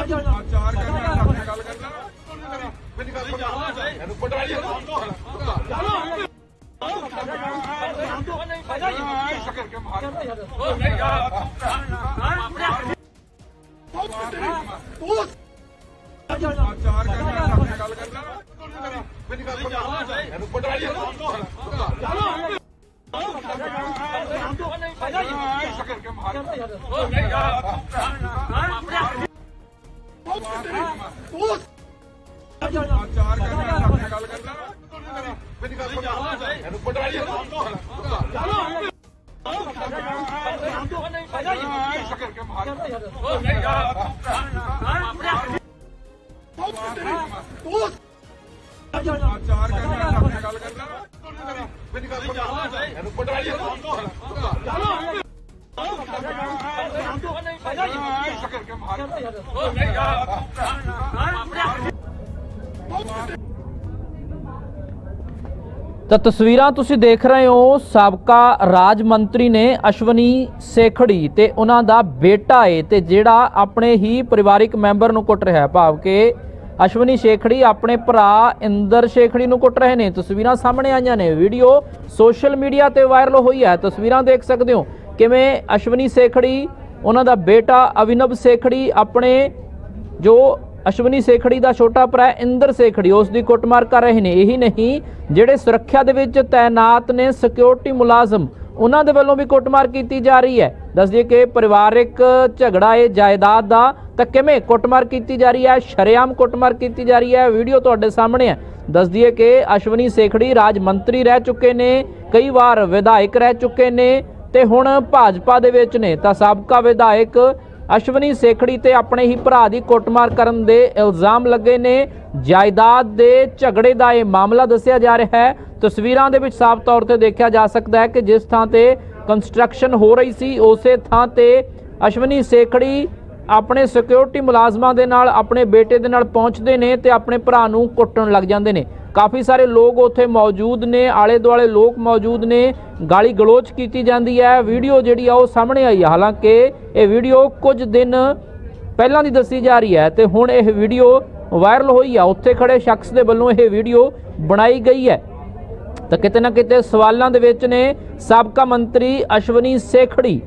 ਚਾਰ ਘੰਟੇ ਗੱਲ ਕਰਨਾ ਮੇਰੀ ਗੱਲ ਸੁਣ ਇਹਨੂੰ ਪਟਵਾਰੀ ਸ਼ਕਰ ਕੇ ਮਾਰ ਮੇਰੀ ਗੱਲ ਸੁਣ ਇਹਨੂੰ ਪਟਵਾਰੀ ਸ਼ਕਰ ਕੇ ਮਾਰ ਚਾਰ ਘੰਟੇ ਗੱਲ ਕਰਨਾ ਮੇਰੀ ਗੱਲ ਸੁਣ ਇਹਨੂੰ ਪਟਵਾਰੀ ਸ਼ਕਰ ਕੇ ਮਾਰ ਚਾਰ ਘੰਟੇ ਗੱਲ ਕਰਨਾ ਮੇਰੀ ਗੱਲ ਸੁਣ ਇਹਨੂੰ ਪਟਵਾਰੀ ਸ਼ਕਰ ਕੇ ਮਾਰ ਚਾਰ ਘੰਟੇ ਗੱਲ ਕਰਨਾ ਮੇਰੀ ਗੱਲ ਸੁਣ ਇਹਨੂੰ ਪਟਵਾਰੀ ਸ਼ਕਰ ਕੇ ਮਾਰ ਚਾਰ ਘੰਟੇ ਗੱਲ ਕਰਨਾ ਮੇਰੀ ਗੱਲ ਸੁਣ ਇਹਨੂੰ ਪਟਵਾਰੀ ਸ਼ਕਰ ਕੇ ਮਾਰ ਤਾਂ ਤਸਵੀਰਾਂ ਤੁਸੀਂ ਦੇਖ ਰਹੇ ਹੋ, ਸਾਬਕਾ ਰਾਜ ਮੰਤਰੀ ਨੇ ਅਸ਼ਵਨੀ ਸੇਖੜੀ ਤੇ ਉਹਨਾਂ ਦਾ ਬੇਟਾ ਏ ਤੇ ਜਿਹੜਾ ਆਪਣੇ ਹੀ ਪਰਿਵਾਰਿਕ ਮੈਂਬਰ ਨੂੰ ਕੁੱਟ ਰਿਹਾ ਹੈ ਭਾਵ ਕਿ ਅਸ਼ਵਨੀ ਸ਼ੇਖੜੀ ਆਪਣੇ ਭਰਾ ਇੰਦਰ ਸ਼ੇਖੜੀ ਨੂੰ ਕੁੱਟ ਰਹੇ ਨੇ। ਤਸਵੀਰਾਂ ਸਾਹਮਣੇ ਆਈਆਂ ਨੇ, ਵੀਡੀਓ ਸੋਸ਼ਲ ਮੀਡੀਆ ਤੇ ਵਾਇਰਲ ਹੋਈ ਹੈ। ਤਸਵੀਰਾਂ ਦੇਖ ਸਕਦੇ ਹੋ। ਕਿਵੇਂ ਅਸ਼ਵਨੀ ਸੇਖੜੀ, ਉਹਨਾਂ ਦਾ ਬੇਟਾ ਅਵਿਨਵ ਸੇਖੜੀ, ਆਪਣੇ ਜੋ ਅਸ਼ਵਨੀ ਸੇਖੜੀ ਦਾ ਛੋਟਾ ਭਰਾ ਇੰਦਰ ਸੇਖੜੀ, ਉਸ ਦੀ ਕੁੱਟਮਾਰ ਕਰ ਰਹੇ ਨੇ। ਇਹੀ ਨਹੀਂ, ਜਿਹੜੇ ਸੁਰੱਖਿਆ ਦੇ ਵਿੱਚ ਤਾਇਨਾਤ ਨੇ ਸਿਕਿਉਰਿਟੀ ਮੁਲਾਜ਼ਮ, ਉਹਨਾਂ ਦੇ ਵੱਲੋਂ ਵੀ ਕੁੱਟਮਾਰ ਕੀਤੀ ਜਾ ਰਹੀ ਹੈ। ਦੱਸਦੀਏ ਕਿ ਪਰਿਵਾਰਿਕ ਝਗੜਾ ਹੈ, ਜਾਇਦਾਦ ਦਾ, ਤਾਂ ਕਿਵੇਂ ਕੁੱਟਮਾਰ ਕੀਤੀ ਜਾ ਰਹੀ ਹੈ, ਸ਼ਰੇਆਮ ਕੁੱਟਮਾਰ ਕੀਤੀ ਜਾ ਰਹੀ ਹੈ, ਵੀਡੀਓ ਤੁਹਾਡੇ ਸਾਹਮਣੇ ਹੈ। ਦੱਸਦੀਏ ਕਿ ਅਸ਼ਵਨੀ ਸੇਖੜੀ ਰਾਜ ਮੰਤਰੀ ਰਹਿ ਚੁੱਕੇ ਨੇ, ਕਈ ਵਾਰ ਵਿਧਾਇਕ ਰਹਿ ਚੁੱਕੇ ਨੇ ਤੇ ਹੁਣ ਭਾਜਪਾ ਦੇ ਵਿੱਚ ਨੇ ਤਾਂ ਸਾਬਕਾ ਵਿਧਾਇਕ ਅਸ਼ਵਨੀ ਸੇਖੜੀ ਤੇ ਆਪਣੇ ਹੀ ਭਰਾ ਦੀ ਕੁੱਟਮਾਰ ਕਰਨ ਦੇ ਇਲਜ਼ਾਮ ਲੱਗੇ ਨੇ। ਜਾਇਦਾਦ ਦੇ ਝਗੜੇ ਦਾ ਇਹ ਮਾਮਲਾ ਦੱਸਿਆ ਜਾ ਰਿਹਾ ਹੈ। ਤਸਵੀਰਾਂ ਦੇ ਵਿੱਚ ਸਾਫ਼ ਤੌਰ ਤੇ ਦੇਖਿਆ ਜਾ ਸਕਦਾ ਹੈ ਕਿ ਜਿਸ ਥਾਂ ਤੇ ਕੰਸਟਰਕਸ਼ਨ ਹੋ ਰਹੀ ਸੀ, ਉਸੇ ਥਾਂ ਤੇ ਅਸ਼ਵਨੀ ਸੇਖੜੀ ਆਪਣੇ ਸਿਕਿਉਰਿਟੀ ਮੁਲਾਜ਼ਮਾਂ ਦੇ ਨਾਲ, ਆਪਣੇ ਬੇਟੇ ਦੇ ਨਾਲ ਪਹੁੰਚਦੇ ਨੇ ਤੇ ਆਪਣੇ ਭਰਾ ਨੂੰ ਕੁੱਟਣ ਲੱਗ ਜਾਂਦੇ ਨੇ। ਕਾਫੀ ਸਾਰੇ ਲੋਕ ਉੱਥੇ ਮੌਜੂਦ ਨੇ ਆਲੇ ਦੁਆਲੇ ਲੋਕ ਮੌਜੂਦ ਨੇ, ਗਾਲੀ ਗਲੋਚ ਕੀਤੀ ਜਾਂਦੀ ਹੈ। ਵੀਡੀਓ ਜਿਹੜੀ ਆ ਉਹ ਸਾਹਮਣੇ ਆਈ ਹੈ ਹਾਲਾਂਕਿ ਇਹ ਵੀਡੀਓ ਕੁਝ ਦਿਨ ਪਹਿਲਾਂ ਦੀ ਦੱਸੀ ਜਾ ਰਹੀ ਹੈ ਤੇ ਹੁਣ ਇਹ ਵੀਡੀਓ ਵਾਇਰਲ ਹੋਈ ਆ। ਉੱਥੇ ਖੜੇ ਸ਼ਖਸ ਦੇ ਵੱਲੋਂ ਇਹ ਵੀਡੀਓ ਬਣਾਈ ਗਈ ਹੈ। ਤਾਂ ਕਿਤੇ ਨਾ ਕਿਤੇ ਸਵਾਲਾਂ ਦੇ ਵਿੱਚ ਨੇ ਸਾਬਕਾ ਮੰਤਰੀ ਅਸ਼ਵਨੀ ਸੇਖੜੀ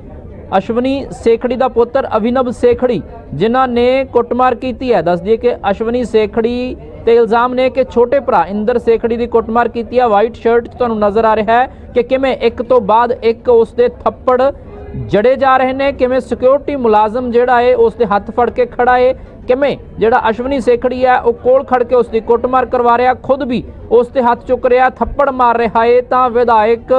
ਅਸ਼ਵਨੀ ਸੇਖੜੀ ਦਾ ਪੁੱਤਰ ਅਭਿਨਵ ਸੇਖੜੀ, ਜਿਨ੍ਹਾਂ ਨੇ ਕੁੱਟਮਾਰ ਕੀਤੀ ਹੈ। ਦੱਸ ਦਈਏ ਕਿ ਅਸ਼ਵਨੀ ਸੇਖੜੀ ਤੇ ਇਲਜ਼ਾਮ ਨੇ ਕਿ ਛੋਟੇ ਭਰਾ ਇੰਦਰ ਸੇਖੜੀ ਦੀ ਕੁੱਟਮਾਰ ਕੀਤੀ ਹੈ ਵਾਈਟ ਸ਼ਰਟ ਤੁਹਾਨੂੰ ਨਜ਼ਰ ਆ ਰਿਹਾ ਹੈ ਕਿ ਕਿਵੇਂ ਇੱਕ ਤੋਂ ਬਾਅਦ ਇੱਕ ਉਸ ਦੇ ਥੱਪੜ ਜੜੇ ਜਾ ਰਹੇ ਨੇ, ਕਿਵੇਂ ਸਿਕਿਉਰਿਟੀ ਮੁਲਾਜ਼ਮ ਜਿਹੜਾ ਏ ਉਸ ਦੇ ਹੱਥ ਫੜ ਕੇ ਖੜਾ ਏ, ਕਿਵੇਂ ਜਿਹੜਾ ਅਸ਼ਵਨੀ ਸੇਖੜੀ ਹੈ, ਉਹ ਕੋਲ ਖੜ ਕੇ ਉਸ ਦੀ ਕੁੱਟਮਾਰ ਕਰਵਾ ਰਿਹਾ, ਖੁਦ ਵੀ ਉਸ ਤੇ ਹੱਥ ਚੁੱਕ ਰਿਹਾ, ਥੱਪੜ ਮਾਰ ਰਿਹਾ ਏ, ਤਾਂ ਵਿਧਾਇਕ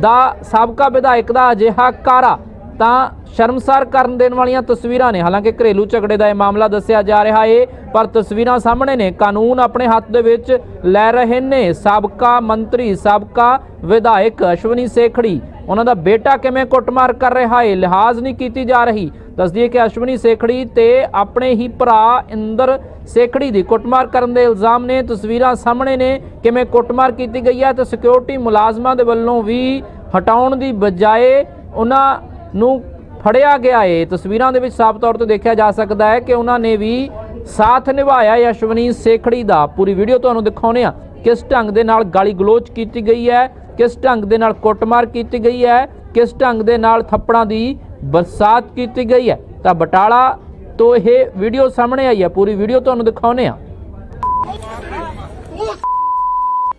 ਦਾ, ਸਾਬਕਾ ਵਿਧਾਇਕ ਦਾ ਅਜਿਹਾ ਕਾਰਾ ਤਾਂ ਸ਼ਰਮਸਾਰ ਕਰਨ ਦੇਣ ਵਾਲੀਆਂ ਤਸਵੀਰਾਂ ਨੇ। ਹਾਲਾਂਕਿ ਘਰੇਲੂ ਝਗੜੇ ਦਾ ਇਹ ਮਾਮਲਾ ਦੱਸਿਆ ਜਾ ਰਿਹਾ ਏ, ਪਰ ਤਸਵੀਰਾਂ ਸਾਹਮਣੇ ਨੇ। ਕਾਨੂੰਨ ਆਪਣੇ ਹੱਥ ਦੇ ਵਿੱਚ ਲੈ ਰਹੇ ਨੇ। ਸਾਬਕਾ ਮੰਤਰੀ, ਸਾਬਕਾ ਵਿਧਾਇਕ ਅਸ਼ਵਨੀ ਸੇਖੜੀ, ਉਹਨਾਂ ਦਾ ਬੇਟਾ ਕਿਵੇਂ ਕੁੱਟਮਾਰ ਕਰ ਰਿਹਾ ਏ, ਲਿਹਾਜ਼ ਨਹੀਂ ਕੀਤੀ ਜਾ ਰਹੀ। ਦੱਸਦੀਏ ਕਿ ਅਸ਼ਵਨੀ ਸੇਖੜੀ ਤੇ ਆਪਣੇ ਹੀ ਭਰਾ ਇੰਦਰ ਸੇਖੜੀ ਦੀ ਕੁੱਟਮਾਰ ਕਰਨ ਦੇ ਇਲਜ਼ਾਮ ਨੇ। ਤਸਵੀਰਾਂ ਸਾਹਮਣੇ ਨੇ ਕਿਵੇਂ ਕੁੱਟਮਾਰ ਕੀਤੀ ਗਈ ਹੈ ਤੇ ਸਿਕਿਉਰਿਟੀ ਮੁਲਾਜ਼ਮਾਂ ਦੇ ਵੱਲੋਂ ਵੀ ਹਟਾਉਣ ਦੀ ਬਜਾਏ ਉਹਨਾਂ ਨੂੰ ਫੜਿਆ ਗਿਆ ਏ। ਤਸਵੀਰਾਂ ਦੇ ਵਿੱਚ ਸਾਫ਼ ਤੌਰ ਤੇ ਦੇਖਿਆ ਜਾ ਸਕਦਾ ਹੈ ਕਿ ਉਹਨਾਂ ਨੇ ਵੀ ਸਾਥ ਨਿਭਾਇਆ ਯਸ਼ਵਨੀ ਸੇਖੜੀ ਦਾ ਪੂਰੀ ਵੀਡੀਓ ਤੁਹਾਨੂੰ ਦਿਖਾਉਨੇ ਆ ਕਿਸ ਢੰਗ ਦੇ ਨਾਲ ਗਾਲੀ ਗਲੋਚ ਕੀਤੀ ਗਈ ਹੈ? ਕਿਸ ਢੰਗ ਦੇ ਨਾਲ ਕੁੱਟਮਾਰ ਕੀਤੀ ਗਈ ਹੈ? ਕਿਸ ਢੰਗ ਦੇ ਨਾਲ ਥੱਪੜਾਂ ਦੀ ਬਰਸਾਤ ਕੀਤੀ ਗਈ ਹੈ? ਤਾਂ ਬਟਾਲਾ ਤੋਂ ਇਹ ਵੀਡੀਓ ਸਾਹਮਣੇ ਆਈ ਹੈ। ਪੂਰੀ ਵੀਡੀਓ ਤੁਹਾਨੂੰ ਦਿਖਾਉਨੇ ਆ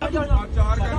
ਚਾਰ ਘੰਟੇ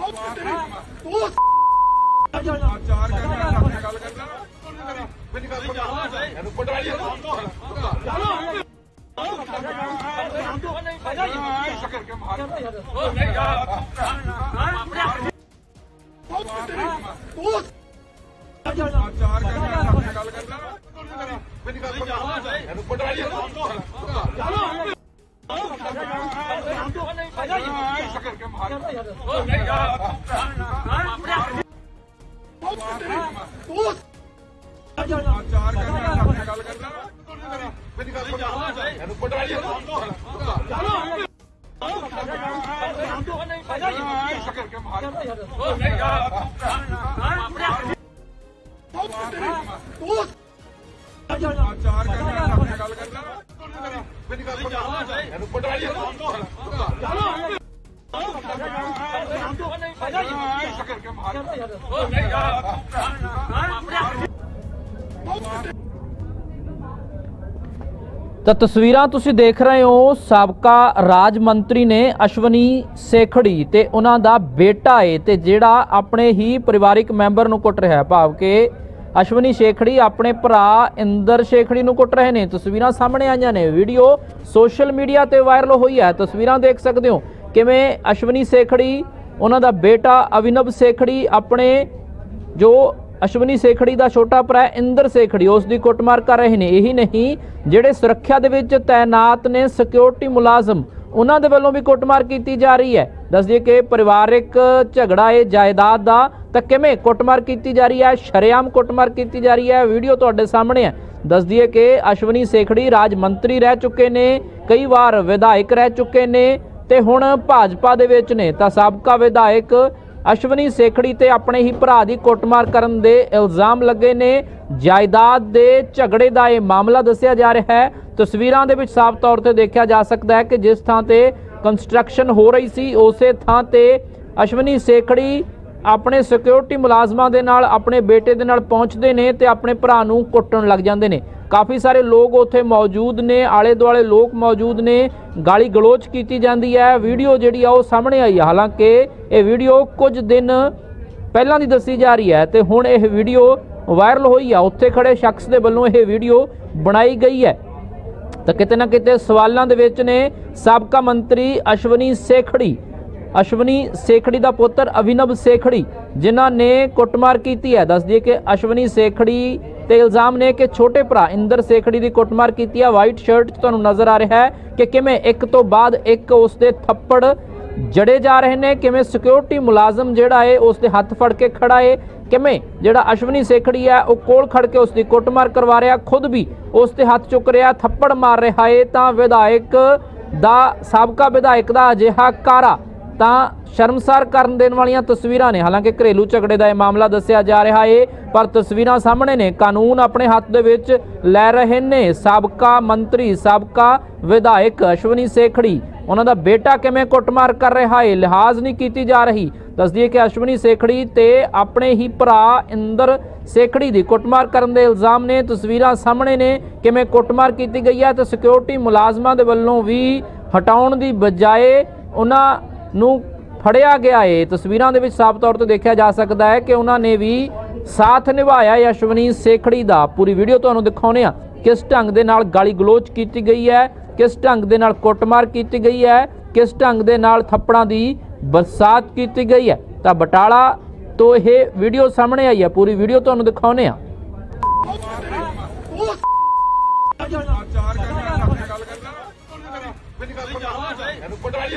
ਮੇਰੀ ਗੱਲ ਸੁਣ ਇਹਨੂੰ ਪਟਵਾਰੀ ਚਾਰ ਘੰਟੇ ਗੱਲ ਕਰਨਾ ਮੇਰੀ ਗੱਲ ਸੁਣ ਇਹਨੂੰ ਪਟਵਾਰੀ ਸ਼ਕਰ ਕੇ ਮਾਰ ਗੱਲ ਕਰ ਇਹਨੂੰ ਪਟਾਈ ਸ਼ਕਰ ਕੇ ਮਾਰ ਚਾਰ ਗੱਲ ਗੱਲ ਕਰਦਾ ਮੇਰੀ ਗੱਲ ਸੁਣ ਇਹਨੂੰ ਪਟਾਈ ਸ਼ਕਰ ਕੇ ਮਾਰ ਚਾਰ ਗੱਲ ਕਰਦਾ ਮੇਰੀ ਗੱਲ ਸੁਣ ਇਹਨੂੰ ਪਟਾਈ ਸ਼ਕਰ ਕੇ ਮਾਰ ਚਾਰ ਗੱਲ ਕਰਦਾ ਮੇਰੀ ਗੱਲ ਇਹਨੂੰ ਪਟਾਈ ਤਾਂ ਤਸਵੀਰਾਂ ਤੁਸੀਂ ਦੇਖ ਰਹੇ ਹੋ, ਸਾਬਕਾ ਰਾਜ ਮੰਤਰੀ ਨੇ ਅਸ਼ਵਨੀ ਸੇਖੜੀ ਤੇ ਉਹਨਾਂ ਦਾ ਬੇਟਾ ਏ ਤੇ ਜਿਹੜਾ ਆਪਣੇ ਹੀ ਪਰਿਵਾਰਿਕ ਮੈਂਬਰ ਨੂੰ ਕੁੱਟ ਰਿਹਾ ਹੈ। ਭਾਵ ਕਿ ਅਸ਼ਵਨੀ ਸੇਖੜੀ ਆਪਣੇ ਭਰਾ ਇੰਦਰ ਸੇਖੜੀ ਨੂੰ ਕੁੱਟ ਰਹੇ ਨੇ। ਤਸਵੀਰਾਂ ਸਾਹਮਣੇ ਆਈਆਂ ਨੇ। ਵੀਡੀਓ ਸੋਸ਼ਲ ਮੀਡੀਆ ਤੇ ਵਾਇਰਲ ਹੋਈ ਹੈ। ਤਸਵੀਰਾਂ ਦੇਖ ਸਕਦੇ ਹੋ ਕਿਵੇਂ ਅਸ਼ਵਨੀ ਸੇਖੜੀ, ਉਹਨਾਂ ਦਾ ਬੇਟਾ ਅਵਿਨਵ ਸੇਖੜੀ, ਆਪਣੇ ਜੋ ਅਸ਼ਵਨੀ ਸੇਖੜੀ ਦਾ ਛੋਟਾ ਭਰਾ ਇੰਦਰ ਸੇਖੜੀ, ਉਸ ਦੀ ਕੁੱਟਮਾਰ ਕਰ ਰਹੇ ਨੇ। ਇਹੀ ਨਹੀਂ, ਜਿਹੜੇ ਸੁਰੱਖਿਆ ਦੇ ਵਿੱਚ ਤਾਇਨਾਤ ਨੇ ਸਿਕਿਉਰਿਟੀ ਮੁਲਾਜ਼ਮ ਉਹਨਾਂ ਦੇ ਵੱਲੋਂ ਵੀ ਕੁੱਟਮਾਰ ਕੀਤੀ ਜਾ ਰਹੀ ਹੈ। ਦੱਸ ਦਈਏ ਕਿ ਪਰਿਵਾਰਿਕ ਝਗੜਾ ਹੈ ਜਾਇਦਾਦ ਦਾ ਤਾਂ ਕਿਵੇਂ ਕੁੱਟਮਾਰ ਕੀਤੀ ਜਾ ਰਹੀ ਹੈ, ਸ਼ਰੇਆਮ ਕੁੱਟਮਾਰ ਕੀਤੀ ਜਾ ਰਹੀ ਹੈ, ਵੀਡੀਓ ਤੁਹਾਡੇ ਸਾਹਮਣੇ ਹੈ। ਦੱਸ ਦਈਏ ਕਿ ਅਸ਼ਵਨੀ ਸੇਖੜੀ ਰਾਜ ਮੰਤਰੀ ਰਹਿ ਚੁੱਕੇ ਨੇ, ਕਈ ਵਾਰ ਵਿਧਾਇਕ ਰਹਿ ਚੁੱਕੇ ਨੇ ਤੇ ਹੁਣ ਭਾਜਪਾ ਦੇ ਵਿੱਚ ਨੇ ਤਾਂ ਸਾਬਕਾ ਵਿਧਾਇਕ ਅਸ਼ਵਨੀ ਸੇਖੜੀ ਤੇ ਆਪਣੇ ਹੀ ਭਰਾ ਦੀ ਕੁੱਟਮਾਰ ਕਰਨ ਦੇ ਇਲਜ਼ਾਮ ਲੱਗੇ ਨੇ। ਜਾਇਦਾਦ ਦੇ ਝਗੜੇ ਦਾ ਇਹ ਮਾਮਲਾ ਦੱਸਿਆ ਜਾ ਰਿਹਾ ਹੈ। ਤਸਵੀਰਾਂ ਦੇ ਵਿੱਚ ਸਾਫ਼ ਤੌਰ ਤੇ ਦੇਖਿਆ ਜਾ ਸਕਦਾ ਹੈ ਕਿ ਜਿਸ ਥਾਂ ਤੇ ਕੰਸਟਰਕਸ਼ਨ ਹੋ ਰਹੀ ਸੀ, ਉਸੇ ਥਾਂ ਤੇ ਅਸ਼ਵਨੀ ਸੇਖੜੀ ਆਪਣੇ ਸਿਕਿਉਰਿਟੀ ਮੁਲਾਜ਼ਮਾਂ ਦੇ ਨਾਲ, ਆਪਣੇ ਬੇਟੇ ਦੇ ਨਾਲ ਪਹੁੰਚਦੇ ਨੇ ਤੇ ਆਪਣੇ ਭਰਾ ਨੂੰ ਕੁੱਟਣ ਲੱਗ ਜਾਂਦੇ ਨੇ। ਕਾਫੀ ਸਾਰੇ ਲੋਕ ਉੱਥੇ ਮੌਜੂਦ ਨੇ ਆਲੇ ਦੁਆਲੇ ਲੋਕ ਮੌਜੂਦ ਨੇ, ਗਾਲੀ ਗਲੋਚ ਕੀਤੀ ਜਾਂਦੀ ਹੈ। ਵੀਡੀਓ ਜਿਹੜੀ ਆ ਉਹ ਸਾਹਮਣੇ ਆਈ ਹੈ ਹਾਲਾਂਕਿ ਇਹ ਵੀਡੀਓ ਕੁਝ ਦਿਨ ਪਹਿਲਾਂ ਦੀ ਦੱਸੀ ਜਾ ਰਹੀ ਹੈ ਤੇ ਹੁਣ ਇਹ ਵੀਡੀਓ ਵਾਇਰਲ ਹੋਈ ਆ। ਉੱਥੇ ਖੜੇ ਸ਼ਖਸ ਦੇ ਵੱਲੋਂ ਇਹ ਵੀਡੀਓ ਬਣਾਈ ਗਈ ਹੈ। ਤਾਂ ਕਿਤੇ ਨਾ ਕਿਤੇ ਸਵਾਲਾਂ ਦੇ ਵਿੱਚ ਨੇ ਸਾਬਕਾ ਮੰਤਰੀ ਅਸ਼ਵਨੀ ਸੇਖੜੀ। ਅਸ਼ਵਨੀ ਸੇਖੜੀ ਦਾ ਪੁੱਤਰ ਅਭਿਨਵ ਸੇਖੜੀ, ਜਿਨ੍ਹਾਂ ਨੇ ਕੁੱਟਮਾਰ ਕੀਤੀ ਹੈ। ਦੱਸ ਦਈਏ ਕਿ ਅਸ਼ਵਨੀ ਸੇਖੜੀ ਤੇ ਇਲਜ਼ਾਮ ਨੇ ਕਿ ਛੋਟੇ ਭਰਾ ਇੰਦਰ ਸੇਖੜੀ ਦੀ ਕੁੱਟਮਾਰ ਕੀਤੀ ਹੈ ਵਾਈਟ ਸ਼ਰਟ 'ਚ ਤੁਹਾਨੂੰ ਨਜ਼ਰ ਆ ਰਿਹਾ ਹੈ ਕਿ ਕਿਵੇਂ ਇੱਕ ਤੋਂ ਬਾਅਦ ਇੱਕ ਉਸ ਦੇ ਥੱਪੜ ਜੜੇ ਜਾ ਰਹੇ ਨੇ, ਕਿਵੇਂ ਸਿਕਿਉਰਿਟੀ ਮੁਲਾਜ਼ਮ ਜਿਹੜਾ ਏ ਉਸ ਦੇ ਹੱਥ ਫੜ ਕੇ ਖੜਾ ਏ, ਕਿਵੇਂ ਜਿਹੜਾ ਅਸ਼ਵਨੀ ਸੇਖੜੀ ਹੈ ਉਹ ਕੋਲ ਖੜ ਕੇ ਉਸ ਦੀ ਕੁੱਟਮਾਰ ਕਰਵਾ ਰਿਹਾ, ਖੁਦ ਵੀ ਉਸ ਤੇ ਹੱਥ ਚੁੱਕ ਰਿਹਾ, ਥੱਪੜ ਮਾਰ ਰਿਹਾ ਏ ਤਾਂ ਵਿਧਾਇਕ ਦਾ, ਸਾਬਕਾ ਵਿਧਾਇਕ ਦਾ ਅਜਿਹਾ ਕਾਰਾ ਤਾਂ ਸ਼ਰਮਸਾਰ ਕਰਨ ਦੇਣ ਵਾਲੀਆਂ ਤਸਵੀਰਾਂ ਨੇ। ਹਾਲਾਂਕਿ ਘਰੇਲੂ ਝਗੜੇ ਦਾ ਇਹ ਮਾਮਲਾ ਦੱਸਿਆ ਜਾ ਰਿਹਾ ਏ, ਪਰ ਤਸਵੀਰਾਂ ਸਾਹਮਣੇ ਨੇ। ਕਾਨੂੰਨ ਆਪਣੇ ਹੱਥ ਦੇ ਵਿੱਚ ਲੈ ਰਹੇ ਨੇ। ਸਾਬਕਾ ਮੰਤਰੀ, ਸਾਬਕਾ ਵਿਧਾਇਕ ਅਸ਼ਵਨੀ ਸੇਖੜੀ, ਉਹਨਾਂ ਦਾ ਬੇਟਾ ਕਿਵੇਂ ਕੁੱਟਮਾਰ ਕਰ ਰਿਹਾ ਏ, ਲਿਹਾਜ਼ ਨਹੀਂ ਕੀਤੀ ਜਾ ਰਹੀ। ਦੱਸਦੀ ਕਿ ਅਸ਼ਵਨੀ ਸੇਖੜੀ ਤੇ ਆਪਣੇ ਹੀ ਭਰਾ ਇੰਦਰ ਸੇਖੜੀ ਦੀ ਕੁੱਟਮਾਰ ਕਰਨ ਦੇ ਇਲਜ਼ਾਮ ਨੇ। ਤਸਵੀਰਾਂ ਸਾਹਮਣੇ ਨੇ ਕਿਵੇਂ ਕੁੱਟਮਾਰ ਕੀਤੀ ਗਈ ਹੈ ਤੇ ਸਿਕਿਉਰਿਟੀ ਮੁਲਾਜ਼ਮਾਂ ਦੇ ਵੱਲੋਂ ਵੀ ਹਟਾਉਣ ਦੀ ਬਜਾਏ ਉਹਨਾਂ ਨੂੰ ਫੜਿਆ ਗਿਆ ਏ। ਤਸਵੀਰਾਂ ਦੇ ਵਿੱਚ ਸਾਫ਼ ਤੌਰ ਤੇ ਦੇਖਿਆ ਜਾ ਸਕਦਾ ਹੈ ਕਿ ਉਹਨਾਂ ਨੇ ਵੀ ਸਾਥ ਨਿਭਾਇਆ ਯਸ਼ਵਨੀ ਸੇਖੜੀ ਦਾ ਪੂਰੀ ਵੀਡੀਓ ਤੁਹਾਨੂੰ ਦਿਖਾਉਨੇ ਆ ਕਿਸ ਢੰਗ ਦੇ ਨਾਲ ਗਾਲੀ ਗਲੋਚ ਕੀਤੀ ਗਈ ਹੈ? ਕਿਸ ਢੰਗ ਦੇ ਨਾਲ ਕੁੱਟਮਾਰ ਕੀਤੀ ਗਈ ਹੈ? ਕਿਸ ਢੰਗ ਦੇ ਨਾਲ ਥੱਪੜਾਂ ਦੀ ਬਰਸਾਤ ਕੀਤੀ ਗਈ ਹੈ? ਤਾਂ ਬਟਾਲਾ ਤੋਂ ਇਹ ਵੀਡੀਓ ਸਾਹਮਣੇ ਆਈ ਹੈ। ਪੂਰੀ ਵੀਡੀਓ ਤੁਹਾਨੂੰ ਦਿਖਾਉਨੇ ਆ ਚਾਰ ਗੱਲ ਗੱਲ ਸੁਣ ਇਹਨੂੰ ਪਟਾਈ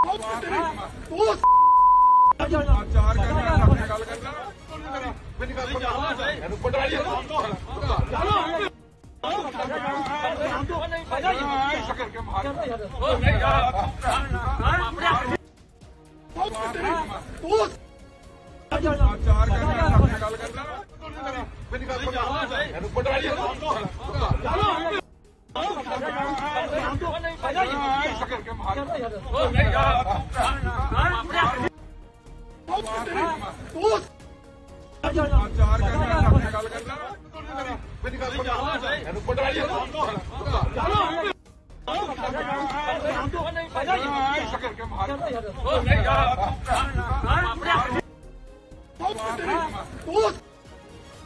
ਮੇਰੀ ਗੱਲ ਸੁਣ ਇਹਨੂੰ ਪਟਾਈ ਸ਼ਕਰ ਕੇ ਮਾਰ ਚਾਰ ਗੱਲ ਕਰਦਾ ਇਹਨੂੰ ਪਟਾਈ ਇਸ ਕਰਕੇ ਮਾਰ ਚਾਰ ਕਰਨਾ ਆਪਣੇ ਗੱਲ ਕਰਨਾ ਮੇਰੀ ਗੱਲ ਸੁਣ ਇਹਨੂੰ ਪਟਾਈ ਇਸ ਕਰਕੇ ਮਾਰ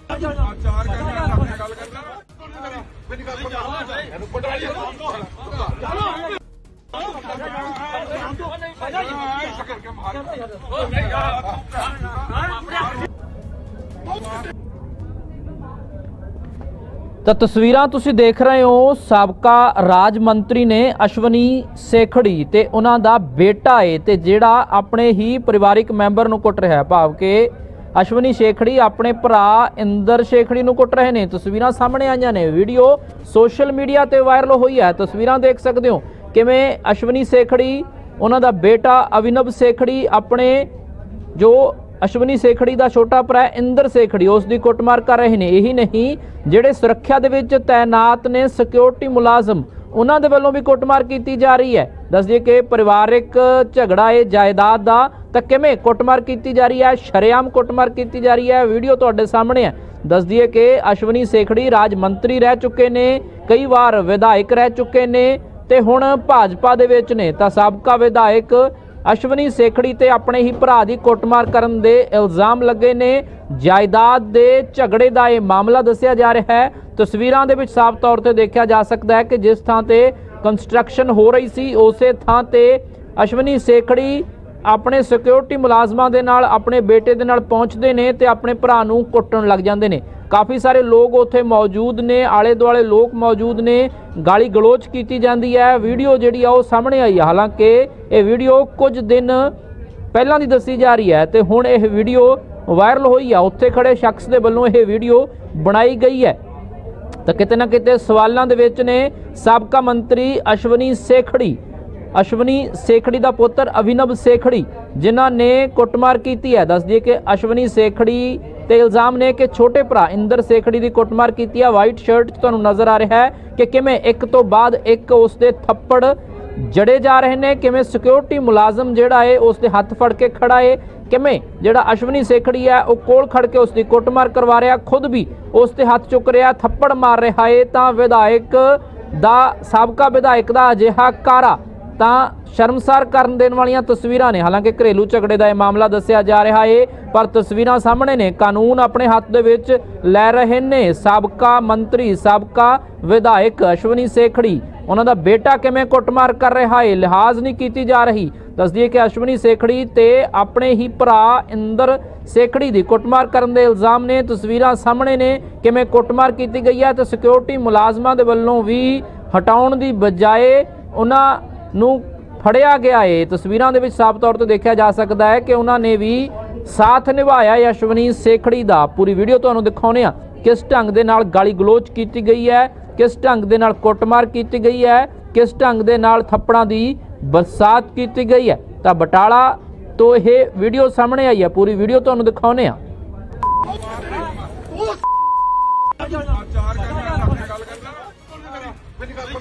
ਚਾਰ ਕਰਨਾ ਆਪਣੇ ਗੱਲ ਕਰਨਾ ਮੇਰੀ ਗੱਲ ਸੁਣ ਇਹਨੂੰ ਪਟਾਈ ਇਸ ਕਰਕੇ ਮਾਰ ਚਾਰ ਕਰਨਾ ਆਪਣੇ ਤਾਂ ਤਸਵੀਰਾਂ ਤੁਸੀਂ ਦੇਖ ਰਹੇ ਹੋ, ਸਾਬਕਾ ਰਾਜ ਮੰਤਰੀ ਨੇ ਅਸ਼ਵਨੀ ਸੇਖੜੀ ਤੇ ਉਹਨਾਂ ਦਾ ਬੇਟਾ ਏ ਤੇ ਜਿਹੜਾ ਆਪਣੇ ਹੀ ਪਰਿਵਾਰਿਕ ਮੈਂਬਰ ਨੂੰ ਕੁੱਟ ਰਿਹਾ ਭਾਵ ਕਿ ਅਸ਼ਵਨੀ ਸ਼ੇਖੜੀ ਆਪਣੇ ਭਰਾ ਇੰਦਰ ਸ਼ੇਖੜੀ ਨੂੰ ਕੁੱਟ ਰਹੇ ਨੇ। ਤਸਵੀਰਾਂ ਸਾਹਮਣੇ ਆਈਆਂ ਨੇ। ਵੀਡੀਓ ਸੋਸ਼ਲ ਮੀਡੀਆ ਤੇ ਵਾਇਰਲ ਹੋਈ ਹੈ। ਤਸਵੀਰਾਂ ਦੇਖ ਸਕਦੇ ਹੋ ਕਿਵੇਂ ਅਸ਼ਵਨੀ ਸੇਖੜੀ, ਉਹਨਾਂ ਦਾ ਬੇਟਾ ਅਵਿਨਵ ਸੇਖੜੀ, ਆਪਣੇ ਜੋ ਅਸ਼ਵਨੀ ਸੇਖੜੀ ਦਾ ਛੋਟਾ ਭਰਾ ਇੰਦਰ ਸੇਖੜੀ, ਉਸ ਦੀ ਕੁੱਟਮਾਰ ਕਰ ਰਹੇ ਨੇ। ਇਹੀ ਨਹੀਂ, ਜਿਹੜੇ ਸੁਰੱਖਿਆ ਦੇ ਵਿੱਚ ਤਾਇਨਾਤ ਨੇ ਸਿਕਿਉਰਿਟੀ ਮੁਲਾਜ਼ਮ, ਉਹਨਾਂ ਦੇ ਵੱਲੋਂ ਵੀ ਕੁੱਟਮਾਰ ਕੀਤੀ ਜਾ ਰਹੀ ਹੈ। ਦੱਸ ਦਈਏ ਕਿ ਪਰਿਵਾਰਿਕ ਝਗੜਾ ਹੈ ਜਾਇਦਾਦ ਦਾ ਤਾਂ ਕਿਵੇਂ ਕੁੱਟਮਾਰ ਕੀਤੀ ਜਾ ਰਹੀ ਹੈ, ਸ਼ਰੇਆਮ ਕੁੱਟਮਾਰ ਕੀਤੀ ਜਾ ਰਹੀ ਹੈ, ਵੀਡੀਓ ਤੁਹਾਡੇ ਸਾਹਮਣੇ ਹੈ। ਦੱਸ ਦਈਏ ਕਿ ਅਸ਼ਵਨੀ ਸੇਖੜੀ ਰਾਜ ਮੰਤਰੀ ਰਹਿ ਚੁੱਕੇ ਨੇ, ਕਈ ਵਾਰ ਵਿਧਾਇਕ ਰਹਿ ਚੁੱਕੇ ਨੇ ਤੇ ਹੁਣ ਭਾਜਪਾ ਦੇ ਵਿੱਚ ਨੇ, ਤਾਂ ਸਾਬਕਾ ਵਿਧਾਇਕ ਅਸ਼ਵਨੀ ਸੇਖੜੀ ਤੇ ਆਪਣੇ ਹੀ ਭਰਾ ਦੀ ਕੁੱਟਮਾਰ ਕਰਨ ਦੇ ਇਲਜ਼ਾਮ ਲੱਗੇ ਨੇ। ਜਾਇਦਾਦ ਦੇ ਝਗੜੇ ਦਾ ਇਹ ਮਾਮਲਾ ਦੱਸਿਆ ਜਾ ਰਿਹਾ ਹੈ। ਤਸਵੀਰਾਂ ਦੇ ਵਿੱਚ ਸਾਫ਼ ਤੌਰ ਤੇ ਦੇਖਿਆ ਜਾ ਸਕਦਾ ਹੈ ਕਿ ਜਿਸ ਥਾਂ ਤੇ ਕੰਸਟਰਕਸ਼ਨ ਹੋ ਰਹੀ ਸੀ, ਉਸੇ ਥਾਂ ਤੇ ਅਸ਼ਵਨੀ ਸੇਖੜੀ ਆਪਣੇ ਸਿਕਿਉਰਿਟੀ ਮੁਲਾਜ਼ਮਾਂ ਦੇ ਨਾਲ, ਆਪਣੇ ਬੇਟੇ ਦੇ ਨਾਲ ਪਹੁੰਚਦੇ ਨੇ ਤੇ ਆਪਣੇ ਭਰਾ ਨੂੰ ਕੁੱਟਣ ਲੱਗ ਜਾਂਦੇ ਨੇ। ਕਾਫੀ ਸਾਰੇ ਲੋਕ ਉੱਥੇ ਮੌਜੂਦ ਨੇ ਆਲੇ ਦੁਆਲੇ ਲੋਕ ਮੌਜੂਦ ਨੇ ਗਾਲੀ ਗਲੋਚ ਕੀਤੀ ਜਾਂਦੀ ਹੈ। ਵੀਡੀਓ ਜਿਹੜੀ ਆ ਉਹ ਸਾਹਮਣੇ ਆਈ ਹੈ ਹਾਲਾਂਕਿ ਇਹ ਵੀਡੀਓ ਕੁਝ ਦਿਨ ਪਹਿਲਾਂ ਦੀ ਦੱਸੀ ਜਾ ਰਹੀ ਹੈ ਤੇ ਹੁਣ ਇਹ ਵੀਡੀਓ ਵਾਇਰਲ ਹੋਈ ਆ। ਉੱਥੇ ਖੜੇ ਸ਼ਖਸ ਦੇ ਵੱਲੋਂ ਇਹ ਵੀਡੀਓ ਬਣਾਈ ਗਈ ਹੈ। ਤਾਂ ਕਿਤੇ ਨਾ ਕਿਤੇ ਸਵਾਲਾਂ ਦੇ ਵਿੱਚ ਨੇ ਸਾਬਕਾ ਮੰਤਰੀ ਅਸ਼ਵਨੀ ਸੇਖੜੀ ਅਸ਼ਵਨੀ ਸੇਖੜੀ ਦਾ ਪੁੱਤਰ ਅਭਿਨਵ ਸੇਖੜੀ, ਜਿਨ੍ਹਾਂ ਨੇ ਕੁੱਟਮਾਰ ਕੀਤੀ ਹੈ। ਦੱਸ ਦਈਏ ਕਿ ਅਸ਼ਵਨੀ ਸੇਖੜੀ ਤੇ ਇਲਜ਼ਾਮ ਨੇ ਕਿ ਛੋਟੇ ਭਰਾ ਇੰਦਰ ਸੇਖੜੀ ਦੀ ਕੁੱਟਮਾਰ ਕੀਤੀ ਹੈ। ਵਾਈਟ ਸ਼ਰਟ 'ਚ ਤੁਹਾਨੂੰ ਨਜ਼ਰ ਆ ਰਿਹਾ ਹੈ ਕਿ ਕਿਵੇਂ ਇੱਕ ਤੋਂ ਬਾਅਦ ਇੱਕ ਉਸਦੇ ਥੱਪੜ ਜੜੇ ਜਾ ਰਹੇ ਨੇ, ਕਿਵੇਂ ਸਿਕਿਉਰਿਟੀ ਮੁਲਾਜ਼ਮ ਜਿਹੜਾ ਏ ਉਸ ਦੇ ਹੱਥ ਫੜ ਕੇ ਖੜਾ ਏ, ਕਿਵੇਂ ਜਿਹੜਾ ਅਸ਼ਵਨੀ ਸੇਖੜੀ ਹੈ, ਉਹ ਕੋਲ ਖੜ ਕੇ ਉਸ ਦੀ ਕੁੱਟਮਾਰ ਕਰਵਾ ਰਿਹਾ, ਖੁਦ ਵੀ ਉਸ ਤੇ ਹੱਥ ਚੁੱਕ ਰਿਹਾ, ਥੱਪੜ ਮਾਰ ਰਿਹਾ ਏ, ਤਾਂ ਵਿਧਾਇਕ ਦਾ, ਸਾਬਕਾ ਵਿਧਾਇਕ ਦਾ ਅਜਿਹਾ ਕਾਰਾ ਤਾਂ ਸ਼ਰਮਸਾਰ ਕਰਨ ਦੇਣ ਵਾਲੀਆਂ ਤਸਵੀਰਾਂ ਨੇ। ਹਾਲਾਂਕਿ ਘਰੇਲੂ ਝਗੜੇ ਦਾ ਇਹ ਮਾਮਲਾ ਦੱਸਿਆ ਜਾ ਰਿਹਾ ਏ, ਪਰ ਤਸਵੀਰਾਂ ਸਾਹਮਣੇ ਨੇ। ਕਾਨੂੰਨ ਆਪਣੇ ਹੱਥ ਦੇ ਵਿੱਚ ਲੈ ਰਹੇ ਨੇ। ਸਾਬਕਾ ਮੰਤਰੀ, ਸਾਬਕਾ ਵਿਧਾਇਕ ਅਸ਼ਵਨੀ ਸੇਖੜੀ, ਉਹਨਾਂ ਦਾ ਬੇਟਾ ਕਿਵੇਂ ਕੁੱਟਮਾਰ ਕਰ ਰਿਹਾ ਏ, ਲਿਹਾਜ਼ ਨਹੀਂ ਕੀਤੀ ਜਾ ਰਹੀ। ਦੱਸਦੀਏ ਕਿ ਅਸ਼ਵਨੀ ਸੇਖੜੀ ਤੇ ਆਪਣੇ ਹੀ ਭਰਾ ਇੰਦਰ ਸੇਖੜੀ ਦੀ ਕੁੱਟਮਾਰ ਕਰਨ ਦੇ ਇਲਜ਼ਾਮ ਨੇ। ਤਸਵੀਰਾਂ ਸਾਹਮਣੇ ਨੇ ਕਿਵੇਂ ਕੁੱਟਮਾਰ ਕੀਤੀ ਗਈ ਹੈ ਤੇ ਸਿਕਿਉਰਿਟੀ ਮੁਲਾਜ਼ਮਾਂ ਦੇ ਵੱਲੋਂ ਵੀ ਹਟਾਉਣ ਦੀ ਬਜਾਏ ਉਹਨਾਂ ਨੂੰ ਫੜਿਆ ਗਿਆ ਏ। ਤਸਵੀਰਾਂ ਦੇ ਵਿੱਚ ਸਾਫ਼ ਤੌਰ ਤੇ ਦੇਖਿਆ ਜਾ ਸਕਦਾ ਹੈ ਕਿ ਉਹਨਾਂ ਨੇ ਵੀ ਸਾਥ ਨਿਭਾਇਆ ਯਸ਼ਵਨੀ ਸੇਖੜੀ ਦਾ ਪੂਰੀ ਵੀਡੀਓ ਤੁਹਾਨੂੰ ਦਿਖਾਉਨੇ ਆ ਕਿਸ ਢੰਗ ਦੇ ਨਾਲ ਗਾਲੀ ਗਲੋਚ ਕੀਤੀ ਗਈ ਹੈ, ਕਿਸ ਢੰਗ ਦੇ ਨਾਲ ਕੁੱਟਮਾਰ ਕੀਤੀ ਗਈ ਹੈ, ਕਿਸ ਢੰਗ ਦੇ ਨਾਲ ਥੱਪੜਾਂ ਦੀ ਬਰਸਾਤ ਕੀਤੀ ਗਈ ਹੈ। ਤਾਂ ਬਟਾਲਾ ਤੋਂ ਇਹ ਵੀਡੀਓ ਸਾਹਮਣੇ ਆਈ ਹੈ। ਪੂਰੀ ਵੀਡੀਓ ਤੁਹਾਨੂੰ ਦਿਖਾਉਨੇ ਆ ਚਾਰ ਕਰਨਾ ਗੱਲ ਕਰਨਾ। ਮੇਰੀ ਗੱਲ ਸੁਣ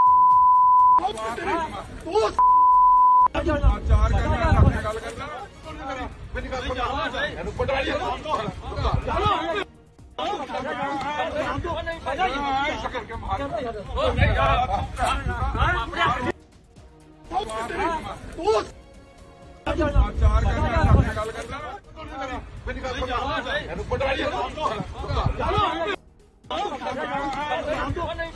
ਚਾਰ ਕਰਨਾ ਆਪਣੇ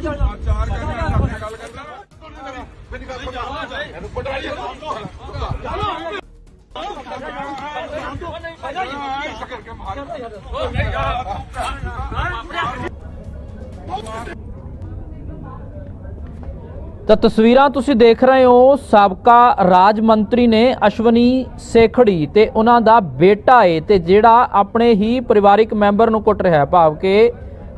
ਚਾਰ ਕਰਨਾ ਆਪਣੇ ਗੱਲ ਕਰਨਾ ਮੇਰੀ ਗੱਲ ਮੇਰੀ ਗੱਲ ਸੁਣ ਇਹਨੂੰ ਪਟਵਾਰੀ ਚਲੋ ਚਲੋ ਤਾਂ ਤਸਵੀਰਾਂ ਤੁਸੀਂ ਦੇਖ ਰਹੇ ਹੋ, ਸਾਬਕਾ ਰਾਜ ਮੰਤਰੀ ਨੇ ਅਸ਼ਵਨੀ ਸੇਖੜੀ ਤੇ ਉਹਨਾਂ ਦਾ ਬੇਟਾ ਏ ਤੇ ਜਿਹੜਾ ਆਪਣੇ ਹੀ ਪਰਿਵਾਰਿਕ ਮੈਂਬਰ ਨੂੰ ਕੁੱਟ ਰਿਹਾ ਭਾਵ ਕਿ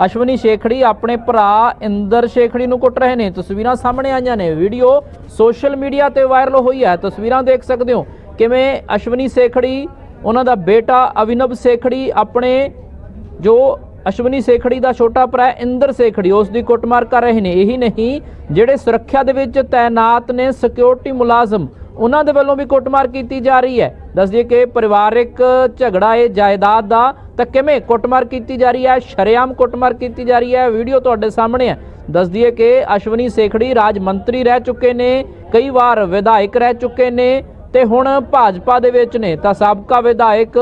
ਅਸ਼ਵਨੀ ਸੇਖੜੀ ਆਪਣੇ ਭਰਾ ਇੰਦਰ ਸੇਖੜੀ ਨੂੰ ਕੁੱਟ ਰਹੇ ਨੇ। ਤਸਵੀਰਾਂ ਸਾਹਮਣੇ ਆਈਆਂ ਨੇ। ਵੀਡੀਓ ਸੋਸ਼ਲ ਮੀਡੀਆ ਤੇ ਵਾਇਰਲ ਹੋਈ ਹੈ। ਤਸਵੀਰਾਂ ਦੇਖ ਸਕਦੇ ਹੋ ਕਿਵੇਂ ਅਸ਼ਵਨੀ ਸੇਖੜੀ, ਉਹਨਾਂ ਦਾ ਬੇਟਾ ਅਵਿਨਵ ਸੇਖੜੀ, ਆਪਣੇ ਜੋ ਅਸ਼ਵਨੀ ਸੇਖੜੀ ਦਾ ਛੋਟਾ ਭਰਾ ਇੰਦਰ ਸੇਖੜੀ, ਉਸ ਦੀ ਕੁੱਟਮਾਰ ਕਰ ਰਹੇ ਨੇ। ਇਹੀ ਨਹੀਂ, ਜਿਹੜੇ ਸੁਰੱਖਿਆ ਦੇ ਵਿੱਚ ਤਾਇਨਾਤ ਨੇ ਸਿਕਿਉਰਿਟੀ ਮੁਲਾਜ਼ਮ ਉਹਨਾਂ ਦੇ ਵੱਲੋਂ ਵੀ ਕੁੱਟਮਾਰ ਕੀਤੀ ਜਾ ਰਹੀ ਹੈ। ਦੱਸ ਦਈਏ ਕਿ ਪਰਿਵਾਰਿਕ ਝਗੜਾ ਹੈ ਜਾਇਦਾਦ ਦਾ ਤਾਂ ਕਿਵੇਂ ਕੁੱਟਮਾਰ ਕੀਤੀ ਜਾ ਰਹੀ ਹੈ, ਸ਼ਰੇਆਮ ਕੁੱਟਮਾਰ ਕੀਤੀ ਜਾ ਰਹੀ ਹੈ, ਵੀਡੀਓ ਤੁਹਾਡੇ ਸਾਹਮਣੇ ਹੈ। ਦੱਸ ਦਈਏ ਕਿ ਅਸ਼ਵਨੀ ਸੇਖੜੀ ਰਾਜ ਮੰਤਰੀ ਰਹਿ ਚੁੱਕੇ ਨੇ, ਕਈ ਵਾਰ ਵਿਧਾਇਕ ਰਹਿ ਚੁੱਕੇ ਨੇ ਤੇ ਹੁਣ ਭਾਜਪਾ ਦੇ ਵਿੱਚ ਨੇ ਤਾਂ ਸਾਬਕਾ ਵਿਧਾਇਕ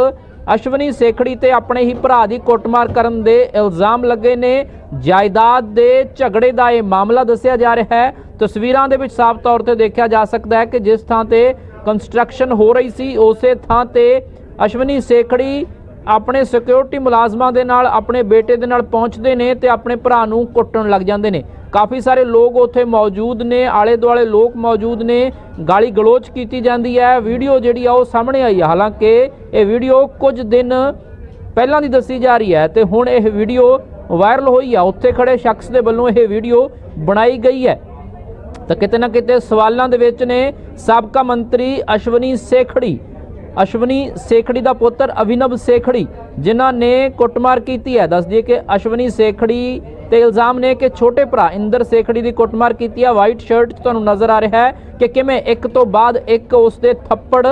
ਅਸ਼ਵਨੀ ਸੇਖੜੀ ਤੇ ਆਪਣੇ ਹੀ ਭਰਾ ਦੀ ਕੁੱਟਮਾਰ ਕਰਨ ਦੇ ਇਲਜ਼ਾਮ ਲੱਗੇ ਨੇ। ਜਾਇਦਾਦ ਦੇ ਝਗੜੇ ਦਾ ਇਹ ਮਾਮਲਾ ਦੱਸਿਆ ਜਾ ਰਿਹਾ ਹੈ। ਤਸਵੀਰਾਂ ਦੇ ਵਿੱਚ ਸਾਫ਼ ਤੌਰ ਤੇ ਦੇਖਿਆ ਜਾ ਸਕਦਾ ਹੈ ਕਿ ਜਿਸ ਥਾਂ ਤੇ ਕੰਸਟਰਕਸ਼ਨ ਹੋ ਰਹੀ ਸੀ, ਉਸੇ ਥਾਂ ਤੇ ਅਸ਼ਵਨੀ ਸੇਖੜੀ ਆਪਣੇ ਸਿਕਿਉਰਿਟੀ ਮੁਲਾਜ਼ਮਾਂ ਦੇ ਨਾਲ, ਆਪਣੇ ਬੇਟੇ ਦੇ ਨਾਲ ਪਹੁੰਚਦੇ ਨੇ ਤੇ ਆਪਣੇ ਭਰਾ ਨੂੰ ਕੁੱਟਣ ਲੱਗ ਜਾਂਦੇ ਨੇ। ਕਾਫੀ ਸਾਰੇ ਲੋਕ ਉੱਥੇ ਮੌਜੂਦ ਨੇ ਆਲੇ ਦੁਆਲੇ ਲੋਕ ਮੌਜੂਦ ਨੇ। ਗਾਲੀ ਗਲੋਚ ਕੀਤੀ ਜਾਂਦੀ ਹੈ। ਵੀਡੀਓ ਜਿਹੜੀ ਆ ਉਹ ਸਾਹਮਣੇ ਆਈ ਹੈ ਹਾਲਾਂਕਿ ਇਹ ਵੀਡੀਓ ਕੁਝ ਦਿਨ ਪਹਿਲਾਂ ਦੀ ਦੱਸੀ ਜਾ ਰਹੀ ਹੈ ਤੇ ਹੁਣ ਇਹ ਵੀਡੀਓ ਵਾਇਰਲ ਹੋਈ ਆ। ਉੱਥੇ ਖੜੇ ਸ਼ਖਸ ਦੇ ਵੱਲੋਂ ਇਹ ਵੀਡੀਓ ਬਣਾਈ ਗਈ ਹੈ। ਤਾਂ ਕਿਤੇ ਨਾ ਕਿਤੇ ਸਵਾਲਾਂ ਦੇ ਵਿੱਚ ਨੇ। ਸਾਬਕਾ ਮੰਤਰੀ ਅਸ਼ਵਨੀ ਸੇਖੜੀ ਅਸ਼ਵਨੀ ਸੇਖੜੀ ਦਾ ਪੁੱਤਰ ਅਭਿਨਵ ਸੇਖੜੀ, ਜਿਨ੍ਹਾਂ ਨੇ ਕੁੱਟਮਾਰ ਕੀਤੀ ਹੈ। ਦੱਸ ਦਈਏ ਕਿ ਅਸ਼ਵਨੀ ਸੇਖੜੀ ਤੇ ਇਲਜ਼ਾਮ ਨੇ ਕਿ ਛੋਟੇ ਭਰਾ ਇੰਦਰ ਸੇਖੜੀ ਦੀ ਕੁੱਟਮਾਰ ਕੀਤੀ ਹੈ। ਵਾਈਟ ਸ਼ਰਟ 'ਚ ਤੁਹਾਨੂੰ ਨਜ਼ਰ ਆ ਰਿਹਾ ਹੈ ਕਿ ਕਿਵੇਂ ਇੱਕ ਤੋਂ ਬਾਅਦ ਇੱਕ ਉਸ ਦੇ ਥੱਪੜ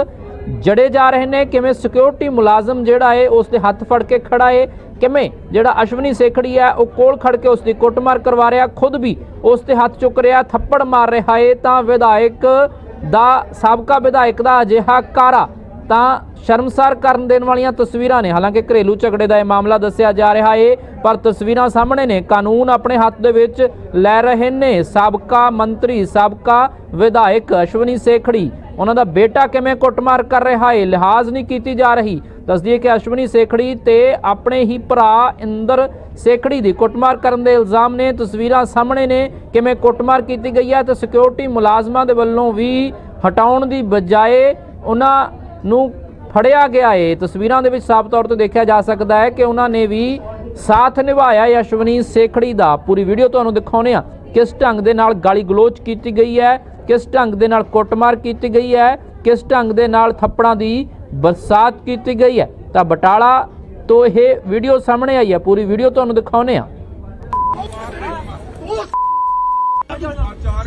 ਜੜੇ ਜਾ ਰਹੇ ਨੇ, ਕਿਵੇਂ ਸਿਕਿਉਰਿਟੀ ਮੁਲਾਜ਼ਮ ਜਿਹੜਾ ਏ ਉਸ ਦੇ ਹੱਥ ਫੜ ਕੇ ਖੜਾ ਏ ਕਿਵੇਂ ਜਿਹੜਾ ਅਸ਼ਵਨੀ ਸੇਖੜੀ ਹੈ ਉਹ ਕੋਲ ਖੜ ਕੇ ਉਸ ਦੀ ਕੁੱਟਮਾਰ ਕਰਵਾ ਰਿਹਾ, ਖੁਦ ਵੀ ਉਸ ਤੇ ਹੱਥ ਚੁੱਕ ਰਿਹਾ, ਥੱਪੜ ਮਾਰ ਰਿਹਾ ਏ ਤਾਂ ਵਿਧਾਇਕ ਦਾ, ਸਾਬਕਾ ਵਿਧਾਇਕ ਦਾ ਅਜਿਹਾ ਕਾਰਾ ਤਾਂ ਸ਼ਰਮਸਾਰ ਕਰਨ ਦੇਣ ਵਾਲੀਆਂ ਤਸਵੀਰਾਂ ਨੇ। ਹਾਲਾਂਕਿ ਘਰੇਲੂ ਝਗੜੇ ਦਾ ਇਹ ਮਾਮਲਾ ਦੱਸਿਆ ਜਾ ਰਿਹਾ ਏ, ਪਰ ਤਸਵੀਰਾਂ ਸਾਹਮਣੇ ਨੇ। ਕਾਨੂੰਨ ਆਪਣੇ ਹੱਥ ਦੇ ਵਿੱਚ ਲੈ ਰਹੇ ਨੇ। ਸਾਬਕਾ ਮੰਤਰੀ, ਸਾਬਕਾ ਵਿਧਾਇਕ ਅਸ਼ਵਨੀ ਸੇਖੜੀ, ਉਹਨਾਂ ਦਾ ਬੇਟਾ ਕਿਵੇਂ ਕੁੱਟਮਾਰ ਕਰ ਰਿਹਾ ਏ, ਲਿਹਾਜ਼ ਨਹੀਂ ਕੀਤੀ ਜਾ ਰਹੀ। ਦੱਸਦੀਏ ਕਿ ਅਸ਼ਵਨੀ ਸੇਖੜੀ ਤੇ ਆਪਣੇ ਹੀ ਭਰਾ ਇੰਦਰ ਸੇਖੜੀ ਦੀ ਕੁੱਟਮਾਰ ਕਰਨ ਦੇ ਇਲਜ਼ਾਮ ਨੇ। ਤਸਵੀਰਾਂ ਸਾਹਮਣੇ ਨੇ ਕਿਵੇਂ ਕੁੱਟਮਾਰ ਕੀਤੀ ਗਈ ਹੈ ਤੇ ਸਿਕਿਉਰਿਟੀ ਮੁਲਾਜ਼ਮਾਂ ਦੇ ਵੱਲੋਂ ਵੀ ਹਟਾਉਣ ਦੀ ਬਜਾਏ ਉਹਨਾਂ ਨੂੰ ਫੜਿਆ ਗਿਆ ਏ। ਤਸਵੀਰਾਂ ਦੇ ਵਿੱਚ ਸਾਫ਼ ਤੌਰ ਤੇ ਦੇਖਿਆ ਜਾ ਸਕਦਾ ਹੈ ਕਿ ਉਹਨਾਂ ਨੇ ਵੀ ਸਾਥ ਨਿਭਾਇਆ ਯਸ਼ਵਨੀ ਸੇਖੜੀ ਦਾ ਪੂਰੀ ਵੀਡੀਓ ਤੁਹਾਨੂੰ ਦਿਖਾਉਨੇ ਆ ਕਿਸ ਢੰਗ ਦੇ ਨਾਲ ਗਾਲੀ ਗਲੋਚ ਕੀਤੀ ਗਈ ਹੈ? ਕਿਸ ਢੰਗ ਦੇ ਨਾਲ ਕੁੱਟਮਾਰ ਕੀਤੀ ਗਈ ਹੈ? ਕਿਸ ਢੰਗ ਦੇ ਨਾਲ ਥੱਪੜਾਂ ਦੀ ਬਰਸਾਤ ਕੀਤੀ ਗਈ ਹੈ? ਤਾਂ ਬਟਾਲਾ ਤੋਂ ਇਹ ਵੀਡੀਓ ਸਾਹਮਣੇ ਆਈ ਹੈ। ਪੂਰੀ ਵੀਡੀਓ ਤੁਹਾਨੂੰ ਦਿਖਾਉਨੇ ਆ ਚਾਰ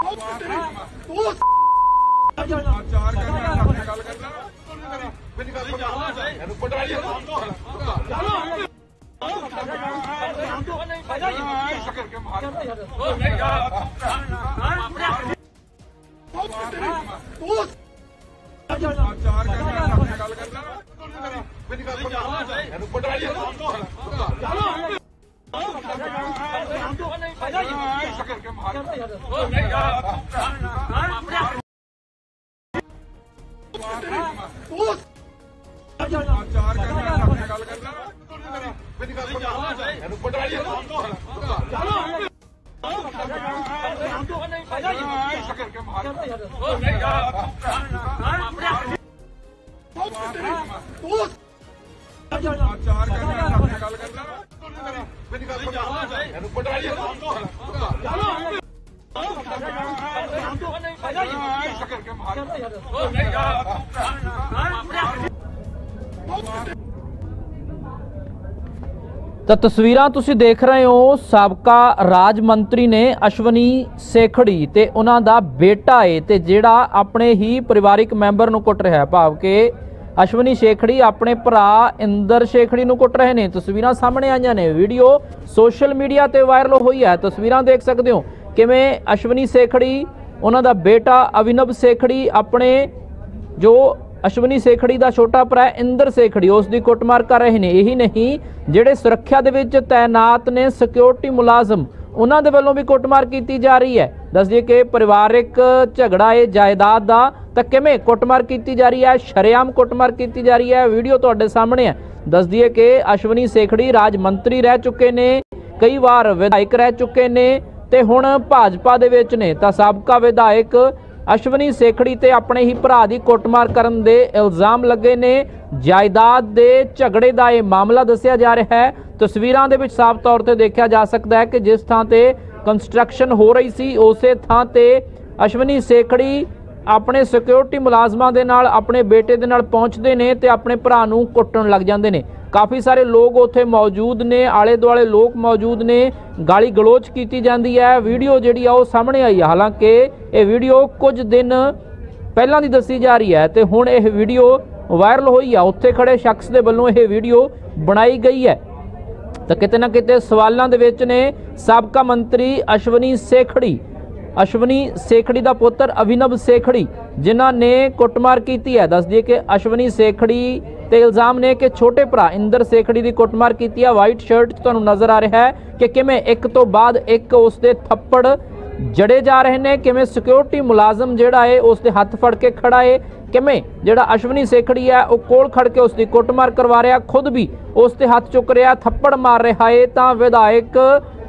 ਤੱਕ ਗੱਲ ਕਰਨਾ ਮੇਰੀ ਗੱਲ ਸੁਣ ਇਹਨੂੰ ਪਟਵਾਰੀ ਚਲੋ ਐਸਾ ਕਰਕੇ ਮਾਰ ਮੇਰੀ ਗੱਲ ਸੁਣ ਇਹਨੂੰ ਪਟਵਾਰੀ ਚਲੋ ਐਸਾ ਕਰਕੇ ਮਾਰ ਚਾਰ ਘੰਟੇ ਤੱਕ ਗੱਲ ਕਰਨਾ ਮੇਰੀ ਗੱਲ ਸੁਣ ਇਹਨੂੰ ਪਟਵਾਰੀ ਚਲੋ ਐਸਾ ਕਰਕੇ ਮਾਰ ਚਾਰ ਘੰਟੇ ਤੱਕ ਗੱਲ ਕਰਨਾ ਮੇਰੀ ਗੱਲ ਸੁਣ ਇਹਨੂੰ ਪਟਵਾਰੀ ਚਲੋ ਐਸਾ ਕਰਕੇ ਮਾਰ ਚਾਰ ਕਰਨਾ ਗੱਲ ਕਰਨਾ ਮੇਰੀ ਗੱਲ ਸੁਣ ਇਹਨੂੰ ਇਹਨੂੰ ਪਟਵਾਈ ਸ਼ਕਰ ਤਾਂ ਤਸਵੀਰਾਂ ਤੁਸੀਂ ਦੇਖ ਰਹੇ ਹੋ, ਸਾਬਕਾ ਰਾਜ ਮੰਤਰੀ ਨੇ ਅਸ਼ਵਨੀ ਸੇਖੜੀ ਤੇ ਉਹਨਾਂ ਦਾ ਬੇਟਾ ਏ ਤੇ ਜਿਹੜਾ ਆਪਣੇ ਹੀ ਪਰਿਵਾਰਿਕ ਮੈਂਬਰ ਨੂੰ ਕੁੱਟ ਰਿਹਾ ਭਾਵ ਕਿ ਅਸ਼ਵਨੀ ਸੇਖੜੀ ਆਪਣੇ ਭਰਾ ਇੰਦਰ ਸੇਖੜੀ ਨੂੰ ਕੁੱਟ ਰਹੇ ਨੇ। ਤਸਵੀਰਾਂ ਸਾਹਮਣੇ ਆਈਆਂ ਨੇ। ਵੀਡੀਓ ਸੋਸ਼ਲ ਮੀਡੀਆ ਤੇ ਵਾਇਰਲ ਹੋਈ ਹੈ। ਤਸਵੀਰਾਂ ਦੇਖ ਸਕਦੇ ਹੋ ਕਿਵੇਂ ਅਸ਼ਵਨੀ ਸੇਖੜੀ, ਉਹਨਾਂ ਦਾ ਬੇਟਾ ਅਵਿਨਵ ਸੇਖੜੀ, ਆਪਣੇ ਜੋ ਅਸ਼ਵਨੀ ਸੇਖੜੀ ਦਾ ਛੋਟਾ ਭਰਾ ਇੰਦਰ ਸੇਖੜੀ, ਉਸ ਦੀ ਕੁੱਟਮਾਰ ਕਰ ਰਹੇ ਨੇ। ਇਹੀ ਨਹੀਂ, ਜਿਹੜੇ ਸੁਰੱਖਿਆ ਦੇ ਵਿੱਚ ਤਾਇਨਾਤ ਨੇ ਸਿਕਿਉਰਿਟੀ ਮੁਲਾਜ਼ਮ, ਉਹਨਾਂ ਦੇ ਵੱਲੋਂ ਵੀ ਕੁੱਟਮਾਰ ਕੀਤੀ ਜਾ ਰਹੀ ਹੈ। ਦੱਸਦੀਏ ਕਿ ਪਰਿਵਾਰਿਕ ਝਗੜਾ ਹੈ ਜਾਇਦਾਦ ਦਾ ਤਾਂ ਕਿਵੇਂ ਕੁੱਟਮਾਰ ਕੀਤੀ ਜਾ ਰਹੀ ਹੈ, ਸ਼ਰੇਆਮ ਕੁੱਟਮਾਰ ਕੀਤੀ ਜਾ ਰਹੀ ਹੈ, ਵੀਡੀਓ ਤੁਹਾਡੇ ਸਾਹਮਣੇ ਹੈ। ਦੱਸਦੀਏ ਕਿ ਅਸ਼ਵਨੀ ਸੇਖੜੀ ਰਾਜ ਮੰਤਰੀ ਰਹਿ ਚੁੱਕੇ ਨੇ, ਕਈ ਵਾਰ ਵਿਧਾਇਕ ਰਹਿ ਚੁੱਕੇ ਨੇ ਤੇ ਹੁਣ ਭਾਜਪਾ ਦੇ ਵਿੱਚ ਨੇ। ਤਾਂ ਸਾਬਕਾ ਵਿਧਾਇਕ ਅਸ਼ਵਨੀ ਸੇਖੜੀ ਤੇ ਆਪਣੇ ਹੀ ਭਰਾ ਦੀ ਕੁੱਟਮਾਰ ਕਰਨ ਦੇ ਇਲਜ਼ਾਮ ਲੱਗੇ ਨੇ। ਜਾਇਦਾਦ ਦੇ ਝਗੜੇ ਦਾ ਇਹ ਮਾਮਲਾ ਦੱਸਿਆ ਜਾ ਰਿਹਾ ਹੈ। ਤਸਵੀਰਾਂ ਦੇ ਵਿੱਚ ਸਾਫ਼ ਤੌਰ ਤੇ ਦੇਖਿਆ ਜਾ ਸਕਦਾ ਹੈ ਕਿ ਜਿਸ ਥਾਂ ਤੇ ਕੰਸਟਰਕਸ਼ਨ ਹੋ ਰਹੀ ਸੀ, ਉਸੇ ਥਾਂ ਤੇ ਅਸ਼ਵਨੀ ਸੇਖੜੀ ਆਪਣੇ ਸਿਕਿਉਰਿਟੀ ਮੁਲਾਜ਼ਮਾਂ ਦੇ ਨਾਲ, ਆਪਣੇ ਬੇਟੇ ਦੇ ਨਾਲ ਪਹੁੰਚਦੇ ਨੇ ਤੇ ਆਪਣੇ ਭਰਾ ਨੂੰ ਕੁੱਟਣ ਲੱਗ ਜਾਂਦੇ ਨੇ। ਕਾਫੀ ਸਾਰੇ ਲੋਕ ਉੱਥੇ ਮੌਜੂਦ ਨੇ ਆਲੇ ਦੁਆਲੇ ਲੋਕ ਮੌਜੂਦ ਨੇ ਗਾਲੀ ਗਲੋਚ ਕੀਤੀ ਜਾਂਦੀ ਹੈ। ਵੀਡੀਓ ਜਿਹੜੀ ਆ ਉਹ ਸਾਹਮਣੇ ਆਈ ਹੈ ਹਾਲਾਂਕਿ ਇਹ ਵੀਡੀਓ ਕੁਝ ਦਿਨ ਪਹਿਲਾਂ ਦੀ ਦੱਸੀ ਜਾ ਰਹੀ ਹੈ ਤੇ ਹੁਣ ਇਹ ਵੀਡੀਓ ਵਾਇਰਲ ਹੋਈ ਆ। ਉੱਥੇ ਖੜੇ ਸ਼ਖਸ ਦੇ ਵੱਲੋਂ ਇਹ ਵੀਡੀਓ ਬਣਾਈ ਗਈ ਹੈ। ਤਾਂ ਕਿਤੇ ਨਾ ਕਿਤੇ ਸਵਾਲਾਂ ਦੇ ਵਿੱਚ ਨੇ ਸਾਬਕਾ ਮੰਤਰੀ ਅਸ਼ਵਨੀ ਸੇਖੜੀ। ਅਸ਼ਵਨੀ ਸੇਖੜੀ ਦਾ ਪੁੱਤਰ ਅਭਿਨਵ ਸੇਖੜੀ, ਜਿਨ੍ਹਾਂ ਨੇ ਕੁੱਟਮਾਰ ਕੀਤੀ ਹੈ। ਦੱਸ ਦਈਏ ਕਿ ਅਸ਼ਵਨੀ ਸੇਖੜੀ ਤੇ ਇਲਜ਼ਾਮ ਨੇ ਕਿ ਛੋਟੇ ਭਰਾ ਇੰਦਰ ਸੇਖੜੀ ਦੀ ਕੁੱਟਮਾਰ ਕੀਤੀ ਹੈ। ਵਾਈਟ ਸ਼ਰਟ ਤੁਹਾਨੂੰ ਨਜ਼ਰ ਆ ਰਿਹਾ ਹੈ ਕਿ ਕਿਵੇਂ ਇੱਕ ਤੋਂ ਬਾਅਦ ਇੱਕ ਉਸ ਦੇ ਥੱਪੜ ਜੜੇ ਜਾ ਰਹੇ ਨੇ, ਕਿਵੇਂ ਸਿਕਿਉਰਿਟੀ ਮੁਲਾਜ਼ਮ ਜਿਹੜਾ ਹੈ ਉਸ ਦੇ ਹੱਥ ਫੜ ਕੇ ਖੜਾ ਹੈ ਕਿਵੇਂ ਜਿਹੜਾ ਅਸ਼ਵਨੀ ਸੇਖੜੀ ਹੈ, ਉਹ ਕੋਲ ਖੜ ਕੇ ਉਸ ਦੀ ਕੁੱਟਮਾਰ ਕਰਵਾ ਰਿਹਾ, ਖੁਦ ਵੀ ਉਸ ਤੇ ਹੱਥ ਚੁੱਕ ਰਿਹਾ, ਥੱਪੜ ਮਾਰ ਰਿਹਾ ਹੈ ਤਾਂ ਵਿਧਾਇਕ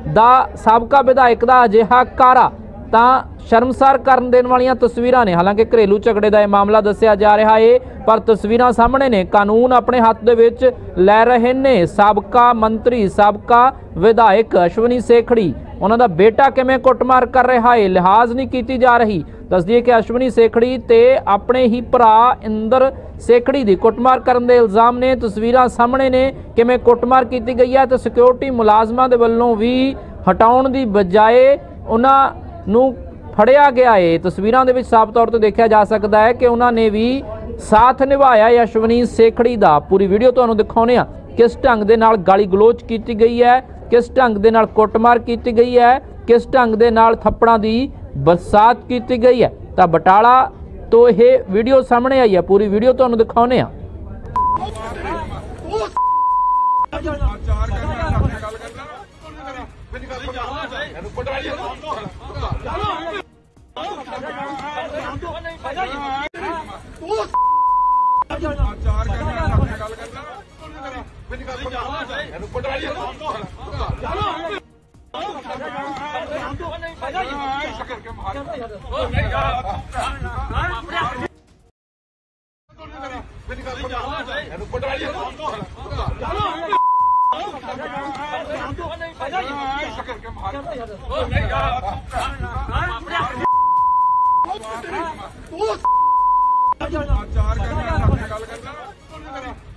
ਦਾ, ਸਾਬਕਾ ਵਿਧਾਇਕ ਦਾ ਅਜਿਹਾ ਕਾਰਾ, ਤਾਂ ਸ਼ਰਮਸਾਰ ਕਰਨ ਦੇਣ ਵਾਲੀਆਂ ਤਸਵੀਰਾਂ ਨੇ। ਹਾਲਾਂਕਿ ਘਰੇਲੂ ਝਗੜੇ ਦਾ ਇਹ ਮਾਮਲਾ ਦੱਸਿਆ ਜਾ ਰਿਹਾ ਏ, ਪਰ ਤਸਵੀਰਾਂ ਸਾਹਮਣੇ ਨੇ, ਕਾਨੂੰਨ ਆਪਣੇ ਹੱਥ ਦੇ ਵਿੱਚ ਲੈ ਰਹੇ ਨੇ। ਸਾਬਕਾ ਮੰਤਰੀ, ਸਾਬਕਾ ਵਿਧਾਇਕ ਅਸ਼ਵਨੀ ਸੇਖੜੀ ਉਹਨਾਂ ਦਾ ਬੇਟਾ ਕਿਵੇਂ ਕੁੱਟਮਾਰ ਕਰ ਰਿਹਾ ਹੈ, ਲਿਹਾਜ਼ ਨਹੀਂ ਕੀਤੀ ਜਾ ਰਹੀ। ਦੱਸਦੀਏ ਕਿ ਅਸ਼ਵਨੀ ਸੇਖੜੀ ਤੇ ਆਪਣੇ ਹੀ ਭਰਾ ਇੰਦਰ ਸੇਖੜੀ ਦੀ ਕੁੱਟਮਾਰ ਕਰਨ ਦੇ ਇਲਜ਼ਾਮ ਨੇ। ਤਸਵੀਰਾਂ ਸਾਹਮਣੇ ਨੇ ਕਿਵੇਂ ਕੁੱਟਮਾਰ ਕੀਤੀ ਗਈ ਹੈ ਤੇ ਸਿਕਿਉਰਿਟੀ ਮੁਲਾਜ਼ਮਾਂ ਦੇ ਵੱਲੋਂ ਵੀ ਹਟਾਉਣ ਦੀ ਬਜਾਏ ਉਹਨਾਂ ਨੂੰ ਫੜਿਆ ਗਿਆ ਏ ਤਸਵੀਰਾਂ ਦੇ ਵਿੱਚ ਸਾਫ਼ ਤੌਰ ਤੇ ਦੇਖਿਆ ਜਾ ਸਕਦਾ ਹੈ ਕਿ ਉਹਨਾਂ ਨੇ ਵੀ ਸਾਥ ਨਿਭਾਇਆ ਹੈ ਅਸ਼ਵਨੀ ਸੇਖੜੀ ਦਾ। ਪੂਰੀ ਵੀਡੀਓ ਤੁਹਾਨੂੰ ਦਿਖਾਉਨੇ ਆ ਕਿਸ ਢੰਗ ਦੇ ਨਾਲ ਗਾਲੀ ਗਲੋਚ ਕੀਤੀ ਗਈ ਹੈ। ਕਿਸ ਢੰਗ ਦੇ ਨਾਲ ਕੁੱਟਮਾਰ ਕੀਤੀ ਗਈ ਹੈ, ਕਿਸ ਢੰਗ ਦੇ ਨਾਲ ਥੱਪੜਾਂ ਦੀ ਬਰਸਾਤ ਕੀਤੀ ਗਈ ਹੈ। ਤਾਂ ਬਟਾਲਾ ਤੋਂ ਇਹ ਵੀਡੀਓ ਸਾਹਮਣੇ ਆਈ ਹੈ। ਪੂਰੀ ਵੀਡੀਓ ਤੁਹਾਨੂੰ ਦਿਖਾਉਨੇ ਆ ਚਾਰ ਕਰਨਾ ਗੱਲ ਕਰਨਾ। ਮੇਰੀ ਗੱਲ ਸੁਣ ਇਹਨੂੰ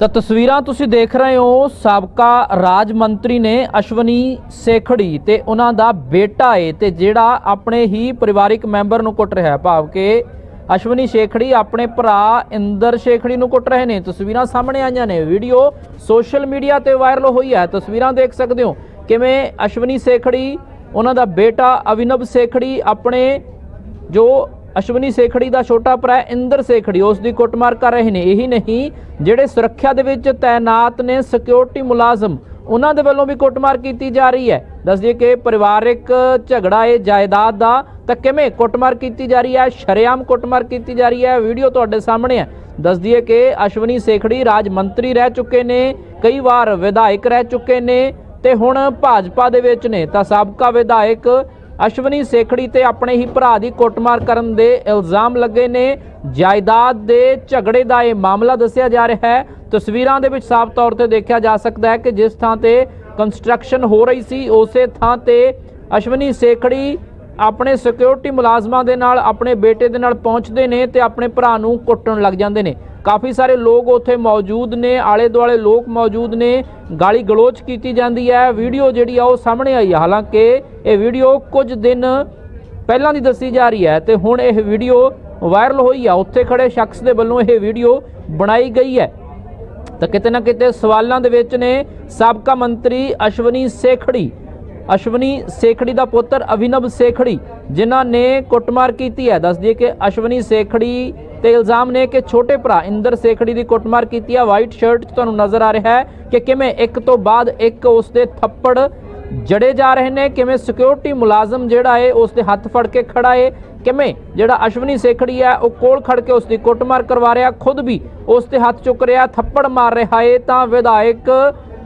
ਤਾਂ ਤਸਵੀਰਾਂ ਤੁਸੀਂ ਦੇਖ ਰਹੇ ਹੋ, ਸਾਬਕਾ ਰਾਜ ਮੰਤਰੀ ਨੇ ਅਸ਼ਵਨੀ ਸੇਖੜੀ ਤੇ ਉਹਨਾਂ ਦਾ ਬੇਟਾ ਏ ਤੇ ਜਿਹੜਾ ਆਪਣੇ ਹੀ ਪਰਿਵਾਰਿਕ ਮੈਂਬਰ ਨੂੰ ਕੁੱਟ ਰਿਹਾ ਹੈ। ਭਾਵ ਕਿ ਅਸ਼ਵਨੀ ਸ਼ੇਖੜੀ ਆਪਣੇ ਭਰਾ ਇੰਦਰ ਸ਼ੇਖੜੀ ਨੂੰ ਕੁੱਟ ਰਹੇ ਨੇ। ਤਸਵੀਰਾਂ ਸਾਹਮਣੇ ਆਈਆਂ ਨੇ। ਵੀਡੀਓ ਸੋਸ਼ਲ ਮੀਡੀਆ ਤੇ ਵਾਇਰਲ ਹੋਈ ਹੈ। ਤਸਵੀਰਾਂ ਦੇਖ ਸਕਦੇ ਹੋ ਕਿਵੇਂ ਅਸ਼ਵਨੀ ਸੇਖੜੀ, ਉਹਨਾਂ ਦਾ ਬੇਟਾ ਅਵਿਨਵ ਸੇਖੜੀ ਆਪਣੇ ਜੋ ਅਸ਼ਵਨੀ ਸੇਖੜੀ ਦਾ ਛੋਟਾ ਭਰਾ ਇੰਦਰ ਸੇਖੜੀ। ਉਸ ਦੀ ਕੁੱਟਮਾਰ ਕਰ ਰਹੇ ਨੇ। ਇਹੀ ਨਹੀਂ, ਜਿਹੜੇ ਸੁਰੱਖਿਆ ਦੇ ਵਿੱਚ ਤਾਇਨਾਤ ਨੇ ਸਿਕਿਉਰਿਟੀ ਮੁਲਾਜ਼ਮ, ਉਹਨਾਂ ਦੇ ਵੱਲੋਂ ਵੀ ਕੁੱਟਮਾਰ ਕੀਤੀ ਜਾ ਰਹੀ ਹੈ। ਦੱਸਦੀਏ ਕਿ ਪਰਿਵਾਰਿਕ ਝਗੜਾ ਹੈ, ਜਾਇਦਾਦ ਦਾ। ਤਾਂ ਕਿਵੇਂ ਕੁੱਟਮਾਰ ਕੀਤੀ ਜਾ ਰਹੀ ਹੈ, ਸ਼ਰੇਆਮ ਕੁੱਟਮਾਰ ਕੀਤੀ ਜਾ ਰਹੀ ਹੈ, ਵੀਡੀਓ ਤੁਹਾਡੇ ਸਾਹਮਣੇ ਹੈ। ਦੱਸਦੀਏ ਕਿ ਅਸ਼ਵਨੀ ਸੇਖੜੀ ਰਾਜ ਮੰਤਰੀ ਰਹਿ ਚੁੱਕੇ ਨੇ, ਕਈ ਵਾਰ ਵਿਧਾਇਕ ਰਹਿ ਚੁੱਕੇ ਨੇ ਤੇ ਹੁਣ ਭਾਜਪਾ ਦੇ ਵਿੱਚ ਨੇ। ਤਾਂ ਸਾਬਕਾ ਵਿਧਾਇਕ ਅਸ਼ਵਨੀ ਸੇਖੜੀ ਤੇ ਆਪਣੇ ਹੀ ਭਰਾ ਦੀ ਕੁੱਟਮਾਰ ਕਰਨ ਦੇ ਇਲਜ਼ਾਮ ਲੱਗੇ ਨੇ। ਜਾਇਦਾਦ ਦੇ ਝਗੜੇ ਦਾ ਇਹ ਮਾਮਲਾ ਦੱਸਿਆ ਜਾ ਰਿਹਾ ਹੈ। ਤਸਵੀਰਾਂ ਦੇ ਵਿੱਚ ਸਾਫ਼ ਤੌਰ ਤੇ ਦੇਖਿਆ ਜਾ ਸਕਦਾ ਹੈ ਕਿ ਜਿਸ ਥਾਂ ਤੇ ਕੰਸਟਰਕਸ਼ਨ ਹੋ ਰਹੀ ਸੀ, ਉਸੇ ਥਾਂ ਤੇ ਅਸ਼ਵਨੀ ਸੇਖੜੀ ਆਪਣੇ ਸਿਕਿਉਰਿਟੀ ਮੁਲਾਜ਼ਮਾਂ ਦੇ ਨਾਲ, ਆਪਣੇ ਬੇਟੇ ਦੇ ਨਾਲ ਪਹੁੰਚਦੇ ਨੇ ਤੇ ਆਪਣੇ ਭਰਾ ਨੂੰ ਕੁੱਟਣ ਲੱਗ ਜਾਂਦੇ ਨੇ। ਕਾਫੀ ਸਾਰੇ ਲੋਕ ਉੱਥੇ ਮੌਜੂਦ ਨੇ ਆਲੇ ਦੁਆਲੇ ਲੋਕ ਮੌਜੂਦ ਨੇ। ਗਾਲੀ ਗਲੋਚ ਕੀਤੀ ਜਾਂਦੀ ਹੈ। ਵੀਡੀਓ ਜਿਹੜੀ ਆ ਉਹ ਸਾਹਮਣੇ ਆਈ ਹੈ ਹਾਲਾਂਕਿ ਇਹ ਵੀਡੀਓ ਕੁਝ ਦਿਨ ਪਹਿਲਾਂ ਦੀ ਦੱਸੀ ਜਾ ਰਹੀ ਹੈ ਤੇ ਹੁਣ ਇਹ ਵੀਡੀਓ ਵਾਇਰਲ ਹੋਈ ਆ। ਉੱਥੇ ਖੜੇ ਸ਼ਖਸ ਦੇ ਵੱਲੋਂ ਇਹ ਵੀਡੀਓ ਬਣਾਈ ਗਈ ਹੈ। ਤਾਂ ਕਿਤੇ ਨਾ ਕਿਤੇ ਸਵਾਲਾਂ ਦੇ ਵਿੱਚ ਨੇ ਸਾਬਕਾ ਮੰਤਰੀ ਅਸ਼ਵਨੀ ਸੇਖੜੀ ਅਸ਼ਵਨੀ ਸੇਖੜੀ ਦਾ ਪੁੱਤਰ ਅਭਿਨਵ ਸੇਖੜੀ, ਜਿਨ੍ਹਾਂ ਨੇ ਕੁੱਟਮਾਰ ਕੀਤੀ ਹੈ। ਦੱਸ ਦਈਏ ਕਿ ਅਸ਼ਵਨੀ ਸੇਖੜੀ ਤੇ ਇਲਜ਼ਾਮ ਨੇ ਕਿ ਛੋਟੇ ਭਰਾ ਇੰਦਰ ਸੇਖੜੀ ਦੀ ਕੁੱਟਮਾਰ ਕੀਤੀ ਹੈ। ਵਾਈਟ ਸ਼ਰਟ 'ਚ ਤੁਹਾਨੂੰ ਨਜ਼ਰ ਆ ਰਿਹਾ ਹੈ ਕਿ ਕਿਵੇਂ ਇੱਕ ਤੋਂ ਬਾਅਦ ਇੱਕ ਉਸ ਦੇ ਥੱਪੜ ਜੜੇ ਜਾ ਰਹੇ ਨੇ, ਕਿਵੇਂ ਸਿਕਿਉਰਿਟੀ ਮੁਲਾਜ਼ਮ ਜਿਹੜਾ ਹੈ ਉਸ ਦੇ ਹੱਥ ਫੜ ਕੇ ਖੜਾ ਹੈ, ਕਿਵੇਂ ਜਿਹੜਾ ਅਸ਼ਵਨੀ ਸੇਖੜੀ ਹੈ ਉਹ ਕੋਲ ਖੜ ਕੇ ਉਸ ਦੀ ਕੁੱਟਮਾਰ ਕਰਵਾ ਰਿਹਾ, ਖੁਦ ਵੀ ਉਸ ਦੇ ਹੱਥ ਚੁੱਕ ਰਿਹਾ, ਥੱਪੜ ਮਾਰ ਰਿਹਾ ਏ ਤਾਂ ਵਿਧਾਇਕ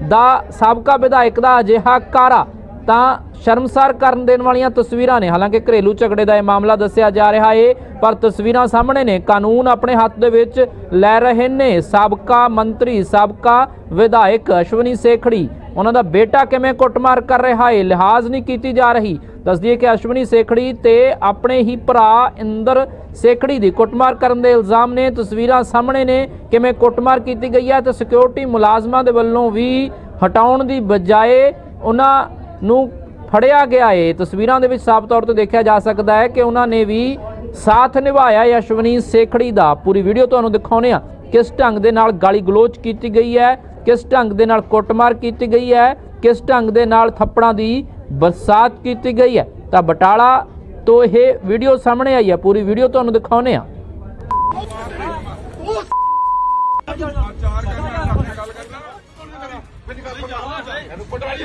ਦਾ, ਸਾਬਕਾ ਵਿਧਾਇਕ ਦਾ ਅਜਿਹਾ ਕਾਰਾ ਤਾਂ ਸ਼ਰਮਸਾਰ ਕਰਨ ਦੇਣ ਵਾਲੀਆਂ ਤਸਵੀਰਾਂ ਨੇ। ਹਾਲਾਂਕਿ ਘਰੇਲੂ ਝਗੜੇ ਦਾ ਇਹ ਮਾਮਲਾ ਦੱਸਿਆ ਜਾ ਰਿਹਾ ਏ, ਪਰ ਤਸਵੀਰਾਂ ਸਾਹਮਣੇ ਨੇ। ਕਾਨੂੰਨ ਆਪਣੇ ਹੱਥ ਦੇ ਵਿੱਚ ਲੈ ਰਹੇ ਨੇ। ਸਾਬਕਾ ਮੰਤਰੀ, ਸਾਬਕਾ ਵਿਧਾਇਕ ਅਸ਼ਵਨੀ ਸੇਖੜੀ, ਉਹਨਾਂ ਦਾ ਬੇਟਾ ਕਿਵੇਂ ਕੁੱਟਮਾਰ ਕਰ ਰਿਹਾ ਏ, ਲਿਹਾਜ਼ ਨਹੀਂ ਕੀਤੀ ਜਾ ਰਹੀ। ਦੱਸਦੀਏ ਕਿ ਅਸ਼ਵਨੀ ਸੇਖੜੀ ਤੇ ਆਪਣੇ ਹੀ ਭਰਾ ਇੰਦਰ ਸੇਖੜੀ ਦੀ ਕੁੱਟਮਾਰ ਕਰਨ ਦੇ ਇਲਜ਼ਾਮ ਨੇ। ਤਸਵੀਰਾਂ ਸਾਹਮਣੇ ਨੇ ਕਿਵੇਂ ਕੁੱਟਮਾਰ ਕੀਤੀ ਗਈ ਹੈ ਤੇ ਸਿਕਿਉਰਿਟੀ ਮੁਲਾਜ਼ਮਾਂ ਦੇ ਵੱਲੋਂ ਵੀ ਹਟਾਉਣ ਦੀ ਬਜਾਏ ਉਹਨਾਂ ਨੂੰ ਫੜਿਆ ਗਿਆ ਏ। ਤਸਵੀਰਾਂ ਦੇ ਵਿੱਚ ਸਾਫ਼ ਤੌਰ ਤੇ ਦੇਖਿਆ ਜਾ ਸਕਦਾ ਹੈ ਕਿ ਉਹਨਾਂ ਨੇ ਵੀ ਸਾਥ ਨਿਭਾਇਆ ਯਸ਼ਵਨੀ ਸੇਖੜੀ ਦਾ ਪੂਰੀ ਵੀਡੀਓ ਤੁਹਾਨੂੰ ਦਿਖਾਉਨੇ ਆ ਕਿਸ ਢੰਗ ਦੇ ਨਾਲ ਗਾਲੀ ਗਲੋਚ ਕੀਤੀ ਗਈ ਹੈ, ਕਿਸ ਢੰਗ ਦੇ ਨਾਲ ਕੁੱਟਮਾਰ ਕੀਤੀ ਗਈ ਹੈ, ਕਿਸ ਢੰਗ ਦੇ ਨਾਲ ਥੱਪੜਾਂ ਦੀ ਬਰਸਾਤ ਕੀਤੀ ਗਈ ਹੈ। ਤਾਂ ਬਟਾਲਾ ਤੋਂ ਇਹ ਵੀਡੀਓ ਸਾਹਮਣੇ ਆਈ ਹੈ। ਪੂਰੀ ਵੀਡੀਓ ਤੁਹਾਨੂੰ ਦਿਖਾਉਨੇ ਆ ਚਾਰ ਘੰਟੇ ਗੱਲ ਕਰਦਾ ਮੇਰੀ ਗੱਲ ਪਟਵਾਰੀ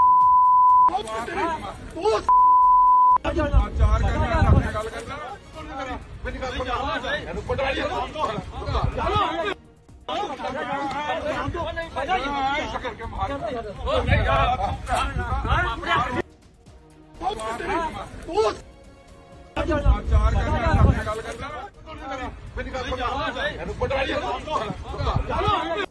ਗੱਲ ਕਰਦਾ ਮੇਰੀ ਗੱਲ ਸੁਣ ਇਹਨੂੰ ਪਟਵਾਰੀ ਸ਼ਕਰ ਕੇ ਮਾਰ ਮੇਰੀ ਗੱਲ ਸੁਣ ਇਹਨੂੰ ਪਟਵਾਰੀ ਸ਼ਕਰ ਕੇ ਮਾਰ ਚਾਰ ਘੰਟੇ ਗੱਲ ਕਰਦਾ ਮੇਰੀ ਗੱਲ ਸੁਣ ਇਹਨੂੰ ਪਟਵਾਰੀ ਸ਼ਕਰ ਕੇ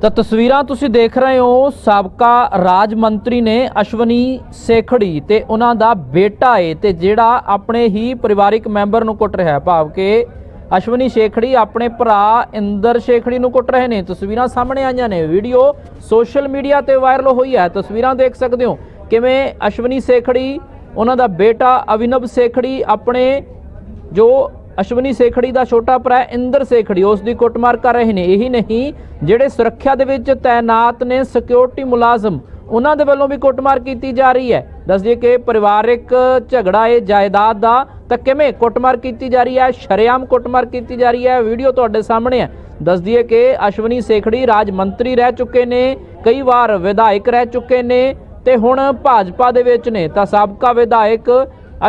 ਤਾਂ ਤਸਵੀਰਾਂ ਤੁਸੀਂ ਦੇਖ ਰਹੇ ਹੋ, ਸਾਬਕਾ ਰਾਜ ਮੰਤਰੀ ਨੇ ਅਸ਼ਵਨੀ ਸੇਖੜੀ ਤੇ ਉਹਨਾਂ ਦਾ ਬੇਟਾ ਏ ਤੇ ਜਿਹੜਾ ਆਪਣੇ ਹੀ ਪਰਿਵਾਰਿਕ ਮੈਂਬਰ ਨੂੰ ਕੁੱਟ ਰਿਹਾ ਭਾਵ ਕਿ ਅਸ਼ਵਨੀ ਸੇਖੜੀ ਆਪਣੇ ਭਰਾ ਇੰਦਰ ਸੇਖੜੀ ਨੂੰ ਕੁੱਟ ਰਹੇ ਨੇ। ਤਸਵੀਰਾਂ ਸਾਹਮਣੇ ਆਈਆਂ ਨੇ। ਵੀਡੀਓ ਸੋਸ਼ਲ ਮੀਡੀਆ ਤੇ ਵਾਇਰਲ ਹੋਈ ਹੈ। ਤਸਵੀਰਾਂ ਦੇਖ ਸਕਦੇ ਹੋ ਕਿਵੇਂ ਅਸ਼ਵਨੀ ਸੇਖੜੀ, ਉਹਨਾਂ ਦਾ ਬੇਟਾ ਅਵਿਨਵ ਸੇਖੜੀ, ਆਪਣੇ ਜੋ ਅਸ਼ਵਨੀ ਸੇਖੜੀ ਦਾ ਛੋਟਾ ਭਰਾ ਇੰਦਰ ਸੇਖੜੀ, ਉਸ ਦੀ ਕੁੱਟਮਾਰ ਕਰ ਰਹੇ ਨੇ। ਇਹੀ ਨਹੀਂ, ਜਿਹੜੇ ਸੁਰੱਖਿਆ ਦੇ ਵਿੱਚ ਤਾਇਨਾਤ ਨੇ ਸਿਕਿਉਰਿਟੀ ਮੁਲਾਜ਼ਮ ਉਹਨਾਂ ਦੇ ਵੱਲੋਂ ਵੀ ਕੁੱਟਮਾਰ ਕੀਤੀ ਜਾ ਰਹੀ ਹੈ। ਦੱਸ ਦਈਏ ਕਿ ਪਰਿਵਾਰਿਕ ਝਗੜਾ ਹੈ ਜਾਇਦਾਦ ਦਾ ਤਾਂ ਕਿਵੇਂ ਕੁੱਟਮਾਰ ਕੀਤੀ ਜਾ ਰਹੀ ਹੈ, ਸ਼ਰੇਆਮ ਕੁੱਟਮਾਰ ਕੀਤੀ ਜਾ ਰਹੀ ਹੈ, ਵੀਡੀਓ ਤੁਹਾਡੇ ਸਾਹਮਣੇ ਹੈ। ਦੱਸ ਦਈਏ ਕਿ ਅਸ਼ਵਨੀ ਸੇਖੜੀ ਰਾਜ ਮੰਤਰੀ ਰਹਿ ਚੁੱਕੇ ਨੇ, ਕਈ ਵਾਰ ਵਿਧਾਇਕ ਰਹਿ ਚੁੱਕੇ ਨੇ ਤੇ ਹੁਣ ਭਾਜਪਾ ਦੇ ਵਿੱਚ ਨੇ ਤਾਂ ਸਾਬਕਾ ਵਿਧਾਇਕ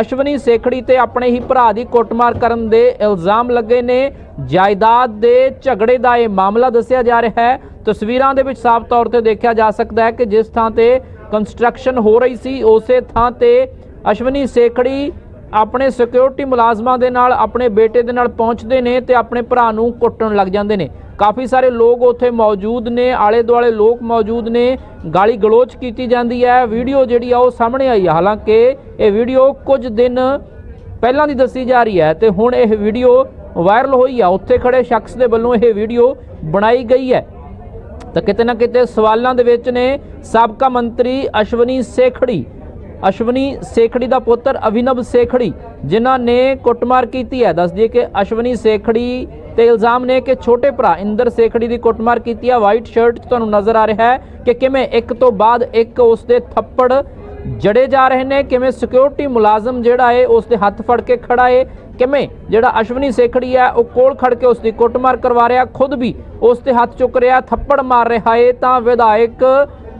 ਅਸ਼ਵਨੀ ਸੇਖੜੀ ਤੇ ਆਪਣੇ ਹੀ ਭਰਾ ਦੀ ਕੁੱਟਮਾਰ ਕਰਨ ਦੇ ਇਲਜ਼ਾਮ ਲੱਗੇ ਨੇ। ਜਾਇਦਾਦ ਦੇ ਝਗੜੇ ਦਾ ਇਹ ਮਾਮਲਾ ਦੱਸਿਆ ਜਾ ਰਿਹਾ ਹੈ। ਤਸਵੀਰਾਂ ਦੇ ਵਿੱਚ ਸਾਫ਼ ਤੌਰ ਤੇ ਦੇਖਿਆ ਜਾ ਸਕਦਾ ਹੈ ਕਿ ਜਿਸ ਥਾਂ ਤੇ ਕੰਸਟਰਕਸ਼ਨ ਹੋ ਰਹੀ ਸੀ, ਉਸੇ ਥਾਂ ਤੇ ਅਸ਼ਵਨੀ ਸੇਖੜੀ ਆਪਣੇ ਸਿਕਿਉਰਿਟੀ ਮੁਲਾਜ਼ਮਾਂ ਦੇ ਨਾਲ, ਆਪਣੇ ਬੇਟੇ ਦੇ ਨਾਲ ਪਹੁੰਚਦੇ ਨੇ ਤੇ ਆਪਣੇ ਭਰਾ ਨੂੰ ਕੁੱਟਣ ਲੱਗ ਜਾਂਦੇ ਨੇ। ਕਾਫੀ ਸਾਰੇ ਲੋਕ ਉੱਥੇ ਮੌਜੂਦ ਨੇ ਆਲੇ ਦੁਆਲੇ ਲੋਕ ਮੌਜੂਦ ਨੇ। ਗਾਲੀ ਗਲੋਚ ਕੀਤੀ ਜਾਂਦੀ ਹੈ। ਵੀਡੀਓ ਜਿਹੜੀ ਆ ਉਹ ਸਾਹਮਣੇ ਆਈ ਹੈ ਹਾਲਾਂਕਿ ਇਹ ਵੀਡੀਓ ਕੁਝ ਦਿਨ ਪਹਿਲਾਂ ਦੀ ਦੱਸੀ ਜਾ ਰਹੀ ਹੈ ਤੇ ਹੁਣ ਇਹ ਵੀਡੀਓ ਵਾਇਰਲ ਹੋਈ ਆ। ਉੱਥੇ ਖੜੇ ਸ਼ਖਸ ਦੇ ਵੱਲੋਂ ਇਹ ਵੀਡੀਓ ਬਣਾਈ ਗਈ ਹੈ। ਤਾਂ ਕਿਤੇ ਨਾ ਕਿਤੇ ਸਵਾਲਾਂ ਦੇ ਵਿੱਚ ਨੇ। ਸਾਬਕਾ ਮੰਤਰੀ ਅਸ਼ਵਨੀ ਸੇਖੜੀ ਅਸ਼ਵਨੀ ਸੇਖੜੀ ਦਾ ਪੁੱਤਰ ਅਭਿਨਵ ਸੇਖੜੀ, ਜਿਨ੍ਹਾਂ ਨੇ ਕੁੱਟਮਾਰ ਕੀਤੀ ਹੈ। ਦੱਸ ਦਈਏ ਕਿ ਅਸ਼ਵਨੀ ਸੇਖੜੀ ਤੇ ਇਲਜ਼ਾਮ ਨੇ ਕਿ ਛੋਟੇ ਭਰਾ ਇੰਦਰ ਸੇਖੜੀ ਦੀ ਕੁੱਟਮਾਰ ਕੀਤੀ ਹੈ। ਵਾਈਟ ਸ਼ਰਟ 'ਚ ਤੁਹਾਨੂੰ ਨਜ਼ਰ ਆ ਰਿਹਾ ਹੈ ਕਿ ਕਿਵੇਂ ਇੱਕ ਤੋਂ ਬਾਅਦ ਇੱਕ ਉਸ ਦੇ ਥੱਪੜ ਜੜੇ ਜਾ ਰਹੇ ਨੇ, ਕਿਵੇਂ ਸਿਕਿਉਰਿਟੀ ਮੁਲਾਜ਼ਮ ਜਿਹੜਾ ਏ ਉਸ ਦੇ ਹੱਥ ਫੜ ਕੇ ਖੜਾ ਏ ਕਿਵੇਂ ਜਿਹੜਾ ਅਸ਼ਵਨੀ ਸੇਖੜੀ ਹੈ ਉਹ ਕੋਲ ਖੜ ਕੇ ਉਸ ਦੀ ਕੁੱਟਮਾਰ ਕਰਵਾ ਰਿਹਾ, ਖੁਦ ਵੀ ਉਸ ਤੇ ਹੱਥ ਚੁੱਕ ਰਿਹਾ, ਥੱਪੜ ਮਾਰ ਰਿਹਾ ਏ ਤਾਂ ਵਿਧਾਇਕ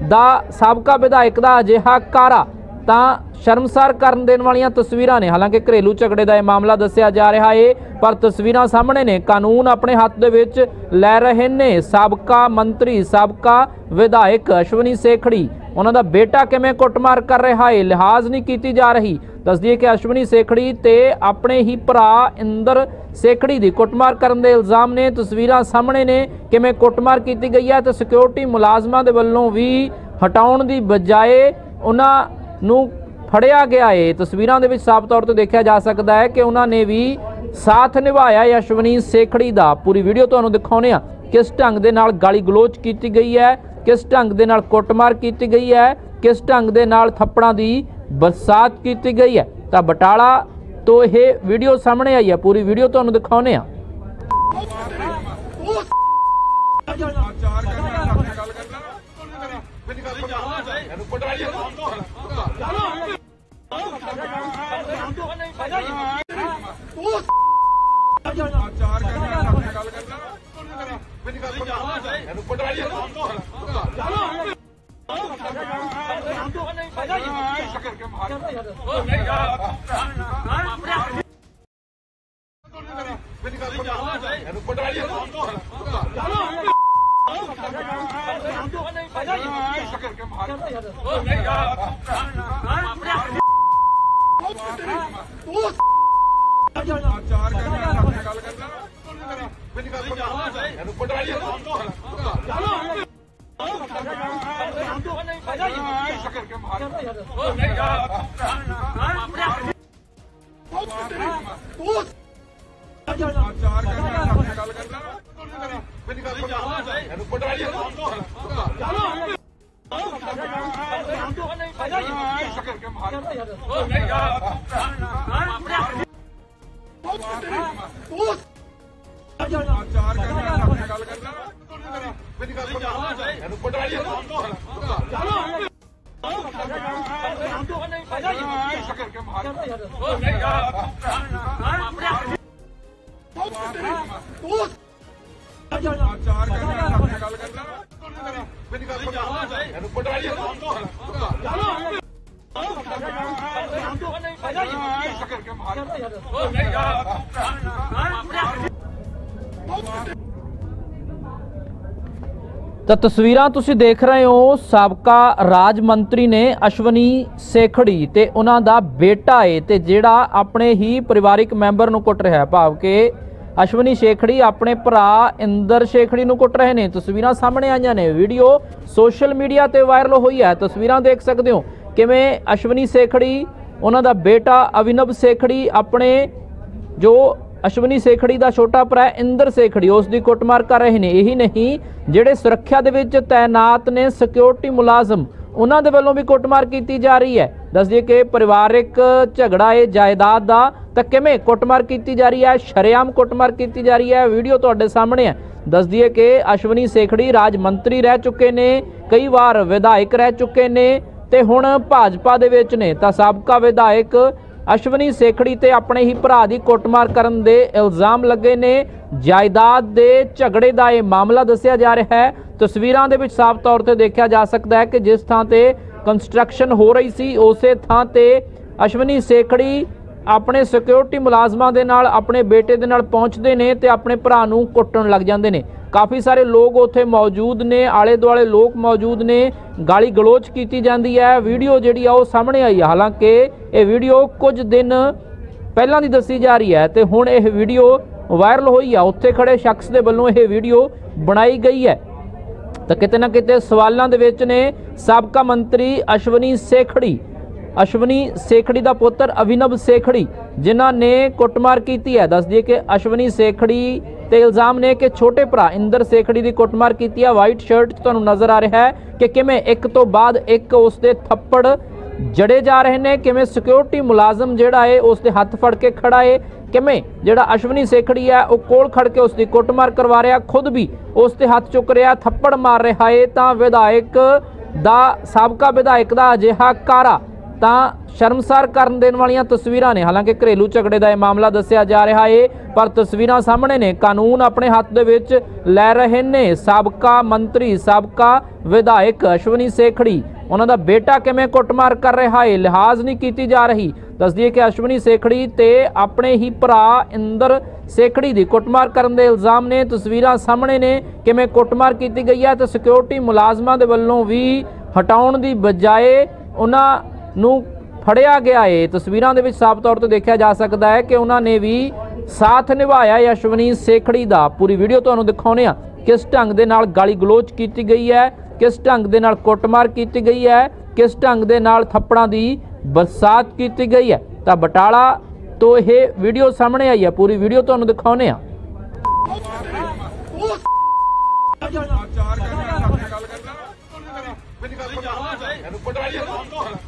ਦਾ, ਸਾਬਕਾ ਵਿਧਾਇਕ ਦਾ ਅਜਿਹਾ ਕਾਰਾ ਤਾਂ ਸ਼ਰਮਸਾਰ ਕਰਨ ਦੇਣ ਵਾਲੀਆਂ ਤਸਵੀਰਾਂ ਨੇ। ਹਾਲਾਂਕਿ ਘਰੇਲੂ ਝਗੜੇ ਦਾ ਇਹ ਮਾਮਲਾ ਦੱਸਿਆ ਜਾ ਰਿਹਾ ਏ, ਪਰ ਤਸਵੀਰਾਂ ਸਾਹਮਣੇ ਨੇ। ਕਾਨੂੰਨ ਆਪਣੇ ਹੱਥ ਦੇ ਵਿੱਚ ਲੈ ਰਹੇ ਨੇ। ਸਾਬਕਾ ਮੰਤਰੀ, ਸਾਬਕਾ ਵਿਧਾਇਕ ਅਸ਼ਵਨੀ ਸੇਖੜੀ, ਉਹਨਾਂ ਦਾ ਬੇਟਾ ਕਿਵੇਂ ਕੁੱਟਮਾਰ ਕਰ ਰਿਹਾ ਏ, ਲਿਹਾਜ਼ ਨਹੀਂ ਕੀਤੀ ਜਾ ਰਹੀ। ਦੱਸਦੀ ਕਿ ਅਸ਼ਵਨੀ ਸੇਖੜੀ ਤੇ ਆਪਣੇ ਹੀ ਭਰਾ ਇੰਦਰ ਸੇਖੜੀ ਦੀ ਕੁੱਟਮਾਰ ਕਰਨ ਦੇ ਇਲਜ਼ਾਮ ਨੇ। ਤਸਵੀਰਾਂ ਸਾਹਮਣੇ ਨੇ ਕਿਵੇਂ ਕੁੱਟਮਾਰ ਕੀਤੀ ਗਈ ਹੈ ਤੇ ਸਿਕਿਉਰਿਟੀ ਮੁਲਾਜ਼ਮਾਂ ਦੇ ਵੱਲੋਂ ਵੀ ਹਟਾਉਣ ਦੀ ਬਜਾਏ ਉਹਨਾਂ ਨੂੰ ਫੜਿਆ ਗਿਆ ਏ। ਤਸਵੀਰਾਂ ਦੇ ਵਿੱਚ ਸਾਫ਼ ਤੌਰ ਤੇ ਦੇਖਿਆ ਜਾ ਸਕਦਾ ਹੈ ਕਿ ਉਹਨਾਂ ਨੇ ਵੀ ਸਾਥ ਨਿਭਾਇਆ ਯਸ਼ਵਨੀ ਸੇਖੜੀ ਦਾ ਪੂਰੀ ਵੀਡੀਓ ਤੁਹਾਨੂੰ ਦਿਖਾਉਨੇ ਆ ਕਿਸ ਢੰਗ ਦੇ ਨਾਲ ਗਾਲੀ ਗਲੋਚ ਕੀਤੀ ਗਈ ਹੈ? ਕਿਸ ਢੰਗ ਦੇ ਨਾਲ ਕੁੱਟਮਾਰ ਕੀਤੀ ਗਈ ਹੈ? ਕਿਸ ਢੰਗ ਦੇ ਨਾਲ ਥੱਪੜਾਂ ਦੀ ਬਰਸਾਤ ਕੀਤੀ ਗਈ ਹੈ? ਤਾਂ ਬਟਾਲਾ ਤੋਂ ਇਹ ਵੀਡੀਓ ਸਾਹਮਣੇ ਆਈ ਹੈ। ਪੂਰੀ ਵੀਡੀਓ ਤੁਹਾਨੂੰ ਦਿਖਾਉਨੇ ਆ ਚਾਰ ਕਰਨਾ ਗੱਲ ਕਰਨਾ। ਮੇਰੀ ਗੱਲ ਸੁਣ ਇਹਨੂੰ ਪਟਵਾਈ ਚਾਰ ਕਰਨਾ ਆਪਣੇ ਗੱਲ ਕਰਨਾ ਮੇਰੀ ਗੱਲ ਸੁਣ ਚਾਰ ਕਰਨਾ ਗੱਲ ਕਰਨਾ ਮੇਰੀ ਗੱਲ ਸੁਣ ਇਹਨੂੰ ਪਟਵਾਈ ਸ਼ਕਰ ਕੇ ਤਾਂ ਤਸਵੀਰਾਂ ਤੁਸੀਂ ਦੇਖ ਰਹੇ ਹੋ, ਸਾਬਕਾ ਰਾਜ ਮੰਤਰੀ ਨੇ ਅਸ਼ਵਨੀ ਸੇਖੜੀ ਤੇ ਉਹਨਾਂ ਦਾ ਬੇਟਾ ਏ ਤੇ ਜਿਹੜਾ ਆਪਣੇ ਹੀ ਪਰਿਵਾਰਿਕ ਮੈਂਬਰ ਨੂੰ ਕੁੱਟ ਰਿਹਾ, ਭਾਵ ਕਿ ਅਸ਼ਵਨੀ ਸ਼ੇਖੜੀ ਆਪਣੇ ਭਰਾ ਇੰਦਰ ਸ਼ੇਖੜੀ ਨੂੰ ਕੁੱਟ ਰਹੇ ਨੇ। ਤਸਵੀਰਾਂ ਸਾਹਮਣੇ ਆਈਆਂ ਨੇ। ਵੀਡੀਓ ਸੋਸ਼ਲ ਮੀਡੀਆ ਤੇ ਵਾਇਰਲ ਹੋਈ ਹੈ। ਤਸਵੀਰਾਂ ਦੇਖ ਸਕਦੇ ਹੋ ਕਿਵੇਂ ਅਸ਼ਵਨੀ ਸ਼ੇਖੜੀ, ਉਹਨਾਂ ਦਾ ਬੇਟਾ ਅਵਿਨਵ ਸ਼ੇਖੜੀ, ਆਪਣੇ ਜੋ ਅਸ਼ਵਨੀ ਸੇਖੜੀ ਦਾ ਛੋਟਾ ਭਰਾ ਇੰਦਰ ਸੇਖੜੀ, ਉਸ ਦੀ ਕੁੱਟਮਾਰ ਕਰ ਰਹੇ ਨੇ। ਇਹੀ ਨਹੀਂ, ਜਿਹੜੇ ਸੁਰੱਖਿਆ ਦੇ ਵਿੱਚ ਤਾਇਨਾਤ ਨੇ ਸਿਕਿਉਰਿਟੀ ਮੁਲਾਜ਼ਮ ਉਹਨਾਂ ਦੇ ਵੱਲੋਂ ਵੀ ਕੁੱਟਮਾਰ ਕੀਤੀ ਜਾ ਰਹੀ ਹੈ। ਦੱਸਦੀਏ ਕਿ ਪਰਿਵਾਰਿਕ ਝਗੜਾ ਹੈ ਜਾਇਦਾਦ ਦਾ ਤਾਂ ਕਿਵੇਂ ਕੁੱਟਮਾਰ ਕੀਤੀ ਜਾ ਰਹੀ ਹੈ, ਸ਼ਰੇਆਮ ਕੁੱਟਮਾਰ ਕੀਤੀ ਜਾ ਰਹੀ ਹੈ, ਵੀਡੀਓ ਤੁਹਾਡੇ ਸਾਹਮਣੇ ਹੈ। ਦੱਸਦੀਏ ਕਿ ਅਸ਼ਵਨੀ ਸੇਖੜੀ ਰਾਜ ਮੰਤਰੀ ਰਹਿ ਚੁੱਕੇ ਨੇ, ਕਈ ਵਾਰ ਵਿਧਾਇਕ ਰਹਿ ਚੁੱਕੇ ਨੇ ਤੇ ਹੁਣ ਭਾਜਪਾ ਦੇ ਵਿੱਚ ਨੇ ਤਾਂ ਸਾਬਕਾ ਵਿਧਾਇਕ ਅਸ਼ਵਨੀ ਸੇਖੜੀ ਤੇ ਆਪਣੇ ਹੀ ਭਰਾ ਦੀ ਕੁੱਟਮਾਰ ਕਰਨ ਦੇ ਇਲਜ਼ਾਮ ਲੱਗੇ ਨੇ। ਜਾਇਦਾਦ ਦੇ ਝਗੜੇ ਦਾ ਇਹ ਮਾਮਲਾ ਦੱਸਿਆ ਜਾ ਰਿਹਾ ਹੈ। ਤਸਵੀਰਾਂ ਦੇ ਵਿੱਚ ਸਾਫ਼ ਤੌਰ ਤੇ ਦੇਖਿਆ ਜਾ ਸਕਦਾ ਹੈ ਕਿ ਜਿਸ ਥਾਂ ਤੇ ਕੰਸਟਰਕਸ਼ਨ ਹੋ ਰਹੀ ਸੀ, ਉਸੇ ਥਾਂ ਤੇ ਅਸ਼ਵਨੀ ਸੇਖੜੀ ਆਪਣੇ ਸਿਕਿਉਰਿਟੀ ਮੁਲਾਜ਼ਮਾਂ ਦੇ ਨਾਲ, ਆਪਣੇ ਬੇਟੇ ਦੇ ਨਾਲ ਪਹੁੰਚਦੇ ਨੇ ਤੇ ਆਪਣੇ ਭਰਾ ਨੂੰ ਕੁੱਟਣ ਲੱਗ ਜਾਂਦੇ ਨੇ। ਕਾਫੀ ਸਾਰੇ ਲੋਕ ਉੱਥੇ ਮੌਜੂਦ ਨੇ ਆਲੇ ਦੁਆਲੇ ਲੋਕ ਮੌਜੂਦ ਨੇ, ਗਾਲੀ ਗਲੋਚ ਕੀਤੀ ਜਾਂਦੀ ਹੈ। ਵੀਡੀਓ ਜਿਹੜੀ ਆ ਉਹ ਸਾਹਮਣੇ ਆਈ ਹੈ ਹਾਲਾਂਕਿ ਇਹ ਵੀਡੀਓ ਕੁਝ ਦਿਨ ਪਹਿਲਾਂ ਦੀ ਦੱਸੀ ਜਾ ਰਹੀ ਹੈ ਤੇ ਹੁਣ ਇਹ ਵੀਡੀਓ ਵਾਇਰਲ ਹੋਈ ਆ। ਉੱਥੇ ਖੜੇ ਸ਼ਖਸ ਦੇ ਵੱਲੋਂ ਇਹ ਵੀਡੀਓ ਬਣਾਈ ਗਈ ਹੈ। ਤਾਂ ਕਿਤੇ ਨਾ ਕਿਤੇ ਸਵਾਲਾਂ ਦੇ ਵਿੱਚ ਨੇ ਸਾਬਕਾ ਮੰਤਰੀ ਅਸ਼ਵਨੀ ਸੇਖੜੀ ਅਸ਼ਵਨੀ ਸੇਖੜੀ ਦਾ ਪੁੱਤਰ ਅਭਿਨਵ ਸੇਖੜੀ, ਜਿਨ੍ਹਾਂ ਨੇ ਕੁੱਟਮਾਰ ਕੀਤੀ ਹੈ। ਦੱਸ ਦਈਏ ਕਿ ਅਸ਼ਵਨੀ ਸੇਖੜੀ ਤੇ ਇਲਜ਼ਾਮ ਨੇ ਕਿ ਛੋਟੇ ਭਰਾ ਇੰਦਰ ਸੇਖੜੀ ਦੀ ਕੁੱਟਮਾਰ ਕੀਤੀ ਹੈ ਵਾਈਟ ਸ਼ਰਟ ਤੁਹਾਨੂੰ ਨਜ਼ਰ ਆ ਰਿਹਾ ਹੈ ਕਿ ਕਿਵੇਂ ਇੱਕ ਤੋਂ ਬਾਅਦ ਇੱਕ ਉਸ ਦੇ ਥੱਪੜ ਜੜੇ ਜਾ ਰਹੇ ਨੇ, ਕਿਵੇਂ ਸਿਕਿਉਰਿਟੀ ਮੁਲਾਜ਼ਮ ਜਿਹੜਾ ਏ ਉਸ ਦੇ ਹੱਥ ਫੜ ਕੇ ਖੜਾ ਏ, ਕਿਵੇਂ ਜਿਹੜਾ ਅਸ਼ਵਨੀ ਸੇਖੜੀ ਹੈ ਉਹ ਕੋਲ ਖੜ ਕੇ ਉਸ ਦੀ ਕੁੱਟਮਾਰ ਕਰਵਾ ਰਿਹਾ, ਖੁਦ ਵੀ ਉਸ ਤੇ ਹੱਥ ਚੁੱਕ ਰਿਹਾ, ਥੱਪੜ ਮਾਰ ਰਿਹਾ ਏ, ਤਾਂ ਵਿਧਾਇਕ ਦਾ, ਸਾਬਕਾ ਵਿਧਾਇਕ ਦਾ ਅਜਿਹਾ ਕਾਰਾ ਤਾਂ ਸ਼ਰਮਸਾਰ ਕਰਨ ਦੇਣ ਵਾਲੀਆਂ ਤਸਵੀਰਾਂ ਨੇ। ਹਾਲਾਂਕਿ ਘਰੇਲੂ ਝਗੜੇ ਦਾ ਇਹ ਮਾਮਲਾ ਦੱਸਿਆ ਜਾ ਰਿਹਾ ਏ, ਪਰ ਤਸਵੀਰਾਂ ਸਾਹਮਣੇ ਨੇ। ਕਾਨੂੰਨ ਆਪਣੇ ਹੱਥ ਦੇ ਵਿੱਚ ਲੈ ਰਹੇ ਨੇ। ਸਾਬਕਾ ਮੰਤਰੀ, ਸਾਬਕਾ ਵਿਧਾਇਕ ਅਸ਼ਵਨੀ ਸੇਖੜੀ, ਉਹਨਾਂ ਦਾ ਬੇਟਾ ਕਿਵੇਂ ਕੁੱਟਮਾਰ ਕਰ ਰਿਹਾ ਏ, ਲਿਹਾਜ਼ ਨਹੀਂ ਕੀਤੀ ਜਾ ਰਹੀ। ਦੱਸਦੀਏ ਕਿ ਅਸ਼ਵਨੀ ਸੇਖੜੀ ਤੇ ਆਪਣੇ ਹੀ ਭਰਾ ਇੰਦਰ ਸੇਖੜੀ ਦੀ ਕੁੱਟਮਾਰ ਕਰਨ ਦੇ ਇਲਜ਼ਾਮ ਨੇ। ਤਸਵੀਰਾਂ ਸਾਹਮਣੇ ਨੇ ਕਿਵੇਂ ਕੁੱਟਮਾਰ ਕੀਤੀ ਗਈ ਹੈ ਤੇ ਸਿਕਿਉਰਿਟੀ ਮੁਲਾਜ਼ਮਾਂ ਦੇ ਵੱਲੋਂ ਵੀ ਹਟਾਉਣ ਦੀ ਬਜਾਏ ਉਹਨਾਂ ਨੂੰ ਫੜਿਆ ਗਿਆ ਏ। ਤਸਵੀਰਾਂ ਦੇ ਵਿੱਚ ਸਾਫ਼ ਤੌਰ ਤੇ ਦੇਖਿਆ ਜਾ ਸਕਦਾ ਹੈ ਕਿ ਉਹਨਾਂ ਨੇ ਵੀ ਸਾਥ ਨਿਭਾਇਆ ਯਸ਼ਵਨੀ ਸੇਖੜੀ ਦਾ ਪੂਰੀ ਵੀਡੀਓ ਤੁਹਾਨੂੰ ਦਿਖਾਉਨੇ ਆ ਕਿਸ ਢੰਗ ਦੇ ਨਾਲ ਗਾਲੀ ਗਲੋਚ ਕੀਤੀ ਗਈ ਹੈ? ਕਿਸ ਢੰਗ ਦੇ ਨਾਲ ਕੁੱਟਮਾਰ ਕੀਤੀ ਗਈ ਹੈ? ਕਿਸ ਢੰਗ ਦੇ ਨਾਲ ਥੱਪੜਾਂ ਦੀ ਬਰਸਾਤ ਕੀਤੀ ਗਈ ਹੈ? ਤਾਂ ਬਟਾਲਾ ਤੋਂ ਇਹ ਵੀਡੀਓ ਸਾਹਮਣੇ ਆਈ ਹੈ। ਪੂਰੀ ਵੀਡੀਓ ਤੁਹਾਨੂੰ ਦਿਖਾਉਨੇ ਆ ਚਾਰ ਗੱਲ ਕਰਨਾ ਮੇਰੀ ਗੱਲ ਕਰਨਾ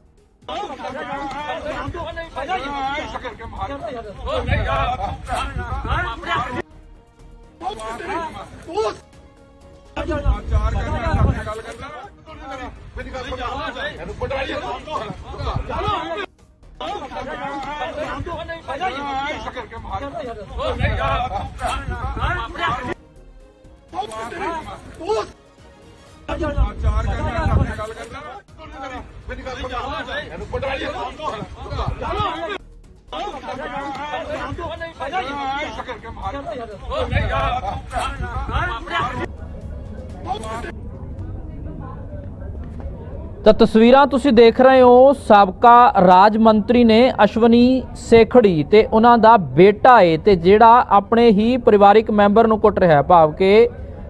ਗੱਲ ਸੁਣ ਇਹਨੂੰ ਪਟਵਾਈ ਕਰਕੇ ਮਾਰ ਮੇਰੀ ਗੱਲ ਸੁਣ ਇਹਨੂੰ ਪਟਵਾਈ ਕਰਕੇ ਮਾਰ ਚਾਰ ਕਰਨਾ ਆਪਣੇ ਗੱਲ ਕਰਨਾ ਤਾਂ ਤਸਵੀਰਾਂ ਤੁਸੀਂ ਦੇਖ ਰਹੇ ਹੋ, ਸਾਬਕਾ ਰਾਜ ਮੰਤਰੀ ਨੇ ਅਸ਼ਵਨੀ ਸੇਖੜੀ ਤੇ ਉਹਨਾਂ ਦਾ ਬੇਟਾ ਏ ਤੇ ਜਿਹੜਾ ਆਪਣੇ ਹੀ ਪਰਿਵਾਰਿਕ ਮੈਂਬਰ ਨੂੰ ਕੁੱਟ ਰਿਹਾ ਭਾਵ ਕਿ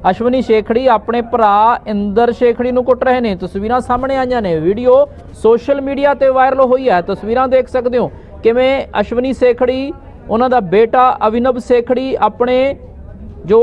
ਅਸ਼ਵਨੀ ਸ਼ੇਖੜੀ ਆਪਣੇ ਭਰਾ ਇੰਦਰ ਸ਼ੇਖੜੀ ਨੂੰ ਕੁੱਟ ਰਹੇ ਨੇ। ਤਸਵੀਰਾਂ ਸਾਹਮਣੇ ਆਈਆਂ ਨੇ। ਵੀਡੀਓ ਸੋਸ਼ਲ ਮੀਡੀਆ ਤੇ ਵਾਇਰਲ ਹੋਈ ਹੈ। ਤਸਵੀਰਾਂ ਦੇਖ ਸਕਦੇ ਹੋ ਕਿਵੇਂ ਅਸ਼ਵਨੀ ਸੇਖੜੀ, ਉਹਨਾਂ ਦਾ ਬੇਟਾ ਅਵਿਨਵ ਸੇਖੜੀ, ਆਪਣੇ ਜੋ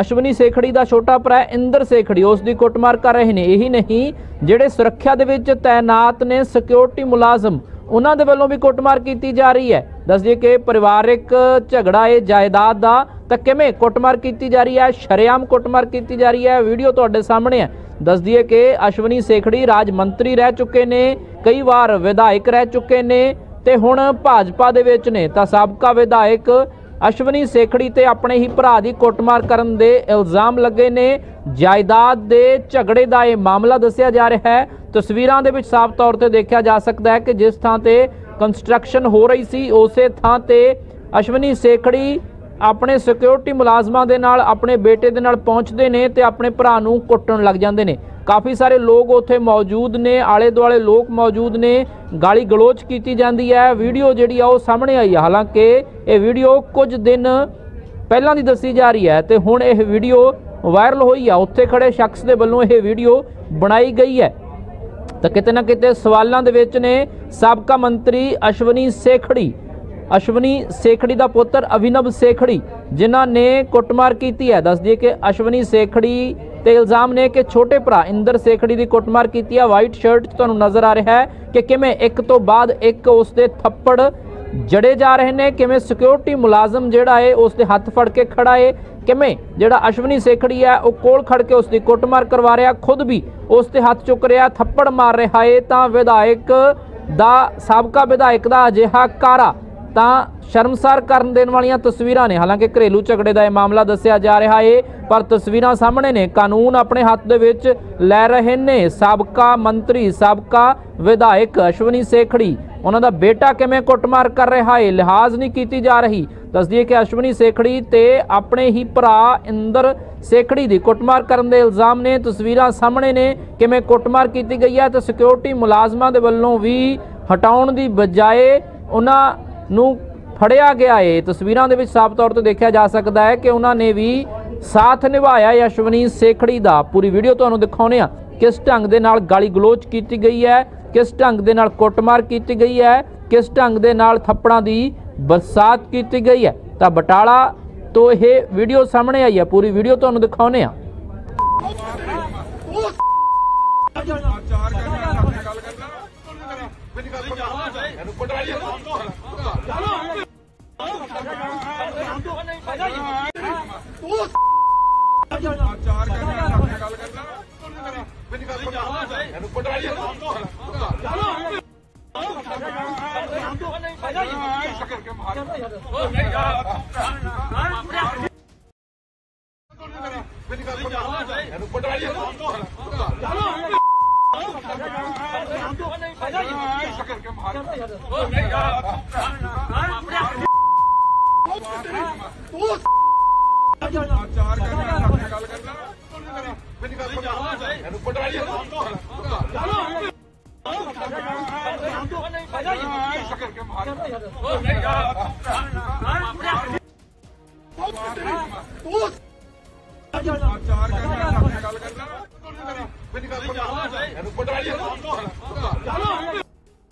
ਅਸ਼ਵਨੀ ਸੇਖੜੀ ਦਾ ਛੋਟਾ ਭਰਾ ਇੰਦਰ ਸੇਖੜੀ, ਉਸ ਦੀ ਕੁੱਟਮਾਰ ਕਰ ਰਹੇ ਨੇ। ਇਹੀ ਨਹੀਂ, ਜਿਹੜੇ ਸੁਰੱਖਿਆ ਦੇ ਵਿੱਚ ਤਾਇਨਾਤ ਨੇ ਸਿਕਿਉਰਿਟੀ ਮੁਲਾਜ਼ਮ ਉਹਨਾਂ ਦੇ ਵੱਲੋਂ ਵੀ ਕੁੱਟਮਾਰ ਕੀਤੀ ਜਾ ਰਹੀ ਹੈ। ਦੱਸ ਦਈਏ ਕਿ ਪਰਿਵਾਰਿਕ ਝਗੜਾ ਹੈ ਜਾਇਦਾਦ ਦਾ ਤਾਂ ਕਿਵੇਂ ਕੁੱਟਮਾਰ ਕੀਤੀ ਜਾ ਰਹੀ ਹੈ, ਸ਼ਰੇਆਮ ਕੁੱਟਮਾਰ ਕੀਤੀ ਜਾ ਰਹੀ ਹੈ, ਵੀਡੀਓ ਤੁਹਾਡੇ ਸਾਹਮਣੇ ਹੈ। ਦੱਸ ਦਈਏ ਕਿ ਅਸ਼ਵਨੀ ਸੇਖੜੀ ਰਾਜ ਮੰਤਰੀ ਰਹਿ ਚੁੱਕੇ ਨੇ, ਕਈ ਵਾਰ ਵਿਧਾਇਕ ਰਹਿ ਚੁੱਕੇ ਨੇ ਤੇ ਹੁਣ ਭਾਜਪਾ ਦੇ ਵਿੱਚ ਨੇ ਤਾਂ ਸਾਬਕਾ ਵਿਧਾਇਕ ਅਸ਼ਵਨੀ ਸੇਖੜੀ ਤੇ ਆਪਣੇ ਹੀ ਭਰਾ ਦੀ ਕੁੱਟਮਾਰ ਕਰਨ ਦੇ ਇਲਜ਼ਾਮ ਲੱਗੇ ਨੇ। ਜਾਇਦਾਦ ਦੇ ਝਗੜੇ ਦਾ ਇਹ ਮਾਮਲਾ ਦੱਸਿਆ ਜਾ ਰਿਹਾ ਹੈ। ਤਸਵੀਰਾਂ ਦੇ ਵਿੱਚ ਸਾਫ਼ ਤੌਰ ਤੇ ਦੇਖਿਆ ਜਾ ਸਕਦਾ ਹੈ ਕਿ ਜਿਸ ਥਾਂ ਤੇ ਕੰਸਟਰਕਸ਼ਨ ਹੋ ਰਹੀ ਸੀ, ਉਸੇ ਥਾਂ ਤੇ ਅਸ਼ਵਨੀ ਸੇਖੜੀ ਆਪਣੇ ਸਿਕਿਉਰਿਟੀ ਮੁਲਾਜ਼ਮਾਂ ਦੇ ਨਾਲ, ਆਪਣੇ ਬੇਟੇ ਦੇ ਨਾਲ ਪਹੁੰਚਦੇ ਨੇ ਤੇ ਆਪਣੇ ਭਰਾ ਨੂੰ ਕੁੱਟਣ ਲੱਗ ਜਾਂਦੇ ਨੇ। ਕਾਫੀ ਸਾਰੇ ਲੋਕ ਉੱਥੇ ਮੌਜੂਦ ਨੇ ਆਲੇ ਦੁਆਲੇ ਲੋਕ ਮੌਜੂਦ ਨੇ, ਗਾਲੀ ਗਲੋਚ ਕੀਤੀ ਜਾਂਦੀ ਹੈ। ਵੀਡੀਓ ਜਿਹੜੀ ਆ ਉਹ ਸਾਹਮਣੇ ਆਈ ਹੈ ਹਾਲਾਂਕਿ ਇਹ ਵੀਡੀਓ ਕੁਝ ਦਿਨ ਪਹਿਲਾਂ ਦੀ ਦੱਸੀ ਜਾ ਰਹੀ ਹੈ ਤੇ ਹੁਣ ਇਹ ਵੀਡੀਓ ਵਾਇਰਲ ਹੋਈ ਆ। ਉੱਥੇ ਖੜੇ ਸ਼ਖਸ ਦੇ ਵੱਲੋਂ ਇਹ ਵੀਡੀਓ ਬਣਾਈ ਗਈ ਹੈ। ਤਾਂ ਕਿਤੇ ਨਾ ਕਿਤੇ ਸਵਾਲਾਂ ਦੇ ਵਿੱਚ ਨੇ ਸਾਬਕਾ ਮੰਤਰੀ ਅਸ਼ਵਨੀ ਸੇਖੜੀ ਅਸ਼ਵਨੀ ਸੇਖੜੀ ਦਾ ਪੁੱਤਰ ਅਭਿਨਵ ਸੇਖੜੀ, ਜਿਨ੍ਹਾਂ ਨੇ ਕੁੱਟਮਾਰ ਕੀਤੀ ਹੈ। ਦੱਸ ਦਈਏ ਕਿ ਅਸ਼ਵਨੀ ਸੇਖੜੀ ਤੇ ਇਲਜ਼ਾਮ ਨੇ ਕਿ ਛੋਟੇ ਭਰਾ ਇੰਦਰ ਸੇਖੜੀ ਦੀ ਕੁੱਟਮਾਰ ਕੀਤੀ ਹੈ ਵਾਈਟ ਸ਼ਰਟ ਤੁਹਾਨੂੰ ਨਜ਼ਰ ਆ ਰਿਹਾ ਹੈ ਕਿ ਕਿਵੇਂ ਇੱਕ ਤੋਂ ਬਾਅਦ ਇੱਕ ਉਸ ਦੇ ਥੱਪੜ ਜੜੇ ਜਾ ਰਹੇ ਨੇ, ਕਿਵੇਂ ਸਿਕਿਉਰਿਟੀ ਮੁਲਾਜ਼ਮ ਜਿਹੜਾ ਏ ਉਸ ਦੇ ਹੱਥ ਫੜ ਕੇ ਖੜਾ ਏ ਕਿਵੇਂ ਜਿਹੜਾ ਅਸ਼ਵਨੀ ਸੇਖੜੀ ਹੈ ਉਹ ਕੋਲ ਖੜ ਕੇ ਉਸ ਦੀ ਕੁੱਟਮਾਰ ਕਰਵਾ ਰਿਹਾ, ਖੁਦ ਵੀ ਉਸ ਤੇ ਹੱਥ ਚੁੱਕ ਰਿਹਾ, ਥੱਪੜ ਮਾਰ ਰਿਹਾ ਏ ਤਾਂ ਵਿਧਾਇਕ ਦਾ, ਸਾਬਕਾ ਵਿਧਾਇਕ ਦਾ ਅਜਿਹਾ ਕਾਰਾ ਤਾਂ ਸ਼ਰਮਸਾਰ ਕਰਨ ਦੇਣ ਵਾਲੀਆਂ ਤਸਵੀਰਾਂ ਨੇ। ਹਾਲਾਂਕਿ ਘਰੇਲੂ ਝਗੜੇ ਦਾ ਇਹ ਮਾਮਲਾ ਦੱਸਿਆ ਜਾ ਰਿਹਾ ਏ, ਪਰ ਤਸਵੀਰਾਂ ਸਾਹਮਣੇ ਨੇ। ਕਾਨੂੰਨ ਆਪਣੇ ਹੱਥ ਦੇ ਵਿੱਚ ਲੈ ਰਹੇ ਨੇ। ਸਾਬਕਾ ਮੰਤਰੀ, ਸਾਬਕਾ ਵਿਧਾਇਕ ਅਸ਼ਵਨੀ ਸੇਖੜੀ, ਉਹਨਾਂ ਦਾ ਬੇਟਾ ਕਿਵੇਂ ਕੁੱਟਮਾਰ ਕਰ ਰਿਹਾ ਏ, ਲਿਹਾਜ਼ ਨਹੀਂ ਕੀਤੀ ਜਾ ਰਹੀ। ਦੱਸਦੀ ਕਿ ਅਸ਼ਵਨੀ ਸੇਖੜੀ ਤੇ ਆਪਣੇ ਹੀ ਭਰਾ ਇੰਦਰ ਸੇਖੜੀ ਦੀ ਕੁੱਟਮਾਰ ਕਰਨ ਦੇ ਇਲਜ਼ਾਮ ਨੇ। ਤਸਵੀਰਾਂ ਸਾਹਮਣੇ ਨੇ ਕਿਵੇਂ ਕੁੱਟਮਾਰ ਕੀਤੀ ਗਈ ਹੈ ਤੇ ਸਿਕਿਉਰਿਟੀ ਮੁਲਾਜ਼ਮਾਂ ਦੇ ਵੱਲੋਂ ਵੀ ਹਟਾਉਣ ਦੀ ਬਜਾਏ ਉਹਨਾਂ ਨੂੰ ਫੜਿਆ ਗਿਆ ਏ। ਤਸਵੀਰਾਂ ਦੇ ਵਿੱਚ ਸਾਫ਼ ਤੌਰ ਤੇ ਦੇਖਿਆ ਜਾ ਸਕਦਾ ਹੈ ਕਿ ਉਹਨਾਂ ਨੇ ਵੀ ਸਾਥ ਨਿਭਾਇਆ ਯਸ਼ਵਨੀ ਸੇਖੜੀ ਦਾ ਪੂਰੀ ਵੀਡੀਓ ਤੁਹਾਨੂੰ ਦਿਖਾਉਨੇ ਆ ਕਿਸ ਢੰਗ ਦੇ ਨਾਲ ਗਾਲੀ ਗਲੋਚ ਕੀਤੀ ਗਈ ਹੈ? ਕਿਸ ਢੰਗ ਦੇ ਨਾਲ ਕੁੱਟਮਾਰ ਕੀਤੀ ਗਈ ਹੈ? ਕਿਸ ਢੰਗ ਦੇ ਨਾਲ ਥੱਪੜਾਂ ਦੀ ਬਰਸਾਤ ਕੀਤੀ ਗਈ ਹੈ? ਤਾਂ ਬਟਾਲਾ ਤੋਂ ਇਹ ਵੀਡੀਓ ਸਾਹਮਣੇ ਆਈ ਹੈ। ਪੂਰੀ ਵੀਡੀਓ ਤੁਹਾਨੂੰ ਦਿਖਾਉਨੇ ਆ ਗੱਲ ਕਰਨਾ। ਮੇਰੀ ਗੱਲ ਸੁਣ ਇਹਨੂੰ ਪਟਵਾਈ ਚਾਰ ਕਰਨਾ ਗੱਲ ਕਰਨਾ ਮੇਰੀ ਗੱਲ ਸੁਣ ਇਹਨੂੰ ਪਟਵਾਈ ਸ਼ਕਰ ਕੇ ਮਾਰ ਮੇਰੀ ਗੱਲ ਸੁਣ ਇਹਨੂੰ ਪਟਵਾਈ ਸ਼ਕਰ ਕੇ ਮਾਰ ਚਾਰ ਕਰਨਾ ਗੱਲ ਕਰਨਾ ਮੇਰੀ ਗੱਲ ਸੁਣ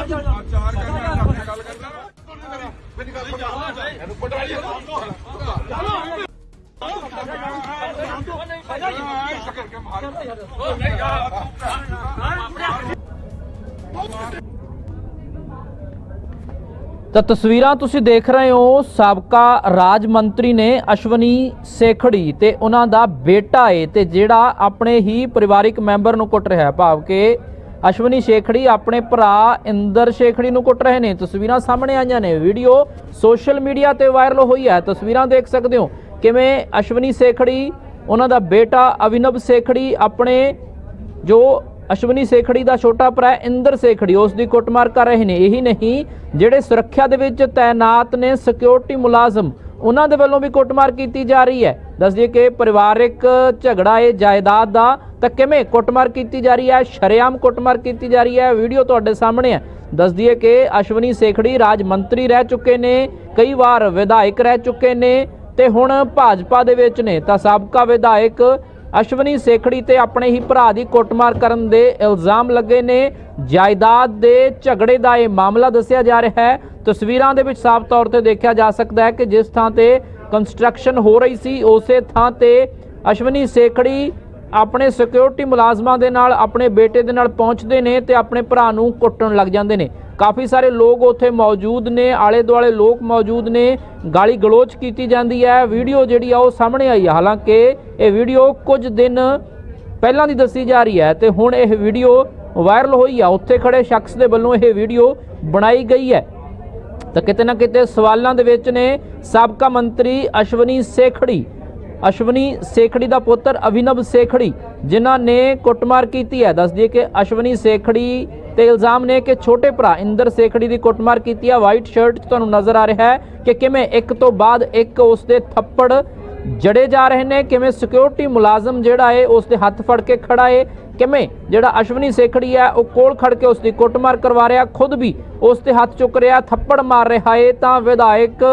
ਚਾਰ ਕਰਨਾ ਗੱਲ ਗੱਲ ਕਰਨਾ ਗੱਲ ਮੇਰੀ ਮੇਰੀ ਗੱਲ ਸੁਣ ਇਹਨੂੰ ਪਟਵਾਈ ਸ਼ਕਰ ਕੇ ਤਾਂ ਤਸਵੀਰਾਂ ਤੁਸੀਂ ਦੇਖ ਰਹੇ ਹੋ, ਸਾਬਕਾ ਰਾਜ ਮੰਤਰੀ ਨੇ ਅਸ਼ਵਨੀ ਸੇਖੜੀ ਤੇ ਉਹਨਾਂ ਦਾ ਬੇਟਾ ਏ ਤੇ ਜਿਹੜਾ ਆਪਣੇ ਹੀ ਪਰਿਵਾਰਿਕ ਮੈਂਬਰ ਨੂੰ ਕੁੱਟ ਰਿਹਾ ਭਾਵ ਕਿ ਅਸ਼ਵਨੀ ਸੇਖੜੀ ਆਪਣੇ ਭਰਾ ਇੰਦਰ ਸੇਖੜੀ ਨੂੰ ਕੁੱਟ ਰਹੇ ਨੇ। ਤਸਵੀਰਾਂ ਸਾਹਮਣੇ ਆਈਆਂ ਨੇ। ਵੀਡੀਓ ਸੋਸ਼ਲ ਮੀਡੀਆ ਤੇ ਵਾਇਰਲ ਹੋਈ ਹੈ। ਤਸਵੀਰਾਂ ਦੇਖ ਸਕਦੇ ਹੋ ਕਿਵੇਂ ਅਸ਼ਵਨੀ ਸੇਖੜੀ, ਉਹਨਾਂ ਦਾ ਬੇਟਾ ਅਭਿਨਵ ਸੇਖੜੀ, ਆਪਣੇ ਜੋ ਅਸ਼ਵਨੀ ਸੇਖੜੀ ਦਾ ਛੋਟਾ ਭਰਾ ਇੰਦਰ ਸੇਖੜੀ, ਉਸ ਦੀ ਕੁੱਟਮਾਰ ਕਰ ਰਹੇ ਨੇ। ਇਹੀ ਨਹੀਂ, ਜਿਹੜੇ ਸੁਰੱਖਿਆ ਦੇ ਵਿੱਚ ਤਾਇਨਾਤ ਨੇ ਸਿਕਿਉਰਿਟੀ ਮੁਲਾਜ਼ਮ, ਉਹਨਾਂ ਦੇ ਵੱਲੋਂ ਵੀ ਕੁੱਟਮਾਰ ਕੀਤੀ ਜਾ ਰਹੀ ਹੈ। ਦੱਸ ਦਈਏ ਕਿ ਪਰਿਵਾਰਕ ਝਗੜਾ ਹੈ ਜਾਇਦਾਦ ਦਾ ਤਾਂ ਕਿਵੇਂ ਕੁੱਟਮਾਰ ਕੀਤੀ ਜਾ ਰਹੀ ਹੈ, ਸ਼ਰੇਆਮ ਕੁੱਟਮਾਰ ਕੀਤੀ ਜਾ ਰਹੀ ਹੈ, ਵੀਡੀਓ ਤੁਹਾਡੇ ਸਾਹਮਣੇ ਹੈ। ਦੱਸ ਦਈਏ ਕਿ ਅਸ਼ਵਨੀ ਸੇਖੜੀ ਰਾਜ ਮੰਤਰੀ ਰਹਿ ਚੁੱਕੇ ਨੇ, ਕਈ ਵਾਰ ਵਿਧਾਇਕ ਰਹਿ ਚੁੱਕੇ ਨੇ ਤੇ ਹੁਣ ਭਾਜਪਾ ਦੇ ਵਿੱਚ ਨੇ, ਤਾਂ ਸਾਬਕਾ ਵਿਧਾਇਕ ਅਸ਼ਵਨੀ ਸੇਖੜੀ ਤੇ ਆਪਣੇ ਹੀ ਭਰਾ ਦੀ ਕੁੱਟਮਾਰ ਕਰਨ ਦੇ ਇਲਜ਼ਾਮ ਲੱਗੇ ਨੇ। ਜਾਇਦਾਦ ਦੇ ਝਗੜੇ ਦਾ ਇਹ ਮਾਮਲਾ ਦੱਸਿਆ ਜਾ ਰਿਹਾ ਹੈ। ਤਸਵੀਰਾਂ ਦੇ ਵਿੱਚ ਸਾਫ਼ ਤੌਰ ਤੇ ਦੇਖਿਆ ਜਾ ਸਕਦਾ ਹੈ ਕਿ ਜਿਸ ਥਾਂ ਤੇ ਕੰਸਟਰਕਸ਼ਨ ਹੋ ਰਹੀ ਸੀ, ਉਸੇ ਥਾਂ ਤੇ ਅਸ਼ਵਨੀ ਸੇਖੜੀ ਆਪਣੇ ਸਿਕਿਉਰਿਟੀ ਮੁਲਾਜ਼ਮਾਂ ਦੇ ਨਾਲ, ਆਪਣੇ ਬੇਟੇ ਦੇ ਨਾਲ ਪਹੁੰਚਦੇ ਨੇ ਤੇ ਆਪਣੇ ਭਰਾ ਨੂੰ ਕੁੱਟਣ ਲੱਗ ਜਾਂਦੇ ਨੇ। ਕਾਫੀ ਸਾਰੇ ਲੋਕ ਉੱਥੇ ਮੌਜੂਦ ਨੇ ਆਲੇ ਦੁਆਲੇ ਲੋਕ ਮੌਜੂਦ ਨੇ ਗਾਲੀ ਗਲੋਚ ਕੀਤੀ ਜਾਂਦੀ ਹੈ। ਵੀਡੀਓ ਜਿਹੜੀ ਆ ਉਹ ਸਾਹਮਣੇ ਆਈ ਹੈ ਹਾਲਾਂਕਿ ਇਹ ਵੀਡੀਓ ਕੁਝ ਦਿਨ ਪਹਿਲਾਂ ਦੀ ਦੱਸੀ ਜਾ ਰਹੀ ਹੈ ਤੇ ਹੁਣ ਇਹ ਵੀਡੀਓ ਵਾਇਰਲ ਹੋਈ ਆ। ਉੱਥੇ ਖੜੇ ਸ਼ਖਸ ਦੇ ਵੱਲੋਂ ਇਹ ਵੀਡੀਓ ਬਣਾਈ ਗਈ ਹੈ। ਤਾਂ ਕਿਤੇ ਨਾ ਕਿਤੇ ਸਵਾਲਾਂ ਦੇ ਵਿੱਚ ਨੇ ਸਾਬਕਾ ਮੰਤਰੀ ਅਸ਼ਵਨੀ ਸੇਖੜੀ। ਅਸ਼ਵਨੀ ਸੇਖੜੀ ਦਾ ਪੁੱਤਰ ਅਭਿਨਵ ਸੇਖੜੀ, ਜਿਨ੍ਹਾਂ ਨੇ ਕੁੱਟਮਾਰ ਕੀਤੀ ਹੈ। ਦੱਸ ਦਈਏ ਕਿ ਅਸ਼ਵਨੀ ਸੇਖੜੀ ਤੇ ਇਲਜ਼ਾਮ ਨੇ ਕਿ ਛੋਟੇ ਭਰਾ ਇੰਦਰ ਸੇਖੜੀ ਦੀ ਕੁੱਟਮਾਰ ਕੀਤੀ ਹੈ। ਵਾਈਟ ਸ਼ਰਟ ਤੁਹਾਨੂੰ ਨਜ਼ਰ ਆ ਰਿਹਾ ਹੈ ਕਿ ਕਿਵੇਂ ਇੱਕ ਤੋਂ ਬਾਅਦ ਇੱਕ ਉਸ ਦੇ ਥੱਪੜ ਜੜੇ ਜਾ ਰਹੇ ਨੇ, ਕਿਵੇਂ ਸਿਕਿਉਰਿਟੀ ਮੁਲਾਜ਼ਮ ਜਿਹੜਾ ਏ ਉਸ ਦੇ ਹੱਥ ਫੜ ਕੇ ਖੜਾ ਏ ਕਿਵੇਂ ਜਿਹੜਾ ਅਸ਼ਵਨੀ ਸੇਖੜੀ ਹੈ, ਉਹ ਕੋਲ ਖੜ ਕੇ ਉਸ ਦੀ ਕੁੱਟਮਾਰ ਕਰਵਾ ਰਿਹਾ, ਖੁਦ ਵੀ ਉਸ ਤੇ ਹੱਥ ਚੁੱਕ ਰਿਹਾ, ਥੱਪੜ ਮਾਰ ਰਿਹਾ ਏ ਤਾਂ ਵਿਧਾਇਕ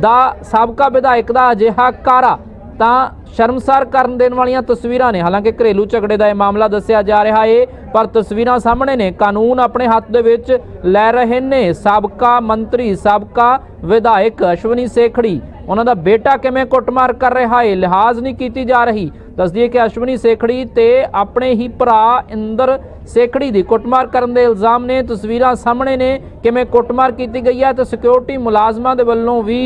ਦਾ, ਸਾਬਕਾ ਵਿਧਾਇਕ ਦਾ ਅਜਿਹਾ ਕਾਰਾ ਤਾਂ ਸ਼ਰਮਸਾਰ ਕਰਨ ਦੇਣ ਵਾਲੀਆਂ ਤਸਵੀਰਾਂ ਨੇ। ਹਾਲਾਂਕਿ ਘਰੇਲੂ ਝਗੜੇ ਦਾ ਇਹ ਮਾਮਲਾ ਦੱਸਿਆ ਜਾ ਰਿਹਾ ਏ ਪਰ ਤਸਵੀਰਾਂ ਸਾਹਮਣੇ ਨੇ, ਕਾਨੂੰਨ ਆਪਣੇ ਹੱਥ ਦੇ ਵਿੱਚ ਲੈ ਰਹੇ ਨੇ। ਸਾਬਕਾ ਮੰਤਰੀ, ਸਾਬਕਾ ਵਿਧਾਇਕ ਅਸ਼ਵਨੀ ਸੇਖੜੀ ਉਹਨਾਂ ਦਾ ਬੇਟਾ ਕਿਵੇਂ ਕੁੱਟਮਾਰ ਕਰ ਰਿਹਾ ਏ ਲਿਹਾਜ਼ ਨਹੀਂ ਕੀਤੀ ਜਾ ਰਹੀ। ਦੱਸਦੀ ਹੈ ਕਿ ਅਸ਼ਵਨੀ ਸੇਖੜੀ ਤੇ ਆਪਣੇ ਹੀ ਭਰਾ ਇੰਦਰ ਸੇਖੜੀ ਦੀ ਕੁੱਟਮਾਰ ਕਰਨ ਦੇ ਇਲਜ਼ਾਮ ਨੇ। ਤਸਵੀਰਾਂ ਸਾਹਮਣੇ ਨੇ ਕਿਵੇਂ ਕੁੱਟਮਾਰ ਕੀਤੀ ਗਈ ਹੈ ਤੇ ਸਿਕਿਉਰਿਟੀ ਮੁਲਾਜ਼ਮਾਂ ਦੇ ਵੱਲੋਂ ਵੀ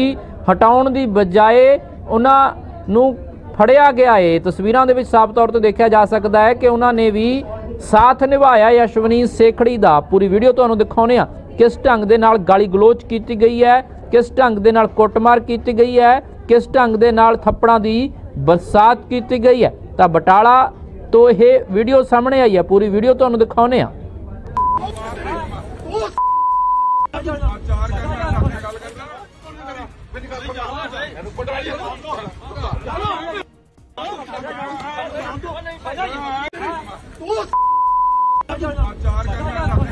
ਹਟਾਉਣ ਦੀ ਬਜਾਏ ਉਹਨਾਂ ਨੂੰ ਫੜਿਆ ਗਿਆ ਏ ਤਸਵੀਰਾਂ ਦੇ ਵਿੱਚ ਸਾਫ਼ ਤੌਰ ਤੇ ਦੇਖਿਆ ਜਾ ਸਕਦਾ ਹੈ ਕਿ ਉਹਨਾਂ ਨੇ ਵੀ ਸਾਥ ਨਿਭਾਇਆ ਹੈ ਅਸ਼ਵਨੀ ਸੇਖੜੀ ਦਾ। ਪੂਰੀ ਵੀਡੀਓ ਤੁਹਾਨੂੰ ਦਿਖਾਉਨੇ ਆ ਕਿਸ ਢੰਗ ਦੇ ਨਾਲ ਗਾਲੀ ਗਲੋਚ ਕੀਤੀ ਗਈ ਹੈ। ਕਿਸ ਢੰਗ ਦੇ ਨਾਲ ਕੁੱਟਮਾਰ ਕੀਤੀ ਗਈ ਹੈ, ਕਿਸ ਢੰਗ ਦੇ ਨਾਲ ਥੱਪੜਾਂ ਦੀ ਬਰਸਾਤ ਕੀਤੀ ਗਈ ਹੈ। ਤਾਂ ਬਟਾਲਾ ਤੋਂ ਇਹ ਵੀਡੀਓ ਸਾਹਮਣੇ ਆਈ ਹੈ। ਪੂਰੀ ਵੀਡੀਓ ਤੁਹਾਨੂੰ ਦਿਖਾਉਨੇ ਆ ਚਾਰ ਕਰਨਾ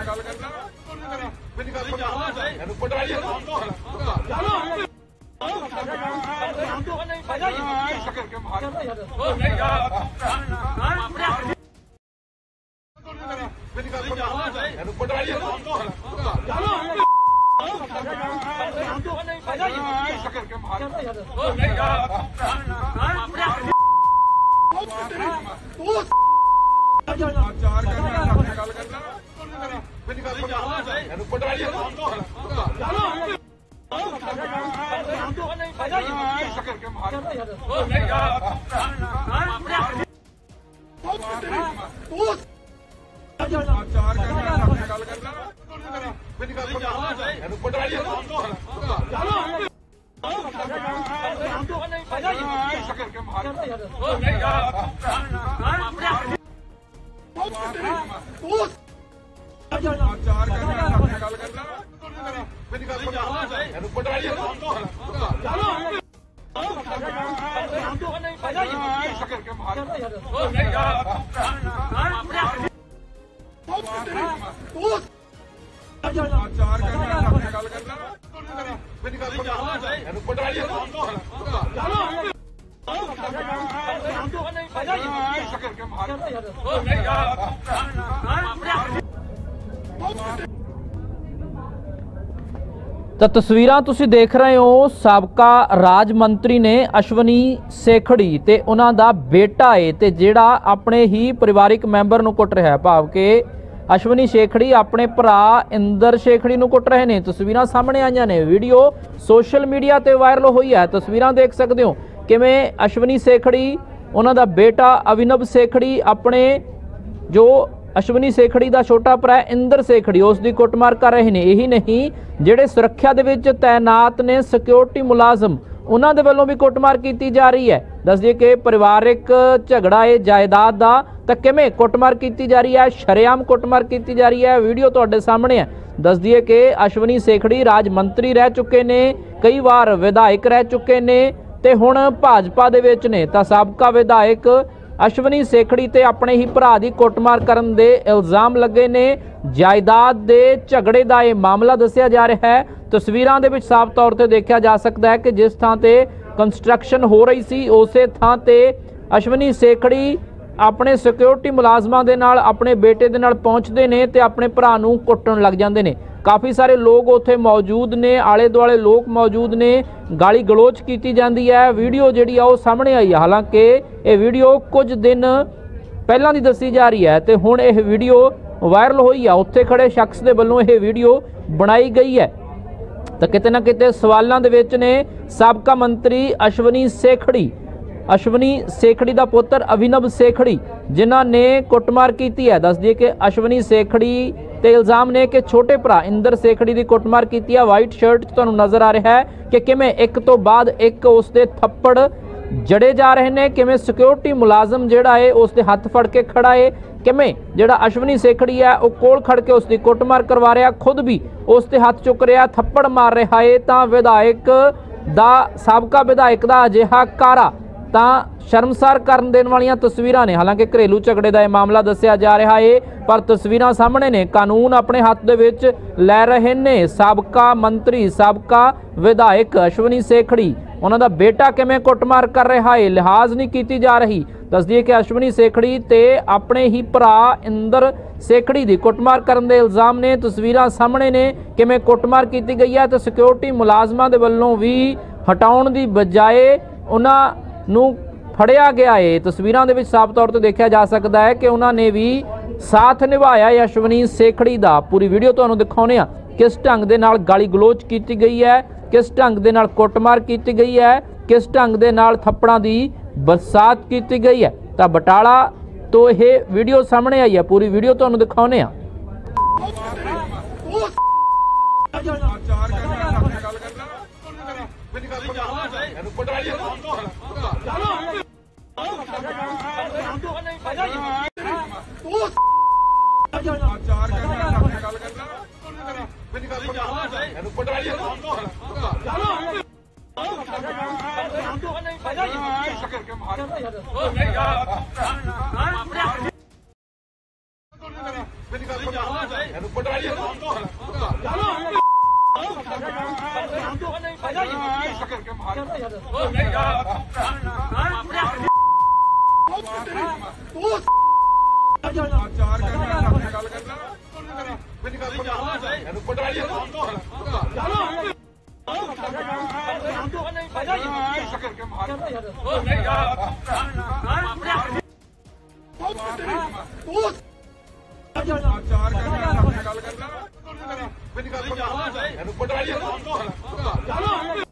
ਗੱਲ ਕਰਨਾ। ਮੇਰੀ ਗੱਲ ਸੁਣ ਇਹਨੂੰ ਪਟਵਾਈ ਚਾਰ ਕਰਨਾ ਆਪਣੇ ਗੱਲ ਕਰਨਾ ਮੇਰੀ ਗੱਲ ਸੁਣ ਇਹਨੂੰ ਪਟਵਾਈ ਸ਼ਕਰ ਕੇ ਮਾਰ ਮੇਰੀ ਗੱਲ ਸੁਣ ਇਹਨੂੰ ਪਟਵਾਈ ਸ਼ਕਰ ਕੇ ਮਾਰ ਚਾਰ ਕਰਨਾ ਆਪਣੇ ਗੱਲ ਕਰਨਾ ਮੇਰੀ ਗੱਲ ਸੁਣ ਇਹਨੂੰ ਪਟਵਾਈ ਸ਼ਕਰ ਕੇ ਮਾਰ ਚਾਰ ਕਰਨਾ ਆਪਣੇ ਗੱਲ ਕਰਨਾ ਮੇਰੀ ਗੱਲ ਸੁਣ ਇਹਨੂੰ ਪਟਵਾਈ ਸ਼ਕਰ ਕੇ ਮਾਰ ਚਾਰ ਕਰਨਾ ਆਪਣੇ ਗੱਲ ਕਰਨਾ ਮੇਰੀ ਗੱਲ ਸੁਣ ਇਹਨੂੰ ਪਟਵਾਈ ਸ਼ਕਰ ਕੇ ਮਾਰ ਚਾਰ ਕਰਨਾ ਆਪਣੇ ਤਾਂ ਤਸਵੀਰਾਂ ਤੁਸੀਂ ਦੇਖ ਰਹੇ ਹੋ, ਸਾਬਕਾ ਰਾਜ ਮੰਤਰੀ ਨੇ ਅਸ਼ਵਨੀ ਸੇਖੜੀ ਤੇ ਉਹਨਾਂ ਦਾ ਬੇਟਾ ਏ ਤੇ ਜਿਹੜਾ ਆਪਣੇ ਹੀ ਪਰਿਵਾਰਿਕ ਮੈਂਬਰ ਨੂੰ ਕੁੱਟ ਰਿਹਾ ਹੈ। ਭਾਵ ਕਿ ਅਸ਼ਵਨੀ ਸੇਖੜੀ ਆਪਣੇ ਭਰਾ ਇੰਦਰ ਸੇਖੜੀ ਨੂੰ ਕੁੱਟ ਰਹੇ ਨੇ। ਤਸਵੀਰਾਂ ਸਾਹਮਣੇ ਆਈਆਂ ਨੇ। ਵੀਡੀਓ ਸੋਸ਼ਲ ਮੀਡੀਆ ਤੇ ਵਾਇਰਲ ਹੋਈ ਹੈ। ਤਸਵੀਰਾਂ ਦੇਖ ਸਕਦੇ ਹੋ ਕਿਵੇਂ ਅਸ਼ਵਨੀ ਸੇਖੜੀ, ਉਹਨਾਂ ਦਾ ਬੇਟਾ ਅਵਿਨਵ ਸੇਖੜੀ ਆਪਣੇ ਜੋ ਅਸ਼ਵਨੀ ਸੇਖੜੀ ਦਾ ਛੋਟਾ ਭਰਾ ਇੰਦਰ ਸੇਖੜੀ। ਉਸ ਦੀ ਕੁੱਟਮਾਰ ਕਰ ਰਹੇ ਨੇ। ਇਹੀ ਨਹੀਂ, ਜਿਹੜੇ ਸੁਰੱਖਿਆ ਦੇ ਵਿੱਚ ਤਾਇਨਾਤ ਨੇ ਸਿਕਿਉਰਿਟੀ ਮੁਲਾਜ਼ਮ, ਉਹਨਾਂ ਦੇ ਵੱਲੋਂ ਵੀ ਕੁੱਟਮਾਰ ਕੀਤੀ ਜਾ ਰਹੀ ਹੈ। ਦੱਸਦੀਏ ਕਿ ਪਰਿਵਾਰਿਕ ਝਗੜਾ ਹੈ ਜਾਇਦਾਦ ਦਾ, ਤਾਂ ਕਿਵੇਂ ਕੁੱਟਮਾਰ ਕੀਤੀ ਜਾ ਰਹੀ ਹੈ, ਸ਼ਰੇਆਮ ਕੁੱਟਮਾਰ ਕੀਤੀ ਜਾ ਰਹੀ ਹੈ, ਵੀਡੀਓ ਤੁਹਾਡੇ ਸਾਹਮਣੇ ਹੈ। ਦੱਸਦੀਏ ਕਿ ਅਸ਼ਵਨੀ ਸੇਖੜੀ ਰਾਜ ਮੰਤਰੀ ਰਹਿ ਚੁੱਕੇ ਨੇ, ਕਈ ਵਾਰ ਵਿਧਾਇਕ ਰਹਿ ਚੁੱਕੇ ਨੇ, ਤੇ ਹੁਣ ਭਾਜਪਾ ਦੇ ਵਿੱਚ ਨੇ। ਤਾਂ ਸਾਬਕਾ ਵਿਧਾਇਕ ਅਸ਼ਵਨੀ ਸੇਖੜੀ ਤੇ ਆਪਣੇ ਹੀ ਭਰਾ ਦੀ ਕੁੱਟਮਾਰ ਕਰਨ ਦੇ ਇਲਜ਼ਾਮ ਲੱਗੇ ਨੇ। ਜਾਇਦਾਦ ਦੇ ਝਗੜੇ ਦਾ ਇਹ ਮਾਮਲਾ ਦੱਸਿਆ ਜਾ ਰਿਹਾ ਹੈ। ਤਸਵੀਰਾਂ ਦੇ ਵਿੱਚ ਸਾਫ਼ ਤੌਰ ਤੇ ਦੇਖਿਆ ਜਾ ਸਕਦਾ ਹੈ ਕਿ ਜਿਸ ਥਾਂ ਤੇ ਕੰਸਟਰਕਸ਼ਨ ਹੋ ਰਹੀ ਸੀ, ਉਸੇ ਥਾਂ ਤੇ ਅਸ਼ਵਨੀ ਸੇਖੜੀ ਆਪਣੇ ਸਿਕਿਉਰਿਟੀ ਮੁਲਾਜ਼ਮਾਂ ਦੇ ਨਾਲ, ਆਪਣੇ ਬੇਟੇ ਦੇ ਨਾਲ ਪਹੁੰਚਦੇ ਨੇ ਤੇ ਆਪਣੇ ਭਰਾ ਨੂੰ ਕੁੱਟਣ ਲੱਗ ਜਾਂਦੇ ਨੇ। ਕਾਫੀ ਸਾਰੇ ਲੋਕ ਉੱਥੇ ਮੌਜੂਦ ਨੇ ਆਲੇ ਦੁਆਲੇ ਲੋਕ ਮੌਜੂਦ ਨੇ ਗਾਲੀ ਗਲੋਚ ਕੀਤੀ ਜਾਂਦੀ ਹੈ। ਵੀਡੀਓ ਜਿਹੜੀ ਆ ਉਹ ਸਾਹਮਣੇ ਆਈ ਹੈ ਹਾਲਾਂਕਿ ਇਹ ਵੀਡੀਓ ਕੁਝ ਦਿਨ ਪਹਿਲਾਂ ਦੀ ਦੱਸੀ ਜਾ ਰਹੀ ਹੈ ਤੇ ਹੁਣ ਇਹ ਵੀਡੀਓ ਵਾਇਰਲ ਹੋਈ ਆ। ਉੱਥੇ ਖੜੇ ਸ਼ਖਸ ਦੇ ਵੱਲੋਂ ਇਹ ਵੀਡੀਓ ਬਣਾਈ ਗਈ ਹੈ। ਤਾਂ ਕਿਤੇ ਨਾ ਕਿਤੇ ਸਵਾਲਾਂ ਦੇ ਵਿੱਚ ਨੇ ਸਾਬਕਾ ਮੰਤਰੀ ਅਸ਼ਵਨੀ ਸੇਖੜੀ ਅਸ਼ਵਨੀ ਸੇਖੜੀ ਦਾ ਪੁੱਤਰ ਅਭਿਨਵ ਸੇਖੜੀ, ਜਿਨ੍ਹਾਂ ਨੇ ਕੁੱਟਮਾਰ ਕੀਤੀ ਹੈ। ਦੱਸ ਦਈਏ ਕਿ ਅਸ਼ਵਨੀ ਸੇਖੜੀ ਤੇ ਇਲਜ਼ਾਮ ਨੇ ਕਿ ਛੋਟੇ ਭਰਾ ਇੰਦਰ ਸੇਖੜੀ ਦੀ ਕੁੱਟਮਾਰ ਕੀਤੀ ਹੈ ਵਾਈਟ ਸ਼ਰਟ ਤੁਹਾਨੂੰ ਨਜ਼ਰ ਆ ਰਿਹਾ ਹੈ ਕਿ ਕਿਵੇਂ ਇੱਕ ਤੋਂ ਬਾਅਦ ਇੱਕ ਉਸ ਦੇ ਥੱਪੜ ਜੜੇ ਜਾ ਰਹੇ ਨੇ, ਕਿਵੇਂ ਸਿਕਿਉਰਿਟੀ ਮੁਲਾਜ਼ਮ ਜਿਹੜਾ ਏ ਉਸ ਦੇ ਹੱਥ ਫੜ ਕੇ ਖੜਾ ਏ, ਕਿਵੇਂ ਜਿਹੜਾ ਅਸ਼ਵਨੀ ਸੇਖੜੀ ਹੈ ਉਹ ਕੋਲ ਖੜ ਕੇ ਉਸ ਦੀ ਕੁੱਟਮਾਰ ਕਰਵਾ ਰਿਹਾ, ਖੁਦ ਵੀ ਉਸ ਦੇ ਹੱਥ ਚੁੱਕ ਰਿਹਾ, ਥੱਪੜ ਮਾਰ ਰਿਹਾ ਏ ਤਾਂ ਵਿਧਾਇਕ ਦਾ, ਸਾਬਕਾ ਵਿਧਾਇਕ ਦਾ ਅਜਿਹਾ ਕਾਰਾ ਤਾਂ ਸ਼ਰਮਸਾਰ ਕਰਨ ਦੇਣ ਵਾਲੀਆਂ ਤਸਵੀਰਾਂ ਨੇ। ਹਾਲਾਂਕਿ ਘਰੇਲੂ ਝਗੜੇ ਦਾ ਇਹ ਮਾਮਲਾ ਦੱਸਿਆ ਜਾ ਰਿਹਾ ਏ, ਪਰ ਤਸਵੀਰਾਂ ਸਾਹਮਣੇ ਨੇ। ਕਾਨੂੰਨ ਆਪਣੇ ਹੱਥ ਦੇ ਵਿੱਚ ਲੈ ਰਹੇ ਨੇ। ਸਾਬਕਾ ਮੰਤਰੀ, ਸਾਬਕਾ ਵਿਧਾਇਕ ਅਸ਼ਵਨੀ ਸੇਖੜੀ, ਉਹਨਾਂ ਦਾ ਬੇਟਾ ਕਿਵੇਂ ਕੁੱਟਮਾਰ ਕਰ ਰਿਹਾ ਏ, ਲਿਹਾਜ਼ ਨਹੀਂ ਕੀਤੀ ਜਾ ਰਹੀ। ਦੱਸਦੀਏ ਕਿ ਅਸ਼ਵਨੀ ਸੇਖੜੀ ਤੇ ਆਪਣੇ ਹੀ ਭਰਾ ਇੰਦਰ ਸੇਖੜੀ ਦੀ ਕੁੱਟਮਾਰ ਕਰਨ ਦੇ ਇਲਜ਼ਾਮ ਨੇ। ਤਸਵੀਰਾਂ ਸਾਹਮਣੇ ਨੇ ਕਿਵੇਂ ਕੁੱਟਮਾਰ ਕੀਤੀ ਗਈ ਹੈ ਤੇ ਸਿਕਿਉਰਿਟੀ ਮੁਲਾਜ਼ਮਾਂ ਦੇ ਵੱਲੋਂ ਵੀ ਹਟਾਉਣ ਦੀ ਬਜਾਏ ਉਹਨਾਂ ਨੂੰ ਫੜਿਆ ਗਿਆ ਏ। ਤਸਵੀਰਾਂ ਦੇ ਵਿੱਚ ਸਾਫ਼ ਤੌਰ ਤੇ ਦੇਖਿਆ ਜਾ ਸਕਦਾ ਹੈ ਕਿ ਉਹਨਾਂ ਨੇ ਵੀ ਸਾਥ ਨਿਭਾਇਆ ਯਸ਼ਵਨੀ ਸੇਖੜੀ ਦਾ ਪੂਰੀ ਵੀਡੀਓ ਤੁਹਾਨੂੰ ਦਿਖਾਉਨੇ ਆ ਕਿਸ ਢੰਗ ਦੇ ਨਾਲ ਗਾਲੀ ਗਲੋਚ ਕੀਤੀ ਗਈ ਹੈ? ਕਿਸ ਢੰਗ ਦੇ ਨਾਲ ਕੁੱਟਮਾਰ ਕੀਤੀ ਗਈ ਹੈ? ਕਿਸ ਢੰਗ ਦੇ ਨਾਲ ਥੱਪੜਾਂ ਦੀ ਬਰਸਾਤ ਕੀਤੀ ਗਈ ਹੈ? ਤਾਂ ਬਟਾਲਾ ਤੋਂ ਇਹ ਵੀਡੀਓ ਸਾਹਮਣੇ ਆਈ ਹੈ। ਪੂਰੀ ਵੀਡੀਓ ਤੁਹਾਨੂੰ ਦਿਖਾਉਨੇ ਆ ਚਾਰ ਕਰਨਾ। ਗੱਲ ਕਰਨਾ ਮੇਰੀ ਗੱਲ ਸੁਣ ਇਹਨੂੰ ਪਟਵਾਈ ਚਾਰ ਕਰਨਾ ਗੱਲ ਕਰਨਾ ਮੇਰੀ ਗੱਲ ਸੁਣ ਇਹਨੂੰ ਪਟਵਾਈ ਕਰਕੇ ਮਾਰ ਮੇਰੀ ਗੱਲ ਸੁਣ ਇਹਨੂੰ ਪਟਵਾਈ ਕਰਕੇ ਮਾਰ ਚਾਰ ਕਰਨਾ ਗੱਲ ਕਰਨਾ ਮੇਰੀ ਗੱਲ ਸੁਣ ਇਹਨੂੰ ਪਟਵਾਈ ਕਰਕੇ ਮਾਰ ਚਾਰ ਕਰਨਾ ਗੱਲ ਕਰਨਾ ਮੇਰੀ ਗੱਲ ਸੁਣ ਇਹਨੂੰ ਪਟਵਾਈ ਕਰਕੇ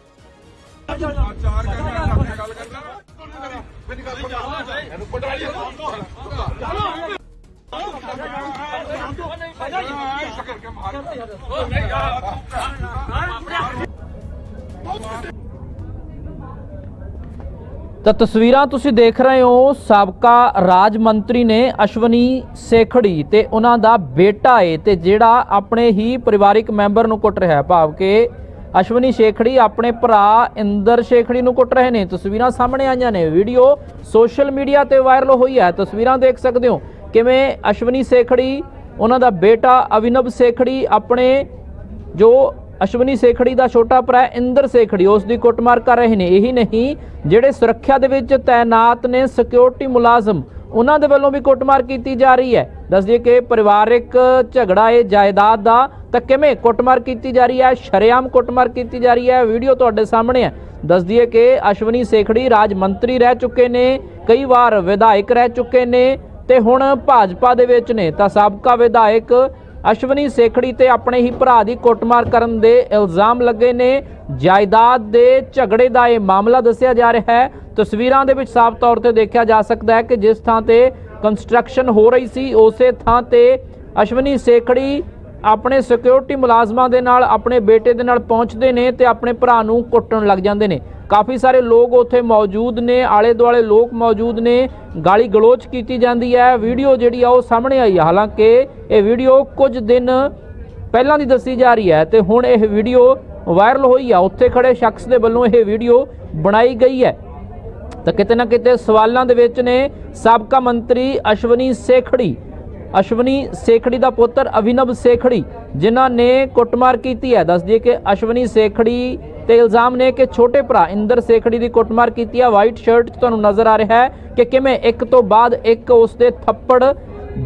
ਚਾਰ ਕਰਨਾ ਗੱਲ ਕਰਨਾ ਮੇਰੀ ਗੱਲ ਸੁਣ ਇਹਨੂੰ ਪਟਵਾਈ ਕਰਕੇ ਮਾਰ ਚਾਰ ਕਰਨਾ ਗੱਲ ਕਰਨਾ ਮੇਰੀ ਗੱਲ ਸੁਣ ਤਾਂ ਤਸਵੀਰਾਂ ਤੁਸੀਂ ਦੇਖ ਰਹੇ ਹੋ, ਸਾਬਕਾ ਰਾਜ ਮੰਤਰੀ ਨੇ ਅਸ਼ਵਨੀ ਸੇਖੜੀ ਤੇ ਉਹਨਾਂ ਦਾ ਬੇਟਾ ਏ ਤੇ ਜਿਹੜਾ ਆਪਣੇ ਹੀ ਪਰਿਵਾਰਿਕ ਮੈਂਬਰ ਨੂੰ ਕੁੱਟ ਰਿਹਾ ਭਾਵ ਕਿ ਅਸ਼ਵਨੀ ਸੇਖੜੀ ਆਪਣੇ ਭਰਾ ਇੰਦਰ ਸੇਖੜੀ ਨੂੰ ਕੁੱਟ ਰਹੇ ਨੇ। ਤਸਵੀਰਾਂ ਸਾਹਮਣੇ ਆਈਆਂ ਨੇ। ਵੀਡੀਓ ਸੋਸ਼ਲ ਮੀਡੀਆ ਤੇ ਵਾਇਰਲ ਹੋਈ ਹੈ। ਤਸਵੀਰਾਂ ਦੇਖ ਸਕਦੇ ਹੋ ਕਿਵੇਂ ਅਸ਼ਵਨੀ ਸੇਖੜੀ, ਉਹਨਾਂ ਦਾ ਬੇਟਾ ਅਵਿਨਵ ਸੇਖੜੀ, ਆਪਣੇ ਜੋ ਅਸ਼ਵਨੀ ਸੇਖੜੀ ਦਾ ਛੋਟਾ ਭਰਾ ਇੰਦਰ ਸੇਖੜੀ, ਉਸ ਦੀ ਕੁੱਟਮਾਰ ਕਰ ਰਹੇ ਨੇ। ਇਹੀ ਨਹੀਂ, ਜਿਹੜੇ ਸੁਰੱਖਿਆ ਦੇ ਵਿੱਚ ਤਾਇਨਾਤ ਨੇ ਸਿਕਿਉਰਿਟੀ ਮੁਲਾਜ਼ਮ ਉਹਨਾਂ ਦੇ ਵੱਲੋਂ ਵੀ ਕੁੱਟਮਾਰ ਕੀਤੀ ਜਾ ਰਹੀ ਹੈ। ਦੱਸ ਦਈਏ ਕਿ ਪਰਿਵਾਰਿਕ ਝਗੜਾ ਹੈ ਜਾਇਦਾਦ ਦਾ ਤਾਂ ਕਿਵੇਂ ਕੁੱਟਮਾਰ ਕੀਤੀ ਜਾ ਰਹੀ ਹੈ, ਸ਼ਰੇਆਮ ਕੁੱਟਮਾਰ ਕੀਤੀ ਜਾ ਰਹੀ ਹੈ। ਵੀਡੀਓ ਤੁਹਾਡੇ ਸਾਹਮਣੇ ਹੈ। ਦੱਸ ਦਈਏ ਕਿ ਅਸ਼ਵਨੀ ਸੇਖੜੀ ਰਾਜ ਮੰਤਰੀ ਰਹਿ ਚੁੱਕੇ ਨੇ, ਕਈ ਵਾਰ ਵਿਧਾਇਕ ਰਹਿ ਚੁੱਕੇ ਨੇ ਤੇ ਹੁਣ ਭਾਜਪਾ ਦੇ ਵਿੱਚ ਨੇ ਤਾਂ ਸਾਬਕਾ ਵਿਧਾਇਕ ਅਸ਼ਵਨੀ ਸੇਖੜੀ ਤੇ ਆਪਣੇ ਹੀ ਭਰਾ ਦੀ ਕੁੱਟਮਾਰ ਕਰਨ ਦੇ ਇਲਜ਼ਾਮ ਲੱਗੇ ਨੇ। ਜਾਇਦਾਦ ਦੇ ਝਗੜੇ ਦਾ ਇਹ ਮਾਮਲਾ ਦੱਸਿਆ ਜਾ ਰਿਹਾ ਹੈ। ਤਸਵੀਰਾਂ ਦੇ ਵਿੱਚ ਸਾਫ਼ ਤੌਰ ਤੇ ਦੇਖਿਆ ਜਾ ਸਕਦਾ ਹੈ ਕਿ ਜਿਸ ਥਾਂ ਤੇ ਕੰਸਟਰਕਸ਼ਨ ਹੋ ਰਹੀ ਸੀ, ਉਸੇ ਥਾਂ ਤੇ ਅਸ਼ਵਨੀ ਸੇਖੜੀ ਆਪਣੇ ਸਿਕਿਉਰਿਟੀ ਮੁਲਾਜ਼ਮਾਂ ਦੇ ਨਾਲ, ਆਪਣੇ ਬੇਟੇ ਦੇ ਨਾਲ ਪਹੁੰਚਦੇ ਨੇ ਤੇ ਆਪਣੇ ਭਰਾ ਨੂੰ ਕੁੱਟਣ ਲੱਗ ਜਾਂਦੇ ਨੇ। ਕਾਫੀ ਸਾਰੇ ਲੋਕ ਉੱਥੇ ਮੌਜੂਦ ਨੇ ਆਲੇ ਦੁਆਲੇ ਲੋਕ ਮੌਜੂਦ ਨੇ। ਗਾਲੀ ਗਲੋਚ ਕੀਤੀ ਜਾਂਦੀ ਹੈ। ਵੀਡੀਓ ਜਿਹੜੀ ਆ ਉਹ ਸਾਹਮਣੇ ਆਈ ਹੈ ਹਾਲਾਂਕਿ ਇਹ ਵੀਡੀਓ ਕੁਝ ਦਿਨ ਪਹਿਲਾਂ ਦੀ ਦੱਸੀ ਜਾ ਰਹੀ ਹੈ ਤੇ ਹੁਣ ਇਹ ਵੀਡੀਓ ਵਾਇਰਲ ਹੋਈ ਆ। ਉੱਥੇ ਖੜੇ ਸ਼ਖਸ ਦੇ ਵੱਲੋਂ ਇਹ ਵੀਡੀਓ ਬਣਾਈ ਗਈ ਹੈ। ਤਾਂ ਕਿਤੇ ਨਾ ਕਿਤੇ ਸਵਾਲਾਂ ਦੇ ਵਿੱਚ ਨੇ। ਸਾਬਕਾ ਮੰਤਰੀ ਅਸ਼ਵਨੀ ਸੇਖੜੀ ਅਸ਼ਵਨੀ ਸੇਖੜੀ ਦਾ ਪੁੱਤਰ ਅਭਿਨਵ ਸੇਖੜੀ, ਜਿਨ੍ਹਾਂ ਨੇ ਕੁੱਟਮਾਰ ਕੀਤੀ ਹੈ। ਦੱਸ ਦਈਏ ਕਿ ਅਸ਼ਵਨੀ ਸੇਖੜੀ ਤੇ ਇਲਜ਼ਾਮ ਨੇ ਕਿ ਛੋਟੇ ਭਰਾ ਇੰਦਰ ਸੇਖੜੀ ਦੀ ਕੁੱਟਮਾਰ ਕੀਤੀ ਹੈ ਵਾਈਟ ਸ਼ਰਟ 'ਚ ਤੁਹਾਨੂੰ ਨਜ਼ਰ ਆ ਰਿਹਾ ਹੈ ਕਿ ਕਿਵੇਂ ਇੱਕ ਤੋਂ ਬਾਅਦ ਇੱਕ ਉਸ ਦੇ ਥੱਪੜ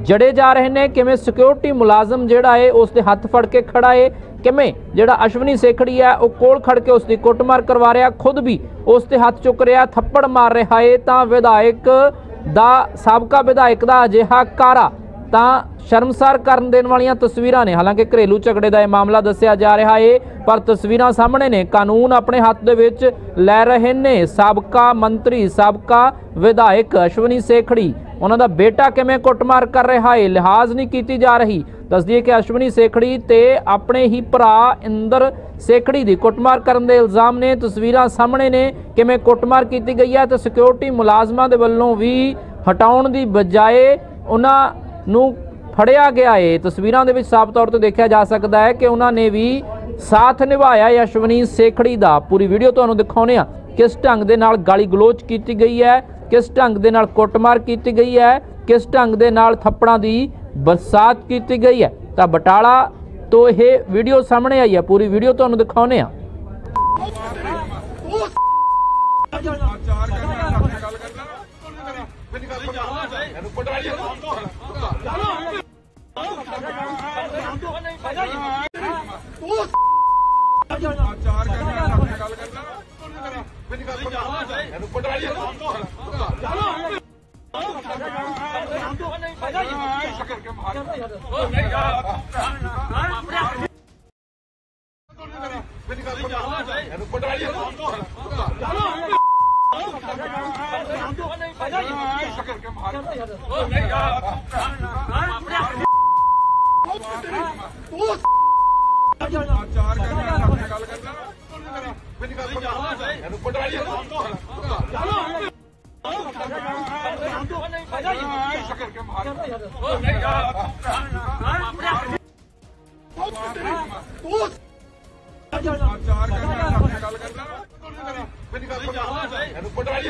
ਜੜੇ ਜਾ ਰਹੇ ਨੇ, ਕਿਵੇਂ ਸਿਕਿਉਰਿਟੀ ਮੁਲਾਜ਼ਮ ਜਿਹੜਾ ਏ ਉਸ ਦੇ ਹੱਥ ਫੜ ਕੇ ਖੜਾ ਏ ਕਿਵੇਂ ਜਿਹੜਾ ਅਸ਼ਵਨੀ ਸੇਖੜੀ ਹੈ ਉਹ ਕੋਲ ਖੜ ਕੇ ਉਸ ਦੀ ਕੁੱਟਮਾਰ ਕਰਵਾ ਰਿਹਾ, ਖੁਦ ਵੀ ਉਸ ਤੇ ਹੱਥ ਚੁੱਕ ਰਿਹਾ, ਥੱਪੜ ਮਾਰ ਰਿਹਾ ਏ ਤਾਂ ਵਿਧਾਇਕ ਦਾ, ਸਾਬਕਾ ਵਿਧਾਇਕ ਦਾ ਅਜਿਹਾ ਕਾਰਾ ਤਾਂ ਸ਼ਰਮਸਾਰ ਕਰਨ ਦੇਣ ਵਾਲੀਆਂ ਤਸਵੀਰਾਂ ਨੇ। ਹਾਲਾਂਕਿ ਘਰੇਲੂ ਝਗੜੇ ਦਾ ਇਹ ਮਾਮਲਾ ਦੱਸਿਆ ਜਾ ਰਿਹਾ ਏ, ਪਰ ਤਸਵੀਰਾਂ ਸਾਹਮਣੇ ਨੇ। ਕਾਨੂੰਨ ਆਪਣੇ ਹੱਥ ਦੇ ਵਿੱਚ ਲੈ ਰਹੇ ਨੇ। ਸਾਬਕਾ ਮੰਤਰੀ, ਸਾਬਕਾ ਵਿਧਾਇਕ ਅਸ਼ਵਨੀ ਸੇਖੜੀ, ਉਹਨਾਂ ਦਾ ਬੇਟਾ ਕਿਵੇਂ ਕੁੱਟਮਾਰ ਕਰ ਰਿਹਾ ਏ, ਲਿਹਾਜ਼ ਨਹੀਂ ਕੀਤੀ ਜਾ ਰਹੀ। ਦੱਸਦੀ ਹੈ ਕਿ ਅਸ਼ਵਨੀ ਸੇਖੜੀ ਤੇ ਆਪਣੇ ਹੀ ਭਰਾ ਇੰਦਰ ਸੇਖੜੀ ਦੀ ਕੁੱਟਮਾਰ ਕਰਨ ਦੇ ਇਲਜ਼ਾਮ ਨੇ। ਤਸਵੀਰਾਂ ਸਾਹਮਣੇ ਨੇ ਕਿਵੇਂ ਕੁੱਟਮਾਰ ਕੀਤੀ ਗਈ ਹੈ ਤੇ ਸਿਕਿਉਰਿਟੀ ਮੁਲਾਜ਼ਮਾਂ ਦੇ ਵੱਲੋਂ ਵੀ ਹਟਾਉਣ ਦੀ ਬਜਾਏ ਉਹਨਾਂ ਨੂੰ ਫੜਿਆ ਗਿਆ ਏ। ਤਸਵੀਰਾਂ ਦੇ ਵਿੱਚ ਸਾਫ਼ ਤੌਰ ਤੇ ਦੇਖਿਆ ਜਾ ਸਕਦਾ ਹੈ ਕਿ ਉਹਨਾਂ ਨੇ ਵੀ ਸਾਥ ਨਿਭਾਇਆ ਯਸ਼ਵਨੀ ਸੇਖੜੀ ਦਾ ਪੂਰੀ ਵੀਡੀਓ ਤੁਹਾਨੂੰ ਦਿਖਾਉਨੇ ਆ ਕਿਸ ਢੰਗ ਦੇ ਨਾਲ ਗਾਲੀ ਗਲੋਚ ਕੀਤੀ ਗਈ ਹੈ? ਕਿਸ ਢੰਗ ਦੇ ਨਾਲ ਕੁੱਟਮਾਰ ਕੀਤੀ ਗਈ ਹੈ? ਕਿਸ ਢੰਗ ਦੇ ਨਾਲ ਥੱਪੜਾਂ ਦੀ ਬਰਸਾਤ ਕੀਤੀ ਗਈ ਹੈ? ਤਾਂ ਬਟਾਲਾ ਤੋਂ ਇਹ ਵੀਡੀਓ ਸਾਹਮਣੇ ਆਈ ਹੈ। ਪੂਰੀ ਵੀਡੀਓ ਤੁਹਾਨੂੰ ਦਿਖਾਉਨੇ ਆ ਗੱਲ ਕਰਨਾ। ਮੇਰੀ ਗੱਲ ਸੁਣ ਇਹਨੂੰ ਪਟਵਾਰੀ ਚਾਰ ਕਰਨਾ ਗੱਲ ਕਰਨਾ ਮੇਰੀ ਗੱਲ ਸੁਣ ਇਹਨੂੰ ਪਟਵਾਰੀ ਸ਼ਕਰ ਕੇ ਮਾਰ ਮੇਰੀ ਗੱਲ ਸੁਣ ਇਹਨੂੰ ਪਟਵਾਰੀ ਸ਼ਕਰ ਕੇ ਮਾਰ ਚਾਰ ਕਰਨਾ ਗੱਲ ਕਰਨਾ ਮੇਰੀ ਗੱਲ ਸੁਣ ਇਹਨੂੰ ਪਟਵਾਰੀ ਸ਼ਕਰ ਕੇ ਮਾਰ ਚਾਰ ਕਰਨਾ ਗੱਲ ਕਰਨਾ ਮੇਰੀ ਗੱਲ ਸੁਣ ਇਹਨੂੰ ਪਟਵਾਰੀ ਸ਼ਕਰ ਕੇ ਮਾਰ ਚਾਰ ਕਰਨਾ ਗੱਲ ਕਰਨਾ ਮੇਰੀ ਗੱਲ ਸੁਣ ਇਹਨੂੰ ਪਟਵਾਰੀ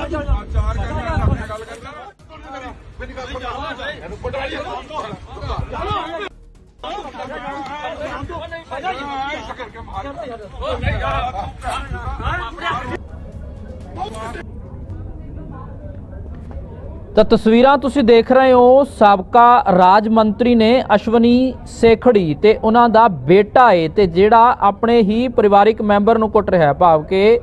ਚਾਰ ਕਰਨਾ ਗੱਲ ਕਰਨਾ ਮੇਰੀ ਗੱਲ ਸੁਣ ਇਹਨੂੰ ਪਟਵਾਰੀ ਸ਼ਕਰ ਤਾਂ ਤਸਵੀਰਾਂ ਤੁਸੀਂ ਦੇਖ ਰਹੇ ਹੋ, ਸਾਬਕਾ ਰਾਜ ਮੰਤਰੀ ਨੇ ਅਸ਼ਵਨੀ ਸੇਖੜੀ ਤੇ ਉਹਨਾਂ ਦਾ ਬੇਟਾ ਏ ਤੇ ਜਿਹੜਾ ਆਪਣੇ ਹੀ ਪਰਿਵਾਰਿਕ ਮੈਂਬਰ ਨੂੰ ਕੁੱਟ ਰਿਹਾ, ਭਾਵ ਕਿ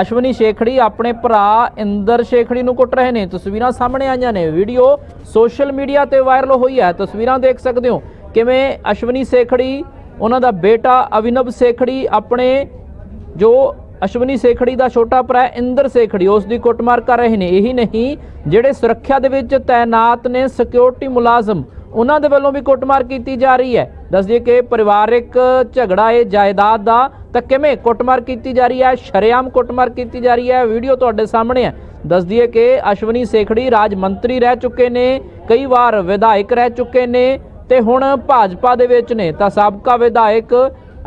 ਅਸ਼ਵਨੀ ਸੇਖੜੀ ਆਪਣੇ ਭਰਾ ਇੰਦਰ ਸੇਖੜੀ ਨੂੰ ਕੁੱਟ ਰਹੇ ਨੇ। ਤਸਵੀਰਾਂ ਸਾਹਮਣੇ ਆਈਆਂ ਨੇ। ਵੀਡੀਓ ਸੋਸ਼ਲ ਮੀਡੀਆ ਤੇ ਵਾਇਰਲ ਹੋਈ ਹੈ। ਤਸਵੀਰਾਂ ਦੇਖ ਸਕਦੇ ਹੋ ਕਿਵੇਂ ਅਸ਼ਵਨੀ ਸੇਖੜੀ, ਉਹਨਾਂ ਦਾ ਬੇਟਾ ਅਵਿਨਵ ਸੇਖੜੀ, ਆਪਣੇ ਜੋ ਅਸ਼ਵਨੀ ਸੇਖੜੀ ਦਾ ਛੋਟਾ ਭਰਾ ਇੰਦਰ ਸੇਖੜੀ, ਉਸ ਦੀ ਕੁੱਟਮਾਰ ਕਰ ਰਹੇ ਨੇ। ਇਹੀ ਨਹੀਂ, ਜਿਹੜੇ ਸੁਰੱਖਿਆ ਦੇ ਵਿੱਚ ਤਾਇਨਾਤ ਨੇ ਸਿਕਿਉਰਿਟੀ ਮੁਲਾਜ਼ਮ ਉਹਨਾਂ ਦੇ ਵੱਲੋਂ ਵੀ ਕੁੱਟਮਾਰ ਕੀਤੀ ਜਾ ਰਹੀ ਹੈ। ਦੱਸਦੀਏ ਕਿ ਪਰਿਵਾਰਿਕ ਝਗੜਾ ਹੈ ਜਾਇਦਾਦ ਦਾ ਤਾਂ ਕਿਵੇਂ ਕੁੱਟਮਾਰ ਕੀਤੀ ਜਾ ਰਹੀ ਹੈ, ਸ਼ਰੇਆਮ ਕੁੱਟਮਾਰ ਕੀਤੀ ਜਾ ਰਹੀ ਹੈ, ਵੀਡੀਓ ਤੁਹਾਡੇ ਸਾਹਮਣੇ ਹੈ। ਦੱਸਦੀਏ ਕਿ ਅਸ਼ਵਨੀ ਸੇਖੜੀ ਰਾਜ ਮੰਤਰੀ ਰਹਿ ਚੁੱਕੇ ਨੇ, ਕਈ ਵਾਰ ਵਿਧਾਇਕ ਰਹਿ ਚੁੱਕੇ ਨੇ ਤੇ ਹੁਣ ਭਾਜਪਾ ਦੇ ਵਿੱਚ ਨੇ ਤਾਂ ਸਾਬਕਾ ਵਿਧਾਇਕ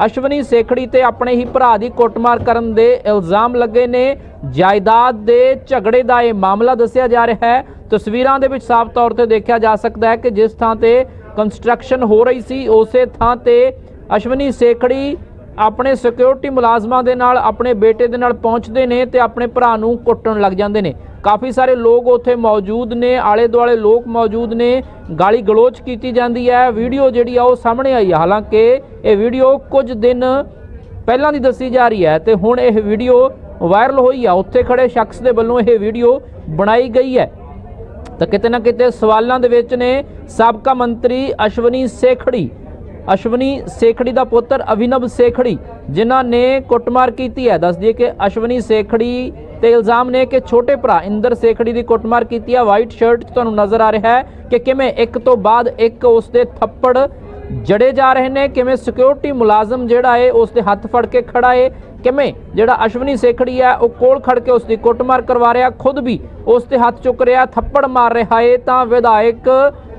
ਅਸ਼ਵਨੀ ਸੇਖੜੀ ਤੇ ਆਪਣੇ ਹੀ ਭਰਾ ਦੀ ਕੁੱਟਮਾਰ ਕਰਨ ਦੇ ਇਲਜ਼ਾਮ ਲੱਗੇ ਨੇ। ਜਾਇਦਾਦ ਦੇ ਝਗੜੇ ਦਾ ਇਹ ਮਾਮਲਾ ਦੱਸਿਆ ਜਾ ਰਿਹਾ ਹੈ। ਤਸਵੀਰਾਂ ਦੇ ਵਿੱਚ ਸਾਫ਼ ਤੌਰ ਤੇ ਦੇਖਿਆ ਜਾ ਸਕਦਾ ਹੈ ਕਿ ਜਿਸ ਥਾਂ ਤੇ ਕੰਸਟਰਕਸ਼ਨ ਹੋ ਰਹੀ ਸੀ, ਉਸੇ ਥਾਂ ਤੇ ਅਸ਼ਵਨੀ ਸੇਖੜੀ ਆਪਣੇ ਸਿਕਿਉਰਿਟੀ ਮੁਲਾਜ਼ਮਾਂ ਦੇ ਨਾਲ, ਆਪਣੇ ਬੇਟੇ ਦੇ ਨਾਲ ਪਹੁੰਚਦੇ ਨੇ ਤੇ ਆਪਣੇ ਭਰਾ ਨੂੰ ਕੁੱਟਣ ਲੱਗ ਜਾਂਦੇ ਨੇ। ਕਾਫੀ ਸਾਰੇ ਲੋਕ ਉੱਥੇ ਮੌਜੂਦ ਨੇ ਆਲੇ ਦੁਆਲੇ ਲੋਕ ਮੌਜੂਦ ਨੇ ਗਾਲੀ ਗਲੋਚ ਕੀਤੀ ਜਾਂਦੀ ਹੈ। ਵੀਡੀਓ ਜਿਹੜੀ ਆ ਉਹ ਸਾਹਮਣੇ ਆਈ ਹੈ ਹਾਲਾਂਕਿ ਇਹ ਵੀਡੀਓ ਕੁਝ ਦਿਨ ਪਹਿਲਾਂ ਦੀ ਦੱਸੀ ਜਾ ਰਹੀ ਹੈ ਤੇ ਹੁਣ ਇਹ ਵੀਡੀਓ ਵਾਇਰਲ ਹੋਈ ਆ। ਉੱਥੇ ਖੜੇ ਸ਼ਖਸ ਦੇ ਵੱਲੋਂ ਇਹ ਵੀਡੀਓ ਬਣਾਈ ਗਈ ਹੈ। ਤਾਂ ਕਿਤੇ ਨਾ ਕਿਤੇ ਸਵਾਲਾਂ ਦੇ ਵਿੱਚ ਨੇ ਸਾਬਕਾ ਮੰਤਰੀ ਅਸ਼ਵਨੀ ਸੇਖੜੀ ਅਸ਼ਵਨੀ ਸੇਖੜੀ ਦਾ ਪੁੱਤਰ ਅਭਿਨਵ ਸੇਖੜੀ, ਜਿਨ੍ਹਾਂ ਨੇ ਕੁੱਟਮਾਰ ਕੀਤੀ ਹੈ। ਦੱਸ ਦਈਏ ਕਿ ਅਸ਼ਵਨੀ ਸੇਖੜੀ ਤੇ ਇਲਜ਼ਾਮ ਨੇ ਕਿ ਛੋਟੇ ਭਰਾ ਇੰਦਰ ਸੇਖੜੀ ਦੀ ਕੁੱਟਮਾਰ ਕੀਤੀ ਹੈ ਵਾਈਟ ਸ਼ਰਟ 'ਚ ਤੁਹਾਨੂੰ ਨਜ਼ਰ ਆ ਰਿਹਾ ਹੈ ਕਿ ਕਿਵੇਂ ਇੱਕ ਤੋਂ ਬਾਅਦ ਇੱਕ ਉਸ ਦੇ ਥੱਪੜ ਜੜੇ ਜਾ ਰਹੇ ਨੇ, ਕਿਵੇਂ ਸਿਕਿਉਰਿਟੀ ਮੁਲਾਜ਼ਮ ਜਿਹੜਾ ਏ, ਉਸ ਦੇ ਹੱਥ ਫੜ ਕੇ ਖੜਾ ਏ, ਕਿਵੇਂ ਜਿਹੜਾ ਅਸ਼ਵਨੀ ਸੇਖੜੀ ਹੈ ਉਹ ਕੋਲ ਖੜ ਕੇ ਉਸ ਦੀ ਕੁੱਟਮਾਰ ਕਰਵਾ ਰਿਹਾ, ਖੁਦ ਵੀ ਉਸ ਦੇ ਹੱਥ ਚੁੱਕ ਰਿਹਾ, ਥੱਪੜ ਮਾਰ ਰਿਹਾ ਏ, ਤਾਂ ਵਿਧਾਇਕ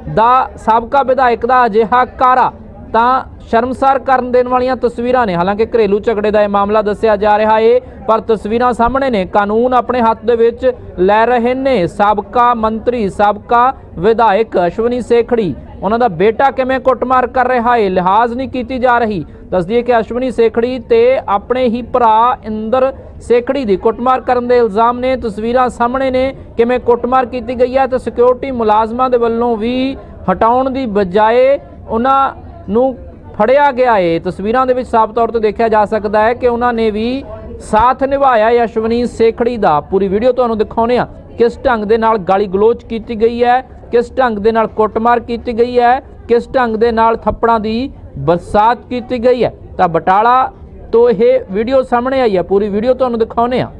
ਦਾ, ਸਾਬਕਾ ਵਿਧਾਇਕ ਦਾ ਅਜਿਹਾ ਕਾਰਾ ਤਾਂ ਸ਼ਰਮਸਾਰ ਕਰਨ ਦੇਣ ਵਾਲੀਆਂ ਤਸਵੀਰਾਂ ਨੇ। ਹਾਲਾਂਕਿ ਘਰੇਲੂ ਝਗੜੇ ਦਾ ਇਹ ਮਾਮਲਾ ਦੱਸਿਆ ਜਾ ਰਿਹਾ ਏ, ਪਰ ਤਸਵੀਰਾਂ ਸਾਹਮਣੇ ਨੇ। ਕਾਨੂੰਨ ਆਪਣੇ ਹੱਥ ਦੇ ਵਿੱਚ ਲੈ ਰਹੇ ਨੇ। ਸਾਬਕਾ ਮੰਤਰੀ, ਸਾਬਕਾ ਵਿਧਾਇਕ ਅਸ਼ਵਨੀ ਸੇਖੜੀ, ਉਹਨਾਂ ਦਾ ਬੇਟਾ ਕਿਵੇਂ ਕੁੱਟਮਾਰ ਕਰ ਰਿਹਾ ਏ, ਲਿਹਾਜ਼ ਨਹੀਂ ਕੀਤੀ ਜਾ ਰਹੀ। ਦੱਸਦੀਏ ਕਿ ਅਸ਼ਵਨੀ ਸੇਖੜੀ ਤੇ ਆਪਣੇ ਹੀ ਭਰਾ ਇੰਦਰ ਸੇਖੜੀ ਦੀ ਕੁੱਟਮਾਰ ਕਰਨ ਦੇ ਇਲਜ਼ਾਮ ਨੇ। ਤਸਵੀਰਾਂ ਸਾਹਮਣੇ ਨੇ ਕਿਵੇਂ ਕੁੱਟਮਾਰ ਕੀਤੀ ਗਈ ਹੈ ਤੇ ਸਿਕਿਉਰਿਟੀ ਮੁਲਾਜ਼ਮਾਂ ਦੇ ਵੱਲੋਂ ਵੀ ਹਟਾਉਣ ਦੀ ਬਜਾਏ ਉਹਨਾਂ ਨੂੰ ਫੜਿਆ ਗਿਆ ਏ। ਤਸਵੀਰਾਂ ਦੇ ਵਿੱਚ ਸਾਫ਼ ਤੌਰ ਤੇ ਦੇਖਿਆ ਜਾ ਸਕਦਾ ਹੈ ਕਿ ਉਹਨਾਂ ਨੇ ਵੀ ਸਾਥ ਨਿਭਾਇਆ ਯਸ਼ਵਨੀ ਸੇਖੜੀ ਦਾ ਪੂਰੀ ਵੀਡੀਓ ਤੁਹਾਨੂੰ ਦਿਖਾਉਨੇ ਆ ਕਿਸ ਢੰਗ ਦੇ ਨਾਲ ਗਾਲੀ ਗਲੋਚ ਕੀਤੀ ਗਈ ਹੈ? ਕਿਸ ਢੰਗ ਦੇ ਨਾਲ ਕੁੱਟਮਾਰ ਕੀਤੀ ਗਈ ਹੈ? ਕਿਸ ਢੰਗ ਦੇ ਨਾਲ ਥੱਪੜਾਂ ਦੀ ਬਰਸਾਤ ਕੀਤੀ ਗਈ ਹੈ? ਤਾਂ ਬਟਾਲਾ ਤੋਂ ਇਹ ਵੀਡੀਓ ਸਾਹਮਣੇ ਆਈ ਹੈ। ਪੂਰੀ ਵੀਡੀਓ ਤੁਹਾਨੂੰ ਦਿਖਾਉਨੇ ਆ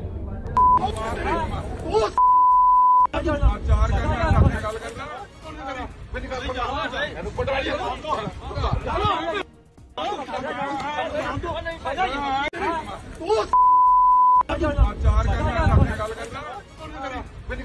ਚਾਰ ਕਰਨਾ। ਆਪਣੇ ਗੱਲ ਕਰਨਾ ਮੇਰੀ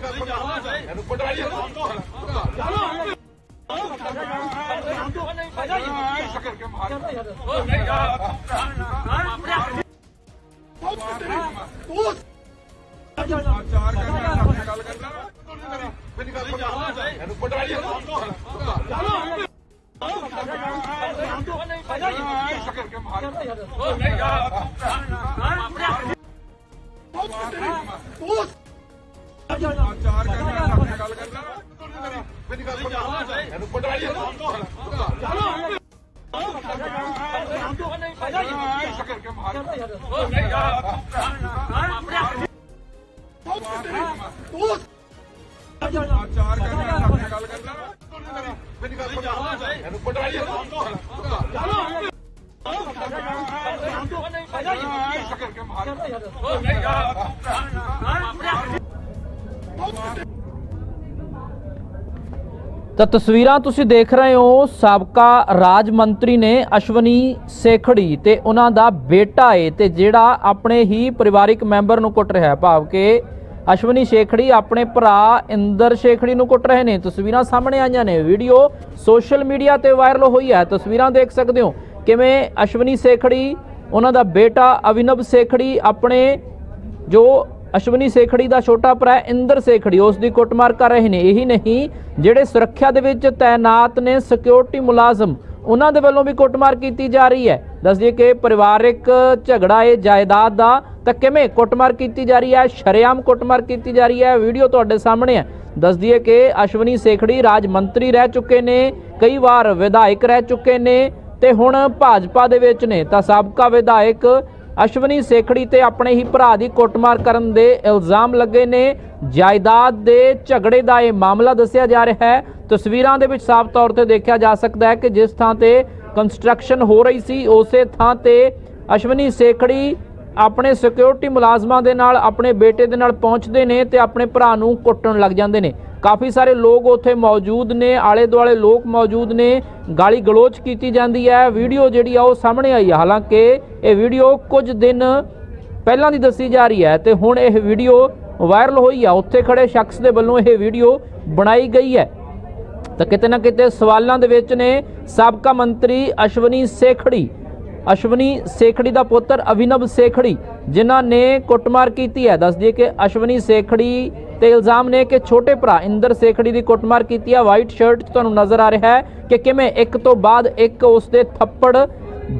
ਗੱਲ ਸੁਣ ਇਹਨੂੰ ਪਟਵਾਈ ਚਾਰ ਕਰਨਾ ਆਪਣੇ ਗੱਲ ਕਰਨਾ ਮੇਰੀ ਗੱਲ ਸੁਣ ਇਹਨੂੰ ਪਟਵਾਈ ਸ਼ਕਰ ਕੇ ਮਾਰ ਮੇਰੀ ਗੱਲ ਸੁਣ ਇਹਨੂੰ ਪਟਵਾਈ ਸ਼ਕਰ ਕੇ ਮਾਰ ਚਾਰ ਕਰਨਾ ਆਪਣੇ ਗੱਲ ਕਰਨਾ ਮੇਰੀ ਗੱਲ ਸੁਣ ਇਹਨੂੰ ਪਟਵਾਈ ਸ਼ਕਰ ਕੇ ਮਾਰ ਚਾਰ ਕਰਨਾ ਆਪਣੇ ਗੱਲ ਕਰਦਾ ਮੇਰੀ ਗੱਲ ਸੁਣ ਇਹਨੂੰ ਪਟਵਾਈ ਸ਼ਕਰ ਕੇ ਮਾਰ ਚਾਰ ਕਰਨਾ ਤਾਂ ਤਸਵੀਰਾਂ ਤੁਸੀਂ ਦੇਖ ਰਹੇ ਹੋ, ਸਾਬਕਾ ਰਾਜ ਮੰਤਰੀ ਨੇ ਅਸ਼ਵਨੀ ਸੇਖੜੀ ਤੇ ਉਹਨਾਂ ਦਾ ਬੇਟਾ ਏ ਤੇ ਜਿਹੜਾ ਆਪਣੇ ਹੀ ਪਰਿਵਾਰਿਕ ਮੈਂਬਰ ਨੂੰ ਕੁੱਟ ਰਿਹਾ ਹੈ ਭਾਵ ਕਿ ਅਸ਼ਵਨੀ ਸੇਖੜੀ ਆਪਣੇ ਭਰਾ ਇੰਦਰ ਸੇਖੜੀ ਨੂੰ ਕੁੱਟ ਰਹੇ ਨੇ। ਤਸਵੀਰਾਂ ਸਾਹਮਣੇ ਆਈਆਂ ਨੇ, ਵੀਡੀਓ ਸੋਸ਼ਲ ਮੀਡੀਆ ਤੇ ਵਾਇਰਲ ਹੋਈ ਹੈ। ਤਸਵੀਰਾਂ ਦੇਖ ਸਕਦੇ ਹੋ ਕਿਵੇਂ ਅਸ਼ਵਨੀ ਸੇਖੜੀ, ਉਹਨਾਂ ਦਾ ਬੇਟਾ ਅਭਿਨਵ ਸੇਖੜੀ ਆਪਣੇ ਜੋ ਅਸ਼ਵਨੀ ਸੇਖੜੀ ਦਾ ਛੋਟਾ ਭਰਾ ਇੰਦਰ ਸੇਖੜੀ। ਉਸ ਦੀ ਕੁੱਟਮਾਰ ਕਰ ਰਹੇ ਨੇ। ਇਹੀ ਨਹੀਂ, ਜਿਹੜੇ ਸੁਰੱਖਿਆ ਦੇ ਵਿੱਚ ਤਾਇਨਾਤ ਨੇ ਸਿਕਿਉਰਿਟੀ ਮੁਲਾਜ਼ਮ, ਉਹਨਾਂ ਦੇ ਵੱਲੋਂ ਵੀ ਕੁੱਟਮਾਰ ਕੀਤੀ ਜਾ ਰਹੀ ਹੈ। ਦੱਸਦੀਏ ਕਿ ਪਰਿਵਾਰਿਕ ਝਗੜਾ ਹੈ ਜਾਇਦਾਦ ਦਾ, ਤਾਂ ਕਿਵੇਂ ਕੁੱਟਮਾਰ ਕੀਤੀ ਜਾ ਰਹੀ ਹੈ, ਸ਼ਰੇਆਮ ਕੁੱਟਮਾਰ ਕੀਤੀ ਜਾ ਰਹੀ ਹੈ, ਵੀਡੀਓ ਤੁਹਾਡੇ ਸਾਹਮਣੇ ਹੈ। ਦੱਸਦੀਏ ਕਿ ਅਸ਼ਵਨੀ ਸੇਖੜੀ ਰਾਜ ਮੰਤਰੀ ਰਹਿ ਚੁੱਕੇ ਨੇ, ਕਈ ਵਾਰ ਵਿਧਾਇਕ ਰਹਿ ਚੁੱਕੇ ਨੇ, ਤੇ ਹੁਣ ਭਾਜਪਾ ਦੇ ਵਿੱਚ ਨੇ। ਤਾਂ ਸਾਬਕਾ ਵਿਧਾਇਕ ਅਸ਼ਵਨੀ ਸੇਖੜੀ ਤੇ ਆਪਣੇ ਹੀ ਭਰਾ ਦੀ ਕੁੱਟਮਾਰ ਕਰਨ ਦੇ ਇਲਜ਼ਾਮ ਲੱਗੇ ਨੇ। ਜਾਇਦਾਦ ਦੇ ਝਗੜੇ ਦਾ ਇਹ ਮਾਮਲਾ ਦੱਸਿਆ ਜਾ ਰਿਹਾ ਹੈ। ਤਸਵੀਰਾਂ ਦੇ ਵਿੱਚ ਸਾਫ਼ ਤੌਰ ਤੇ ਦੇਖਿਆ ਜਾ ਸਕਦਾ ਹੈ ਕਿ ਜਿਸ ਥਾਂ ਤੇ ਕੰਸਟਰਕਸ਼ਨ ਹੋ ਰਹੀ ਸੀ, ਉਸੇ ਥਾਂ ਤੇ ਅਸ਼ਵਨੀ ਸੇਖੜੀ ਆਪਣੇ ਸਿਕਿਉਰਿਟੀ ਮੁਲਾਜ਼ਮਾਂ ਦੇ ਨਾਲ, ਆਪਣੇ ਬੇਟੇ ਦੇ ਨਾਲ ਪਹੁੰਚਦੇ ਨੇ ਤੇ ਆਪਣੇ ਭਰਾ ਨੂੰ ਕੁੱਟਣ ਲੱਗ ਜਾਂਦੇ ਨੇ। ਕਾਫੀ ਸਾਰੇ ਲੋਕ ਉੱਥੇ ਮੌਜੂਦ ਨੇ ਆਲੇ ਦੁਆਲੇ ਲੋਕ ਮੌਜੂਦ ਨੇ, ਗਾਲੀ ਗਲੋਚ ਕੀਤੀ ਜਾਂਦੀ ਹੈ। ਵੀਡੀਓ ਜਿਹੜੀ ਆ ਉਹ ਸਾਹਮਣੇ ਆਈ ਹੈ ਹਾਲਾਂਕਿ ਇਹ ਵੀਡੀਓ ਕੁਝ ਦਿਨ ਪਹਿਲਾਂ ਦੀ ਦੱਸੀ ਜਾ ਰਹੀ ਹੈ ਤੇ ਹੁਣ ਇਹ ਵੀਡੀਓ ਵਾਇਰਲ ਹੋਈ ਆ। ਉੱਥੇ ਖੜੇ ਸ਼ਖਸ ਦੇ ਵੱਲੋਂ ਇਹ ਵੀਡੀਓ ਬਣਾਈ ਗਈ ਹੈ। ਤਾਂ ਕਿਤੇ ਨਾ ਕਿਤੇ ਸਵਾਲਾਂ ਦੇ ਵਿੱਚ ਨੇ ਸਾਬਕਾ ਮੰਤਰੀ ਅਸ਼ਵਨੀ ਸੇਖੜੀ। ਅਸ਼ਵਨੀ ਸੇਖੜੀ ਦਾ ਪੁੱਤਰ ਅਭਿਨਵ ਸੇਖੜੀ, ਜਿਨ੍ਹਾਂ ਨੇ ਕੁੱਟਮਾਰ ਕੀਤੀ ਹੈ। ਦੱਸ ਦਈਏ ਕਿ ਅਸ਼ਵਨੀ ਸੇਖੜੀ ਤੇ ਇਲਜ਼ਾਮ ਨੇ ਕਿ ਛੋਟੇ ਭਰਾ ਇੰਦਰ ਸੇਖੜੀ ਦੀ ਕੁੱਟਮਾਰ ਕੀਤੀ ਹੈ ਵਾਈਟ ਸ਼ਰਟ ਤੁਹਾਨੂੰ ਨਜ਼ਰ ਆ ਰਿਹਾ ਹੈ ਕਿ ਕਿਵੇਂ ਇੱਕ ਤੋਂ ਬਾਅਦ ਇੱਕ ਉਸ ਦੇ ਥੱਪੜ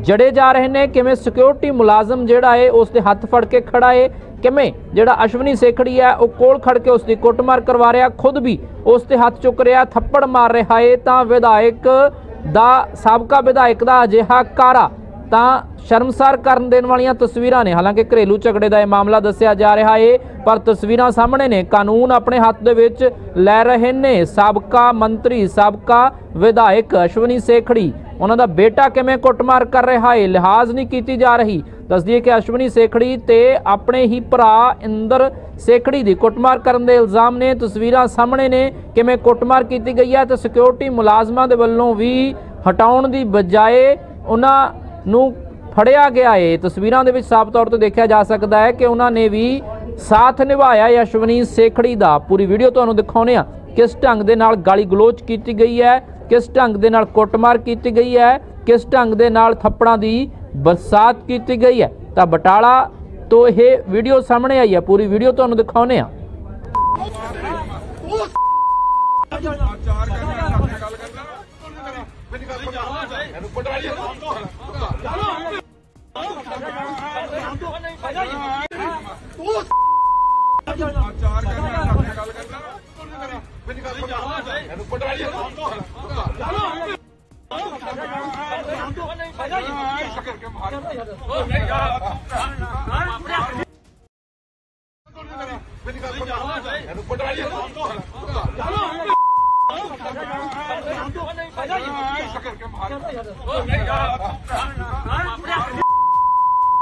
ਜੜੇ ਜਾ ਰਹੇ ਨੇ, ਕਿਵੇਂ ਸਿਕਿਉਰਿਟੀ ਮੁਲਾਜ਼ਮ ਜਿਹੜਾ ਹੈ ਉਸ ਦੇ ਹੱਥ ਫੜ ਕੇ ਖੜਾ ਏ, ਕਿਵੇਂ ਜਿਹੜਾ ਅਸ਼ਵਨੀ ਸੇਖੜੀ ਹੈ, ਉਹ ਕੋਲ ਖੜ ਕੇ ਉਸ ਦੀ ਕੁੱਟਮਾਰ ਕਰਵਾ ਰਿਹਾ, ਖੁਦ ਵੀ ਉਸ ਤੇ ਹੱਥ ਚੁੱਕ ਰਿਹਾ, ਥੱਪੜ ਮਾਰ ਰਿਹਾ ਏ, ਤਾਂ ਵਿਧਾਇਕ ਦਾ, ਸਾਬਕਾ ਵਿਧਾਇਕ ਦਾ ਅਜਿਹਾ ਕਾਰਾ ਤਾਂ ਸ਼ਰਮਸਾਰ ਕਰਨ ਦੇਣ ਵਾਲੀਆਂ ਤਸਵੀਰਾਂ ਨੇ। ਹਾਲਾਂਕਿ ਘਰੇਲੂ ਝਗੜੇ ਦਾ ਇਹ ਮਾਮਲਾ ਦੱਸਿਆ ਜਾ ਰਿਹਾ ਏ, ਪਰ ਤਸਵੀਰਾਂ ਸਾਹਮਣੇ ਨੇ। ਕਾਨੂੰਨ ਆਪਣੇ ਹੱਥ ਦੇ ਵਿੱਚ ਲੈ ਰਹੇ ਨੇ। ਸਾਬਕਾ ਮੰਤਰੀ, ਸਾਬਕਾ ਵਿਧਾਇਕ ਅਸ਼ਵਨੀ ਸੇਖੜੀ, ਉਹਨਾਂ ਦਾ ਬੇਟਾ ਕਿਵੇਂ ਕੁੱਟਮਾਰ ਕਰ ਰਿਹਾ ਏ, ਲਿਹਾਜ਼ ਨਹੀਂ ਕੀਤੀ ਜਾ ਰਹੀ। ਦੱਸਦੀਏ ਕਿ ਅਸ਼ਵਨੀ ਸੇਖੜੀ ਤੇ ਆਪਣੇ ਹੀ ਭਰਾ ਇੰਦਰ ਸੇਖੜੀ ਦੀ ਕੁੱਟਮਾਰ ਕਰਨ ਦੇ ਇਲਜ਼ਾਮ ਨੇ। ਤਸਵੀਰਾਂ ਸਾਹਮਣੇ ਨੇ ਕਿਵੇਂ ਕੁੱਟਮਾਰ ਕੀਤੀ ਗਈ ਹੈ ਤੇ ਸਿਕਿਉਰਿਟੀ ਮੁਲਾਜ਼ਮਾਂ ਦੇ ਵੱਲੋਂ ਵੀ ਹਟਾਉਣ ਦੀ ਬਜਾਏ ਉਹਨਾਂ ਨੂੰ ਫੜਿਆ ਗਿਆ ਹੈ ਤਸਵੀਰਾਂ ਦੇ ਵਿੱਚ ਸਾਫ਼ ਤੌਰ ਤੇ ਦੇਖਿਆ ਜਾ ਸਕਦਾ ਹੈ ਕਿ ਉਹਨਾਂ ਨੇ ਵੀ ਸਾਥ ਨਿਭਾਇਆ ਯਸ਼ਵਨੀ ਸੇਖੜੀ ਦਾ ਪੂਰੀ ਵੀਡੀਓ ਤੁਹਾਨੂੰ ਦਿਖਾਉਨੇ ਆ ਕਿਸ ਢੰਗ ਦੇ ਨਾਲ ਗਾਲੀ ਗਲੋਚ ਕੀਤੀ ਗਈ ਹੈ? ਕਿਸ ਢੰਗ ਦੇ ਨਾਲ ਕੁੱਟਮਾਰ ਕੀਤੀ ਗਈ ਹੈ? ਕਿਸ ਢੰਗ ਦੇ ਨਾਲ ਥੱਪੜਾਂ ਦੀ ਬਰਸਾਤ ਕੀਤੀ ਗਈ ਹੈ? ਤਾਂ ਬਟਾਲਾ ਤੋਂ ਇਹ ਵੀਡੀਓ ਸਾਹਮਣੇ ਆਈ ਹੈ। ਪੂਰੀ ਵੀਡੀਓ ਤੁਹਾਨੂੰ ਦਿਖਾਉਨੇ ਆ ਚਾਰ ਕਰਨਾ ਆਪਣੇ ਗੱਲ ਕਰਨਾ ਮੇਰੀ ਗੱਲ ਸੁਣ ਇਹਨੂੰ ਪਟਵਾਈ ਚਾਰ ਕਰਨਾ ਆਪਣੇ ਗੱਲ ਕਰਨਾ ਮੇਰੀ ਗੱਲ ਸੁਣ ਇਹਨੂੰ ਪਟਵਾਈ ਸ਼ਕਰ ਕੇ ਮਾਰ ਮੇਰੀ ਗੱਲ ਸੁਣ ਇਹਨੂੰ ਪਟਵਾਈ ਸ਼ਕਰ ਕੇ ਮਾਰ ਚਾਰ ਕਰਨਾ ਆਪਣੇ ਗੱਲ ਕਰਨਾ ਮੇਰੀ ਗੱਲ ਸੁਣ ਇਹਨੂੰ ਪਟਵਾਈ ਸ਼ਕਰ ਕੇ ਮਾਰ ਚਾਰ ਕਰਨਾ ਆਪਣੇ ਗੱਲ ਕਰਨਾ ਮੇਰੀ ਗੱਲ ਸੁਣ ਇਹਨੂੰ ਪਟਵਾਈ ਸ਼ਕਰ ਕੇ ਮਾਰ ਚਾਰ ਕਰਨਾ ਆਪਣੇ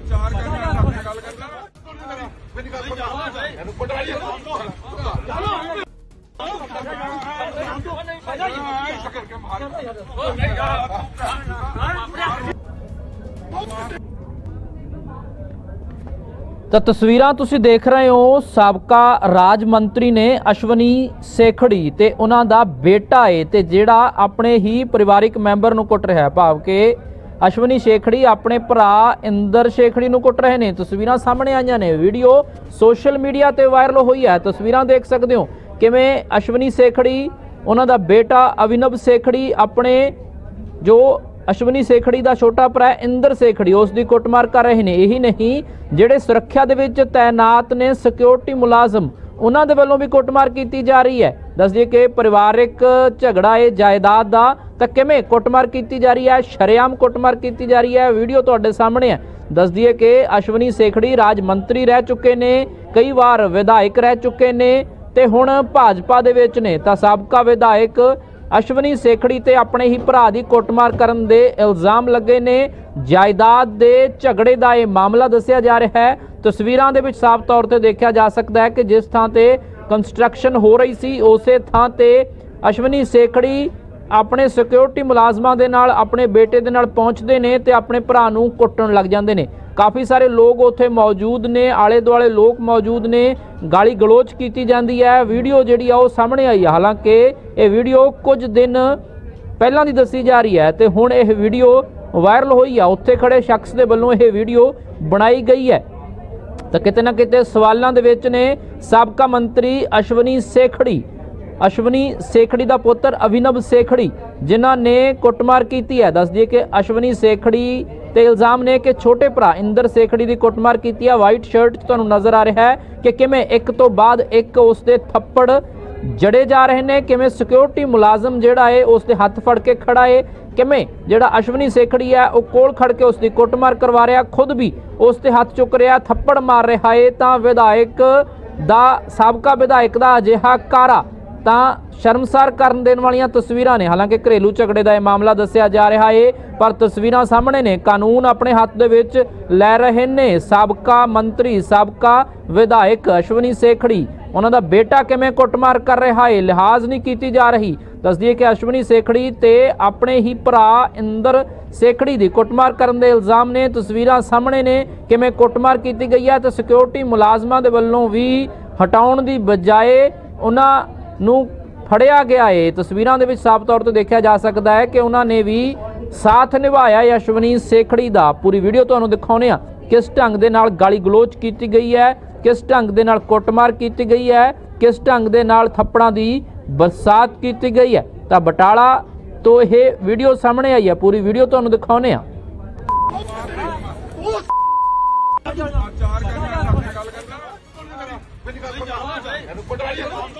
ਚਾਰ ਕਰਨਾ ਆਪਣੇ ਗੱਲ ਕਰਨਾ ਤਾਂ ਤਸਵੀਰਾਂ ਤੁਸੀਂ ਦੇਖ ਰਹੇ ਹੋ, ਸਾਬਕਾ ਰਾਜ ਮੰਤਰੀ ਨੇ ਅਸ਼ਵਨੀ ਸੇਖੜੀ ਤੇ ਉਹਨਾਂ ਦਾ ਬੇਟਾ ਏ ਤੇ ਜਿਹੜਾ ਆਪਣੇ ਹੀ ਪਰਿਵਾਰਿਕ ਮੈਂਬਰ ਨੂੰ ਕੁੱਟ ਰਿਹਾ ਭਾਵ ਕਿ ਅਸ਼ਵਨੀ ਸੇਖੜੀ ਆਪਣੇ ਭਰਾ ਇੰਦਰ ਸੇਖੜੀ ਨੂੰ ਕੁੱਟ ਰਹੇ ਨੇ। ਤਸਵੀਰਾਂ ਸਾਹਮਣੇ ਆਈਆਂ ਨੇ। ਵੀਡੀਓ ਸੋਸ਼ਲ ਮੀਡੀਆ ਤੇ ਵਾਇਰਲ ਹੋਈ ਹੈ। ਤਸਵੀਰਾਂ ਦੇਖ ਸਕਦੇ ਹੋ ਕਿਵੇਂ ਅਸ਼ਵਨੀ ਸੇਖੜੀ, ਉਹਨਾਂ ਦਾ ਬੇਟਾ ਅਵਿਨਵ ਸੇਖੜੀ, ਆਪਣੇ ਜੋ ਅਸ਼ਵਨੀ ਸੇਖੜੀ ਦਾ ਛੋਟਾ ਭਰਾ ਇੰਦਰ ਸੇਖੜੀ, ਉਸ ਦੀ ਕੁੱਟਮਾਰ ਕਰ ਰਹੇ ਨੇ। ਇਹੀ ਨਹੀਂ, ਜਿਹੜੇ ਸੁਰੱਖਿਆ ਦੇ ਵਿੱਚ ਤਾਇਨਾਤ ਨੇ ਸਿਕਿਉਰਿਟੀ ਮੁਲਾਜ਼ਮ ਉਹਨਾਂ ਦੇ ਵੱਲੋਂ ਵੀ ਕੁੱਟਮਾਰ ਕੀਤੀ ਜਾ ਰਹੀ ਹੈ। ਦੱਸਦੀਏ ਕਿ ਪਰਿਵਾਰਿਕ ਝਗੜਾ ਹੈ ਜਾਇਦਾਦ ਦਾ ਤਾਂ ਕਿਵੇਂ ਕੁੱਟਮਾਰ ਕੀਤੀ ਜਾ ਰਹੀ ਹੈ, ਸ਼ਰੇਆਮ ਕੁੱਟਮਾਰ ਕੀਤੀ ਜਾ ਰਹੀ ਹੈ, ਵੀਡੀਓ ਤੁਹਾਡੇ ਸਾਹਮਣੇ ਹੈ। ਦੱਸਦੀਏ ਕਿ ਅਸ਼ਵਨੀ ਸੇਖੜੀ ਰਾਜ ਮੰਤਰੀ ਰਹਿ ਚੁੱਕੇ ਨੇ, ਕਈ ਵਾਰ ਵਿਧਾਇਕ ਰਹਿ ਚੁੱਕੇ ਨੇ ਤੇ ਹੁਣ ਭਾਜਪਾ ਦੇ ਵਿੱਚ ਨੇ ਤਾਂ ਸਾਬਕਾ ਵਿਧਾਇਕ ਅਸ਼ਵਨੀ ਸੇਖੜੀ ਤੇ ਆਪਣੇ ਹੀ ਭਰਾ ਦੀ ਕੁੱਟਮਾਰ ਕਰਨ ਦੇ ਇਲਜ਼ਾਮ ਲੱਗੇ ਨੇ। ਜਾਇਦਾਦ ਦੇ ਝਗੜੇ ਦਾ ਇਹ ਮਾਮਲਾ ਦੱਸਿਆ ਜਾ ਰਿਹਾ ਹੈ। ਤਸਵੀਰਾਂ ਦੇ ਵਿੱਚ ਸਾਫ਼ ਤੌਰ ਤੇ ਦੇਖਿਆ ਜਾ ਸਕਦਾ ਹੈ ਕਿ ਜਿਸ ਥਾਂ ਤੇ ਕੰਸਟਰਕਸ਼ਨ ਹੋ ਰਹੀ ਸੀ, ਉਸੇ ਥਾਂ ਤੇ ਅਸ਼ਵਨੀ ਸੇਖੜੀ ਆਪਣੇ ਸਿਕਿਉਰਿਟੀ ਮੁਲਾਜ਼ਮਾਂ ਦੇ ਨਾਲ, ਆਪਣੇ ਬੇਟੇ ਦੇ ਨਾਲ ਪਹੁੰਚਦੇ ਨੇ ਤੇ ਆਪਣੇ ਭਰਾ ਨੂੰ ਕੁੱਟਣ ਲੱਗ ਜਾਂਦੇ ਨੇ। ਕਾਫੀ ਸਾਰੇ ਲੋਕ ਉੱਥੇ ਮੌਜੂਦ ਨੇ ਆਲੇ ਦੁਆਲੇ ਲੋਕ ਮੌਜੂਦ ਨੇ। ਗਾਲੀ ਗਲੋਚ ਕੀਤੀ ਜਾਂਦੀ ਹੈ। ਵੀਡੀਓ ਜਿਹੜੀ ਆ ਉਹ ਸਾਹਮਣੇ ਆਈ ਹੈ ਹਾਲਾਂਕਿ ਇਹ ਵੀਡੀਓ ਕੁਝ ਦਿਨ ਪਹਿਲਾਂ ਦੀ ਦੱਸੀ ਜਾ ਰਹੀ ਹੈ ਤੇ ਹੁਣ ਇਹ ਵੀਡੀਓ ਵਾਇਰਲ ਹੋਈ ਆ। ਉੱਥੇ ਖੜੇ ਸ਼ਖਸ ਦੇ ਵੱਲੋਂ ਇਹ ਵੀਡੀਓ ਬਣਾਈ ਗਈ ਹੈ। ਤਾਂ ਕਿਤੇ ਨਾ ਕਿਤੇ ਸਵਾਲਾਂ ਦੇ ਵਿੱਚ ਨੇ ਸਾਬਕਾ ਮੰਤਰੀ ਅਸ਼ਵਨੀ ਸੇਖੜੀ ਅਸ਼ਵਨੀ ਸੇਖੜੀ ਦਾ ਪੁੱਤਰ ਅਭਿਨਵ ਸੇਖੜੀ, ਜਿਨ੍ਹਾਂ ਨੇ ਕੁੱਟਮਾਰ ਕੀਤੀ ਹੈ। ਦੱਸ ਦਈਏ ਕਿ ਅਸ਼ਵਨੀ ਸੇਖੜੀ ਤੇ ਇਲਜ਼ਾਮ ਨੇ ਕਿ ਛੋਟੇ ਭਰਾ ਇੰਦਰ ਸੇਖੜੀ ਦੀ ਕੁੱਟਮਾਰ ਕੀਤੀ ਹੈ ਵਾਈਟ ਸ਼ਰਟ ਤੁਹਾਨੂੰ ਨਜ਼ਰ ਆ ਰਿਹਾ ਹੈ ਕਿ ਕਿਵੇਂ ਇੱਕ ਤੋਂ ਬਾਅਦ ਇੱਕ ਉਸਦੇ ਥੱਪੜ ਜੜੇ ਜਾ ਰਹੇ ਨੇ, ਕਿਵੇਂ ਸਿਕਿਉਰਿਟੀ ਮੁਲਾਜ਼ਮ ਜਿਹੜਾ ਏ ਉਸ ਦੇ ਹੱਥ ਫੜ ਕੇ ਖੜਾ ਏ, ਕਿਵੇਂ ਜਿਹੜਾ ਅਸ਼ਵਨੀ ਸੇਖੜੀ ਹੈ, ਉਹ ਕੋਲ ਖੜ ਕੇ ਉਸ ਦੀ ਕੁੱਟਮਾਰ ਕਰਵਾ ਰਿਹਾ, ਖੁਦ ਵੀ ਉਸ ਤੇ ਹੱਥ ਚੁੱਕ ਰਿਹਾ, ਥੱਪੜ ਮਾਰ ਰਿਹਾ ਏ ਤਾਂ ਵਿਧਾਇਕ ਦਾ, ਸਾਬਕਾ ਵਿਧਾਇਕ ਦਾ ਅਜਿਹਾ ਕਾਰਾ ਤਾਂ ਸ਼ਰਮਸਾਰ ਕਰਨ ਦੇਣ ਵਾਲੀਆਂ ਤਸਵੀਰਾਂ ਨੇ। ਹਾਲਾਂਕਿ ਘਰੇਲੂ ਝਗੜੇ ਦਾ ਇਹ ਮਾਮਲਾ ਦੱਸਿਆ ਜਾ ਰਿਹਾ ਏ, ਪਰ ਤਸਵੀਰਾਂ ਸਾਹਮਣੇ ਨੇ। ਕਾਨੂੰਨ ਆਪਣੇ ਹੱਥ ਦੇ ਵਿੱਚ ਲੈ ਰਹੇ ਨੇ। ਸਾਬਕਾ ਮੰਤਰੀ, ਸਾਬਕਾ ਵਿਧਾਇਕ ਅਸ਼ਵਨੀ ਸੇਖੜੀ, ਉਹਨਾਂ ਦਾ ਬੇਟਾ ਕਿਵੇਂ ਕੁੱਟਮਾਰ ਕਰ ਰਿਹਾ ਏ, ਲਿਹਾਜ਼ ਨਹੀਂ ਕੀਤੀ ਜਾ ਰਹੀ। ਦੱਸਦੀਏ ਕਿ ਅਸ਼ਵਨੀ ਸੇਖੜੀ ਤੇ ਆਪਣੇ ਹੀ ਭਰਾ ਇੰਦਰ ਸੇਖੜੀ ਦੀ ਕੁੱਟਮਾਰ ਕਰਨ ਦੇ ਇਲਜ਼ਾਮ ਨੇ। ਤਸਵੀਰਾਂ ਸਾਹਮਣੇ ਨੇ ਕਿਵੇਂ ਕੁੱਟਮਾਰ ਕੀਤੀ ਗਈ ਹੈ ਤੇ ਸਿਕਿਉਰਿਟੀ ਮੁਲਾਜ਼ਮਾਂ ਦੇ ਵੱਲੋਂ ਵੀ ਹਟਾਉਣ ਦੀ ਬਜਾਏ ਉਹਨਾਂ ਨੂੰ ਫੜਿਆ ਗਿਆ ਏ। ਤਸਵੀਰਾਂ ਦੇ ਵਿੱਚ ਸਾਫ਼ ਤੌਰ ਤੇ ਦੇਖਿਆ ਜਾ ਸਕਦਾ ਹੈ ਕਿ ਉਹਨਾਂ ਨੇ ਵੀ ਸਾਥ ਨਿਭਾਇਆ ਯਸ਼ਵਨੀ ਸੇਖੜੀ ਦਾ ਪੂਰੀ ਵੀਡੀਓ ਤੁਹਾਨੂੰ ਦਿਖਾਉਨੇ ਆ ਕਿਸ ਢੰਗ ਦੇ ਨਾਲ ਗਾਲੀ ਗਲੋਚ ਕੀਤੀ ਗਈ ਹੈ? ਕਿਸ ਢੰਗ ਦੇ ਨਾਲ ਕੁੱਟਮਾਰ ਕੀਤੀ ਗਈ ਹੈ? ਕਿਸ ਢੰਗ ਦੇ ਨਾਲ ਥੱਪੜਾਂ ਦੀ ਬਰਸਾਤ ਕੀਤੀ ਗਈ ਹੈ? ਤਾਂ ਬਟਾਲਾ ਤੋਂ ਇਹ ਵੀਡੀਓ ਸਾਹਮਣੇ ਆਈ ਹੈ। ਪੂਰੀ ਵੀਡੀਓ ਤੁਹਾਨੂੰ ਦਿਖਾਉਨੇ ਆ ਚਾਰ ਕਰਨਾ ਗੱਲ ਕਰਨਾ। ਮੇਰੀ ਗੱਲ ਸੁਣ।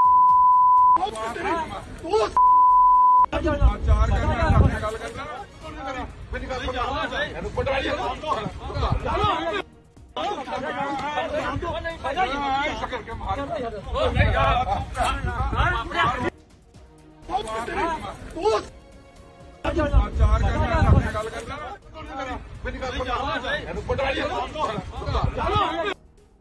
ਕਰਨਾ ਆਪਣੇ ਗੱਲ ਕਰਨਾ ਮੇਰੀ ਗੱਲ ਸੁਣ ਇਹਨੂੰ ਪਟਵਾਰੀ ਕਰਕੇ ਮਾਰ ਮੇਰੀ ਗੱਲ ਸੁਣ ਇਹਨੂੰ ਪਟਵਾਰੀ ਕਰਕੇ ਮਾਰ ਚਾਰ ਕਰਨਾ ਆਪਣੇ ਗੱਲ ਕਰਨਾ ਮੇਰੀ ਗੱਲ ਸੁਣ ਇਹਨੂੰ ਪਟਵਾਰੀ ਕਰਕੇ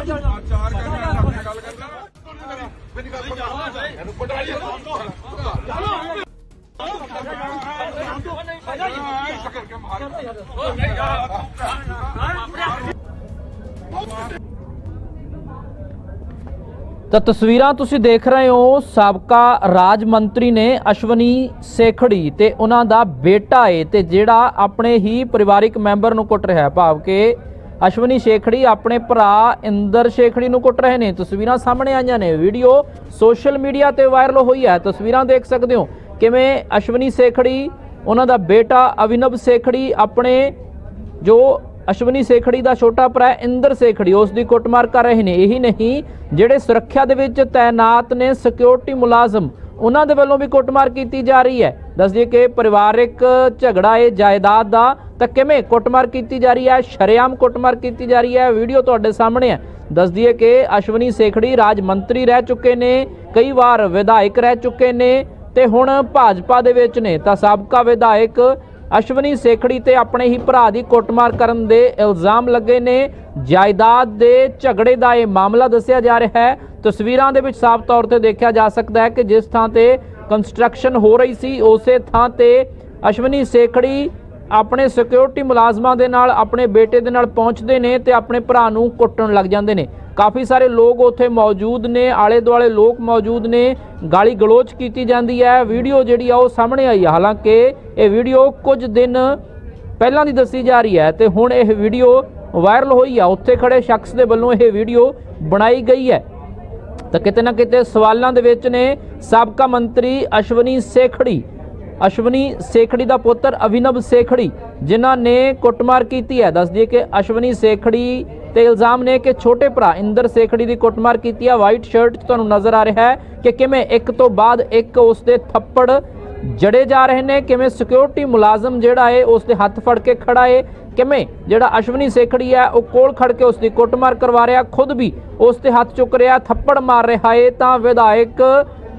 ਚਾਰ ਕਰਨਾ ਆਪਣੇ ਗੱਲ ਕਰਨਾ ਮੇਰੀ ਗੱਲ ਸੁਣ ਇਹਨੂੰ ਪਟਵਾਰੀ ਕਰਕੇ ਮਾਰ ਚਾਰ ਕਰਨਾ ਆਪਣੇ ਗੱਲ ਕਰਨਾ ਆਪਣੇ ਤਾਂ ਤਸਵੀਰਾਂ ਤੁਸੀਂ ਦੇਖ ਰਹੇ ਹੋ, ਸਾਬਕਾ ਰਾਜ ਮੰਤਰੀ ਨੇ ਅਸ਼ਵਨੀ ਸੇਖੜੀ ਤੇ ਉਹਨਾਂ ਦਾ ਬੇਟਾ ਏ ਤੇ ਜਿਹੜਾ ਆਪਣੇ ਹੀ ਪਰਿਵਾਰਿਕ ਮੈਂਬਰ ਨੂੰ ਕੁੱਟ ਰਿਹਾ ਭਾਵ ਕਿ ਅਸ਼ਵਨੀ ਸੇਖੜੀ ਆਪਣੇ ਭਰਾ ਇੰਦਰ ਸੇਖੜੀ ਨੂੰ ਕੁੱਟ ਰਹੇ ਨੇ। ਤਸਵੀਰਾਂ ਸਾਹਮਣੇ ਆਈਆਂ ਨੇ। ਵੀਡੀਓ ਸੋਸ਼ਲ ਮੀਡੀਆ ਤੇ ਵਾਇਰਲ ਹੋਈ ਹੈ। ਤਸਵੀਰਾਂ ਦੇਖ ਸਕਦੇ ਹੋ ਕਿਵੇਂ ਅਸ਼ਵਨੀ ਸੇਖੜੀ, ਉਹਨਾਂ ਦਾ ਬੇਟਾ ਅਵਿਨਵ ਸੇਖੜੀ, ਆਪਣੇ ਜੋ ਅਸ਼ਵਨੀ ਸੇਖੜੀ ਦਾ ਛੋਟਾ ਭਰਾ ਇੰਦਰ ਸੇਖੜੀ, ਉਸ ਦੀ ਕੁੱਟਮਾਰ ਕਰ ਰਹੇ ਨੇ। ਇਹੀ ਨਹੀਂ, ਜਿਹੜੇ ਸੁਰੱਖਿਆ ਦੇ ਵਿੱਚ ਤਾਇਨਾਤ ਨੇ ਸਿਕਿਉਰਿਟੀ ਮੁਲਾਜ਼ਮ ਉਹਨਾਂ ਦੇ ਵੱਲੋਂ ਵੀ ਕੁੱਟਮਾਰ ਕੀਤੀ ਜਾ ਰਹੀ ਹੈ। ਦੱਸਦੀਏ ਕਿ ਪਰਿਵਾਰਕ ਝਗੜਾ ਹੈ ਜਾਇਦਾਦ ਦਾ ਤਾਂ ਕਿਵੇਂ ਕੁੱਟਮਾਰ ਕੀਤੀ ਜਾ ਰਹੀ ਹੈ, ਸ਼ਰੇਆਮ ਕੁੱਟਮਾਰ ਕੀਤੀ ਜਾ ਰਹੀ ਹੈ। ਵੀਡੀਓ ਤੁਹਾਡੇ ਸਾਹਮਣੇ ਹੈ। ਦੱਸਦੀਏ ਕਿ ਅਸ਼ਵਨੀ ਸੇਖੜੀ ਰਾਜ ਮੰਤਰੀ ਰਹਿ ਚੁੱਕੇ ਨੇ, ਕਈ ਵਾਰ ਵਿਧਾਇਕ ਰਹਿ ਚੁੱਕੇ ਨੇ ਤੇ ਹੁਣ ਭਾਜਪਾ ਦੇ ਵਿੱਚ ਨੇ ਤਾਂ ਸਾਬਕਾ ਵਿਧਾਇਕ ਅਸ਼ਵਨੀ ਸੇਖੜੀ ਤੇ ਆਪਣੇ ਹੀ ਭਰਾ ਦੀ ਕੁੱਟਮਾਰ ਕਰਨ ਦੇ ਇਲਜ਼ਾਮ ਲੱਗੇ ਨੇ। ਜਾਇਦਾਦ ਦੇ ਝਗੜੇ ਦਾ ਇਹ ਮਾਮਲਾ ਦੱਸਿਆ ਜਾ ਰਿਹਾ ਹੈ। ਤਸਵੀਰਾਂ ਦੇ ਵਿੱਚ ਸਾਫ਼ ਤੌਰ ਤੇ ਦੇਖਿਆ ਜਾ ਸਕਦਾ ਹੈ ਕਿ ਜਿਸ ਥਾਂ ਤੇ ਕੰਸਟਰਕਸ਼ਨ ਹੋ ਰਹੀ ਸੀ, ਉਸੇ ਥਾਂ ਤੇ ਅਸ਼ਵਨੀ ਸੇਖੜੀ ਆਪਣੇ ਸਿਕਿਉਰਿਟੀ ਮੁਲਾਜ਼ਮਾਂ ਦੇ ਨਾਲ, ਆਪਣੇ ਬੇਟੇ ਦੇ ਨਾਲ ਪਹੁੰਚਦੇ ਨੇ ਤੇ ਆਪਣੇ ਭਰਾ ਨੂੰ ਕੁੱਟਣ ਲੱਗ ਜਾਂਦੇ ਨੇ। ਕਾਫੀ ਸਾਰੇ ਲੋਕ ਉੱਥੇ ਮੌਜੂਦ ਨੇ ਆਲੇ ਦੁਆਲੇ ਲੋਕ ਮੌਜੂਦ ਨੇ, ਗਾਲੀ ਗਲੋਚ ਕੀਤੀ ਜਾਂਦੀ ਹੈ। ਵੀਡੀਓ ਜਿਹੜੀ ਆ ਉਹ ਸਾਹਮਣੇ ਆਈ ਹੈ ਹਾਲਾਂਕਿ ਇਹ ਵੀਡੀਓ ਕੁਝ ਦਿਨ ਪਹਿਲਾਂ ਦੀ ਦੱਸੀ ਜਾ ਰਹੀ ਹੈ ਤੇ ਹੁਣ ਇਹ ਵੀਡੀਓ ਵਾਇਰਲ ਹੋਈ ਆ। ਉੱਥੇ ਖੜੇ ਸ਼ਖਸ ਦੇ ਵੱਲੋਂ ਇਹ ਵੀਡੀਓ ਬਣਾਈ ਗਈ ਹੈ। ਤਾਂ ਕਿਤੇ ਨਾ ਕਿਤੇ ਸਵਾਲਾਂ ਦੇ ਵਿੱਚ ਨੇ ਸਾਬਕਾ ਮੰਤਰੀ ਅਸ਼ਵਨੀ ਸੇਖੜੀ ਅਸ਼ਵਨੀ ਸੇਖੜੀ ਦਾ ਪੁੱਤਰ ਅਭਿਨਵ ਸੇਖੜੀ, ਜਿਨ੍ਹਾਂ ਨੇ ਕੁੱਟਮਾਰ ਕੀਤੀ ਹੈ। ਦੱਸ ਦਈਏ ਕਿ ਅਸ਼ਵਨੀ ਸੇਖੜੀ ਤੇ ਇਲਜ਼ਾਮ ਨੇ ਕਿ ਛੋਟੇ ਭਰਾ ਇੰਦਰ ਸੇਖੜੀ ਦੀ ਕੁੱਟਮਾਰ ਕੀਤੀ ਹੈ ਵਾਈਟ ਸ਼ਰਟ ਤੁਹਾਨੂੰ ਨਜ਼ਰ ਆ ਰਿਹਾ ਹੈ ਕਿ ਕਿਵੇਂ ਇੱਕ ਤੋਂ ਬਾਅਦ ਇੱਕ ਉਸ ਦੇ ਥੱਪੜ ਜੜੇ ਜਾ ਰਹੇ ਨੇ, ਕਿਵੇਂ ਸਿਕਿਉਰਿਟੀ ਮੁਲਾਜ਼ਮ ਜਿਹੜਾ ਏ ਉਸ ਦੇ ਹੱਥ ਫੜ ਕੇ ਖੜਾ ਏ ਕਿਵੇਂ ਜਿਹੜਾ ਅਸ਼ਵਨੀ ਸੇਖੜੀ ਹੈ ਉਹ ਕੋਲ ਖੜ ਕੇ ਉਸ ਦੀ ਕੁੱਟਮਾਰ ਕਰਵਾ ਰਿਹਾ, ਖੁਦ ਵੀ ਉਸ ਤੇ ਹੱਥ ਚੁੱਕ ਰਿਹਾ, ਥੱਪੜ ਮਾਰ ਰਿਹਾ ਏ ਤਾਂ ਵਿਧਾਇਕ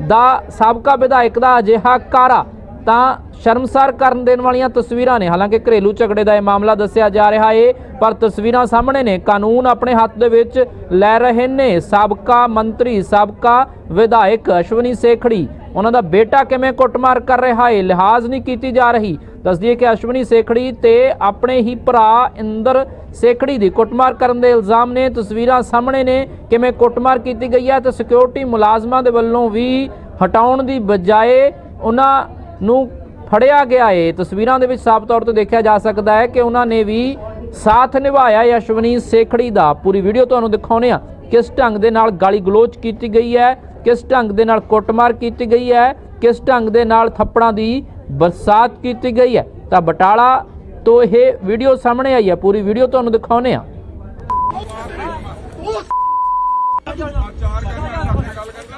ਦਾ, ਸਾਬਕਾ ਵਿਧਾਇਕ ਦਾ ਅਜਿਹਾ ਕਾਰਾ ਤਾਂ ਸ਼ਰਮਸਾਰ ਕਰਨ ਦੇਣ ਵਾਲੀਆਂ ਤਸਵੀਰਾਂ ਨੇ। ਹਾਲਾਂਕਿ ਘਰੇਲੂ ਝਗੜੇ ਦਾ ਇਹ ਮਾਮਲਾ ਦੱਸਿਆ ਜਾ ਰਿਹਾ ਏ, ਪਰ ਤਸਵੀਰਾਂ ਸਾਹਮਣੇ ਨੇ। ਕਾਨੂੰਨ ਆਪਣੇ ਹੱਥ ਦੇ ਵਿੱਚ ਲੈ ਰਹੇ ਨੇ। ਸਾਬਕਾ ਮੰਤਰੀ, ਸਾਬਕਾ ਵਿਧਾਇਕ ਅਸ਼ਵਨੀ ਸੇਖੜੀ, ਉਹਨਾਂ ਦਾ ਬੇਟਾ ਕਿਵੇਂ ਕੁੱਟਮਾਰ ਕਰ ਰਿਹਾ ਏ, ਲਿਹਾਜ਼ ਨਹੀਂ ਕੀਤੀ ਜਾ ਰਹੀ। ਦੱਸਦੀਏ ਕਿ ਅਸ਼ਵਨੀ ਸੇਖੜੀ ਤੇ ਆਪਣੇ ਹੀ ਭਰਾ ਇੰਦਰ ਸੇਖੜੀ ਦੀ ਕੁੱਟਮਾਰ ਕਰਨ ਦੇ ਇਲਜ਼ਾਮ ਨੇ। ਤਸਵੀਰਾਂ ਸਾਹਮਣੇ ਨੇ ਕਿਵੇਂ ਕੁੱਟਮਾਰ ਕੀਤੀ ਗਈ ਹੈ ਤੇ ਸਿਕਿਉਰਿਟੀ ਮੁਲਾਜ਼ਮਾਂ ਦੇ ਵੱਲੋਂ ਵੀ ਹਟਾਉਣ ਦੀ ਬਜਾਏ ਉਹਨਾਂ ਨੂੰ ਫੜਿਆ ਗਿਆ ਏ। ਤਸਵੀਰਾਂ ਦੇ ਵਿੱਚ ਸਾਫ਼ ਤੌਰ ਤੇ ਦੇਖਿਆ ਜਾ ਸਕਦਾ ਹੈ ਕਿ ਉਹਨਾਂ ਨੇ ਵੀ ਸਾਥ ਨਿਭਾਇਆ ਹੈ। ਅਸ਼ਵਨੀ ਸੇਖੜੀ ਦਾ ਪੂਰੀ ਵੀਡੀਓ ਤੁਹਾਨੂੰ ਦਿਖਾਉਨੇ ਆ ਕਿਸ ਢੰਗ ਦੇ ਨਾਲ ਗਾਲੀ ਗਲੋਚ ਕੀਤੀ ਗਈ ਹੈ? ਕਿਸ ਢੰਗ ਦੇ ਨਾਲ ਕੁੱਟਮਾਰ ਕੀਤੀ ਗਈ ਹੈ? ਕਿਸ ਢੰਗ ਦੇ ਨਾਲ ਥੱਪੜਾਂ ਦੀ ਬਰਸਾਤ ਕੀਤੀ ਗਈ ਹੈ? ਤਾਂ ਬਟਾਲਾ ਤੋਂ ਇਹ ਵੀਡੀਓ ਸਾਹਮਣੇ ਆਈ ਹੈ। ਪੂਰੀ ਵੀਡੀਓ ਤੁਹਾਨੂੰ ਦਿਖਾਉਨੇ ਆ ਗੱਲ ਕਰਨਾ।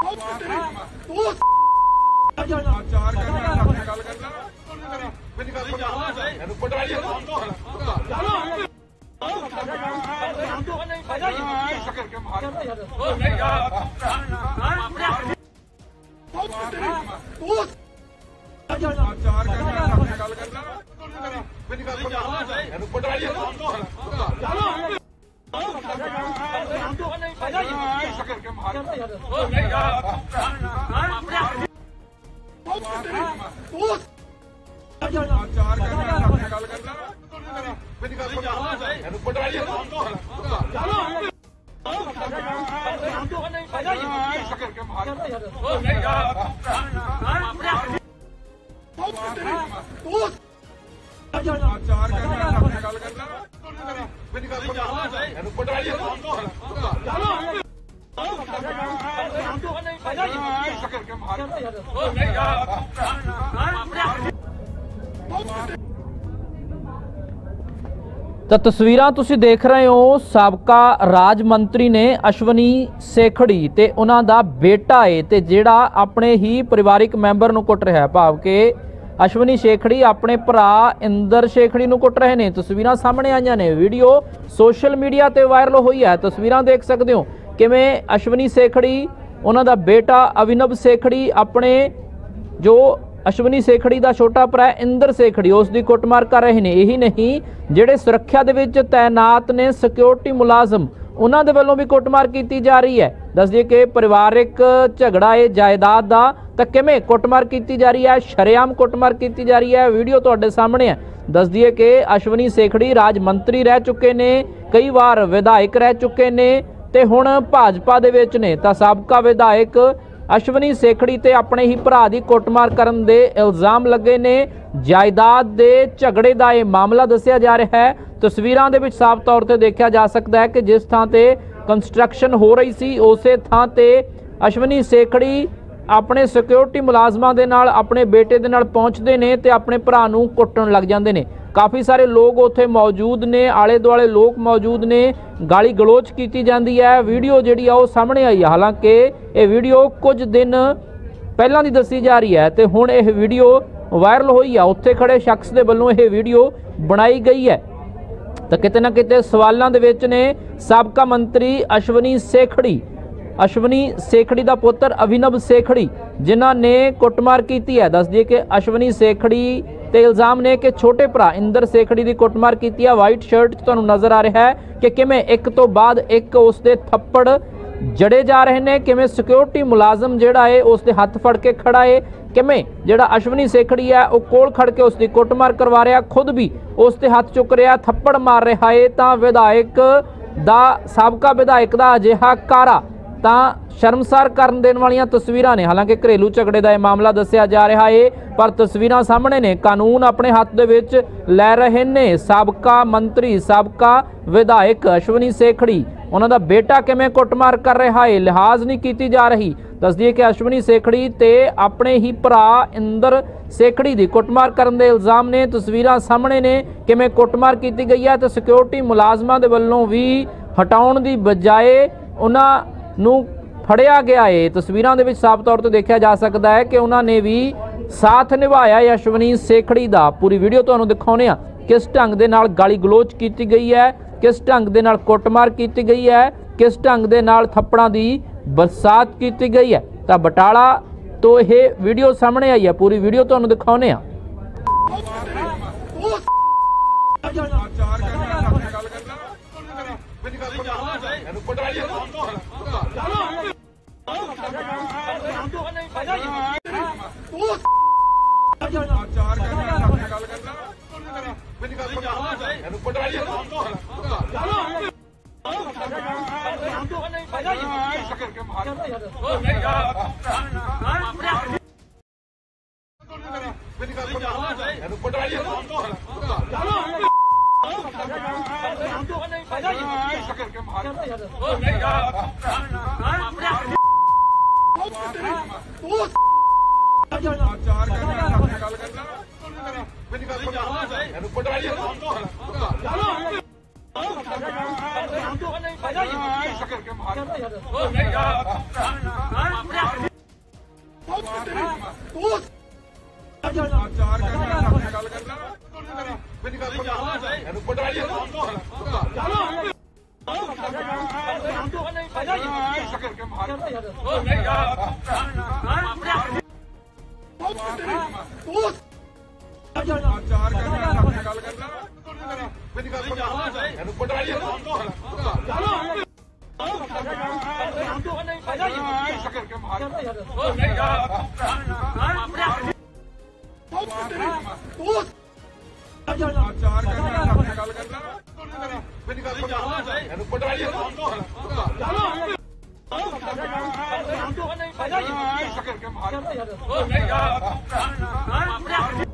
ਸੁਣ ਇਹਨੂੰ ਪਟਵਾਰੀ ਚਾਰ ਕਰਨਾ ਗੱਲ ਕਰਨਾ ਮੇਰੀ ਗੱਲ ਸੁਣ ਇਹਨੂੰ ਪਟਵਾਰੀ ਸ਼ਕਰ ਕੇ ਮਾਰ ਮੇਰੀ ਗੱਲ ਸੁਣ ਇਹਨੂੰ ਪਟਵਾਰੀ ਸ਼ਕਰ ਕੇ ਮਾਰ ਚਾਰ ਕਰਨਾ ਗੱਲ ਕਰਨਾ ਮੇਰੀ ਗੱਲ ਸੁਣ ਇਹਨੂੰ ਪਟਵਾਰੀ ਸ਼ਕਰ ਕੇ ਮਾਰ ਚਾਰ ਕਰਨਾ ਗੱਲ ਗੱਲ ਕਰਨਾ ਮੇਰੀ ਗੱਲ ਸੁਣ ਇਹਨੂੰ ਪਟਵਾਰੀ ਸ਼ਕਰ ਤਾਂ ਤਸਵੀਰਾਂ ਤੁਸੀਂ ਦੇਖ ਰਹੇ ਹੋ, ਸਾਬਕਾ ਰਾਜ ਮੰਤਰੀ ਨੇ ਅਸ਼ਵਨੀ ਸੇਖੜੀ ਤੇ ਉਹਨਾਂ ਦਾ ਬੇਟਾ ਏ ਤੇ ਜਿਹੜਾ ਆਪਣੇ ਹੀ ਪਰਿਵਾਰਿਕ ਮੈਂਬਰ ਨੂੰ ਕੁੱਟ ਰਿਹਾ, ਭਾਵ ਕਿ ਅਸ਼ਵਨੀ ਸੇਖੜੀ ਆਪਣੇ ਭਰਾ ਇੰਦਰ ਸੇਖੜੀ ਨੂੰ ਕੁੱਟ ਰਹੇ ਨੇ। ਤਸਵੀਰਾਂ ਸਾਹਮਣੇ ਆਈਆਂ ਨੇ। ਵੀਡੀਓ ਸੋਸ਼ਲ ਮੀਡੀਆ ਤੇ ਵਾਇਰਲ ਹੋਈ ਹੈ। ਤਸਵੀਰਾਂ ਦੇਖ ਸਕਦੇ ਹੋ ਕਿਵੇਂ ਅਸ਼ਵਨੀ ਸੇਖੜੀ, ਉਹਨਾਂ ਦਾ ਬੇਟਾ ਅਵਿਨਵ ਸੇਖੜੀ, ਆਪਣੇ ਜੋ ਅਸ਼ਵਨੀ ਸੇਖੜੀ ਦਾ ਛੋਟਾ ਭਰਾ ਇੰਦਰ ਸੇਖੜੀ, ਉਸ ਦੀ ਕੁੱਟਮਾਰ ਕਰ ਰਹੇ ਨੇ। ਇਹੀ ਨਹੀਂ, ਜਿਹੜੇ ਸੁਰੱਖਿਆ ਦੇ ਵਿੱਚ ਤਾਇਨਾਤ ਨੇ ਸਿਕਿਉਰਿਟੀ ਮੁਲਾਜ਼ਮ ਉਹਨਾਂ ਦੇ ਵੱਲੋਂ ਵੀ ਕੁੱਟਮਾਰ ਕੀਤੀ ਜਾ ਰਹੀ ਹੈ। ਦੱਸਦੀਏ ਕਿ ਪਰਿਵਾਰਿਕ ਝਗੜਾ ਹੈ ਜਾਇਦਾਦ ਦਾ ਤਾਂ ਕਿਵੇਂ ਕੁੱਟਮਾਰ ਕੀਤੀ ਜਾ ਰਹੀ ਹੈ, ਸ਼ਰੇਆਮ ਕੁੱਟਮਾਰ ਕੀਤੀ ਜਾ ਰਹੀ ਹੈ, ਵੀਡੀਓ ਤੁਹਾਡੇ ਸਾਹਮਣੇ ਹੈ। ਦੱਸਦੀਏ ਕਿ ਅਸ਼ਵਨੀ ਸੇਖੜੀ ਰਾਜ ਮੰਤਰੀ ਰਹਿ ਚੁੱਕੇ ਨੇ, ਕਈ ਵਾਰ ਵਿਧਾਇਕ ਰਹਿ ਚੁੱਕੇ ਨੇ ਤੇ ਹੁਣ ਭਾਜਪਾ ਦੇ ਵਿੱਚ ਨੇ ਤਾਂ ਸਾਬਕਾ ਵਿਧਾਇਕ ਅਸ਼ਵਨੀ ਸੇਖੜੀ ਤੇ ਆਪਣੇ ਹੀ ਭਰਾ ਦੀ ਕੁੱਟਮਾਰ ਕਰਨ ਦੇ ਇਲਜ਼ਾਮ ਲੱਗੇ ਨੇ। ਜਾਇਦਾਦ ਦੇ ਝਗੜੇ ਦਾ ਇਹ ਮਾਮਲਾ ਦੱਸਿਆ ਜਾ ਰਿਹਾ ਹੈ। ਤਸਵੀਰਾਂ ਦੇ ਵਿੱਚ ਸਾਫ਼ ਤੌਰ ਤੇ ਦੇਖਿਆ ਜਾ ਸਕਦਾ ਹੈ ਕਿ ਜਿਸ ਥਾਂ ਤੇ ਕੰਸਟਰਕਸ਼ਨ ਹੋ ਰਹੀ ਸੀ, ਉਸੇ ਥਾਂ ਤੇ ਅਸ਼ਵਨੀ ਸੇਖੜੀ ਆਪਣੇ ਸਿਕਿਉਰਿਟੀ ਮੁਲਾਜ਼ਮਾਂ ਦੇ ਨਾਲ, ਆਪਣੇ ਬੇਟੇ ਦੇ ਨਾਲ ਪਹੁੰਚਦੇ ਨੇ ਤੇ ਆਪਣੇ ਭਰਾ ਨੂੰ ਕੁੱਟਣ ਲੱਗ ਜਾਂਦੇ ਨੇ। ਕਾਫੀ ਸਾਰੇ ਲੋਕ ਉੱਥੇ ਮੌਜੂਦ ਨੇ ਆਲੇ ਦੁਆਲੇ ਲੋਕ ਮੌਜੂਦ ਨੇ। ਗਾਲੀ ਗਲੋਚ ਕੀਤੀ ਜਾਂਦੀ ਹੈ। ਵੀਡੀਓ ਜਿਹੜੀ ਆ ਉਹ ਸਾਹਮਣੇ ਆਈ ਹੈ ਹਾਲਾਂਕਿ ਇਹ ਵੀਡੀਓ ਕੁਝ ਦਿਨ ਪਹਿਲਾਂ ਦੀ ਦੱਸੀ ਜਾ ਰਹੀ ਹੈ ਤੇ ਹੁਣ ਇਹ ਵੀਡੀਓ ਵਾਇਰਲ ਹੋਈ ਆ। ਉੱਥੇ ਖੜੇ ਸ਼ਖਸ ਦੇ ਵੱਲੋਂ ਇਹ ਵੀਡੀਓ ਬਣਾਈ ਗਈ ਹੈ। ਤਾਂ ਕਿਤੇ ਨਾ ਕਿਤੇ ਸਵਾਲਾਂ ਦੇ ਵਿੱਚ ਨੇ ਸਾਬਕਾ ਮੰਤਰੀ ਅਸ਼ਵਨੀ ਸੇਖੜੀ। ਅਸ਼ਵਨੀ ਸੇਖੜੀ ਦਾ ਪੁੱਤਰ ਅਵਿਨਵ ਸੇਖੜੀ, ਜਿਨ੍ਹਾਂ ਨੇ ਕੁੱਟਮਾਰ ਕੀਤੀ ਹੈ। ਦੱਸ ਦਈਏ ਕਿ ਅਸ਼ਵਨੀ ਸੇਖੜੀ ਤੇ ਇਲਜ਼ਾਮ ਨੇ ਕਿ ਛੋਟੇ ਭਰਾ ਇੰਦਰ ਸੇਖੜੀ ਦੀ ਕੁੱਟਮਾਰ ਕੀਤੀ ਹੈ ਵਾਈਟ ਸ਼ਰਟ ਤੁਹਾਨੂੰ ਨਜ਼ਰ ਆ ਰਿਹਾ ਹੈ ਕਿ ਕਿਵੇਂ ਇੱਕ ਤੋਂ ਬਾਅਦ ਇੱਕ ਉਸ ਦੇ ਥੱਪੜ ਜੜੇ ਜਾ ਰਹੇ ਨੇ, ਕਿਵੇਂ ਸਿਕਿਉਰਿਟੀ ਮੁਲਾਜ਼ਮ ਜਿਹੜਾ ਏ ਉਸ ਦੇ ਹੱਥ ਫੜ ਕੇ ਖੜਾ ਏ ਕਿਵੇਂ? ਜਿਹੜਾ ਅਸ਼ਵਨੀ ਸੇਖੜੀ ਹੈ, ਉਹ ਕੋਲ ਖੜ ਕੇ ਉਸ ਦੀ ਕੁੱਟਮਾਰ ਕਰਵਾ ਰਿਹਾ, ਖੁਦ ਵੀ ਉਸ ਤੇ ਹੱਥ ਚੁੱਕ ਰਿਹਾ, ਥੱਪੜ ਮਾਰ ਰਿਹਾ ਏ ਤਾਂ ਵਿਧਾਇਕ ਦਾ, ਸਾਬਕਾ ਵਿਧਾਇਕ ਦਾ ਅਜਿਹਾ ਕਾਰਾ। ਤਾਂ ਸ਼ਰਮਸਾਰ ਕਰਨ ਦੇਣ ਵਾਲੀਆਂ ਤਸਵੀਰਾਂ ਨੇ। ਹਾਲਾਂਕਿ ਘਰੇਲੂ ਝਗੜੇ ਦਾ ਇਹ ਮਾਮਲਾ ਦੱਸਿਆ ਜਾ ਰਿਹਾ ਏ, ਪਰ ਤਸਵੀਰਾਂ ਸਾਹਮਣੇ ਨੇ। ਕਾਨੂੰਨ ਆਪਣੇ ਹੱਥ ਦੇ ਵਿੱਚ ਲੈ ਰਹੇ ਨੇ। ਸਾਬਕਾ ਮੰਤਰੀ, ਸਾਬਕਾ ਵਿਧਾਇਕ ਅਸ਼ਵਨੀ ਸੇਖੜੀ, ਉਹਨਾਂ ਦਾ ਬੇਟਾ ਕਿਵੇਂ ਕੁੱਟਮਾਰ ਕਰ ਰਿਹਾ ਏ, ਲਿਹਾਜ਼ ਨਹੀਂ ਕੀਤੀ ਜਾ ਰਹੀ। ਦੱਸਦੀਏ ਕਿ ਅਸ਼ਵਨੀ ਸੇਖੜੀ ਤੇ ਆਪਣੇ ਹੀ ਭਰਾ ਇੰਦਰ ਸੇਖੜੀ ਦੀ ਕੁੱਟਮਾਰ ਕਰਨ ਦੇ ਇਲਜ਼ਾਮ ਨੇ। ਤਸਵੀਰਾਂ ਸਾਹਮਣੇ ਨੇ ਕਿਵੇਂ ਕੁੱਟਮਾਰ ਕੀਤੀ ਗਈ ਹੈ ਤੇ ਸਿਕਿਉਰਿਟੀ ਮੁਲਾਜ਼ਮਾਂ ਦੇ ਵੱਲੋਂ ਵੀ ਹਟਾਉਣ ਦੀ ਬਜਾਏ ਉਹਨਾਂ ਨੂੰ ਫੜਿਆ ਗਿਆ ਏ। ਤਸਵੀਰਾਂ ਦੇ ਵਿੱਚ ਸਾਫ਼ ਤੌਰ ਤੇ ਦੇਖਿਆ ਜਾ ਸਕਦਾ ਹੈ ਕਿ ਉਹਨਾਂ ਨੇ ਵੀ ਸਾਥ ਨਿਭਾਇਆ ਯਸ਼ਵਨੀ ਸੇਖੜੀ ਦਾ ਪੂਰੀ ਵੀਡੀਓ ਤੁਹਾਨੂੰ ਦਿਖਾਉਨੇ ਆ ਕਿਸ ਢੰਗ ਦੇ ਨਾਲ ਗਾਲੀ ਗਲੋਚ ਕੀਤੀ ਗਈ ਹੈ? ਕਿਸ ਢੰਗ ਦੇ ਨਾਲ ਕੁੱਟਮਾਰ ਕੀਤੀ ਗਈ ਹੈ? ਕਿਸ ਢੰਗ ਦੇ ਨਾਲ ਥੱਪੜਾਂ ਦੀ ਬਰਸਾਤ ਕੀਤੀ ਗਈ ਹੈ? ਤਾਂ ਬਟਾਲਾ ਤੋਂ ਇਹ ਵੀਡੀਓ ਸਾਹਮਣੇ ਆਈ ਹੈ। ਪੂਰੀ ਵੀਡੀਓ ਤੁਹਾਨੂੰ ਦਿਖਾਉਨੇ ਆ ਚਾਰ ਕਰਨਾ ਆਪਣੇ ਗੱਲ ਕਰਨਾ ਮੇਰੀ ਗੱਲ ਸੁਣ ਇਹਨੂੰ ਪਟਵਾਈਏ ਚਾਰ ਕਰਨਾ ਆਪਣੇ ਗੱਲ ਕਰਨਾ ਮੇਰੀ ਗੱਲ ਸੁਣ ਇਹਨੂੰ ਪਟਵਾਈਏ ਕਰਕੇ ਮਾਰ ਮੇਰੀ ਗੱਲ ਸੁਣ ਇਹਨੂੰ ਪਟਵਾਈਏ ਕਰਕੇ ਮਾਰ ਚਾਰ ਕਰਨਾ ਆਪਣੇ ਗੱਲ ਕਰਨਾ ਮੇਰੀ ਗੱਲ ਸੁਣ ਇਹਨੂੰ ਪਟਵਾਈਏ ਕਰਕੇ ਮਾਰ ਚਾਰ ਕਰਨਾ ਆਪਣੇ ਗੱਲ ਕਰਨਾ ਮੇਰੀ ਗੱਲ ਸੁਣ ਇਹਨੂੰ ਪਟਵਾਈਏ ਕਰਕੇ ਮਾਰ ਚਾਰ ਮਾਰ ਚਾਰ ਕਰਨਾ ਆਪਣੇ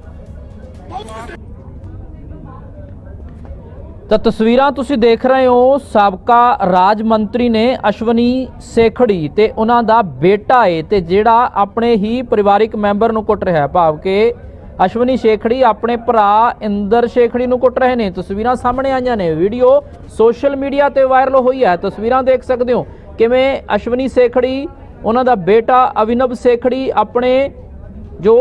ਤਾਂ ਤਸਵੀਰਾਂ ਤੁਸੀਂ ਦੇਖ ਰਹੇ ਹੋ, ਸਾਬਕਾ ਰਾਜ ਮੰਤਰੀ ਨੇ ਅਸ਼ਵਨੀ ਸੇਖੜੀ ਤੇ ਉਹਨਾਂ ਦਾ ਬੇਟਾ ਏ ਤੇ ਜਿਹੜਾ ਆਪਣੇ ਹੀ ਪਰਿਵਾਰਿਕ ਮੈਂਬਰ ਨੂੰ ਕੁੱਟ ਰਿਹਾ ਭਾਵ ਕਿ ਅਸ਼ਵਨੀ ਸੇਖੜੀ ਆਪਣੇ ਭਰਾ ਇੰਦਰ ਸੇਖੜੀ ਨੂੰ ਕੁੱਟ ਰਹੇ ਨੇ। ਤਸਵੀਰਾਂ ਸਾਹਮਣੇ ਆਈਆਂ ਨੇ। ਵੀਡੀਓ ਸੋਸ਼ਲ ਮੀਡੀਆ ਤੇ ਵਾਇਰਲ ਹੋਈ ਹੈ। ਤਸਵੀਰਾਂ ਦੇਖ ਸਕਦੇ ਹੋ ਕਿਵੇਂ ਅਸ਼ਵਨੀ ਸੇਖੜੀ, ਉਹਨਾਂ ਦਾ ਬੇਟਾ ਅਵਿਨਵ ਸੇਖੜੀ, ਆਪਣੇ ਜੋ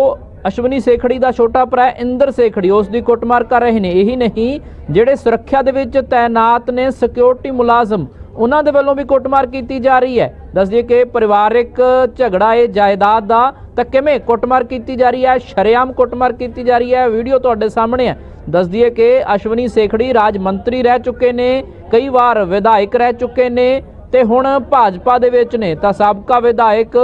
ਅਸ਼ਵਨੀ ਸੇਖੜੀ ਦਾ ਛੋਟਾ ਭਰਾ ਇੰਦਰ ਸੇਖੜੀ, ਉਸ ਦੀ ਕੁੱਟਮਾਰ ਕਰ ਰਹੇ ਨੇ। ਇਹੀ ਨਹੀਂ, ਜਿਹੜੇ ਸੁਰੱਖਿਆ ਦੇ ਵਿੱਚ ਤਾਇਨਾਤ ਨੇ ਸਿਕਿਉਰਿਟੀ ਮੁਲਾਜ਼ਮ ਉਹਨਾਂ ਦੇ ਵੱਲੋਂ ਵੀ ਕੁੱਟਮਾਰ ਕੀਤੀ ਜਾ ਰਹੀ ਹੈ। ਦੱਸਦੀਏ ਕਿ ਪਰਿਵਾਰਿਕ ਝਗੜਾ ਹੈ, ਜਾਇਦਾਦ ਦਾ ਤਾਂ ਕਿਵੇਂ ਕੁੱਟਮਾਰ ਕੀਤੀ ਜਾ ਰਹੀ ਹੈ, ਸ਼ਰੇਆਮ ਕੁੱਟਮਾਰ ਕੀਤੀ ਜਾ ਰਹੀ ਹੈ, ਵੀਡੀਓ ਤੁਹਾਡੇ ਸਾਹਮਣੇ ਹੈ। ਦੱਸਦੀਏ ਕਿ ਅਸ਼ਵਨੀ ਸੇਖੜੀ ਰਾਜ ਮੰਤਰੀ ਰਹਿ ਚੁੱਕੇ ਨੇ, ਕਈ ਵਾਰ ਵਿਧਾਇਕ ਰਹਿ ਚੁੱਕੇ ਨੇ ਤੇ ਹੁਣ ਭਾਜਪਾ ਦੇ ਵਿੱਚ ਨੇ ਤਾਂ ਸਾਬਕਾ ਵਿਧਾਇਕ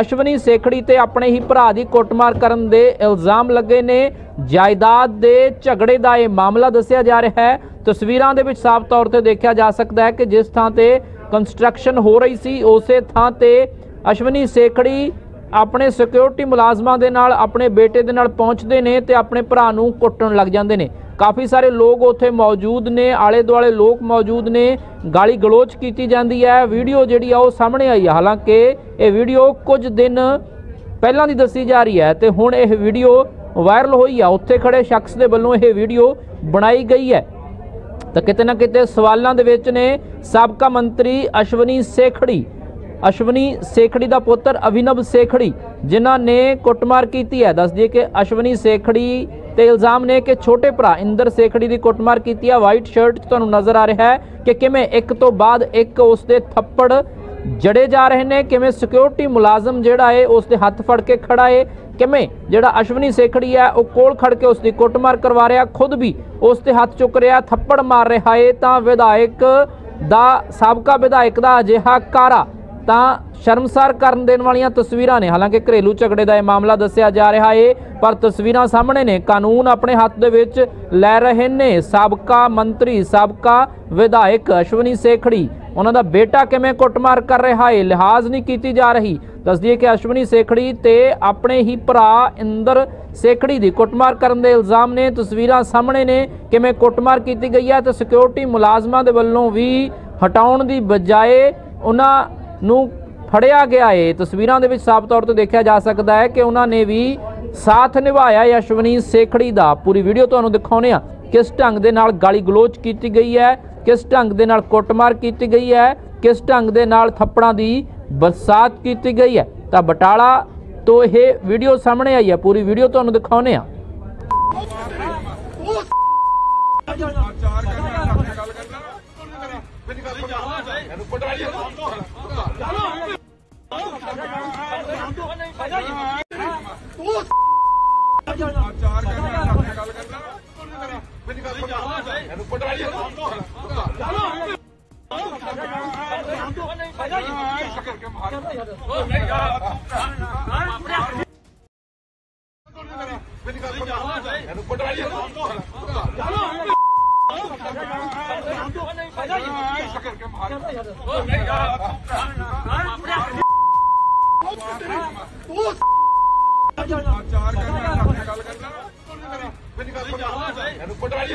ਅਸ਼ਵਨੀ ਸੇਖੜੀ ਤੇ ਆਪਣੇ ਹੀ ਭਰਾ ਦੀ ਕੁੱਟਮਾਰ ਕਰਨ ਦੇ ਇਲਜ਼ਾਮ ਲੱਗੇ ਨੇ। ਜਾਇਦਾਦ ਦੇ ਝਗੜੇ ਦਾ ਇਹ ਮਾਮਲਾ ਦੱਸਿਆ ਜਾ ਰਿਹਾ ਹੈ। ਤਸਵੀਰਾਂ ਦੇ ਵਿੱਚ ਸਾਫ਼ ਤੌਰ ਤੇ ਦੇਖਿਆ ਜਾ ਸਕਦਾ ਹੈ ਕਿ ਜਿਸ ਥਾਂ ਤੇ ਕੰਸਟਰਕਸ਼ਨ ਹੋ ਰਹੀ ਸੀ, ਉਸੇ ਥਾਂ ਤੇ ਅਸ਼ਵਨੀ ਸੇਖੜੀ ਆਪਣੇ ਸਿਕਿਉਰਿਟੀ ਮੁਲਾਜ਼ਮਾਂ ਦੇ ਨਾਲ, ਆਪਣੇ ਬੇਟੇ ਦੇ ਨਾਲ ਪਹੁੰਚਦੇ ਨੇ ਤੇ ਆਪਣੇ ਭਰਾ ਨੂੰ ਕੁੱਟਣ ਲੱਗ ਜਾਂਦੇ ਨੇ। ਕਾਫੀ ਸਾਰੇ ਲੋਕ ਉੱਥੇ ਮੌਜੂਦ ਨੇ ਆਲੇ ਦੁਆਲੇ ਲੋਕ ਮੌਜੂਦ ਨੇ, ਗਾਲੀ ਗਲੋਚ ਕੀਤੀ ਜਾਂਦੀ ਹੈ। ਵੀਡੀਓ ਜਿਹੜੀ ਆ ਉਹ ਸਾਹਮਣੇ ਆਈ ਹੈ ਹਾਲਾਂਕਿ ਇਹ ਵੀਡੀਓ ਕੁਝ ਦਿਨ ਪਹਿਲਾਂ ਦੀ ਦੱਸੀ ਜਾ ਰਹੀ ਹੈ ਤੇ ਹੁਣ ਇਹ ਵੀਡੀਓ ਵਾਇਰਲ ਹੋਈ ਆ। ਉੱਥੇ ਖੜੇ ਸ਼ਖਸ ਦੇ ਵੱਲੋਂ ਇਹ ਵੀਡੀਓ ਬਣਾਈ ਗਈ ਹੈ। ਤਾਂ ਕਿਤੇ ਨਾ ਕਿਤੇ ਸਵਾਲਾਂ ਦੇ ਵਿੱਚ ਨੇ ਸਾਬਕਾ ਮੰਤਰੀ ਅਸ਼ਵਨੀ ਸੇਖੜੀ ਅਸ਼ਵਨੀ ਸੇਖੜੀ ਦਾ ਪੁੱਤਰ ਅਭਿਨਵ ਸੇਖੜੀ, ਜਿਨ੍ਹਾਂ ਨੇ ਕੁੱਟਮਾਰ ਕੀਤੀ ਹੈ। ਦੱਸ ਦਈਏ ਕਿ ਅਸ਼ਵਨੀ ਸੇਖੜੀ ਤੇ ਇਲਜ਼ਾਮ ਨੇ ਕਿ ਛੋਟੇ ਭਰਾ ਇੰਦਰ ਸੇਖੜੀ ਦੀ ਕੁੱਟਮਾਰ ਕੀਤੀ ਹੈ ਵਾਈਟ ਸ਼ਰਟ ਤੁਹਾਨੂੰ ਨਜ਼ਰ ਆ ਰਿਹਾ ਹੈ ਕਿ ਕਿਵੇਂ ਇੱਕ ਤੋਂ ਬਾਅਦ ਇੱਕ ਉਸ ਦੇ ਥੱਪੜ ਜੜੇ ਜਾ ਰਹੇ ਨੇ, ਕਿਵੇਂ ਸਿਕਿਉਰਿਟੀ ਮੁਲਾਜ਼ਮ ਜਿਹੜਾ ਏ ਉਸ ਦੇ ਹੱਥ ਫੜ ਕੇ ਖੜਾ ਏ ਕਿਵੇਂ ਜਿਹੜਾ ਅਸ਼ਵਨੀ ਸੇਖੜੀ ਹੈ ਉਹ ਕੋਲ ਖੜ ਕੇ ਉਸ ਦੀ ਕੁੱਟਮਾਰ ਕਰਵਾ ਰਿਹਾ, ਖੁਦ ਵੀ ਉਸ ਤੇ ਹੱਥ ਚੁੱਕ ਰਿਹਾ, ਥੱਪੜ ਮਾਰ ਰਿਹਾ ਏ ਤਾਂ ਵਿਧਾਇਕ ਦਾ, ਸਾਬਕਾ ਵਿਧਾਇਕ ਦਾ ਅਜਿਹਾ ਕਾਰਾ ਤਾਂ ਸ਼ਰਮਸਾਰ ਕਰਨ ਦੇਣ ਵਾਲੀਆਂ ਤਸਵੀਰਾਂ ਨੇ। ਹਾਲਾਂਕਿ ਘਰੇਲੂ ਝਗੜੇ ਦਾ ਇਹ ਮਾਮਲਾ ਦੱਸਿਆ ਜਾ ਰਿਹਾ ਏ, ਪਰ ਤਸਵੀਰਾਂ ਸਾਹਮਣੇ ਨੇ। ਕਾਨੂੰਨ ਆਪਣੇ ਹੱਥ ਦੇ ਵਿੱਚ ਲੈ ਰਹੇ ਨੇ। ਸਾਬਕਾ ਮੰਤਰੀ, ਸਾਬਕਾ ਵਿਧਾਇਕ ਅਸ਼ਵਨੀ ਸੇਖੜੀ, ਉਹਨਾਂ ਦਾ ਬੇਟਾ ਕਿਵੇਂ ਕੁੱਟਮਾਰ ਕਰ ਰਿਹਾ ਏ, ਲਿਹਾਜ਼ ਨਹੀਂ ਕੀਤੀ ਜਾ ਰਹੀ। ਦੱਸਦੀਏ ਕਿ ਅਸ਼ਵਨੀ ਸੇਖੜੀ ਤੇ ਆਪਣੇ ਹੀ ਭਰਾ ਇੰਦਰ ਸੇਖੜੀ ਦੀ ਕੁੱਟਮਾਰ ਕਰਨ ਦੇ ਇਲਜ਼ਾਮ ਨੇ। ਤਸਵੀਰਾਂ ਸਾਹਮਣੇ ਨੇ ਕਿਵੇਂ ਕੁੱਟਮਾਰ ਕੀਤੀ ਗਈ ਹੈ ਤੇ ਸਿਕਿਉਰਿਟੀ ਮੁਲਾਜ਼ਮਾਂ ਦੇ ਵੱਲੋਂ ਵੀ ਹਟਾਉਣ ਦੀ ਬਜਾਏ ਉਹਨਾਂ ਨੂੰ ਫੜਿਆ ਗਿਆ ਏ। ਤਸਵੀਰਾਂ ਦੇ ਵਿੱਚ ਸਾਫ਼ ਤੌਰ ਤੇ ਦੇਖਿਆ ਜਾ ਸਕਦਾ ਹੈ ਕਿ ਉਹਨਾਂ ਨੇ ਵੀ ਸਾਥ ਨਿਭਾਇਆ ਯਸ਼ਵਨੀ ਸੇਖੜੀ ਦਾ ਪੂਰੀ ਵੀਡੀਓ ਤੁਹਾਨੂੰ ਦਿਖਾਉਨੇ ਆ ਕਿਸ ਢੰਗ ਦੇ ਨਾਲ ਗਾਲੀ ਗਲੋਚ ਕੀਤੀ ਗਈ ਹੈ? ਕਿਸ ਢੰਗ ਦੇ ਨਾਲ ਕੁੱਟਮਾਰ ਕੀਤੀ ਗਈ ਹੈ? ਕਿਸ ਢੰਗ ਦੇ ਨਾਲ ਥੱਪੜਾਂ ਦੀ ਬਰਸਾਤ ਕੀਤੀ ਗਈ ਹੈ? ਤਾਂ ਬਟਾਲਾ ਤੋਂ ਇਹ ਵੀਡੀਓ ਸਾਹਮਣੇ ਆਈ ਹੈ। ਪੂਰੀ ਵੀਡੀਓ ਤੁਹਾਨੂੰ ਦਿਖਾਉਨੇ ਆ ਚਾਰ ਕਰਨਾ ਗੱਲ ਕਰਨਾ। ਮੇਰੀ। ਗੱਲ ਸੁਣ ਇਹਨੂੰ ਪਟਵਾਰੀ ਚਾਰ ਕਰਨਾ ਗੱਲ ਕਰਨਾ ਮੇਰੀ ਗੱਲ ਸੁਣ ਇਹਨੂੰ ਪਟਵਾਰੀ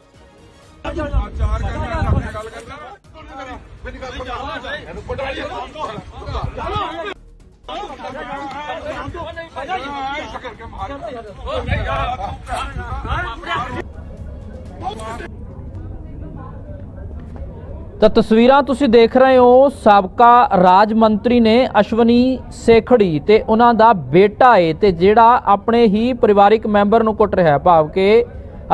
ਚਾਰ ਕਰਨਾ ਗੱਲ ਗੱਲ ਸੁਣ ਮੇਰੀ ਗੱਲ ਸੁਣ ਇਹਨੂੰ ਪਟਵਾਰੀ ਸ਼ਕਰ ਕੇ ਸ਼ਕਰ ਕੇ ਮਾਰ ਚਾਰ ਕਰਨਾ ਗੱਲ ਕਰਨਾ ਤਾਂ ਤਸਵੀਰਾਂ ਤੁਸੀਂ ਦੇਖ ਰਹੇ ਹੋ, ਸਾਬਕਾ ਰਾਜ ਮੰਤਰੀ ਨੇ ਅਸ਼ਵਨੀ ਸੇਖੜੀ ਤੇ ਉਹਨਾਂ ਦਾ ਬੇਟਾ ਏ ਤੇ ਜਿਹੜਾ ਆਪਣੇ ਹੀ ਪਰਿਵਾਰਿਕ ਮੈਂਬਰ ਨੂੰ ਕੁੱਟ ਰਿਹਾ, ਭਾਵ ਕਿ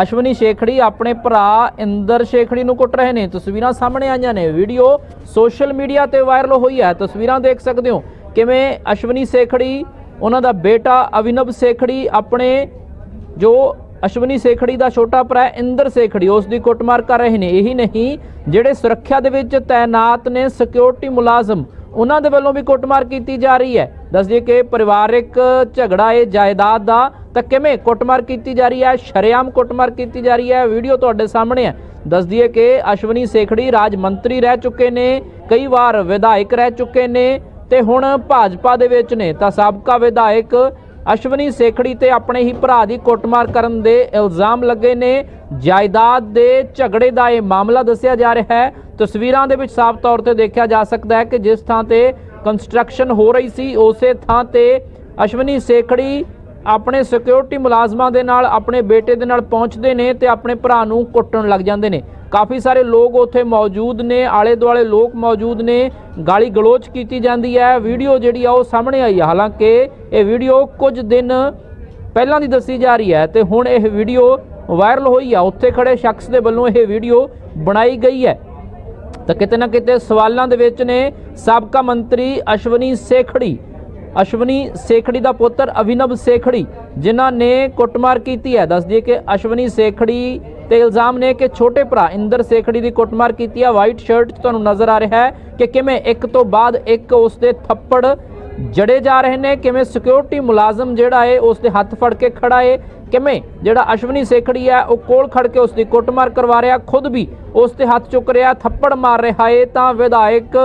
ਅਸ਼ਵਨੀ ਸ਼ੇਖੜੀ ਆਪਣੇ ਭਰਾ ਇੰਦਰ ਸ਼ੇਖੜੀ ਨੂੰ ਕੁੱਟ ਰਹੇ ਨੇ। ਤਸਵੀਰਾਂ ਸਾਹਮਣੇ ਆਈਆਂ ਨੇ। ਵੀਡੀਓ ਸੋਸ਼ਲ ਮੀਡੀਆ ਤੇ ਵਾਇਰਲ ਹੋਈ ਹੈ। ਤਸਵੀਰਾਂ ਦੇਖ ਸਕਦੇ ਹੋ ਕਿਵੇਂ ਅਸ਼ਵਨੀ ਸੇਖੜੀ, ਉਹਨਾਂ ਦਾ ਬੇਟਾ ਅਵਿਨਵ ਸੇਖੜੀ, ਆਪਣੇ ਜੋ ਅਸ਼ਵਨੀ ਸੇਖੜੀ ਦਾ ਛੋਟਾ ਭਰਾ ਇੰਦਰ ਸੇਖੜੀ, ਉਸ ਦੀ ਕੁੱਟਮਾਰ ਕਰ ਰਹੇ ਨੇ। ਇਹੀ ਨਹੀਂ, ਜਿਹੜੇ ਸੁਰੱਖਿਆ ਦੇ ਵਿੱਚ ਤਾਇਨਾਤ ਨੇ ਸਿਕਿਉਰਿਟੀ ਮੁਲਾਜ਼ਮ ਉਹਨਾਂ ਦੇ ਵੱਲੋਂ ਵੀ ਕੁੱਟਮਾਰ ਕੀਤੀ ਜਾ ਰਹੀ ਹੈ। ਦੱਸਦੇ ਕਿ ਪਰਿਵਾਰਿਕ ਝਗੜਾ ਹੈ ਜਾਇਦਾਦ ਦਾ ਤਾਂ ਕਿਵੇਂ ਕੁੱਟਮਾਰ ਕੀਤੀ ਜਾ ਰਹੀ ਹੈ, ਸ਼ਰੇਆਮ ਕੁੱਟਮਾਰ ਕੀਤੀ ਜਾ ਰਹੀ ਹੈ, ਵੀਡੀਓ ਤੁਹਾਡੇ ਸਾਹਮਣੇ ਹੈ। ਦੱਸਦੀ ਹੈ ਕਿ ਅਸ਼ਵਨੀ ਸੇਖੜੀ ਰਾਜ ਮੰਤਰੀ ਰਹਿ ਚੁੱਕੇ ਨੇ, ਕਈ ਵਾਰ ਵਿਧਾਇਕ ਰਹਿ ਚੁੱਕੇ ਨੇ ਤੇ ਹੁਣ ਭਾਜਪਾ ਦੇ ਵਿੱਚ ਨੇ ਤਾਂ ਸਾਬਕਾ ਵਿਧਾਇਕ ਅਸ਼ਵਨੀ ਸੇਖੜੀ ਤੇ ਆਪਣੇ ਹੀ ਭਰਾ ਦੀ ਕੁੱਟਮਾਰ ਕਰਨ ਦੇ ਇਲਜ਼ਾਮ ਲੱਗੇ ਨੇ। ਜਾਇਦਾਦ ਦੇ ਝਗੜੇ ਦਾ ਇਹ ਮਾਮਲਾ ਦੱਸਿਆ ਜਾ ਰਿਹਾ ਹੈ। ਤਸਵੀਰਾਂ ਦੇ ਵਿੱਚ ਸਾਫ਼ ਤੌਰ ਤੇ ਦੇਖਿਆ ਜਾ ਸਕਦਾ ਹੈ ਕਿ ਜਿਸ ਥਾਂ ਤੇ ਕੰਸਟਰਕਸ਼ਨ ਹੋ ਰਹੀ ਸੀ, ਉਸੇ ਥਾਂ ਤੇ ਅਸ਼ਵਨੀ ਸੇਖੜੀ ਆਪਣੇ ਸਿਕਿਉਰਿਟੀ ਮੁਲਾਜ਼ਮਾਂ ਦੇ ਨਾਲ, ਆਪਣੇ ਬੇਟੇ ਦੇ ਨਾਲ ਪਹੁੰਚਦੇ ਨੇ ਤੇ ਆਪਣੇ ਭਰਾ ਨੂੰ ਕੁੱਟਣ ਲੱਗ ਜਾਂਦੇ ਨੇ। ਕਾਫੀ ਸਾਰੇ ਲੋਕ ਉੱਥੇ ਮੌਜੂਦ ਨੇ ਆਲੇ ਦੁਆਲੇ ਲੋਕ ਮੌਜੂਦ ਨੇ, ਗਾਲੀ ਗਲੋਚ ਕੀਤੀ ਜਾਂਦੀ ਹੈ। ਵੀਡੀਓ ਜਿਹੜੀ ਆ ਉਹ ਸਾਹਮਣੇ ਆਈ ਹੈ ਹਾਲਾਂਕਿ ਇਹ ਵੀਡੀਓ ਕੁਝ ਦਿਨ ਪਹਿਲਾਂ ਦੀ ਦੱਸੀ ਜਾ ਰਹੀ ਹੈ ਤੇ ਹੁਣ ਇਹ ਵੀਡੀਓ ਵਾਇਰਲ ਹੋਈ ਆ। ਉੱਥੇ ਖੜੇ ਸ਼ਖਸ ਦੇ ਵੱਲੋਂ ਇਹ ਵੀਡੀਓ ਬਣਾਈ ਗਈ ਹੈ। ਤਾਂ ਕਿਤੇ ਨਾ ਕਿਤੇ ਸਵਾਲਾਂ ਦੇ ਵਿੱਚ ਨੇ ਸਾਬਕਾ ਮੰਤਰੀ ਅਸ਼ਵਨੀ ਸੇਖੜੀ ਅਸ਼ਵਨੀ ਸੇਖੜੀ ਦਾ ਪੁੱਤਰ ਅਭਿਨਵ ਸੇਖੜੀ, ਜਿਨ੍ਹਾਂ ਨੇ ਕੁੱਟਮਾਰ ਕੀਤੀ ਹੈ। ਦੱਸ ਦਈਏ ਕਿ ਅਸ਼ਵਨੀ ਸੇਖੜੀ ਤੇ ਇਲਜ਼ਾਮ ਨੇ ਕਿ ਛੋਟੇ ਭਰਾ ਇੰਦਰ ਸੇਖੜੀ ਦੀ ਕੁੱਟਮਾਰ ਕੀਤੀ ਹੈ ਵਾਈਟ ਸ਼ਰਟ ਤੁਹਾਨੂੰ ਨਜ਼ਰ ਆ ਰਿਹਾ ਹੈ ਕਿ ਕਿਵੇਂ ਇੱਕ ਤੋਂ ਬਾਅਦ ਇੱਕ ਉਸ ਦੇ ਥੱਪੜ ਜੜੇ ਜਾ ਰਹੇ ਨੇ, ਕਿਵੇਂ ਸਿਕਿਉਰਿਟੀ ਮੁਲਾਜ਼ਮ ਜਿਹੜਾ ਹੈ ਉਸ ਦੇ ਹੱਥ ਫੜ ਕੇ ਖੜਾ ਏ, ਕਿਵੇਂ ਜਿਹੜਾ ਅਸ਼ਵਨੀ ਸੇਖੜੀ ਹੈ ਉਹ ਕੋਲ ਖੜ ਕੇ ਉਸ ਦੀ ਕੁੱਟਮਾਰ ਕਰਵਾ ਰਿਹਾ, ਖੁਦ ਵੀ ਉਸ ਤੇ ਹੱਥ ਚੁੱਕ ਰਿਹਾ, ਥੱਪੜ ਮਾਰ ਰਿਹਾ ਏ, ਤਾਂ ਵਿਧਾਇਕ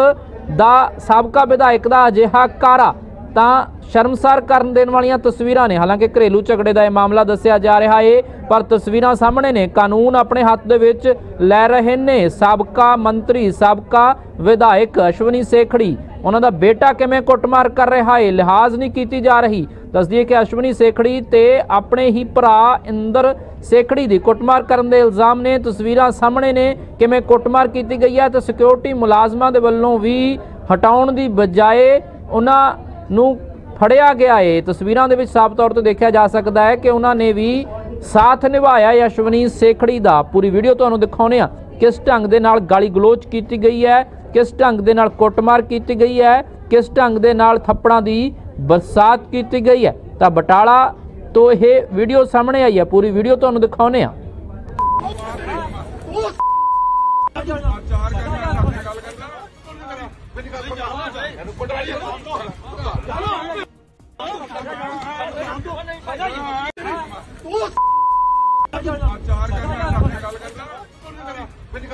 ਦਾ, ਸਾਬਕਾ ਵਿਧਾਇਕ ਦਾ ਅਜਿਹਾ ਕਾਰਾ ਤਾਂ ਸ਼ਰਮਸਾਰ ਕਰਨ ਦੇਣ ਵਾਲੀਆਂ ਤਸਵੀਰਾਂ ਨੇ। ਹਾਲਾਂਕਿ ਘਰੇਲੂ ਝਗੜੇ ਦਾ ਇਹ ਮਾਮਲਾ ਦੱਸਿਆ ਜਾ ਰਿਹਾ ਏ, ਪਰ ਤਸਵੀਰਾਂ ਸਾਹਮਣੇ ਨੇ। ਕਾਨੂੰਨ ਆਪਣੇ ਹੱਥ ਦੇ ਵਿੱਚ ਲੈ ਰਹੇ ਨੇ। ਸਾਬਕਾ ਮੰਤਰੀ, ਸਾਬਕਾ ਵਿਧਾਇਕ ਅਸ਼ਵਨੀ ਸੇਖੜੀ, ਉਹਨਾਂ ਦਾ ਬੇਟਾ ਕਿਵੇਂ ਕੁੱਟਮਾਰ ਕਰ ਰਿਹਾ ਏ, ਲਿਹਾਜ਼ ਨਹੀਂ ਕੀਤੀ ਜਾ ਰਹੀ। ਦੱਸਦੀਏ ਕਿ ਅਸ਼ਵਨੀ ਸੇਖੜੀ ਤੇ ਆਪਣੇ ਹੀ ਭਰਾ ਇੰਦਰ ਸੇਖੜੀ ਦੀ ਕੁੱਟਮਾਰ ਕਰਨ ਦੇ ਇਲਜ਼ਾਮ ਨੇ। ਤਸਵੀਰਾਂ ਸਾਹਮਣੇ ਨੇ ਕਿਵੇਂ ਕੁੱਟਮਾਰ ਕੀਤੀ ਗਈ ਹੈ ਤੇ ਸਿਕਿਉਰਿਟੀ ਮੁਲਾਜ਼ਮਾਂ ਦੇ ਵੱਲੋਂ ਵੀ ਹਟਾਉਣ ਦੀ ਬਜਾਏ ਉਹਨਾਂ ਨੂੰ ਫੜਿਆ ਗਿਆ ਏ। ਤਸਵੀਰਾਂ ਦੇ ਵਿੱਚ ਸਾਫ਼ ਤੌਰ ਤੇ ਦੇਖਿਆ ਜਾ ਸਕਦਾ ਹੈ ਕਿ ਉਹਨਾਂ ਨੇ ਵੀ ਸਾਥ ਨਿਭਾਇਆ ਯਸ਼ਵਨੀ ਸੇਖੜੀ ਦਾ ਪੂਰੀ ਵੀਡੀਓ ਤੁਹਾਨੂੰ ਦਿਖਾਉਨੇ ਆ ਕਿਸ ਢੰਗ ਦੇ ਨਾਲ ਗਾਲੀ ਗਲੋਚ ਕੀਤੀ ਗਈ ਹੈ? ਕਿਸ ਢੰਗ ਦੇ ਨਾਲ ਕੁੱਟਮਾਰ ਕੀਤੀ ਗਈ ਹੈ? ਕਿਸ ਢੰਗ ਦੇ ਨਾਲ ਥੱਪੜਾਂ ਦੀ ਬਰਸਾਤ ਕੀਤੀ ਗਈ ਹੈ? ਤਾਂ ਬਟਾਲਾ ਤੋਂ ਇਹ ਵੀਡੀਓ ਸਾਹਮਣੇ ਆਈ ਹੈ। ਪੂਰੀ ਵੀਡੀਓ ਤੁਹਾਨੂੰ ਦਿਖਾਉਨੇ ਆ ਚਾਰ ਕਹਿੰਦਾ ਆਪਣੇ ਗੱਲ ਕਰਦਾ ਮੇਰੀ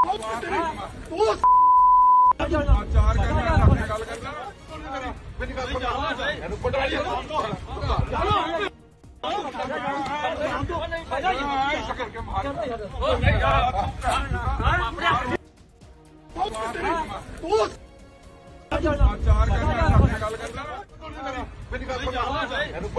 ਗੱਲ ਸੁਣ ਇਹਨੂੰ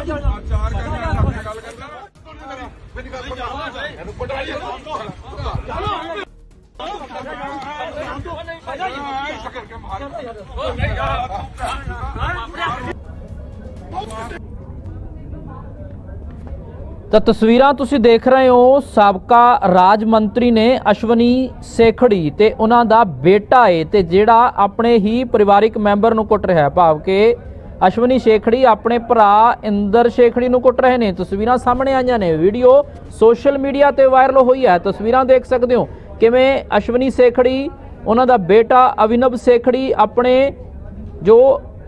ਚਾਰ ਕਹਿੰਦਾ ਆਪਣੇ ਗੱਲ ਕਰਦਾ ਮੇਰੀ ਗੱਲ ਸੁਣ ਇਹਨੂੰ ਪਟਵਾਈ ਕਰਕੇ ਮਾਰ ਮੇਰੀ ਮਾਰ ਚਾਰ ਕਹਿੰਦਾ ਆਪਣੇ ਆਪਣੇ ਤਾਂ ਤਸਵੀਰਾਂ ਤੁਸੀਂ ਦੇਖ ਰਹੇ ਹੋ, ਸਾਬਕਾ ਰਾਜ ਮੰਤਰੀ ਨੇ ਅਸ਼ਵਨੀ ਸੇਖੜੀ ਤੇ ਉਹਨਾਂ ਦਾ ਬੇਟਾ ਏ ਤੇ ਜਿਹੜਾ ਆਪਣੇ ਹੀ ਪਰਿਵਾਰਿਕ ਮੈਂਬਰ ਨੂੰ ਕੁੱਟ ਰਿਹਾ ਭਾਵ ਕਿ ਅਸ਼ਵਨੀ ਸੇਖੜੀ ਆਪਣੇ ਭਰਾ ਇੰਦਰ ਸੇਖੜੀ ਨੂੰ ਕੁੱਟ ਰਹੇ ਨੇ। ਤਸਵੀਰਾਂ ਸਾਹਮਣੇ ਆਈਆਂ ਨੇ। ਵੀਡੀਓ ਸੋਸ਼ਲ ਮੀਡੀਆ ਤੇ ਵਾਇਰਲ ਹੋਈ ਹੈ। ਤਸਵੀਰਾਂ ਦੇਖ ਸਕਦੇ ਹੋ ਕਿਵੇਂ ਅਸ਼ਵਨੀ ਸੇਖੜੀ, ਉਹਨਾਂ ਦਾ ਬੇਟਾ ਅਵਿਨਵ ਸੇਖੜੀ, ਆਪਣੇ ਜੋ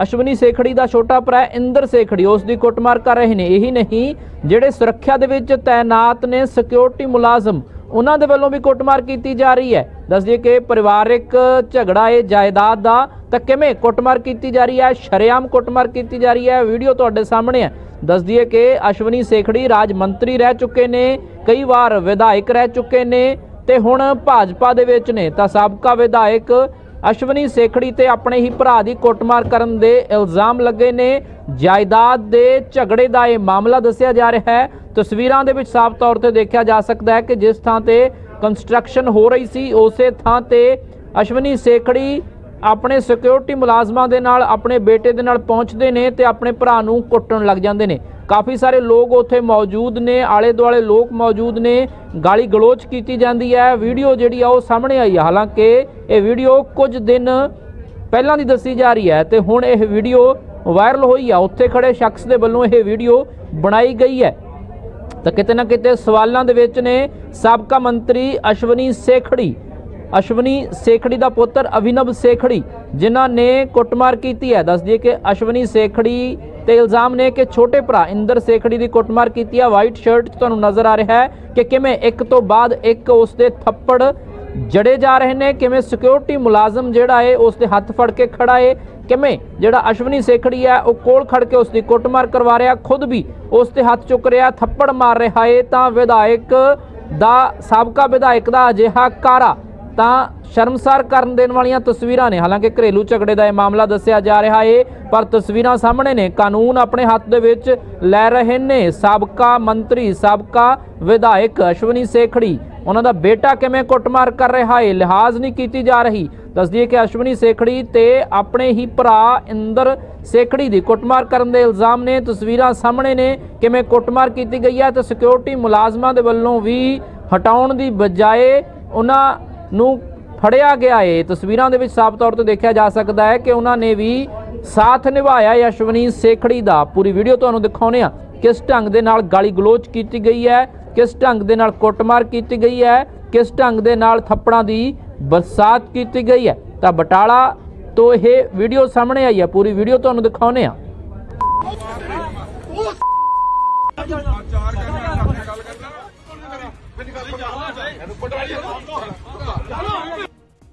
ਅਸ਼ਵਨੀ ਸੇਖੜੀ ਦਾ ਛੋਟਾ ਭਰਾ ਇੰਦਰ ਸੇਖੜੀ, ਉਸ ਦੀ ਕੁੱਟਮਾਰ ਕਰ ਰਹੇ ਨੇ। ਇਹੀ ਨਹੀਂ, ਜਿਹੜੇ ਸੁਰੱਖਿਆ ਦੇ ਵਿੱਚ ਤਾਇਨਾਤ ਨੇ ਸਿਕਿਉਰਿਟੀ ਮੁਲਾਜ਼ਮ ਉਹਨਾਂ ਦੇ ਵੱਲੋਂ ਵੀ ਕੁੱਟਮਾਰ ਕੀਤੀ ਜਾ ਰਹੀ ਹੈ। ਦੱਸ ਦਈਏ ਕਿ ਪਰਿਵਾਰਿਕ ਝਗੜਾ ਹੈ, ਜਾਇਦਾਦ ਦਾ ਤਾਂ ਕਿਵੇਂ ਕੁੱਟਮਾਰ ਕੀਤੀ ਜਾ ਰਹੀ ਹੈ, ਸ਼ਰੇਆਮ ਕੁੱਟਮਾਰ ਕੀਤੀ ਜਾ ਰਹੀ ਹੈ, ਵੀਡੀਓ ਤੁਹਾਡੇ ਸਾਹਮਣੇ ਹੈ। ਦੱਸ ਦਈਏ ਕਿ ਅਸ਼ਵਨੀ ਸੇਖੜੀ ਰਾਜ ਮੰਤਰੀ ਰਹਿ ਚੁੱਕੇ ਨੇ, ਕਈ ਵਾਰ ਵਿਧਾਇਕ ਰਹਿ ਚੁੱਕੇ ਨੇ ਤੇ ਹੁਣ ਭਾਜਪਾ ਦੇ ਵਿੱਚ ਨੇ ਤਾਂ ਸਾਬਕਾ ਵਿਧਾਇਕ ਅਸ਼ਵਨੀ ਸੇਖੜੀ ਤੇ ਆਪਣੇ ਹੀ ਭਰਾ ਦੀ ਕੁੱਟਮਾਰ ਕਰਨ ਦੇ ਇਲਜ਼ਾਮ ਲੱਗੇ ਨੇ। ਜਾਇਦਾਦ ਦੇ ਝਗੜੇ ਦਾ ਇਹ ਮਾਮਲਾ ਦੱਸਿਆ ਜਾ ਰਿਹਾ ਹੈ। ਤਸਵੀਰਾਂ ਦੇ ਵਿੱਚ ਸਾਫ਼ ਤੌਰ ਤੇ ਦੇਖਿਆ ਜਾ ਸਕਦਾ ਹੈ ਕਿ ਜਿਸ ਥਾਂ ਤੇ ਕੰਸਟਰਕਸ਼ਨ ਹੋ ਰਹੀ ਸੀ, ਉਸੇ ਥਾਂ ਤੇ ਅਸ਼ਵਨੀ ਸੇਖੜੀ ਆਪਣੇ ਸਿਕਿਉਰਿਟੀ ਮੁਲਾਜ਼ਮਾਂ ਦੇ ਨਾਲ, ਆਪਣੇ ਬੇਟੇ ਦੇ ਨਾਲ ਪਹੁੰਚਦੇ ਨੇ ਤੇ ਆਪਣੇ ਭਰਾ ਨੂੰ ਕੁੱਟਣ ਲੱਗ ਜਾਂਦੇ ਨੇ। ਕਾਫੀ ਸਾਰੇ ਲੋਕ ਉੱਥੇ ਮੌਜੂਦ ਨੇ ਆਲੇ ਦੁਆਲੇ ਲੋਕ ਮੌਜੂਦ ਨੇ ਗਾਲੀ ਗਲੋਚ ਕੀਤੀ ਜਾਂਦੀ ਹੈ। ਵੀਡੀਓ ਜਿਹੜੀ ਆ, ਉਹ ਸਾਹਮਣੇ ਆਈ ਹੈ ਹਾਲਾਂਕਿ ਇਹ ਵੀਡੀਓ ਕੁਝ ਦਿਨ ਪਹਿਲਾਂ ਦੀ ਦੱਸੀ ਜਾ ਰਹੀ ਹੈ ਤੇ ਹੁਣ ਇਹ ਵੀਡੀਓ ਵਾਇਰਲ ਹੋਈ ਆ। ਉੱਥੇ ਖੜੇ ਸ਼ਖਸ ਦੇ ਵੱਲੋਂ ਇਹ ਵੀਡੀਓ ਬਣਾਈ ਗਈ ਹੈ। ਤਾਂ ਕਿਤੇ ਨਾ ਕਿਤੇ ਸਵਾਲਾਂ ਦੇ ਵਿੱਚ ਨੇ ਸਾਬਕਾ ਮੰਤਰੀ ਅਸ਼ਵਨੀ ਸੇਖੜੀ। ਅਸ਼ਵਨੀ ਸੇਖੜੀ ਦਾ ਪੁੱਤਰ ਅਭਿਨਵ ਸੇਖੜੀ, ਜਿਨ੍ਹਾਂ ਨੇ ਕੁੱਟਮਾਰ ਕੀਤੀ ਹੈ। ਦੱਸ ਦਈਏ ਕਿ ਅਸ਼ਵਨੀ ਸੇਖੜੀ ਤੇ ਇਲਜ਼ਾਮ ਨੇ ਕਿ ਛੋਟੇ ਭਰਾ ਇੰਦਰ ਸੇਖੜੀ ਦੀ ਕੁੱਟਮਾਰ ਕੀਤੀ ਹੈ ਵਾਈਟ ਸ਼ਰਟ 'ਚ ਤੁਹਾਨੂੰ ਨਜ਼ਰ ਆ ਰਿਹਾ ਹੈ ਕਿ ਕਿਵੇਂ ਇੱਕ ਤੋਂ ਬਾਅਦ ਇੱਕ ਉਸ ਦੇ ਥੱਪੜ ਜੜੇ ਜਾ ਰਹੇ ਨੇ, ਕਿਵੇਂ ਸਿਕਿਉਰਿਟੀ ਮੁਲਾਜ਼ਮ ਜਿਹੜਾ ਏ ਉਸ ਦੇ ਹੱਥ ਫੜ ਕੇ ਖੜਾ ਏ ਕਿਵੇਂ? ਜਿਹੜਾ ਅਸ਼ਵਨੀ ਸੇਖੜੀ ਹੈ, ਉਹ ਕੋਲ ਖੜ ਕੇ ਉਸ ਦੀ ਕੁੱਟਮਾਰ ਕਰਵਾ ਰਿਹਾ, ਖੁਦ ਵੀ ਉਸ ਤੇ ਹੱਥ ਚੁੱਕ ਰਿਹਾ, ਥੱਪੜ ਮਾਰ ਰਿਹਾ ਏ ਤਾਂ ਵਿਧਾਇਕ ਦਾ, ਸਾਬਕਾ ਵਿਧਾਇਕ ਦਾ ਅਜਿਹਾ ਕਾਰਾ ਤਾਂ ਸ਼ਰਮਸਾਰ ਕਰਨ ਦੇਣ ਵਾਲੀਆਂ ਤਸਵੀਰਾਂ ਨੇ। ਹਾਲਾਂਕਿ ਘਰੇਲੂ ਝਗੜੇ ਦਾ ਇਹ ਮਾਮਲਾ ਦੱਸਿਆ ਜਾ ਰਿਹਾ ਏ, ਪਰ ਤਸਵੀਰਾਂ ਸਾਹਮਣੇ ਨੇ। ਕਾਨੂੰਨ ਆਪਣੇ ਹੱਥ ਦੇ ਵਿੱਚ ਲੈ ਰਹੇ ਨੇ। ਸਾਬਕਾ ਮੰਤਰੀ, ਸਾਬਕਾ ਵਿਧਾਇਕ ਅਸ਼ਵਨੀ ਸੇਖੜੀ, ਉਹਨਾਂ ਦਾ ਬੇਟਾ ਕਿਵੇਂ ਕੁੱਟਮਾਰ ਕਰ ਰਿਹਾ ਏ, ਲਿਹਾਜ਼ ਨਹੀਂ ਕੀਤੀ ਜਾ ਰਹੀ। ਦੱਸਦੀਏ ਕਿ ਅਸ਼ਵਨੀ ਸੇਖੜੀ ਤੇ ਆਪਣੇ ਹੀ ਭਰਾ ਇੰਦਰ ਸੇਖੜੀ ਦੀ ਕੁੱਟਮਾਰ ਕਰਨ ਦੇ ਇਲਜ਼ਾਮ ਨੇ। ਤਸਵੀਰਾਂ ਸਾਹਮਣੇ ਨੇ ਕਿਵੇਂ ਕੁੱਟਮਾਰ ਕੀਤੀ ਗਈ ਹੈ ਤੇ ਸਿਕਿਉਰਿਟੀ ਮੁਲਾਜ਼ਮਾਂ ਦੇ ਵੱਲੋਂ ਵੀ ਹਟਾਉਣ ਦੀ ਬਜਾਏ ਉਹਨਾਂ ਨੂੰ ਫੜਿਆ ਗਿਆ ਏ। ਤਸਵੀਰਾਂ ਦੇ ਵਿੱਚ ਸਾਫ਼ ਤੌਰ ਤੇ ਦੇਖਿਆ ਜਾ ਸਕਦਾ ਹੈ ਕਿ ਉਹਨਾਂ ਨੇ ਵੀ ਸਾਥ ਨਿਭਾਇਆ ਯਸ਼ਵਨੀ ਸੇਖੜੀ ਦਾ ਪੂਰੀ ਵੀਡੀਓ ਤੁਹਾਨੂੰ ਦਿਖਾਉਨੇ ਆ ਕਿਸ ਢੰਗ ਦੇ ਨਾਲ ਗਾਲੀ ਗਲੋਚ ਕੀਤੀ ਗਈ ਹੈ? ਕਿਸ ਢੰਗ ਦੇ ਨਾਲ ਕੁੱਟਮਾਰ ਕੀਤੀ ਗਈ ਹੈ? ਕਿਸ ਢੰਗ ਦੇ ਨਾਲ ਥੱਪੜਾਂ ਦੀ ਬਰਸਾਤ ਕੀਤੀ ਗਈ ਹੈ? ਤਾਂ ਬਟਾਲਾ ਤੋਂ ਇਹ ਵੀਡੀਓ ਸਾਹਮਣੇ ਆਈ ਹੈ। ਪੂਰੀ ਵੀਡੀਓ ਤੁਹਾਨੂੰ ਦਿਖਾਉਨੇ ਆ ਗੱਲ ਕਰਨਾ।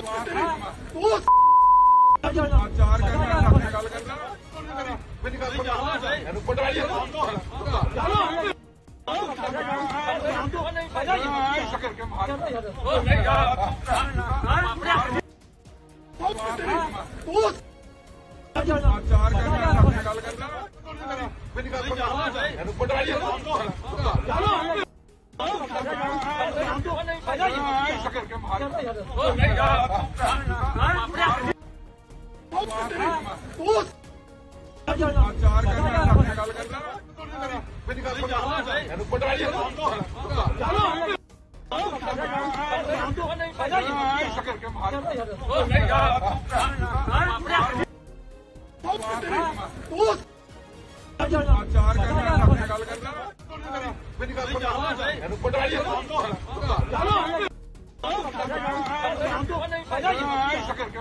ਸੁਣ ਇਹਨੂੰ ਪਟਵਾਰੀ ਚਾਰ ਕਰਨਾ ਗੱਲ ਕਰਨਾ ਮੇਰੀ ਗੱਲ ਸੁਣ ਇਹਨੂੰ ਪਟਵਾਰੀ ਸ਼ਕਰ ਕੇ ਮਾਰ ਮੇਰੀ ਗੱਲ ਸੁਣ ਇਹਨੂੰ ਪਟਵਾਰੀ ਸ਼ਕਰ ਕੇ ਮਾਰ ਚਾਰ ਕਰਨਾ ਗੱਲ ਕਰਨਾ ਮੇਰੀ ਗੱਲ ਸੁਣ ਇਹਨੂੰ ਪਟਵਾਰੀ ਸ਼ਕਰ ਕੇ ਮਾਰ ਚਾਰ ਕਰਨਾ ਗੱਲ ਕਰਨਾ ਮੇਰੀ ਗੱਲ ਸੁਣ ਇਹਨੂੰ ਪਟਵਾਰੀ ਸ਼ਕਰ ਕੇ ਮਾਰ ਚਾਰ ਕਰਨਾ ਗੱਲ ਗੱਲ ਕਰਨਾ ਗੱਲ ਕਰਨਾ ਮੇਰੀ ਗੱਲ ਸੁਣ ਇਹਨੂੰ ਪਟਵਾਰੀ ਸ਼ਕਰ ਕੇ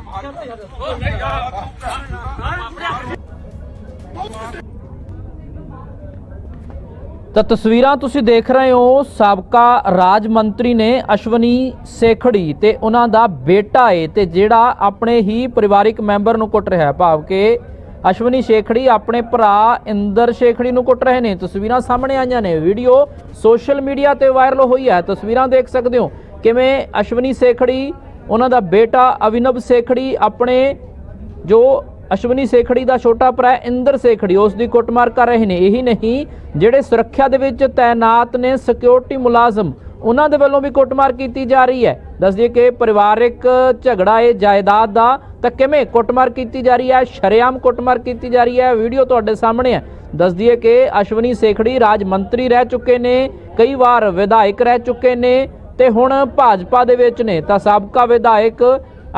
ਤਾਂ ਤਸਵੀਰਾਂ ਤੁਸੀਂ ਦੇਖ ਰਹੇ ਹੋ, ਸਾਬਕਾ ਰਾਜ ਮੰਤਰੀ ਨੇ ਅਸ਼ਵਨੀ ਸੇਖੜੀ ਤੇ ਉਹਨਾਂ ਦਾ ਬੇਟਾ ਏ ਤੇ ਜਿਹੜਾ ਆਪਣੇ ਹੀ ਪਰਿਵਾਰਿਕ ਮੈਂਬਰ ਨੂੰ ਕੁੱਟ ਰਿਹਾ ਹੈ। ਭਾਵ ਕਿ ਅਸ਼ਵਨੀ ਸੇਖੜੀ ਆਪਣੇ ਭਰਾ ਇੰਦਰ ਸੇਖੜੀ ਨੂੰ ਕੁੱਟ ਰਹੇ ਨੇ। ਤਸਵੀਰਾਂ ਸਾਹਮਣੇ ਆਈਆਂ ਨੇ। ਵੀਡੀਓ ਸੋਸ਼ਲ ਮੀਡੀਆ ਤੇ ਵਾਇਰਲ ਹੋਈ ਹੈ। ਤਸਵੀਰਾਂ ਦੇਖ ਸਕਦੇ ਹੋ ਕਿਵੇਂ ਅਸ਼ਵਨੀ ਸੇਖੜੀ, ਉਹਨਾਂ ਦਾ ਬੇਟਾ ਅਵਿਨਵ ਸੇਖੜੀ, ਆਪਣੇ ਜੋ ਅਸ਼ਵਨੀ ਸੇਖੜੀ ਦਾ ਛੋਟਾ ਭਰਾ ਇੰਦਰ ਸੇਖੜੀ, ਉਸ ਦੀ ਕੁੱਟਮਾਰ ਕਰ ਰਹੇ ਨੇ। ਇਹੀ ਨਹੀਂ, ਜਿਹੜੇ ਸੁਰੱਖਿਆ ਦੇ ਵਿੱਚ ਤਾਇਨਾਤ ਨੇ ਸਿਕਿਉਰਿਟੀ ਮੁਲਾਜ਼ਮ, ਉਹਨਾਂ ਦੇ ਵੱਲੋਂ ਵੀ ਕੁੱਟਮਾਰ ਕੀਤੀ ਜਾ ਰਹੀ ਹੈ। ਦੱਸਦੀਏ ਕਿ ਪਰਿਵਾਰਿਕ ਝਗੜਾ, ਇਹ ਜਾਇਦਾਦ ਦਾ ਤਾਂ ਕਿਵੇਂ ਕੁੱਟਮਾਰ ਕੀਤੀ ਜਾ ਰਹੀ ਹੈ? ਸ਼ਰੇਆਮ ਕੁੱਟਮਾਰ ਕੀਤੀ ਜਾ ਰਹੀ ਹੈ। ਵੀਡੀਓ ਤੁਹਾਡੇ ਸਾਹਮਣੇ ਹੈ। ਦੱਸਦੀਏ ਕਿ ਅਸ਼ਵਨੀ ਸੇਖੜੀ ਰਾਜ ਮੰਤਰੀ ਰਹਿ ਚੁੱਕੇ ਨੇ, ਕਈ ਵਾਰ ਵਿਧਾਇਕ ਰਹਿ ਚੁੱਕੇ ਨੇ ਤੇ ਹੁਣ ਭਾਜਪਾ ਦੇ ਵਿੱਚ ਨੇ। ਤਾਂ ਸਾਬਕਾ ਵਿਧਾਇਕ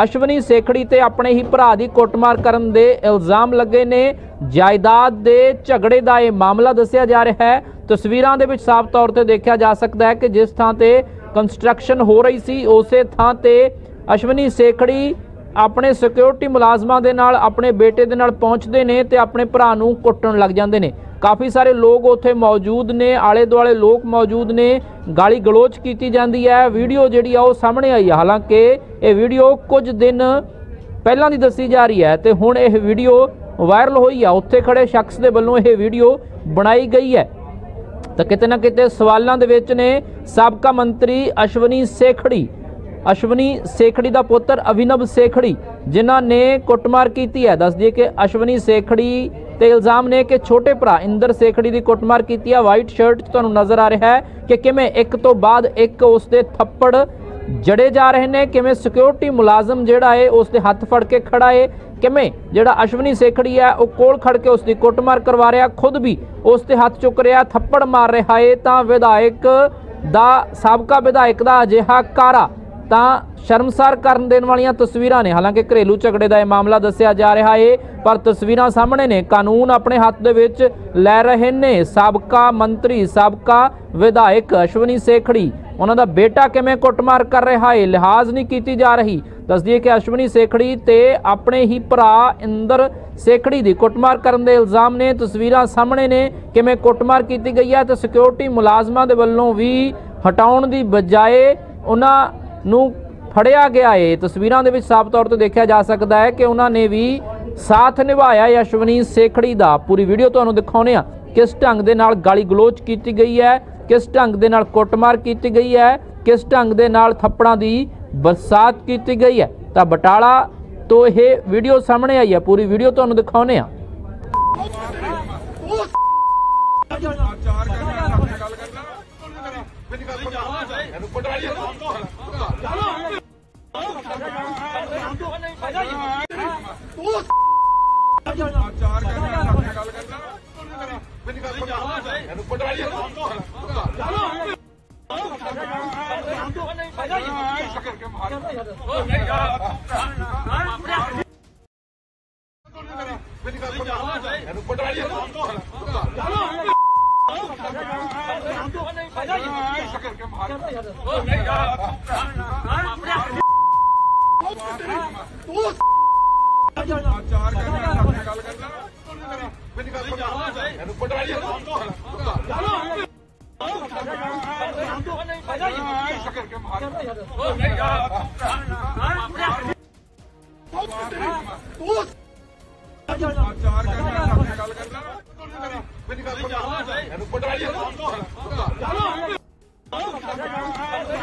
ਅਸ਼ਵਨੀ ਸੇਖੜੀ ਤੇ ਆਪਣੇ ਹੀ ਭਰਾ ਦੀ ਕੁੱਟਮਾਰ ਕਰਨ ਦੇ ਇਲਜ਼ਾਮ ਲੱਗੇ ਨੇ। ਜਾਇਦਾਦ ਦੇ ਝਗੜੇ ਦਾ ਇਹ ਮਾਮਲਾ ਦੱਸਿਆ ਜਾ ਰਿਹਾ ਹੈ। ਤਸਵੀਰਾਂ ਦੇ ਵਿੱਚ ਸਾਫ਼ ਤੌਰ ਤੇ ਦੇਖਿਆ ਜਾ ਸਕਦਾ ਹੈ ਕਿ ਜਿਸ ਥਾਂ ਤੇ ਕੰਸਟਰਕਸ਼ਨ ਹੋ ਰਹੀ ਸੀ, ਉਸੇ ਥਾਂ ਤੇ ਅਸ਼ਵਨੀ ਸੇਖੜੀ ਆਪਣੇ ਸਿਕਿਉਰਿਟੀ ਮੁਲਾਜ਼ਮਾਂ ਦੇ ਨਾਲ, ਆਪਣੇ ਬੇਟੇ ਦੇ ਨਾਲ ਪਹੁੰਚਦੇ ਨੇ ਤੇ ਆਪਣੇ ਭਰਾ ਨੂੰ ਕੁੱਟਣ ਲੱਗ ਜਾਂਦੇ ਨੇ। ਕਾਫੀ ਸਾਰੇ ਲੋਕ ਉੱਥੇ ਮੌਜੂਦ ਨੇ ਆਲੇ ਦੁਆਲੇ ਲੋਕ ਮੌਜੂਦ ਨੇ। ਗਾਲੀ ਗਲੋਚ ਕੀਤੀ ਜਾਂਦੀ ਹੈ। ਵੀਡੀਓ ਜਿਹੜੀ ਆ ਉਹ ਸਾਹਮਣੇ ਆਈ ਹੈ ਹਾਲਾਂਕਿ ਇਹ ਵੀਡੀਓ ਕੁਝ ਦਿਨ ਪਹਿਲਾਂ ਦੀ ਦੱਸੀ ਜਾ ਰਹੀ ਹੈ ਤੇ ਹੁਣ ਇਹ ਵੀਡੀਓ ਵਾਇਰਲ ਹੋਈ ਆ। ਉੱਥੇ ਖੜੇ ਸ਼ਖਸ ਦੇ ਵੱਲੋਂ ਇਹ ਵੀਡੀਓ ਬਣਾਈ ਗਈ ਹੈ। ਤਾਂ ਕਿਤੇ ਨਾ ਕਿਤੇ ਸਵਾਲਾਂ ਦੇ ਵਿੱਚ ਨੇ। ਸਾਬਕਾ ਮੰਤਰੀ ਅਸ਼ਵਨੀ ਸੇਖੜੀ ਅਸ਼ਵਨੀ ਸੇਖੜੀ ਦਾ ਪੁੱਤਰ ਅਭਿਨਵ ਸੇਖੜੀ, ਜਿਨ੍ਹਾਂ ਨੇ ਕੁੱਟਮਾਰ ਕੀਤੀ ਹੈ। ਦੱਸ ਦਈਏ ਕਿ ਅਸ਼ਵਨੀ ਸੇਖੜੀ ਤੇ ਇਲਜ਼ਾਮ ਨੇ ਕਿ ਛੋਟੇ ਭਰਾ ਇੰਦਰ ਸੇਖੜੀ ਦੀ ਕੁੱਟਮਾਰ ਕੀਤੀ ਹੈ। ਵਾਈਟ ਸ਼ਰਟ 'ਚ ਤੁਹਾਨੂੰ ਨਜ਼ਰ ਆ ਰਿਹਾ ਹੈ ਕਿ ਕਿਵੇਂ ਇੱਕ ਤੋਂ ਬਾਅਦ ਇੱਕ ਉਸ ਦੇ ਥੱਪੜ ਜੜੇ ਜਾ ਰਹੇ ਨੇ, ਕਿਵੇਂ ਸਿਕਿਉਰਿਟੀ ਮੁਲਾਜ਼ਮ ਜਿਹੜਾ ਏ ਉਸ ਦੇ ਹੱਥ ਫੜ ਕੇ ਖੜਾ ਏ ਕਿਵੇਂ ਜਿਹੜਾ ਅਸ਼ਵਨੀ ਸੇਖੜੀ ਹੈ ਉਹ ਕੋਲ ਖੜ ਕੇ ਉਸ ਦੀ ਕੁੱਟਮਾਰ ਕਰਵਾ ਰਿਹਾ, ਖੁਦ ਵੀ ਉਸ ਤੇ ਹੱਥ ਚੁੱਕ ਰਿਹਾ, ਥੱਪੜ ਮਾਰ ਰਿਹਾ ਏ ਤਾਂ ਵਿਧਾਇਕ ਦਾ, ਸਾਬਕਾ ਵਿਧਾਇਕ ਦਾ ਅਜਿਹਾ ਕਾਰਾ ਤਾਂ ਸ਼ਰਮਸਾਰ ਕਰਨ ਦੇਣ ਵਾਲੀਆਂ ਤਸਵੀਰਾਂ ਨੇ। ਹਾਲਾਂਕਿ ਘਰੇਲੂ ਝਗੜੇ ਦਾ ਇਹ ਮਾਮਲਾ ਦੱਸਿਆ ਜਾ ਰਿਹਾ ਏ, ਪਰ ਤਸਵੀਰਾਂ ਸਾਹਮਣੇ ਨੇ। ਕਾਨੂੰਨ ਆਪਣੇ ਹੱਥ ਦੇ ਵਿੱਚ ਲੈ ਰਹੇ ਨੇ। ਸਾਬਕਾ ਮੰਤਰੀ, ਸਾਬਕਾ ਵਿਧਾਇਕ ਅਸ਼ਵਨੀ ਸੇਖੜੀ, ਉਹਨਾਂ ਦਾ ਬੇਟਾ ਕਿਵੇਂ ਕੁੱਟਮਾਰ ਕਰ ਰਿਹਾ ਏ, ਲਿਹਾਜ਼ ਨਹੀਂ ਕੀਤੀ ਜਾ ਰਹੀ। ਦੱਸਦੀਏ ਕਿ ਅਸ਼ਵਨੀ ਸੇਖੜੀ ਤੇ ਆਪਣੇ ਹੀ ਭਰਾ ਇੰਦਰ ਸੇਖੜੀ ਦੀ ਕੁੱਟਮਾਰ ਕਰਨ ਦੇ ਇਲਜ਼ਾਮ ਨੇ। ਤਸਵੀਰਾਂ ਸਾਹਮਣੇ ਨੇ ਕਿਵੇਂ ਕੁੱਟਮਾਰ ਕੀਤੀ ਗਈ ਹੈ ਤੇ ਸਿਕਿਉਰਿਟੀ ਮੁਲਾਜ਼ਮਾਂ ਦੇ ਵੱਲੋਂ ਵੀ ਹਟਾਉਣ ਦੀ ਬਜਾਏ ਉਹਨਾਂ ਨੂੰ ਫੜਿਆ ਗਿਆ ਏ। ਤਸਵੀਰਾਂ ਦੇ ਵਿੱਚ ਸਾਫ਼ ਤੌਰ ਤੇ ਦੇਖਿਆ ਜਾ ਸਕਦਾ ਹੈ ਕਿ ਉਹਨਾਂ ਨੇ ਵੀ ਸਾਥ ਨਿਭਾਇਆ ਯਸ਼ਵਨੀ ਸੇਖੜੀ ਦਾ ਪੂਰੀ ਵੀਡੀਓ ਤੁਹਾਨੂੰ ਦਿਖਾਉਨੇ ਆ ਕਿਸ ਢੰਗ ਦੇ ਨਾਲ ਗਾਲੀ ਗਲੋਚ ਕੀਤੀ ਗਈ ਹੈ? ਕਿਸ ਢੰਗ ਦੇ ਨਾਲ ਕੁੱਟਮਾਰ ਕੀਤੀ ਗਈ ਹੈ? ਕਿਸ ਢੰਗ ਦੇ ਨਾਲ ਥੱਪੜਾਂ ਦੀ ਬਰਸਾਤ ਕੀਤੀ ਗਈ ਹੈ? ਤਾਂ ਬਟਾਲਾ ਤੋਂ ਇਹ ਵੀਡੀਓ ਸਾਹਮਣੇ ਆਈ ਹੈ। ਪੂਰੀ ਵੀਡੀਓ ਤੁਹਾਨੂੰ ਦਿਖਾਉਨੇ ਆ ਚਾਰ ਕਰਨਾ ਗੱਲ ਕਰਨਾ। ਮੇਰੀ ਗੱਲ ਪਟਵਾਰੀ ਸ਼ਕਰ ਕੇ ਮਾਰ ਮੇਰੀ ਗੱਲ ਸੁਣ ਇਹਨੂੰ ਪਟਵਾਰੀ ਚਲੋ ਸ਼ਕਰ ਕੇ ਮਾਰ ਚਾਰ ਘੰਟੇ ਗੱਲ ਕਰਦਾ ਮੇਰੀ ਗੱਲ ਸੁਣ ਇਹਨੂੰ ਪਟਵਾਰੀ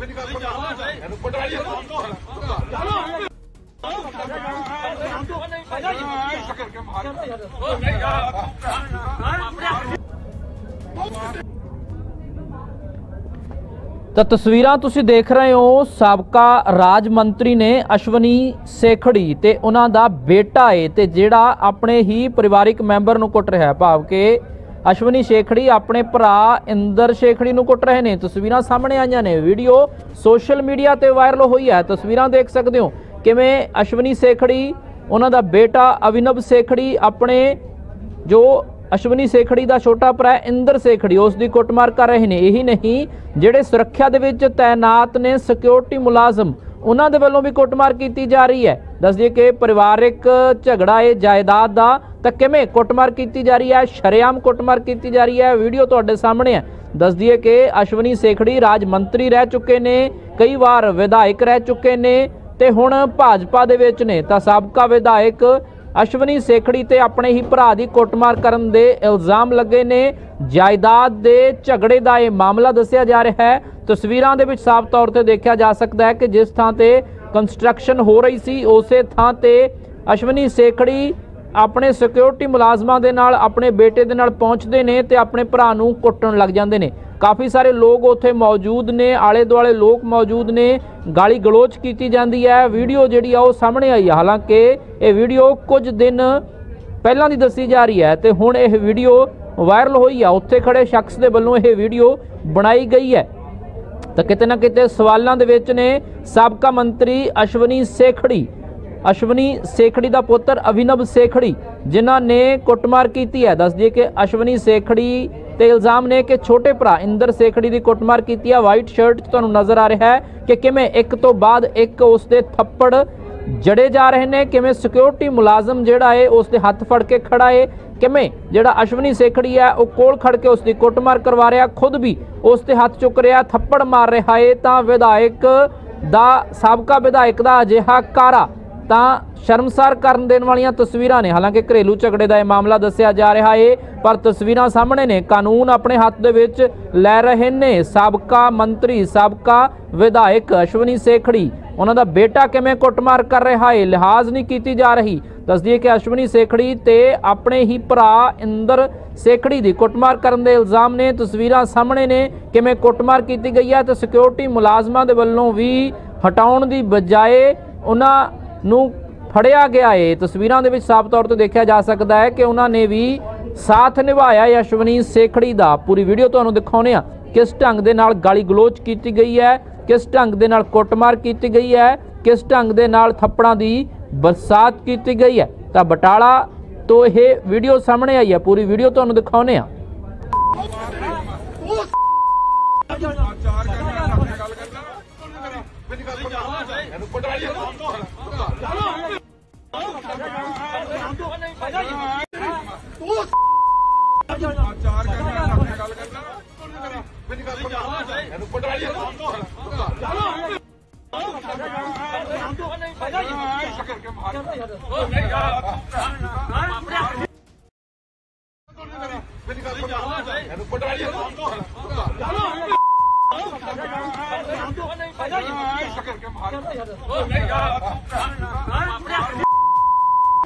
ਮੇਰੀ ਗੱਲ ਸੁਣ ਇਹਨੂੰ ਪਟਵਾਰੀ ਚਲੋ ਚਲੋ ਤਾਂ ਤਸਵੀਰਾਂ ਤੁਸੀਂ ਦੇਖ ਰਹੇ ਹੋ, ਸਾਬਕਾ ਰਾਜ ਮੰਤਰੀ ਨੇ ਅਸ਼ਵਨੀ ਸੇਖੜੀ ਤੇ ਉਹਨਾਂ ਦਾ ਬੇਟਾ ਏ ਤੇ ਜਿਹੜਾ ਆਪਣੇ ਹੀ ਪਰਿਵਾਰਿਕ ਮੈਂਬਰ ਨੂੰ ਕੁੱਟ ਰਿਹਾ, ਭਾਵ ਕਿ ਅਸ਼ਵਨੀ ਸੇਖੜੀ ਆਪਣੇ ਭਰਾ ਇੰਦਰ ਸੇਖੜੀ ਨੂੰ ਕੁੱਟ ਰਹੇ ਨੇ। ਤਸਵੀਰਾਂ ਸਾਹਮਣੇ ਆਈਆਂ ਨੇ। ਵੀਡੀਓ ਸੋਸ਼ਲ ਮੀਡੀਆ ਤੇ ਵਾਇਰਲ ਹੋਈ ਹੈ। ਤਸਵੀਰਾਂ ਦੇਖ ਸਕਦੇ ਹੋ ਕਿਵੇਂ ਅਸ਼ਵਨੀ ਸੇਖੜੀ, ਉਹਨਾਂ ਦਾ ਬੇਟਾ ਅਵਿਨਵ ਸੇਖੜੀ, ਆਪਣੇ ਜੋ ਅਸ਼ਵਨੀ ਸੇਖੜੀ ਦਾ ਛੋਟਾ ਭਰਾ ਇੰਦਰ ਸੇਖੜੀ, ਉਸ ਦੀ ਕੁੱਟਮਾਰ ਕਰ ਰਹੇ ਨੇ। ਇਹੀ ਨਹੀਂ, ਜਿਹੜੇ ਸੁਰੱਖਿਆ ਦੇ ਵਿੱਚ ਤਾਇਨਾਤ ਨੇ ਸਿਕਿਉਰਿਟੀ ਮੁਲਾਜ਼ਮ ਉਹਨਾਂ ਦੇ ਵੱਲੋਂ ਵੀ ਕੁੱਟਮਾਰ ਕੀਤੀ ਜਾ ਰਹੀ ਹੈ। ਦੱਸਦੀਏ ਕਿ ਪਰਿਵਾਰਿਕ ਝਗੜਾ ਹੈ ਜਾਇਦਾਦ ਦਾ ਤਾਂ ਕਿਵੇਂ ਕੁੱਟਮਾਰ ਕੀਤੀ ਜਾ ਰਹੀ ਹੈ, ਸ਼ਰੇਆਮ ਕੁੱਟਮਾਰ ਕੀਤੀ ਜਾ ਰਹੀ ਹੈ, ਵੀਡੀਓ ਤੁਹਾਡੇ ਸਾਹਮਣੇ ਹੈ। ਦੱਸਦੀਏ ਕਿ ਅਸ਼ਵਨੀ ਸੇਖੜੀ ਰਾਜ ਮੰਤਰੀ ਰਹਿ ਚੁੱਕੇ ਨੇ, ਕਈ ਵਾਰ ਵਿਧਾਇਕ ਰਹਿ ਚੁੱਕੇ ਨੇ ਤੇ ਹੁਣ ਭਾਜਪਾ ਦੇ ਵਿੱਚ ਨੇ। ਤਾਂ ਸਾਬਕਾ ਵਿਧਾਇਕ ਅਸ਼ਵਨੀ ਸੇਖੜੀ ਤੇ ਆਪਣੇ ਹੀ ਭਰਾ ਦੀ ਕੁੱਟਮਾਰ ਕਰਨ ਦੇ ਇਲਜ਼ਾਮ ਲੱਗੇ ਨੇ। ਜਾਇਦਾਦ ਦੇ ਝਗੜੇ ਦਾ ਇਹ ਮਾਮਲਾ ਦੱਸਿਆ ਜਾ ਰਿਹਾ ਹੈ। ਤਸਵੀਰਾਂ ਦੇ ਵਿੱਚ ਸਾਫ਼ ਤੌਰ ਤੇ ਦੇਖਿਆ ਜਾ ਸਕਦਾ ਹੈ ਕਿ ਜਿਸ ਥਾਂ ਤੇ ਕੰਸਟਰਕਸ਼ਨ ਹੋ ਰਹੀ ਸੀ, ਉਸੇ ਥਾਂ ਤੇ ਅਸ਼ਵਨੀ ਸੇਖੜੀ ਆਪਣੇ ਸਿਕਿਉਰਿਟੀ ਮੁਲਾਜ਼ਮਾਂ ਦੇ ਨਾਲ, ਆਪਣੇ ਬੇਟੇ ਦੇ ਨਾਲ ਪਹੁੰਚਦੇ ਨੇ ਤੇ ਆਪਣੇ ਭਰਾ ਨੂੰ ਕੁੱਟਣ ਲੱਗ ਜਾਂਦੇ ਨੇ। ਕਾਫੀ ਸਾਰੇ ਲੋਕ ਉੱਥੇ ਮੌਜੂਦ ਨੇ ਆਲੇ ਦੁਆਲੇ ਲੋਕ ਮੌਜੂਦ ਨੇ ਗਾਲੀ ਗਲੋਚ ਕੀਤੀ ਜਾਂਦੀ ਹੈ। ਵੀਡੀਓ ਜਿਹੜੀ ਆ ਉਹ ਸਾਹਮਣੇ ਆਈ ਹੈ ਹਾਲਾਂਕਿ ਇਹ ਵੀਡੀਓ ਕੁਝ ਦਿਨ ਪਹਿਲਾਂ ਦੀ ਦੱਸੀ ਜਾ ਰਹੀ ਹੈ ਤੇ ਹੁਣ ਇਹ ਵੀਡੀਓ ਵਾਇਰਲ ਹੋਈ ਆ। ਉੱਥੇ ਖੜੇ ਸ਼ਖਸ ਦੇ ਵੱਲੋਂ ਇਹ ਵੀਡੀਓ ਬਣਾਈ ਗਈ ਹੈ। ਤਾਂ ਕਿਤੇ ਨਾ ਕਿਤੇ ਸਵਾਲਾਂ ਦੇ ਵਿੱਚ ਨੇ ਸਾਬਕਾ ਮੰਤਰੀ ਅਸ਼ਵਨੀ ਸੇਖੜੀ। ਅਸ਼ਵਨੀ ਸੇਖੜੀ ਦਾ ਪੁੱਤਰ ਅਵਿਨਵ ਸੇਖੜੀ, ਜਿਨ੍ਹਾਂ ਨੇ ਕੁੱਟਮਾਰ ਕੀਤੀ ਹੈ। ਦੱਸ ਦਈਏ ਕਿ ਅਸ਼ਵਨੀ ਸੇਖੜੀ ਤੇ ਇਲਜ਼ਾਮ ਨੇ ਕਿ ਛੋਟੇ ਭਰਾ ਇੰਦਰ ਸੇਖੜੀ ਦੀ ਕੁੱਟਮਾਰ ਕੀਤੀ ਹੈ ਵਾਈਟ ਸ਼ਰਟ 'ਚ ਤੁਹਾਨੂੰ ਨਜ਼ਰ ਆ ਰਿਹਾ ਹੈ ਕਿ ਕਿਵੇਂ ਇੱਕ ਤੋਂ ਬਾਅਦ ਇੱਕ ਉਸ ਦੇ ਥੱਪੜ ਜੜੇ ਜਾ ਰਹੇ ਨੇ, ਕਿਵੇਂ ਸਿਕਿਉਰਿਟੀ ਮੁਲਾਜ਼ਮ ਜਿਹੜਾ ਏ ਉਸ ਦੇ ਹੱਥ ਫੜ ਕੇ ਖੜਾ ਏ ਕਿਵੇਂ? ਜਿਹੜਾ ਅਸ਼ਵਨੀ ਸੇਖੜੀ ਹੈ, ਉਹ ਕੋਲ ਖੜ ਕੇ ਉਸ ਦੀ ਕੁੱਟਮਾਰ ਕਰਵਾ ਰਿਹਾ, ਖੁਦ ਵੀ ਉਸ ਤੇ ਹੱਥ ਚੁੱਕ ਰਿਹਾ, ਥੱਪੜ ਮਾਰ ਰਿਹਾ। ਏ ਤਾਂ ਵਿਧਾਇਕ ਦਾ, ਸਾਬਕਾ ਵਿਧਾਇਕ ਦਾ ਅਜਿਹਾ ਕਾਰਾ। ਤਾਂ ਸ਼ਰਮਸਾਰ ਕਰਨ ਦੇਣ ਵਾਲੀਆਂ ਤਸਵੀਰਾਂ ਨੇ। ਹਾਲਾਂਕਿ ਘਰੇਲੂ ਝਗੜੇ ਦਾ ਇਹ ਮਾਮਲਾ ਦੱਸਿਆ ਜਾ ਰਿਹਾ ਏ, ਪਰ ਤਸਵੀਰਾਂ ਸਾਹਮਣੇ ਨੇ। ਕਾਨੂੰਨ ਆਪਣੇ ਹੱਥ ਦੇ ਵਿੱਚ ਲੈ ਰਹੇ ਨੇ। ਸਾਬਕਾ ਮੰਤਰੀ, ਸਾਬਕਾ ਵਿਧਾਇਕ ਅਸ਼ਵਨੀ ਸੇਖੜੀ। ਉਹਨਾਂ ਦਾ ਬੇਟਾ ਕਿਵੇਂ ਕੁੱਟਮਾਰ ਕਰ ਰਿਹਾ ਏ, ਲਿਹਾਜ਼ ਨਹੀਂ ਕੀਤੀ ਜਾ ਰਹੀ। ਦੱਸਦੀਏ ਕਿ ਅਸ਼ਵਨੀ ਸੇਖੜੀ ਤੇ ਆਪਣੇ ਹੀ ਭਰਾ ਇੰਦਰ ਸੇਖੜੀ ਦੀ ਕੁੱਟਮਾਰ ਕਰਨ ਦੇ ਇਲਜ਼ਾਮ ਨੇ। ਤਸਵੀਰਾਂ ਸਾਹਮਣੇ ਨੇ ਕਿਵੇਂ ਕੁੱਟਮਾਰ ਕੀਤੀ ਗਈ ਹੈ ਤੇ ਸਿਕਿਉਰਿਟੀ ਮੁਲਾਜ਼ਮਾਂ ਦੇ ਵੱਲੋਂ ਵੀ ਹਟਾਉਣ ਦੀ ਬਜਾਏ ਉਹਨਾਂ ਨੂੰ ਫੜਿਆ ਗਿਆ ਏ। ਤਸਵੀਰਾਂ ਦੇ ਵਿੱਚ ਸਾਫ਼ ਤੌਰ ਤੇ ਦੇਖਿਆ ਜਾ ਸਕਦਾ ਹੈ ਕਿ ਉਹਨਾਂ ਨੇ ਵੀ ਸਾਥ ਨਿਭਾਇਆ ਯਸ਼ਵਨੀ ਸੇਖੜੀ ਦਾ ਪੂਰੀ ਵੀਡੀਓ ਤੁਹਾਨੂੰ ਦਿਖਾਉਨੇ ਆ ਕਿਸ ਢੰਗ ਦੇ ਨਾਲ ਗਾਲੀ ਗਲੋਚ ਕੀਤੀ ਗਈ ਹੈ? ਕਿਸ ਢੰਗ ਦੇ ਨਾਲ ਕੁੱਟਮਾਰ ਕੀਤੀ ਗਈ ਹੈ? ਕਿਸ ਢੰਗ ਦੇ ਨਾਲ ਥੱਪੜਾਂ ਦੀ ਬਰਸਾਤ ਕੀਤੀ ਗਈ ਹੈ? ਤਾਂ ਬਟਾਲਾ ਤੋਂ ਇਹ ਵੀਡੀਓ ਸਾਹਮਣੇ ਆਈ ਹੈ। ਪੂਰੀ ਵੀਡੀਓ ਤੁਹਾਨੂੰ ਦਿਖਾਉਨੇ ਆ ਚਾਰ ਪਟਵਾਰੀ ਤੂੰ ਚਾਰ ਕਰਨਾ ਗੱਲ ਕਰਦਾ ਮੈਨੂੰ ਗੱਲ ਪਟਾ ਮੈਨੂੰ ਪਟਾ ਲਈ ਮੈਨੂੰ ਪਟਾ ਲਈ ਸ਼ਕਰ ਕੇ ਮਾਰ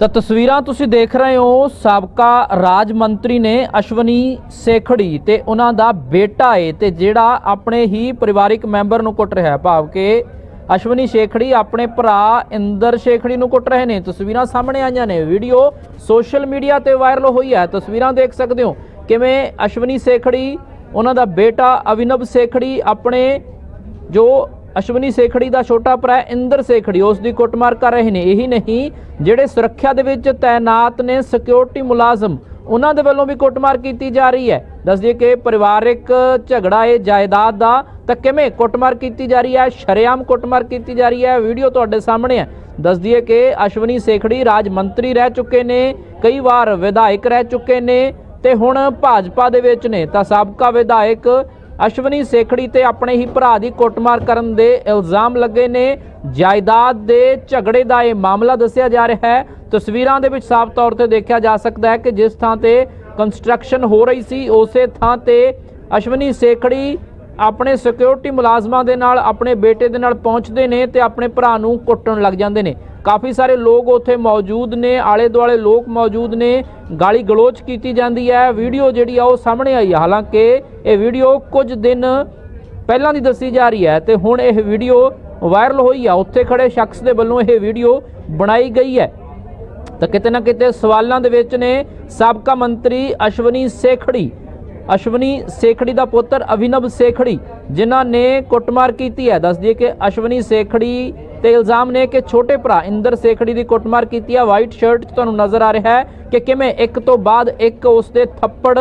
ਤਾਂ ਤਸਵੀਰਾਂ ਤੁਸੀਂ ਦੇਖ ਰਹੇ ਹੋ, ਸਾਬਕਾ ਰਾਜ ਮੰਤਰੀ ਨੇ ਅਸ਼ਵਨੀ ਸੇਖੜੀ ਤੇ ਉਹਨਾਂ ਦਾ ਬੇਟਾ ਏ ਤੇ ਜਿਹੜਾ ਆਪਣੇ ਹੀ ਪਰਿਵਾਰਿਕ ਮੈਂਬਰ ਨੂੰ ਕੁੱਟ ਰਿਹਾ ਭਾਵ ਕਿ ਅਸ਼ਵਨੀ ਸ਼ੇਖੜੀ ਆਪਣੇ ਭਰਾ ਇੰਦਰ ਸ਼ੇਖੜੀ ਨੂੰ ਕੁੱਟ ਰਹੇ ਨੇ। ਤਸਵੀਰਾਂ ਸਾਹਮਣੇ ਆਈਆਂ ਨੇ। ਵੀਡੀਓ ਸੋਸ਼ਲ ਮੀਡੀਆ ਤੇ ਵਾਇਰਲ ਹੋਈ ਹੈ। ਤਸਵੀਰਾਂ ਦੇਖ ਸਕਦੇ ਹੋ ਕਿਵੇਂ ਅਸ਼ਵਨੀ ਸ਼ੇਖੜੀ, ਉਹਨਾਂ ਦਾ ਬੇਟਾ ਅਵਿਨਵ ਸ਼ੇਖੜੀ, ਆਪਣੇ ਜੋ ਅਸ਼ਵਨੀ ਸੇਖੜੀ ਦਾ ਛੋਟਾ ਭਰਾ ਇੰਦਰ ਸੇਖੜੀ, ਉਸ ਦੀ ਕੁੱਟਮਾਰ ਕਰ ਰਹੇ ਨੇ। ਇਹੀ ਨਹੀਂ, ਜਿਹੜੇ ਸੁਰੱਖਿਆ ਦੇ ਵਿੱਚ ਤਾਇਨਾਤ ਨੇ ਸਿਕਿਉਰਿਟੀ ਮੁਲਾਜ਼ਮ ਉਹਨਾਂ ਦੇ ਵੱਲੋਂ ਵੀ ਕੁੱਟਮਾਰ ਕੀਤੀ ਜਾ ਰਹੀ ਹੈ। ਦੱਸ ਕਿ ਪਰਿਵਾਰਿਕ ਝਗੜਾ ਹੈ ਜਾਇਦਾਦ ਦਾ ਤਾਂ ਕਿਵੇਂ ਕੁੱਟਮਾਰ ਕੀਤੀ ਜਾ ਰਹੀ ਹੈ, ਸ਼ਰਿਆਮ ਕੁੱਟਮਾਰ ਕੀਤੀ ਜਾ ਰਹੀ ਹੈ। ਵੀਡੀਓ ਤੁਹਾਡੇ ਸਾਹਮਣੇ ਹੈ। ਦੱਸ ਦਈਏ ਕਿ ਅਸ਼ਵਨੀ ਸੇਖੜੀ ਰਾਜ ਮੰਤਰੀ ਰਹਿ ਚੁੱਕੇ ਨੇ, ਕਈ ਵਾਰ ਵਿਧਾਇਕ ਰਹਿ ਚੁੱਕੇ ਨੇ ਤੇ ਹੁਣ ਭਾਜਪਾ ਦੇ ਵਿੱਚ ਨੇ ਤਾਂ ਸਾਬਕਾ ਵਿਧਾਇਕ ਅਸ਼ਵਨੀ ਸੇਖੜੀ ਤੇ ਆਪਣੇ ਹੀ ਭਰਾ ਦੀ ਕੁੱਟਮਾਰ ਕਰਨ ਦੇ ਇਲਜ਼ਾਮ ਲੱਗੇ ਨੇ। ਜਾਇਦਾਦ ਦੇ ਝਗੜੇ ਦਾ ਇਹ ਮਾਮਲਾ ਦੱਸਿਆ ਜਾ ਰਿਹਾ ਹੈ। ਤਸਵੀਰਾਂ ਦੇ ਵਿੱਚ ਸਾਫ਼ ਤੌਰ ਤੇ ਦੇਖਿਆ ਜਾ ਸਕਦਾ ਹੈ ਕਿ ਜਿਸ ਥਾਂ ਤੇ ਕੰਸਟਰਕਸ਼ਨ ਹੋ ਰਹੀ ਸੀ, ਉਸੇ ਥਾਂ ਤੇ ਅਸ਼ਵਨੀ ਸੇਖੜੀ ਆਪਣੇ ਸਿਕਿਉਰਿਟੀ ਮੁਲਾਜ਼ਮਾਂ ਦੇ ਨਾਲ, ਆਪਣੇ ਬੇਟੇ ਦੇ ਨਾਲ ਪਹੁੰਚਦੇ ਨੇ ਤੇ ਆਪਣੇ ਭਰਾ ਨੂੰ ਕੁੱਟਣ ਲੱਗ ਜਾਂਦੇ ਨੇ। ਕਾਫੀ ਸਾਰੇ ਲੋਕ ਉੱਥੇ ਮੌਜੂਦ ਨੇ ਆਲੇ ਦੁਆਲੇ ਲੋਕ ਮੌਜੂਦ ਨੇ, ਗਾਲੀ ਗਲੋਚ ਕੀਤੀ ਜਾਂਦੀ ਹੈ। ਵੀਡੀਓ ਜਿਹੜੀ ਆ ਉਹ ਸਾਹਮਣੇ ਆਈ ਹੈ ਹਾਲਾਂਕਿ ਇਹ ਵੀਡੀਓ ਕੁਝ ਦਿਨ ਪਹਿਲਾਂ ਦੀ ਦੱਸੀ ਜਾ ਰਹੀ ਹੈ ਤੇ ਹੁਣ ਇਹ ਵੀਡੀਓ ਵਾਇਰਲ ਹੋਈ ਆ। ਉੱਥੇ ਖੜੇ ਸ਼ਖਸ ਦੇ ਵੱਲੋਂ ਇਹ ਵੀਡੀਓ ਬਣਾਈ ਗਈ ਹੈ। ਤਾਂ ਕਿਤੇ ਨਾ ਕਿਤੇ ਸਵਾਲਾਂ ਦੇ ਵਿੱਚ ਨੇ ਸਾਬਕਾ ਮੰਤਰੀ ਅਸ਼ਵਨੀ ਸੇਖੜੀ ਅਸ਼ਵਨੀ ਸੇਖੜੀ ਦਾ ਪੁੱਤਰ ਅਭਿਨਵ ਸੇਖੜੀ, ਜਿਨ੍ਹਾਂ ਨੇ ਕੁੱਟਮਾਰ ਕੀਤੀ ਹੈ। ਦੱਸ ਦਈਏ ਕਿ ਅਸ਼ਵਨੀ ਸੇਖੜੀ ਤੇ ਇਲਜ਼ਾਮ ਨੇ ਕਿ ਛੋਟੇ ਭਰਾ ਇੰਦਰ ਸੇਖੜੀ ਦੀ ਕੁੱਟਮਾਰ ਕੀਤੀ ਆ। ਵਾਈਟ ਸ਼ਰਟ ਤੁਹਾਨੂੰ ਨਜ਼ਰ ਆ ਰਿਹਾ ਹੈ ਕਿ ਕਿਵੇਂ ਇੱਕ ਤੋਂ ਬਾਅਦ ਇੱਕ ਉਸ ਦੇ ਥੱਪੜ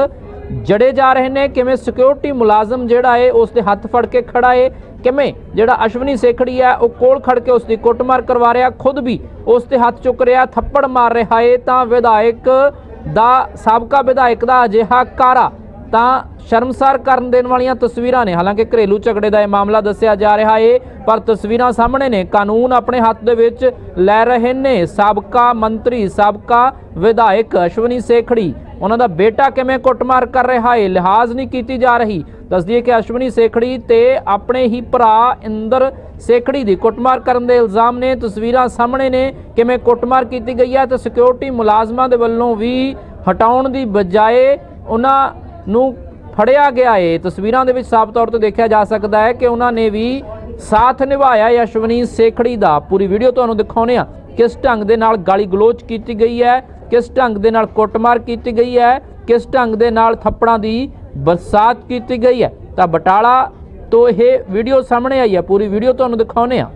ਜੜੇ ਜਾ ਰਹੇ ਨੇ, ਕਿਵੇਂ ਸਿਕਿਉਰਿਟੀ ਮੁਲਾਜ਼ਮ ਜਿਹੜਾ ਏ ਉਸ ਦੇ ਹੱਥ ਫੜ ਕੇ ਖੜਾ ਏ ਕਿਵੇਂ ਜਿਹੜਾ ਅਸ਼ਵਨੀ ਸੇਖੜੀ ਆ ਉਹ ਕੋਲ ਖੜ ਕੇ ਉਸ ਦੀ ਕੁੱਟਮਾਰ ਕਰਵਾ ਰਿਹਾ, ਖੁਦ ਵੀ ਉਸ ਤੇ ਹੱਥ ਚੁੱਕ ਰਿਹਾ, ਥੱਪੜ ਮਾਰ ਰਿਹਾ ਏ ਤਾਂ ਵਿਧਾਇਕ ਦਾ, ਸਾਬਕਾ ਵਿਧਾਇਕ ਦਾ ਅਜਿਹਾ ਕਾਰਾ ਤਾਂ ਸ਼ਰਮਸਾਰ ਕਰਨ ਦੇਣ ਵਾਲੀਆਂ ਤਸਵੀਰਾਂ ਨੇ। ਹਾਲਾਂਕਿ ਘਰੇਲੂ ਝਗੜੇ ਦਾ ਇਹ ਮਾਮਲਾ ਦੱਸਿਆ ਜਾ ਰਿਹਾ ਏ, ਪਰ ਤਸਵੀਰਾਂ ਸਾਹਮਣੇ ਨੇ। ਕਾਨੂੰਨ ਆਪਣੇ ਹੱਥ ਦੇ ਵਿੱਚ ਲੈ ਰਹੇ ਨੇ। ਸਾਬਕਾ ਮੰਤਰੀ, ਸਾਬਕਾ ਵਿਧਾਇਕ ਅਸ਼ਵਨੀ ਸੇਖੜੀ, ਉਹਨਾਂ ਦਾ ਬੇਟਾ ਕਿਵੇਂ ਕੁੱਟਮਾਰ ਕਰ ਰਿਹਾ ਏ, ਲਿਹਾਜ਼ ਨਹੀਂ ਕੀਤੀ ਜਾ ਰਹੀ। ਦੱਸਦੀ ਹੈ ਕਿ ਅਸ਼ਵਨੀ ਸੇਖੜੀ ਤੇ ਆਪਣੇ ਹੀ ਭਰਾ ਇੰਦਰ ਸੇਖੜੀ ਦੀ ਕੁੱਟਮਾਰ ਕਰਨ ਦੇ ਇਲਜ਼ਾਮ ਨੇ। ਤਸਵੀਰਾਂ ਸਾਹਮਣੇ ਨੇ ਕਿਵੇਂ ਕੁੱਟਮਾਰ ਕੀਤੀ ਗਈ ਹੈ ਤੇ ਸਿਕਿਉਰਿਟੀ ਮੁਲਾਜ਼ਮਾਂ ਦੇ ਵੱਲੋਂ ਵੀ ਹਟਾਉਣ ਦੀ ਬਜਾਏ ਉਹਨਾਂ ਨੂੰ ਫੜਿਆ ਗਿਆ ਏ। ਤਸਵੀਰਾਂ ਦੇ ਵਿੱਚ ਸਾਫ਼ ਤੌਰ ਤੇ ਦੇਖਿਆ ਜਾ ਸਕਦਾ ਹੈ ਕਿ ਉਹਨਾਂ ਨੇ ਵੀ ਸਾਥ ਨਿਭਾਇਆ ਯਸ਼ਵਨੀ ਸੇਖੜੀ ਦਾ ਪੂਰੀ ਵੀਡੀਓ ਤੁਹਾਨੂੰ ਦਿਖਾਉਨੇ ਆ ਕਿਸ ਢੰਗ ਦੇ ਨਾਲ ਗਾਲੀ ਗਲੋਚ ਕੀਤੀ ਗਈ ਹੈ? ਕਿਸ ਢੰਗ ਦੇ ਨਾਲ ਕੁੱਟਮਾਰ ਕੀਤੀ ਗਈ ਹੈ? ਕਿਸ ਢੰਗ ਦੇ ਨਾਲ ਥੱਪੜਾਂ ਦੀ ਬਰਸਾਤ ਕੀਤੀ ਗਈ ਹੈ? ਤਾਂ ਬਟਾਲਾ ਤੋਂ ਇਹ ਵੀਡੀਓ ਸਾਹਮਣੇ ਆਈ ਹੈ। ਪੂਰੀ ਵੀਡੀਓ ਤੁਹਾਨੂੰ ਦਿਖਾਉਨੇ ਆ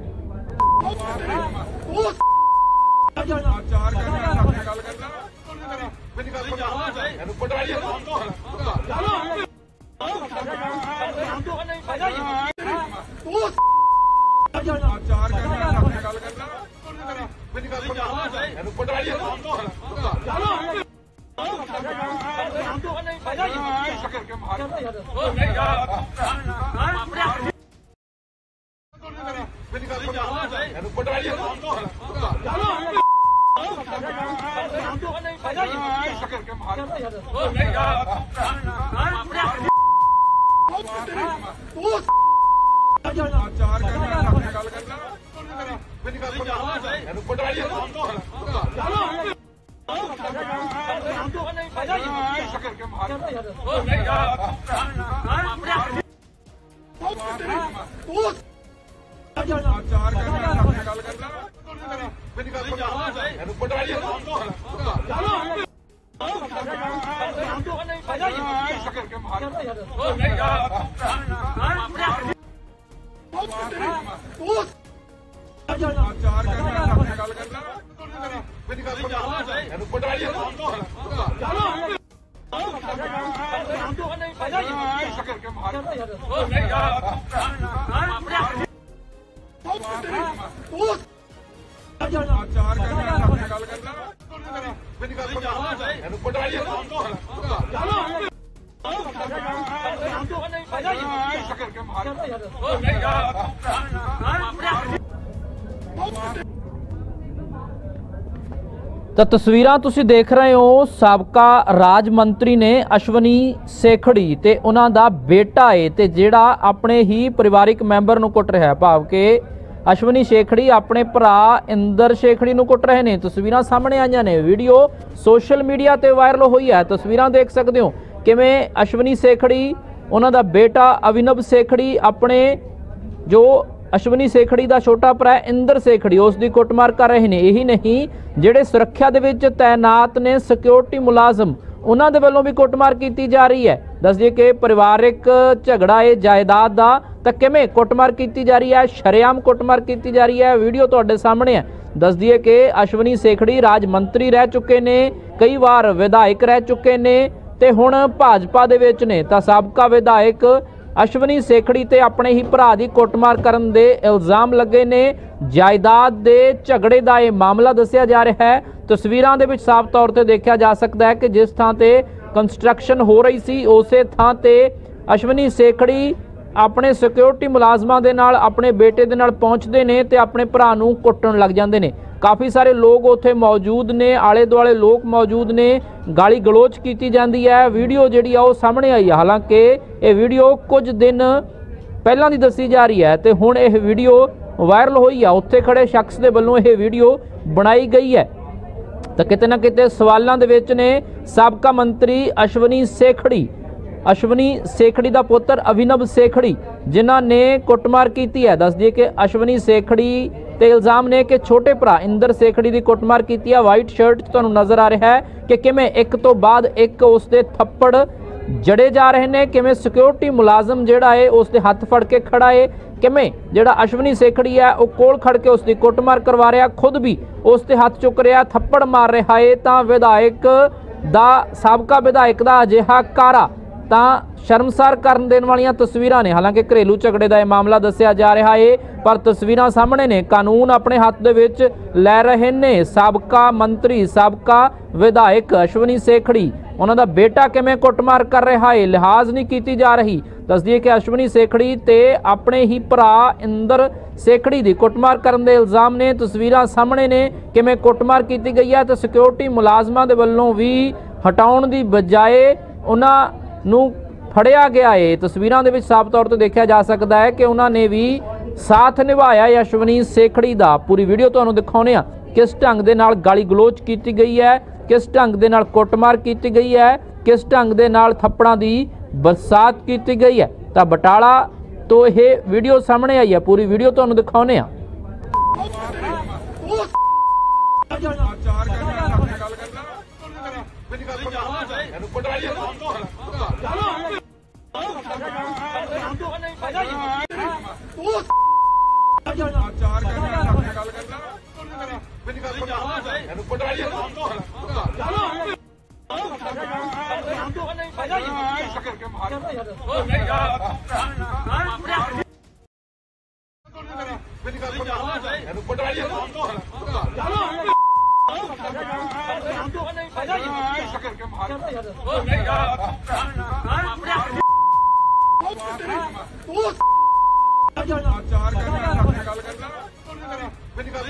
करके मार ਗੱਲ ਕਰਨਾ ਮੇਰੀ ਗੱਲ ਸੁਣ ਇਹਨੂੰ ਪਟਵਾਰੀ ਕਰਕੇ ਮਾਰ ਓ ਨਹੀਂ ਯਾਰ ਚਾਰ ਘੰਟੇ ਗੱਲ ਕਰਨਾ ਮੇਰੀ ਗੱਲ ਸੁਣ ਇਹਨੂੰ ਪਟਵਾਰੀ ਕਰਕੇ ਤਾਂ ਤਸਵੀਰਾਂ ਤੁਸੀਂ ਦੇਖ ਰਹੇ ਹੋ, ਸਾਬਕਾ ਰਾਜ ਮੰਤਰੀ ਨੇ ਅਸ਼ਵਨੀ ਸੇਖੜੀ ਤੇ ਉਹਨਾਂ ਦਾ ਬੇਟਾ ਏ ਤੇ ਜਿਹੜਾ ਆਪਣੇ ਹੀ ਪਰਿਵਾਰਿਕ ਮੈਂਬਰ ਨੂੰ ਕੁੱਟ ਰਿਹਾ, ਭਾਵ ਕਿ ਅਸ਼ਵਨੀ ਸੇਖੜੀ ਆਪਣੇ ਭਰਾ ਇੰਦਰ ਸੇਖੜੀ ਨੂੰ ਕੁੱਟ ਰਹੇ ਨੇ। ਤਸਵੀਰਾਂ ਸਾਹਮਣੇ ਆਈਆਂ ਨੇ। ਵੀਡੀਓ ਸੋਸ਼ਲ ਮੀਡੀਆ ਤੇ ਵਾਇਰਲ ਹੋਈ ਹੈ। ਤਸਵੀਰਾਂ ਦੇਖ ਸਕਦੇ ਹੋ ਕਿਵੇਂ ਅਸ਼ਵਨੀ ਸੇਖੜੀ, ਉਹਨਾਂ ਦਾ ਬੇਟਾ ਅਵਿਨਵ ਸੇਖੜੀ, ਆਪਣੇ ਜੋ ਅਸ਼ਵਨੀ ਸੇਖੜੀ ਦਾ ਛੋਟਾ ਭਰਾ ਇੰਦਰ ਸੇਖੜੀ, ਉਸ ਦੀ ਕੁੱਟਮਾਰ ਕਰ ਰਹੇ ਨੇ। ਇਹੀ ਨਹੀਂ, ਜਿਹੜੇ ਸੁਰੱਖਿਆ ਦੇ ਵਿੱਚ ਤਾਇਨਾਤ ਨੇ ਸਿਕਿਉਰਿਟੀ ਮੁਲਾਜ਼ਮ ਉਹਨਾਂ ਦੇ ਵੱਲੋਂ ਵੀ ਕੁੱਟਮਾਰ ਕੀਤੀ ਜਾ ਰਹੀ ਹੈ। ਦੱਸਦੀਏ ਕਿ ਪਰਿਵਾਰਿਕ ਝਗੜਾ ਹੈ ਜਾਇਦਾਦ ਦਾ ਤਾਂ ਕਿਵੇਂ ਕੁੱਟਮਾਰ ਕੀਤੀ ਜਾ ਰਹੀ ਹੈ, ਸ਼ਰੇਆਮ ਕੁੱਟਮਾਰ ਕੀਤੀ ਜਾ ਰਹੀ ਹੈ, ਵੀਡੀਓ ਤੁਹਾਡੇ ਸਾਹਮਣੇ ਹੈ। ਦੱਸਦੀਏ ਕਿ ਅਸ਼ਵਨੀ ਸੇਖੜੀ ਰਾਜ ਮੰਤਰੀ ਰਹਿ ਚੁੱਕੇ ਨੇ, ਕਈ ਵਾਰ ਵਿਧਾਇਕ ਰਹਿ ਚੁੱਕੇ ਨੇ ਤੇ ਹੁਣ ਭਾਜਪਾ ਦੇ ਵਿੱਚ ਨੇ ਤਾਂ ਸਾਬਕਾ ਵਿਧਾਇਕ ਅਸ਼ਵਨੀ ਸੇਖੜੀ ਤੇ ਆਪਣੇ ਹੀ ਭਰਾ ਦੀ ਕੁੱਟਮਾਰ ਕਰਨ ਦੇ ਇਲਜ਼ਾਮ ਲੱਗੇ ਨੇ। ਜਾਇਦਾਦ ਦੇ ਝਗੜੇ ਦਾ ਇਹ ਮਾਮਲਾ ਦੱਸਿਆ ਜਾ ਰਿਹਾ ਹੈ। ਤਸਵੀਰਾਂ ਦੇ ਵਿੱਚ ਸਾਫ਼ ਤੌਰ ਤੇ ਦੇਖਿਆ ਜਾ ਸਕਦਾ ਹੈ ਕਿ ਜਿਸ ਥਾਂ ਤੇ ਕੰਸਟਰਕਸ਼ਨ ਹੋ ਰਹੀ ਸੀ, ਉਸੇ ਥਾਂ ਤੇ ਅਸ਼ਵਨੀ ਸੇਖੜੀ ਆਪਣੇ ਸਿਕਿਉਰਿਟੀ ਮੁਲਾਜ਼ਮਾਂ ਦੇ ਨਾਲ, ਆਪਣੇ ਬੇਟੇ ਦੇ ਨਾਲ ਪਹੁੰਚਦੇ ਨੇ ਤੇ ਆਪਣੇ ਭਰਾ ਨੂੰ ਕੁੱਟਣ ਲੱਗ ਜਾਂਦੇ ਨੇ। ਕਾਫੀ ਸਾਰੇ ਲੋਕ ਉੱਥੇ ਮੌਜੂਦ ਨੇ ਆਲੇ ਦੁਆਲੇ ਲੋਕ ਮੌਜੂਦ ਨੇ ਗਾਲੀ ਗਲੋਚ ਕੀਤੀ ਜਾਂਦੀ ਹੈ। ਵੀਡੀਓ ਜਿਹੜੀ ਆ ਉਹ ਸਾਹਮਣੇ ਆਈ ਹੈ ਹਾਲਾਂਕਿ ਇਹ ਵੀਡੀਓ ਕੁਝ ਦਿਨ ਪਹਿਲਾਂ ਦੀ ਦੱਸੀ ਜਾ ਰਹੀ ਹੈ ਤੇ ਹੁਣ ਇਹ ਵੀਡੀਓ ਵਾਇਰਲ ਹੋਈ ਆ। ਉੱਥੇ ਖੜੇ ਸ਼ਖਸ ਦੇ ਵੱਲੋਂ ਇਹ ਵੀਡੀਓ ਬਣਾਈ ਗਈ ਹੈ। ਤਾਂ ਕਿਤੇ ਨਾ ਕਿਤੇ ਸਵਾਲਾਂ ਦੇ ਵਿੱਚ ਨੇ ਸਾਬਕਾ ਮੰਤਰੀ ਅਸ਼ਵਨੀ ਸੇਖੜੀ। ਅਸ਼ਵਨੀ ਸੇਖੜੀ ਦਾ ਪੁੱਤਰ ਅਭਿਨਵ ਸੇਖੜੀ, ਜਿਨ੍ਹਾਂ ਨੇ ਕੁੱਟਮਾਰ ਕੀਤੀ ਹੈ। ਦੱਸ ਦਈਏ ਕਿ ਅਸ਼ਵਨੀ ਸੇਖੜੀ ਤੇ ਇਲਜ਼ਾਮ ਨੇ ਕਿ ਛੋਟੇ ਭਰਾ ਇੰਦਰ ਸੇਖੜੀ ਦੀ ਕੁੱਟਮਾਰ ਕੀਤੀ ਹੈ ਵਾਈਟ ਸ਼ਰਟ ਤੁਹਾਨੂੰ ਨਜ਼ਰ ਆ ਰਿਹਾ ਹੈ ਕਿ ਕਿਵੇਂ ਇੱਕ ਤੋਂ ਬਾਅਦ ਇੱਕ ਉਸ ਦੇ ਥੱਪੜ ਜੜੇ ਜਾ ਰਹੇ ਨੇ, ਕਿਵੇਂ ਸਿਕਿਉਰਿਟੀ ਮੁਲਾਜ਼ਮ ਜਿਹੜਾ ਏ ਉਸ ਦੇ ਹੱਥ ਫੜ ਕੇ ਖੜਾ ਏ, ਕਿਵੇਂ ਜਿਹੜਾ ਅਸ਼ਵਨੀ ਸੇਖੜੀ ਹੈ ਉਹ ਕੋਲ ਖੜ ਕੇ ਉਸ ਦੀ ਕੁੱਟਮਾਰ ਕਰਵਾ ਰਿਹਾ, ਖੁਦ ਵੀ ਉਸ ਤੇ ਹੱਥ ਚੁੱਕ ਰਿਹਾ, ਥੱਪੜ ਮਾਰ ਰਿਹਾ ਏ ਤਾਂ ਵਿਧਾਇਕ ਦਾ, ਸਾਬਕਾ ਵਿਧਾਇਕ ਦਾ ਅਜਿਹਾ ਕਾਰਾ ਤਾਂ ਸ਼ਰਮਸਾਰ ਕਰਨ ਦੇਣ ਵਾਲੀਆਂ ਤਸਵੀਰਾਂ ਨੇ। ਹਾਲਾਂਕਿ ਘਰੇਲੂ ਝਗੜੇ ਦਾ ਇਹ ਮਾਮਲਾ ਦੱਸਿਆ ਜਾ ਰਿਹਾ ਏ, ਪਰ ਤਸਵੀਰਾਂ ਸਾਹਮਣੇ ਨੇ। ਕਾਨੂੰਨ ਆਪਣੇ ਹੱਥ ਦੇ ਵਿੱਚ ਲੈ ਰਹੇ ਨੇ। ਸਾਬਕਾ ਮੰਤਰੀ, ਸਾਬਕਾ ਵਿਧਾਇਕ ਅਸ਼ਵਨੀ ਸੇਖੜੀ, ਉਹਨਾਂ ਦਾ ਬੇਟਾ ਕਿਵੇਂ ਕੁੱਟਮਾਰ ਕਰ ਰਿਹਾ ਏ, ਲਿਹਾਜ਼ ਨਹੀਂ ਕੀਤੀ ਜਾ ਰਹੀ। ਦੱਸਦੀਏ ਕਿ ਅਸ਼ਵਨੀ ਸੇਖੜੀ ਤੇ ਆਪਣੇ ਹੀ ਭਰਾ ਇੰਦਰ ਸੇਖੜੀ ਦੀ ਕੁੱਟਮਾਰ ਕਰਨ ਦੇ ਇਲਜ਼ਾਮ ਨੇ। ਤਸਵੀਰਾਂ ਸਾਹਮਣੇ ਨੇ ਕਿਵੇਂ ਕੁੱਟਮਾਰ ਕੀਤੀ ਗਈ ਹੈ ਤੇ ਸਿਕਿਉਰਿਟੀ ਮੁਲਾਜ਼ਮਾਂ ਦੇ ਵੱਲੋਂ ਵੀ ਹਟਾਉਣ ਦੀ ਬਜਾਏ ਉਹਨਾਂ ਨੂੰ ਫੜਿਆ ਗਿਆ ਏ। ਤਸਵੀਰਾਂ ਦੇ ਵਿੱਚ ਸਾਫ਼ ਤੌਰ ਤੇ ਦੇਖਿਆ ਜਾ ਸਕਦਾ ਹੈ ਕਿ ਉਹਨਾਂ ਨੇ ਵੀ ਸਾਥ ਨਿਭਾਇਆ ਯਸ਼ਵਨੀ ਸੇਖੜੀ ਦਾ ਪੂਰੀ ਵੀਡੀਓ ਤੁਹਾਨੂੰ ਦਿਖਾਉਨੇ ਆ ਕਿਸ ਢੰਗ ਦੇ ਨਾਲ ਗਾਲੀ ਗਲੋਚ ਕੀਤੀ ਗਈ ਹੈ? ਕਿਸ ਢੰਗ ਦੇ ਨਾਲ ਕੁੱਟਮਾਰ ਕੀਤੀ ਗਈ ਹੈ? ਕਿਸ ਢੰਗ ਦੇ ਨਾਲ ਥੱਪੜਾਂ ਦੀ ਬਰਸਾਤ ਕੀਤੀ ਗਈ ਹੈ? ਤਾਂ ਬਟਾਲਾ ਤੋਂ ਇਹ ਵੀਡੀਓ ਸਾਹਮਣੇ ਆਈ ਹੈ। ਪੂਰੀ ਵੀਡੀਓ ਤੁਹਾਨੂੰ ਦਿਖਾਉਨੇ ਆ ਚਾਰ ਘੰਟੇ ਗੱਲ ਕਰਨਾ। ਮੇਰੀ ਗੱਲ ਸੁਣ ਇਹਨੂੰ ਪਟਵਾਰੀ ਚਾਰ ਘੰਟੇ ਗੱਲ ਕਰਨਾ ਮੇਰੀ ਗੱਲ ਸੁਣ ਇਹਨੂੰ ਪਟਵਾਰੀ ਕਰਕੇ ਮਾਰ ਓ ਨਹੀਂ ਯਾਰ ਮੇਰੀ ਗੱਲ ਸੁਣ ਇਹਨੂੰ ਪਟਵਾਰੀ ਕਰਕੇ ਮਾਰ ਓ ਨਹੀਂ ਯਾਰ ਚਾਰ ਘੰਟੇ ਗੱਲ ਕਰਨਾ ਮੇਰੀ ਗੱਲ ਸੁਣ ਇਹਨੂੰ ਪਟਵਾਰੀ ਸ਼ਕਰ ਕੇ ਮਾਰ ਚਾਰ ਕਰ ਗੱਲ ਕਰਨਾ ਮੇਰੀ ਗੱਲ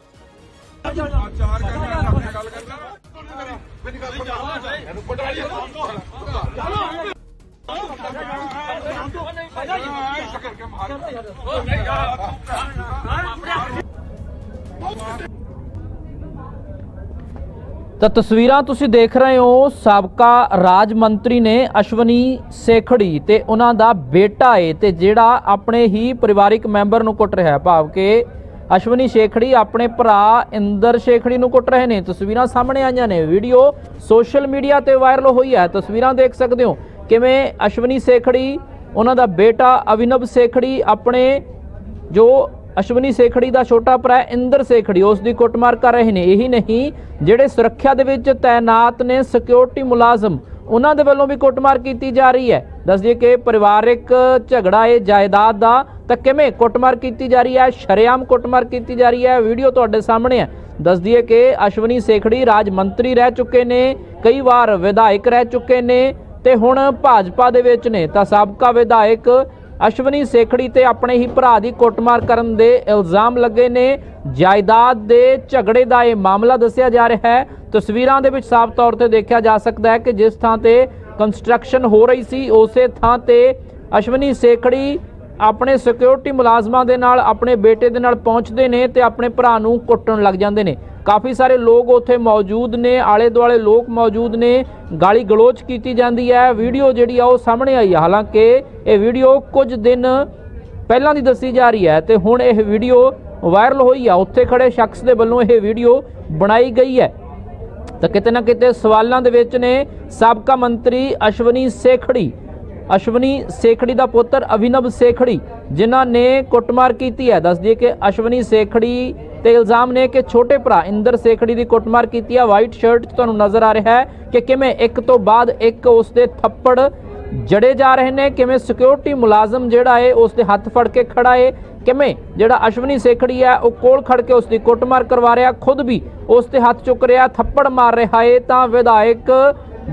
ਚਾਰ ਕਰਨਾ ਮੇਰੀ ਗੱਲ ਕਰਨਾ ਮੇਰੀ ਗੱਲ ਸੁਣ ਇਹਨੂੰ ਪਟਵਾਈ ਸ਼ਕਰ ਤਾਂ ਤਸਵੀਰਾਂ ਤੁਸੀਂ ਦੇਖ ਰਹੇ ਹੋ, ਸਾਬਕਾ ਰਾਜ ਮੰਤਰੀ ਨੇ ਅਸ਼ਵਨੀ ਸੇਖੜੀ ਤੇ ਉਹਨਾਂ ਦਾ ਬੇਟਾ ਏ ਤੇ ਜਿਹੜਾ ਆਪਣੇ ਹੀ ਪਰਿਵਾਰਿਕ ਮੈਂਬਰ ਨੂੰ ਕੁੱਟ ਰਿਹਾ ਭਾਵ ਕਿ ਅਸ਼ਵਨੀ ਸ਼ੇਖੜੀ ਆਪਣੇ ਭਰਾ ਇੰਦਰ ਸ਼ੇਖੜੀ ਨੂੰ ਕੁੱਟ ਰਹੇ ਨੇ। ਤਸਵੀਰਾਂ ਸਾਹਮਣੇ ਆਈਆਂ ਨੇ। ਵੀਡੀਓ ਸੋਸ਼ਲ ਮੀਡੀਆ ਤੇ ਵਾਇਰਲ ਹੋਈ ਹੈ। ਤਸਵੀਰਾਂ ਦੇਖ ਸਕਦੇ ਹੋ ਕਿਵੇਂ ਅਸ਼ਵਨੀ ਸੇਖੜੀ, ਉਹਨਾਂ ਦਾ ਬੇਟਾ ਅਵਿਨਵ ਸੇਖੜੀ, ਆਪਣੇ ਜੋ ਅਸ਼ਵਨੀ ਸੇਖੜੀ ਦਾ ਛੋਟਾ ਭਰਾ ਇੰਦਰ ਸੇਖੜੀ, ਉਸ ਦੀ ਕੁੱਟਮਾਰ ਕਰ ਰਹੇ ਨੇ। ਇਹੀ ਨਹੀਂ, ਜਿਹੜੇ ਸੁਰੱਖਿਆ ਦੇ ਵਿੱਚ ਤਾਇਨਾਤ ਨੇ ਸਿਕਿਉਰਿਟੀ ਮੁਲਾਜ਼ਮ, ਉਹਨਾਂ ਦੇ ਵੱਲੋਂ ਵੀ ਕੁੱਟਮਾਰ ਕੀਤੀ ਜਾ ਰਹੀ ਹੈ। ਦੱਸ ਦਈਏ ਕਿ ਪਰਿਵਾਰਿਕ ਝਗੜਾ ਹੈ ਜਾਇਦਾਦ ਦਾ ਤਾਂ ਕਿਵੇਂ ਕੁੱਟਮਾਰ ਕੀਤੀ ਜਾ ਰਹੀ ਹੈ, ਸ਼ਰੇਆਮ ਕੁੱਟਮਾਰ ਕੀਤੀ ਜਾ ਰਹੀ ਹੈ, ਵੀਡੀਓ ਤੁਹਾਡੇ ਸਾਹਮਣੇ ਹੈ। ਦੱਸ ਦਈਏ ਕਿ ਅਸ਼ਵਨੀ ਸੇਖੜੀ ਰਾਜ ਮੰਤਰੀ ਰਹਿ ਚੁੱਕੇ ਨੇ, ਕਈ ਵਾਰ ਵਿਧਾਇਕ ਰਹਿ ਚੁੱਕੇ ਨੇ ਤੇ ਹੁਣ ਭਾਜਪਾ ਦੇ ਵਿੱਚ ਨੇ ਤਾਂ ਸਾਬਕਾ ਵਿਧਾਇਕ ਅਸ਼ਵਨੀ ਸੇਖੜੀ ਤੇ ਆਪਣੇ ਹੀ ਭਰਾ ਦੀ ਕੁੱਟਮਾਰ ਕਰਨ ਦੇ ਇਲਜ਼ਾਮ ਲੱਗੇ ਨੇ। ਜਾਇਦਾਦ ਦੇ ਝਗੜੇ ਦਾ ਇਹ ਮਾਮਲਾ ਦੱਸਿਆ ਜਾ ਰਿਹਾ ਹੈ। ਤਸਵੀਰਾਂ ਦੇ ਵਿੱਚ ਸਾਫ਼ ਤੌਰ ਤੇ ਦੇਖਿਆ ਜਾ ਸਕਦਾ ਹੈ ਕਿ ਜਿਸ ਥਾਂ ਤੇ ਕੰਸਟਰਕਸ਼ਨ ਹੋ ਰਹੀ ਸੀ, ਉਸੇ ਥਾਂ ਤੇ ਅਸ਼ਵਨੀ ਸੇਖੜੀ ਆਪਣੇ ਸਿਕਿਉਰਿਟੀ ਮੁਲਾਜ਼ਮਾਂ ਦੇ ਨਾਲ, ਆਪਣੇ ਬੇਟੇ ਦੇ ਨਾਲ ਪਹੁੰਚਦੇ ਨੇ ਤੇ ਆਪਣੇ ਭਰਾ ਨੂੰ ਕੁੱਟਣ ਲੱਗ ਜਾਂਦੇ ਨੇ। ਕਾਫੀ ਸਾਰੇ ਲੋਕ ਉੱਥੇ ਮੌਜੂਦ ਨੇ ਆਲੇ ਦੁਆਲੇ ਲੋਕ ਮੌਜੂਦ ਨੇ। ਗਾਲੀ ਗਲੋਚ ਕੀਤੀ ਜਾਂਦੀ ਹੈ। ਵੀਡੀਓ ਜਿਹੜੀ ਆ ਉਹ ਸਾਹਮਣੇ ਆਈ ਹੈ ਹਾਲਾਂਕਿ ਇਹ ਵੀਡੀਓ ਕੁਝ ਦਿਨ ਪਹਿਲਾਂ ਦੀ ਦੱਸੀ ਜਾ ਰਹੀ ਹੈ ਤੇ ਹੁਣ ਇਹ ਵੀਡੀਓ ਵਾਇਰਲ ਹੋਈ ਆ। ਉੱਥੇ ਖੜੇ ਸ਼ਖਸ ਦੇ ਵੱਲੋਂ ਇਹ ਵੀਡੀਓ ਬਣਾਈ ਗਈ ਹੈ। ਤਾਂ ਕਿਤੇ ਨਾ ਕਿਤੇ ਸਵਾਲਾਂ ਦੇ ਵਿੱਚ ਨੇ ਸਾਬਕਾ ਮੰਤਰੀ ਅਸ਼ਵਨੀ ਸੇਖੜੀ। ਅਸ਼ਵਨੀ ਸੇਖੜੀ ਦਾ ਪੁੱਤਰ ਅਭਿਨਵ ਸੇਖੜੀ, ਜਿਨ੍ਹਾਂ ਨੇ ਕੁੱਟਮਾਰ ਕੀਤੀ ਹੈ। ਦੱਸ ਦਈਏ ਕਿ ਅਸ਼ਵਨੀ ਸੇਖੜੀ ਤੇ ਇਲਜ਼ਾਮ ਨੇ ਕਿ ਛੋਟੇ ਭਰਾ ਇੰਦਰ ਸੇਖੜੀ ਦੀ ਕੁੱਟਮਾਰ ਕੀਤੀ ਹੈ। ਵਾਈਟ ਸ਼ਰਟ 'ਚ ਤੁਹਾਨੂੰ ਨਜ਼ਰ ਆ ਰਿਹਾ ਹੈ ਕਿ ਕਿਵੇਂ ਇੱਕ ਤੋਂ ਬਾਅਦ ਇੱਕ ਉਸ ਦੇ ਥੱਪੜ ਜੜੇ ਜਾ ਰਹੇ ਨੇ, ਕਿਵੇਂ ਸਿਕਿਉਰਿਟੀ ਮੁਲਾਜ਼ਮ ਜਿਹੜਾ ਹੈ ਉਸ ਦੇ ਹੱਥ ਫੜ ਕੇ ਖੜਾ ਹੈ ਕਿਵੇਂ ਜਿਹੜਾ ਅਸ਼ਵਨੀ ਸੇਖੜੀ ਹੈ, ਉਹ ਕੋਲ ਖੜ ਕੇ ਉਸ ਦੀ ਕੁੱਟਮਾਰ ਕਰਵਾ ਰਿਹਾ, ਖੁਦ ਵੀ ਉਸ ਤੇ ਹੱਥ ਚੁੱਕ ਰਿਹਾ, ਥੱਪੜ ਮਾਰ ਰਿਹਾ ਹੈ ਤਾਂ ਵਿਧਾਇਕ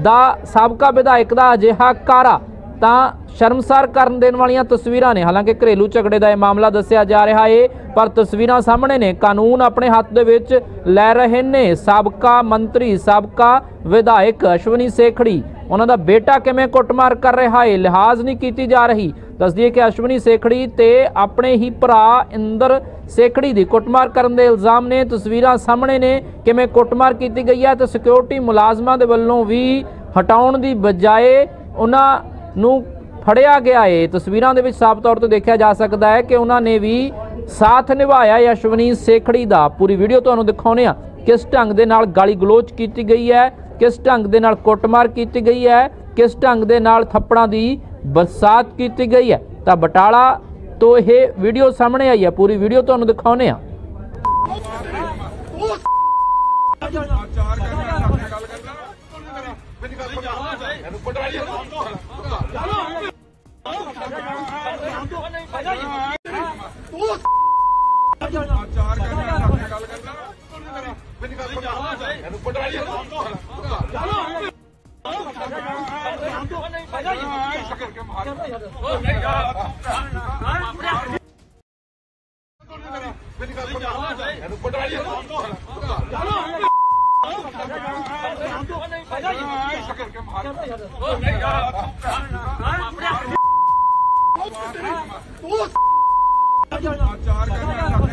ਦਾ, ਸਾਬਕਾ ਵਿਧਾਇਕ ਦਾ ਅਜਿਹਾ ਕਾਰਾ, ਤਾਂ ਸ਼ਰਮਸਾਰ ਕਰਨ ਦੇਣ ਵਾਲੀਆਂ ਤਸਵੀਰਾਂ ਨੇ। ਹਾਲਾਂਕਿ ਘਰੇਲੂ ਝਗੜੇ ਦਾ ਇਹ ਮਾਮਲਾ ਦੱਸਿਆ ਜਾ ਰਿਹਾ ਹੈ ਪਰ ਤਸਵੀਰਾਂ ਸਾਹਮਣੇ ਨੇ, ਕਾਨੂੰਨ ਆਪਣੇ ਹੱਥ ਦੇ ਵਿੱਚ ਲੈ ਰਹੇ ਨੇ। ਸਾਬਕਾ ਮੰਤਰੀ, ਸਾਬਕਾ ਵਿਧਾਇਕ ਅਸ਼ਵਨੀ ਸੇਖੜੀ ਉਹਨਾਂ ਦਾ ਬੇਟਾ ਕਿਵੇਂ ਕੁੱਟਮਾਰ ਕਰ ਰਿਹਾ ਹੈ ਲਿਹਾਜ਼ ਨਹੀਂ ਕੀਤੀ ਜਾ ਰਹੀ। ਦੱਸਦੀਏ ਕਿ ਅਸ਼ਵਨੀ ਸੇਖੜੀ ਤੇ ਆਪਣੇ ਹੀ ਭਰਾ ਇੰਦਰ ਸੇਖੜੀ ਦੀ ਕੁੱਟਮਾਰ ਕਰਨ ਦੇ ਇਲਜ਼ਾਮ ਨੇ। ਤਸਵੀਰਾਂ ਸਾਹਮਣੇ ਨੇ ਕਿਵੇਂ ਕੁੱਟਮਾਰ ਕੀਤੀ ਗਈ ਹੈ ਤੇ ਸਿਕਿਉਰਿਟੀ ਮੁਲਾਜ਼ਮਾਂ ਦੇ ਵੱਲੋਂ ਵੀ ਹਟਾਉਣ ਦੀ ਬਜਾਏ ਉਹਨਾਂ ਨੂੰ ਫੜਿਆ ਗਿਆ ਏ। ਤਸਵੀਰਾਂ ਦੇ ਵਿੱਚ ਸਾਫ਼ ਤੌਰ ਤੇ ਦੇਖਿਆ ਜਾ ਸਕਦਾ ਹੈ ਕਿ ਉਹਨਾਂ ਨੇ ਵੀ ਸਾਥ ਨਿਭਾਇਆ ਹੈ ਅਸ਼ਵਨੀ ਸੇਖੜੀ ਦਾ। ਪੂਰੀ ਵੀਡੀਓ ਤੁਹਾਨੂੰ ਦਿਖਾਉਨੇ ਆ ਕਿਸ ਢੰਗ ਦੇ ਨਾਲ ਗਾਲੀ ਗਲੋਚ ਕੀਤੀ ਗਈ ਹੈ। ਕਿਸ ਢੰਗ ਦੇ ਨਾਲ ਕੁੱਟਮਾਰ ਕੀਤੀ ਗਈ ਹੈ, ਕਿਸ ਢੰਗ ਦੇ ਨਾਲ ਥੱਪੜਾਂ ਦੀ ਬਰਸਾਤ ਕੀਤੀ ਗਈ ਹੈ। ਤਾਂ ਬਟਾਲਾ ਤੋਂ ਇਹ ਵੀਡੀਓ ਸਾਹਮਣੇ ਆਈ ਹੈ। ਪੂਰੀ ਵੀਡੀਓ ਤੁਹਾਨੂੰ ਦਿਖਾਉਨੇ ਆ ਚਾਰ ਕਰ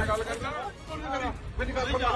ਗੱਲ ਕਰਨਾ ਮੇਰੀ ਗੱਲ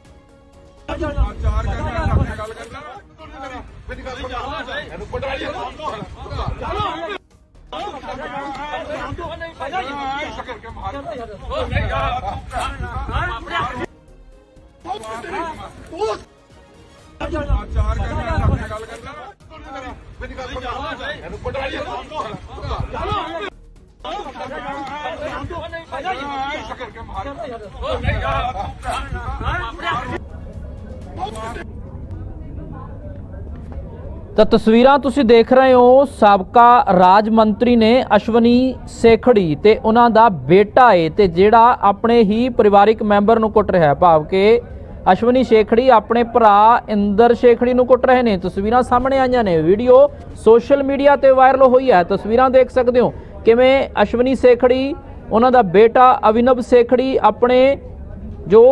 ਚਾਰ ਕਰ ਗੱਲ ਕਰਨਾ ਮੇਰੀ ਗੱਲ ਸੁਣ ਇਹਨੂੰ ਪਟਵਾਈ ਸ਼ਕਰ ਕੇ ਮਾਰ ਮੇਰੀ ਗੱਲ ਸੁਣ ਇਹਨੂੰ ਪਟਵਾਈ ਸ਼ਕਰ ਕੇ ਮਾਰ ਚਾਰ ਕਰ ਗੱਲ ਕਰਨਾ ਮੇਰੀ ਗੱਲ ਸੁਣ ਇਹਨੂੰ ਪਟਵਾਈ ਸ਼ਕਰ ਕੇ ਮਾਰ ਚਾਰ ਕਰ ਗੱਲ ਕਰਨਾ ਮੇਰੀ ਗੱਲ ਸੁਣ ਇਹਨੂੰ ਪਟਵਾਈ ਚਾਰ ਘੰਟੇ ਗੱਲ ਕਰਨਾ ਮੇਰੀ ਗੱਲ ਸੁਣ ਇਹਨੂੰ ਪਟਵਾਰੀ ਸ਼ਕਰ ਕੇ ਮਾਰ ਚਾਰ ਘੰਟੇ ਗੱਲ ਕਰਨਾ ਮੇਰੀ ਗੱਲ ਸੁਣ ਇਹਨੂੰ ਪਟਵਾਰੀ ਸ਼ਕਰ ਕੇ ਮਾਰ ਤਾਂ ਤਸਵੀਰਾਂ ਤੁਸੀਂ ਦੇਖ ਰਹੇ ਹੋ, ਸਾਬਕਾ ਰਾਜ ਮੰਤਰੀ ਨੇ ਅਸ਼ਵਨੀ ਸੇਖੜੀ ਤੇ ਉਹਨਾਂ ਦਾ ਬੇਟਾ ਏ ਤੇ ਜਿਹੜਾ ਆਪਣੇ ਹੀ ਪਰਿਵਾਰਿਕ ਮੈਂਬਰ ਨੂੰ ਕੁੱਟ ਰਿਹਾ ਹੈ। ਭਾਵ ਕਿ ਅਸ਼ਵਨੀ ਸੇਖੜੀ ਆਪਣੇ ਭਰਾ ਇੰਦਰ ਸੇਖੜੀ ਨੂੰ ਕੁੱਟ ਰਹੇ ਨੇ। ਤਸਵੀਰਾਂ ਸਾਹਮਣੇ ਆਈਆਂ ਨੇ। ਵੀਡੀਓ ਸੋਸ਼ਲ ਮੀਡੀਆ ਤੇ ਵਾਇਰਲ ਹੋਈ ਹੈ। ਤਸਵੀਰਾਂ ਦੇਖ ਸਕਦੇ ਹੋ ਕਿਵੇਂ ਅਸ਼ਵਨੀ ਸੇਖੜੀ, ਉਹਨਾਂ ਦਾ ਬੇਟਾ ਅਵਿਨਵ ਸੇਖੜੀ, ਆਪਣੇ ਜੋ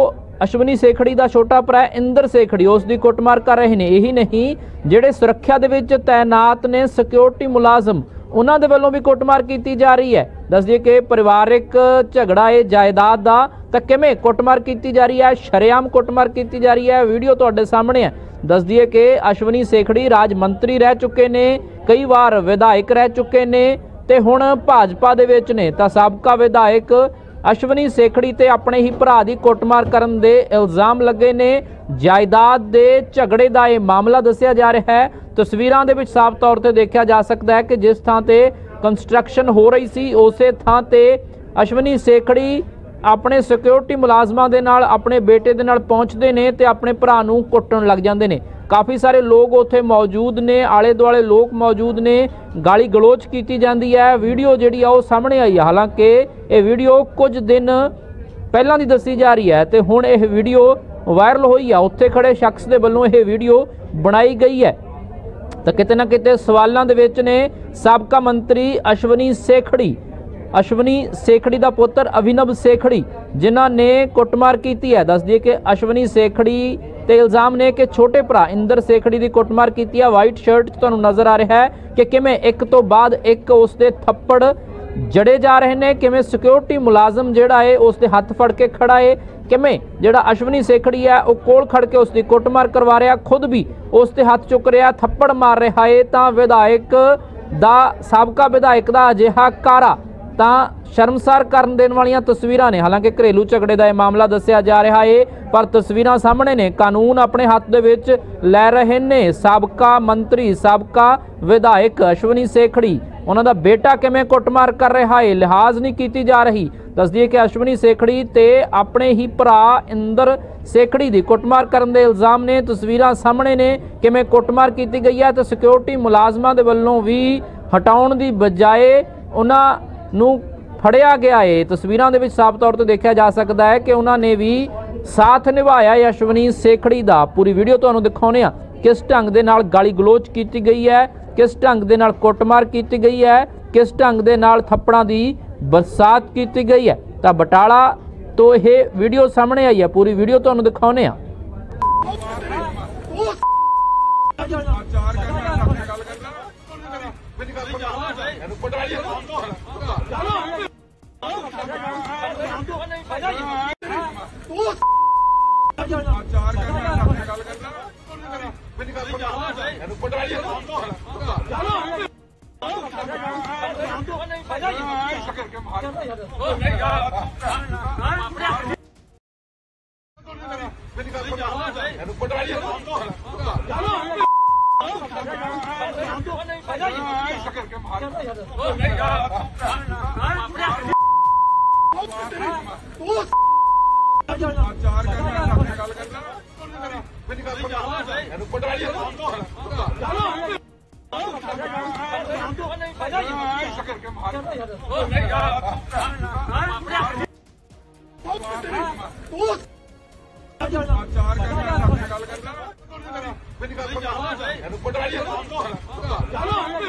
ਅਸ਼ਵਨੀ ਸੇਖੜੀ ਦਾ ਛੋਟਾ ਭਰਾ ਇੰਦਰ ਸੇਖੜੀ, ਉਸ ਦੀ ਕੁੱਟਮਾਰ ਕਰ ਰਹੇ ਨੇ। ਇਹੀ ਨਹੀਂ, ਜਿਹੜੇ ਸੁਰੱਖਿਆ ਦੇ ਵਿੱਚ ਤਾਇਨਾਤ ਨੇ ਸਿਕਿਉਰਿਟੀ ਮੁਲਾਜ਼ਮ, ਉਹਨਾਂ ਦੇ ਵੱਲੋਂ ਵੀ ਕੁੱਟਮਾਰ ਕੀਤੀ ਜਾ ਰਹੀ ਹੈ। ਦੱਸ ਦਈਏ ਕਿ ਪਰਿਵਾਰਿਕ ਝਗੜਾ ਹੈ ਜਾਇਦਾਦ ਦਾ ਤਾਂ ਕਿਵੇਂ ਕੁੱਟਮਾਰ ਕੀਤੀ ਜਾ ਰਹੀ ਹੈ, ਸ਼ਰੇਆਮ ਕੁੱਟਮਾਰ ਕੀਤੀ ਜਾ ਰਹੀ ਹੈ, ਵੀਡੀਓ ਤੁਹਾਡੇ ਸਾਹਮਣੇ ਹੈ। ਦੱਸ ਦਈਏ ਕਿ ਅਸ਼ਵਨੀ ਸੇਖੜੀ ਰਾਜ ਮੰਤਰੀ ਰਹਿ ਚੁੱਕੇ ਨੇ, ਕਈ ਵਾਰ ਵਿਧਾਇਕ ਰਹਿ ਚੁੱਕੇ ਨੇ ਤੇ ਹੁਣ ਭਾਜਪਾ ਦੇ ਵਿੱਚ ਨੇ, ਤਾਂ ਸਾਬਕਾ ਵਿਧਾਇਕ ਅਸ਼ਵਨੀ ਸੇਖੜੀ ਤੇ ਆਪਣੇ ਹੀ ਭਰਾ ਦੀ ਕੁੱਟਮਾਰ ਕਰਨ ਦੇ ਇਲਜ਼ਾਮ ਲੱਗੇ ਨੇ। ਜਾਇਦਾਦ ਦੇ ਝਗੜੇ ਦਾ ਇਹ ਮਾਮਲਾ ਦੱਸਿਆ ਜਾ ਰਿਹਾ ਹੈ। ਤਸਵੀਰਾਂ ਦੇ ਵਿੱਚ ਸਾਫ਼ ਤੌਰ ਤੇ ਦੇਖਿਆ ਜਾ ਸਕਦਾ ਹੈ ਕਿ ਜਿਸ ਥਾਂ ਤੇ ਕੰਸਟਰਕਸ਼ਨ ਹੋ ਰਹੀ ਸੀ, ਉਸੇ ਥਾਂ ਤੇ ਅਸ਼ਵਨੀ ਸੇਖੜੀ ਆਪਣੇ ਸਿਕਿਉਰਿਟੀ ਮੁਲਾਜ਼ਮਾਂ ਦੇ ਨਾਲ, ਆਪਣੇ ਬੇਟੇ ਦੇ ਨਾਲ ਪਹੁੰਚਦੇ ਨੇ ਤੇ ਆਪਣੇ ਭਰਾ ਨੂੰ ਕੁੱਟਣ ਲੱਗ ਜਾਂਦੇ ਨੇ। ਕਾਫੀ ਸਾਰੇ ਲੋਕ ਉੱਥੇ ਮੌਜੂਦ ਨੇ ਆਲੇ ਦੁਆਲੇ ਲੋਕ ਮੌਜੂਦ ਨੇ। ਗਾਲੀ ਗਲੋਚ ਕੀਤੀ ਜਾਂਦੀ ਹੈ। ਵੀਡੀਓ ਜਿਹੜੀ ਆ ਉਹ ਸਾਹਮਣੇ ਆਈ ਹੈ ਹਾਲਾਂਕਿ ਇਹ ਵੀਡੀਓ ਕੁਝ ਦਿਨ ਪਹਿਲਾਂ ਦੀ ਦੱਸੀ ਜਾ ਰਹੀ ਹੈ ਤੇ ਹੁਣ ਇਹ ਵੀਡੀਓ ਵਾਇਰਲ ਹੋਈ ਆ। ਉੱਥੇ ਖੜੇ ਸ਼ਖਸ ਦੇ ਵੱਲੋਂ ਇਹ ਵੀਡੀਓ ਬਣਾਈ ਗਈ ਹੈ। ਤਾਂ ਕਿਤੇ ਨਾ ਕਿਤੇ ਸਵਾਲਾਂ ਦੇ ਵਿੱਚ ਨੇ ਸਾਬਕਾ ਮੰਤਰੀ ਅਸ਼ਵਨੀ ਸੇਖੜੀ। ਅਸ਼ਵਨੀ ਸੇਖੜੀ ਦਾ ਪੁੱਤਰ ਅਭਿਨਵ ਸੇਖੜੀ, ਜਿਨ੍ਹਾਂ ਨੇ ਕੁੱਟਮਾਰ ਕੀਤੀ ਹੈ। ਦੱਸ ਦਈਏ ਕਿ ਅਸ਼ਵਨੀ ਸੇਖੜੀ ਤੇ ਇਲਜ਼ਾਮ ਨੇ ਕਿ ਛੋਟੇ ਭਰਾ ਇੰਦਰ ਸੇਖੜੀ ਦੀ ਕੁੱਟਮਾਰ ਕੀਤੀ ਹੈ ਵਾਈਟ ਸ਼ਰਟ 'ਚ ਤੁਹਾਨੂੰ ਨਜ਼ਰ ਆ ਰਿਹਾ ਹੈ ਕਿ ਕਿਵੇਂ ਇੱਕ ਤੋਂ ਬਾਅਦ ਇੱਕ ਉਸ ਦੇ ਥੱਪੜ ਜੜੇ ਜਾ ਰਹੇ ਨੇ, ਕਿਵੇਂ ਸਿਕਿਉਰਿਟੀ ਮੁਲਾਜ਼ਮ ਜਿਹੜਾ ਏ ਉਸ ਦੇ ਹੱਥ ਫੜ ਕੇ ਖੜਾ ਏ, ਕਿਵੇਂ ਜਿਹੜਾ ਅਸ਼ਵਨੀ ਸੇਖੜੀ ਹੈ ਉਹ ਕੋਲ ਖੜ ਕੇ ਉਸ ਦੀ ਕੁੱਟਮਾਰ ਕਰਵਾ ਰਿਹਾ, ਖੁਦ ਵੀ ਉਸ ਤੇ ਹੱਥ ਚੁੱਕ ਰਿਹਾ, ਥੱਪੜ ਮਾਰ ਰਿਹਾ ਏ ਤਾਂ ਵਿਧਾਇਕ ਦਾ, ਸਾਬਕਾ ਵਿਧਾਇਕ ਦਾ ਅਜਿਹਾ ਕਾਰਾ ਤਾਂ ਸ਼ਰਮਸਾਰ ਕਰਨ ਦੇਣ ਵਾਲੀਆਂ ਤਸਵੀਰਾਂ ਨੇ। ਹਾਲਾਂਕਿ ਘਰੇਲੂ ਝਗੜੇ ਦਾ ਇਹ ਮਾਮਲਾ ਦੱਸਿਆ ਜਾ ਰਿਹਾ ਏ, ਪਰ ਤਸਵੀਰਾਂ ਸਾਹਮਣੇ ਨੇ। ਕਾਨੂੰਨ ਆਪਣੇ ਹੱਥ ਦੇ ਵਿੱਚ ਲੈ ਰਹੇ ਨੇ। ਸਾਬਕਾ ਮੰਤਰੀ, ਸਾਬਕਾ ਵਿਧਾਇਕ ਅਸ਼ਵਨੀ ਸੇਖੜੀ, ਉਹਨਾਂ ਦਾ ਬੇਟਾ ਕਿਵੇਂ ਕੁੱਟਮਾਰ ਕਰ ਰਿਹਾ ਏ, ਲਿਹਾਜ਼ ਨਹੀਂ ਕੀਤੀ ਜਾ ਰਹੀ। ਦੱਸਦੀ ਕਿ ਅਸ਼ਵਨੀ ਸੇਖੜੀ ਤੇ ਆਪਣੇ ਹੀ ਭਰਾ ਇੰਦਰ ਸੇਖੜੀ ਦੀ ਕੁੱਟਮਾਰ ਕਰਨ ਦੇ ਇਲਜ਼ਾਮ ਨੇ। ਤਸਵੀਰਾਂ ਸਾਹਮਣੇ ਨੇ ਕਿਵੇਂ ਕੁੱਟਮਾਰ ਕੀਤੀ ਗਈ ਹੈ ਤੇ ਸਿਕਿਉਰਿਟੀ ਮੁਲਾਜ਼ਮਾਂ ਦੇ ਵੱਲੋਂ ਵੀ ਹਟਾਉਣ ਦੀ ਬਜਾਏ ਉਹਨਾਂ ਨੂੰ ਫੜਿਆ ਗਿਆ ਏ। ਤਸਵੀਰਾਂ ਦੇ ਵਿੱਚ ਸਾਫ਼ ਤੌਰ ਤੇ ਦੇਖਿਆ ਜਾ ਸਕਦਾ ਹੈ ਕਿ ਉਹਨਾਂ ਨੇ ਵੀ ਸਾਥ ਨਿਭਾਇਆ ਯਸ਼ਵਨੀ ਸੇਖੜੀ ਦਾ ਪੂਰੀ ਵੀਡੀਓ ਤੁਹਾਨੂੰ ਦਿਖਾਉਨੇ ਆ ਕਿਸ ਢੰਗ ਦੇ ਨਾਲ ਗਾਲੀ ਗਲੋਚ ਕੀਤੀ ਗਈ ਹੈ? ਕਿਸ ਢੰਗ ਦੇ ਨਾਲ ਕੁੱਟਮਾਰ ਕੀਤੀ ਗਈ ਹੈ? ਕਿਸ ਢੰਗ ਦੇ ਨਾਲ ਥੱਪੜਾਂ ਦੀ ਬਰਸਾਤ ਕੀਤੀ ਗਈ ਹੈ? ਤਾਂ ਬਟਾਲਾ ਤੋਂ ਇਹ ਵੀਡੀਓ ਸਾਹਮਣੇ ਆਈ ਹੈ। ਪੂਰੀ ਵੀਡੀਓ ਤੁਹਾਨੂੰ ਦਿਖਾਉਨੇ ਆ ਚਾਰ ਘੰਟੇ ਗੱਲ ਕਰਨਾ। ਮੇਰੀ ਗੱਲ ਸੁਣ ਇਹਨੂੰ ਪਟਵਾਰੀ ਚਾਰ ਘੰਟੇ ਗੱਲ ਕਰਨਾ ਮੇਰੀ ਗੱਲ ਸੁਣ ਇਹਨੂੰ ਪਟਵਾਰੀ ਸ਼ਕਰ ਕੇ ਮਾਰ ਮੇਰੀ ਗੱਲ ਸੁਣ ਇਹਨੂੰ ਪਟਵਾਰੀ ਸ਼ਕਰ ਕੇ ਮਾਰ ਚਾਰ ਘੰਟੇ ਗੱਲ ਕਰਨਾ ਮੇਰੀ ਗੱਲ ਸੁਣ ਇਹਨੂੰ ਪਟਵਾਰੀ ਸ਼ਕਰ ਕੇ ਮਾਰ ਚਾਰ ਘੰਟੇ ਗੱਲ ਕਰਨਾ ਮੇਰੀ ਗੱਲ ਸੁਣ ਇਹਨੂੰ ਪਟਵਾਰੀ ਸ਼ਕਰ ਕੇ ਮਾਰ ਚਾਰ ਘੰਟੇ ਗੱਲ ਕਰਨਾ ਮੇਰੀ ਗੱਲ ਸੁਣ ਇਹਨੂੰ ਪਟਵਾਰੀ ਸ਼ਕਰ ਕੇ ਮਾਰ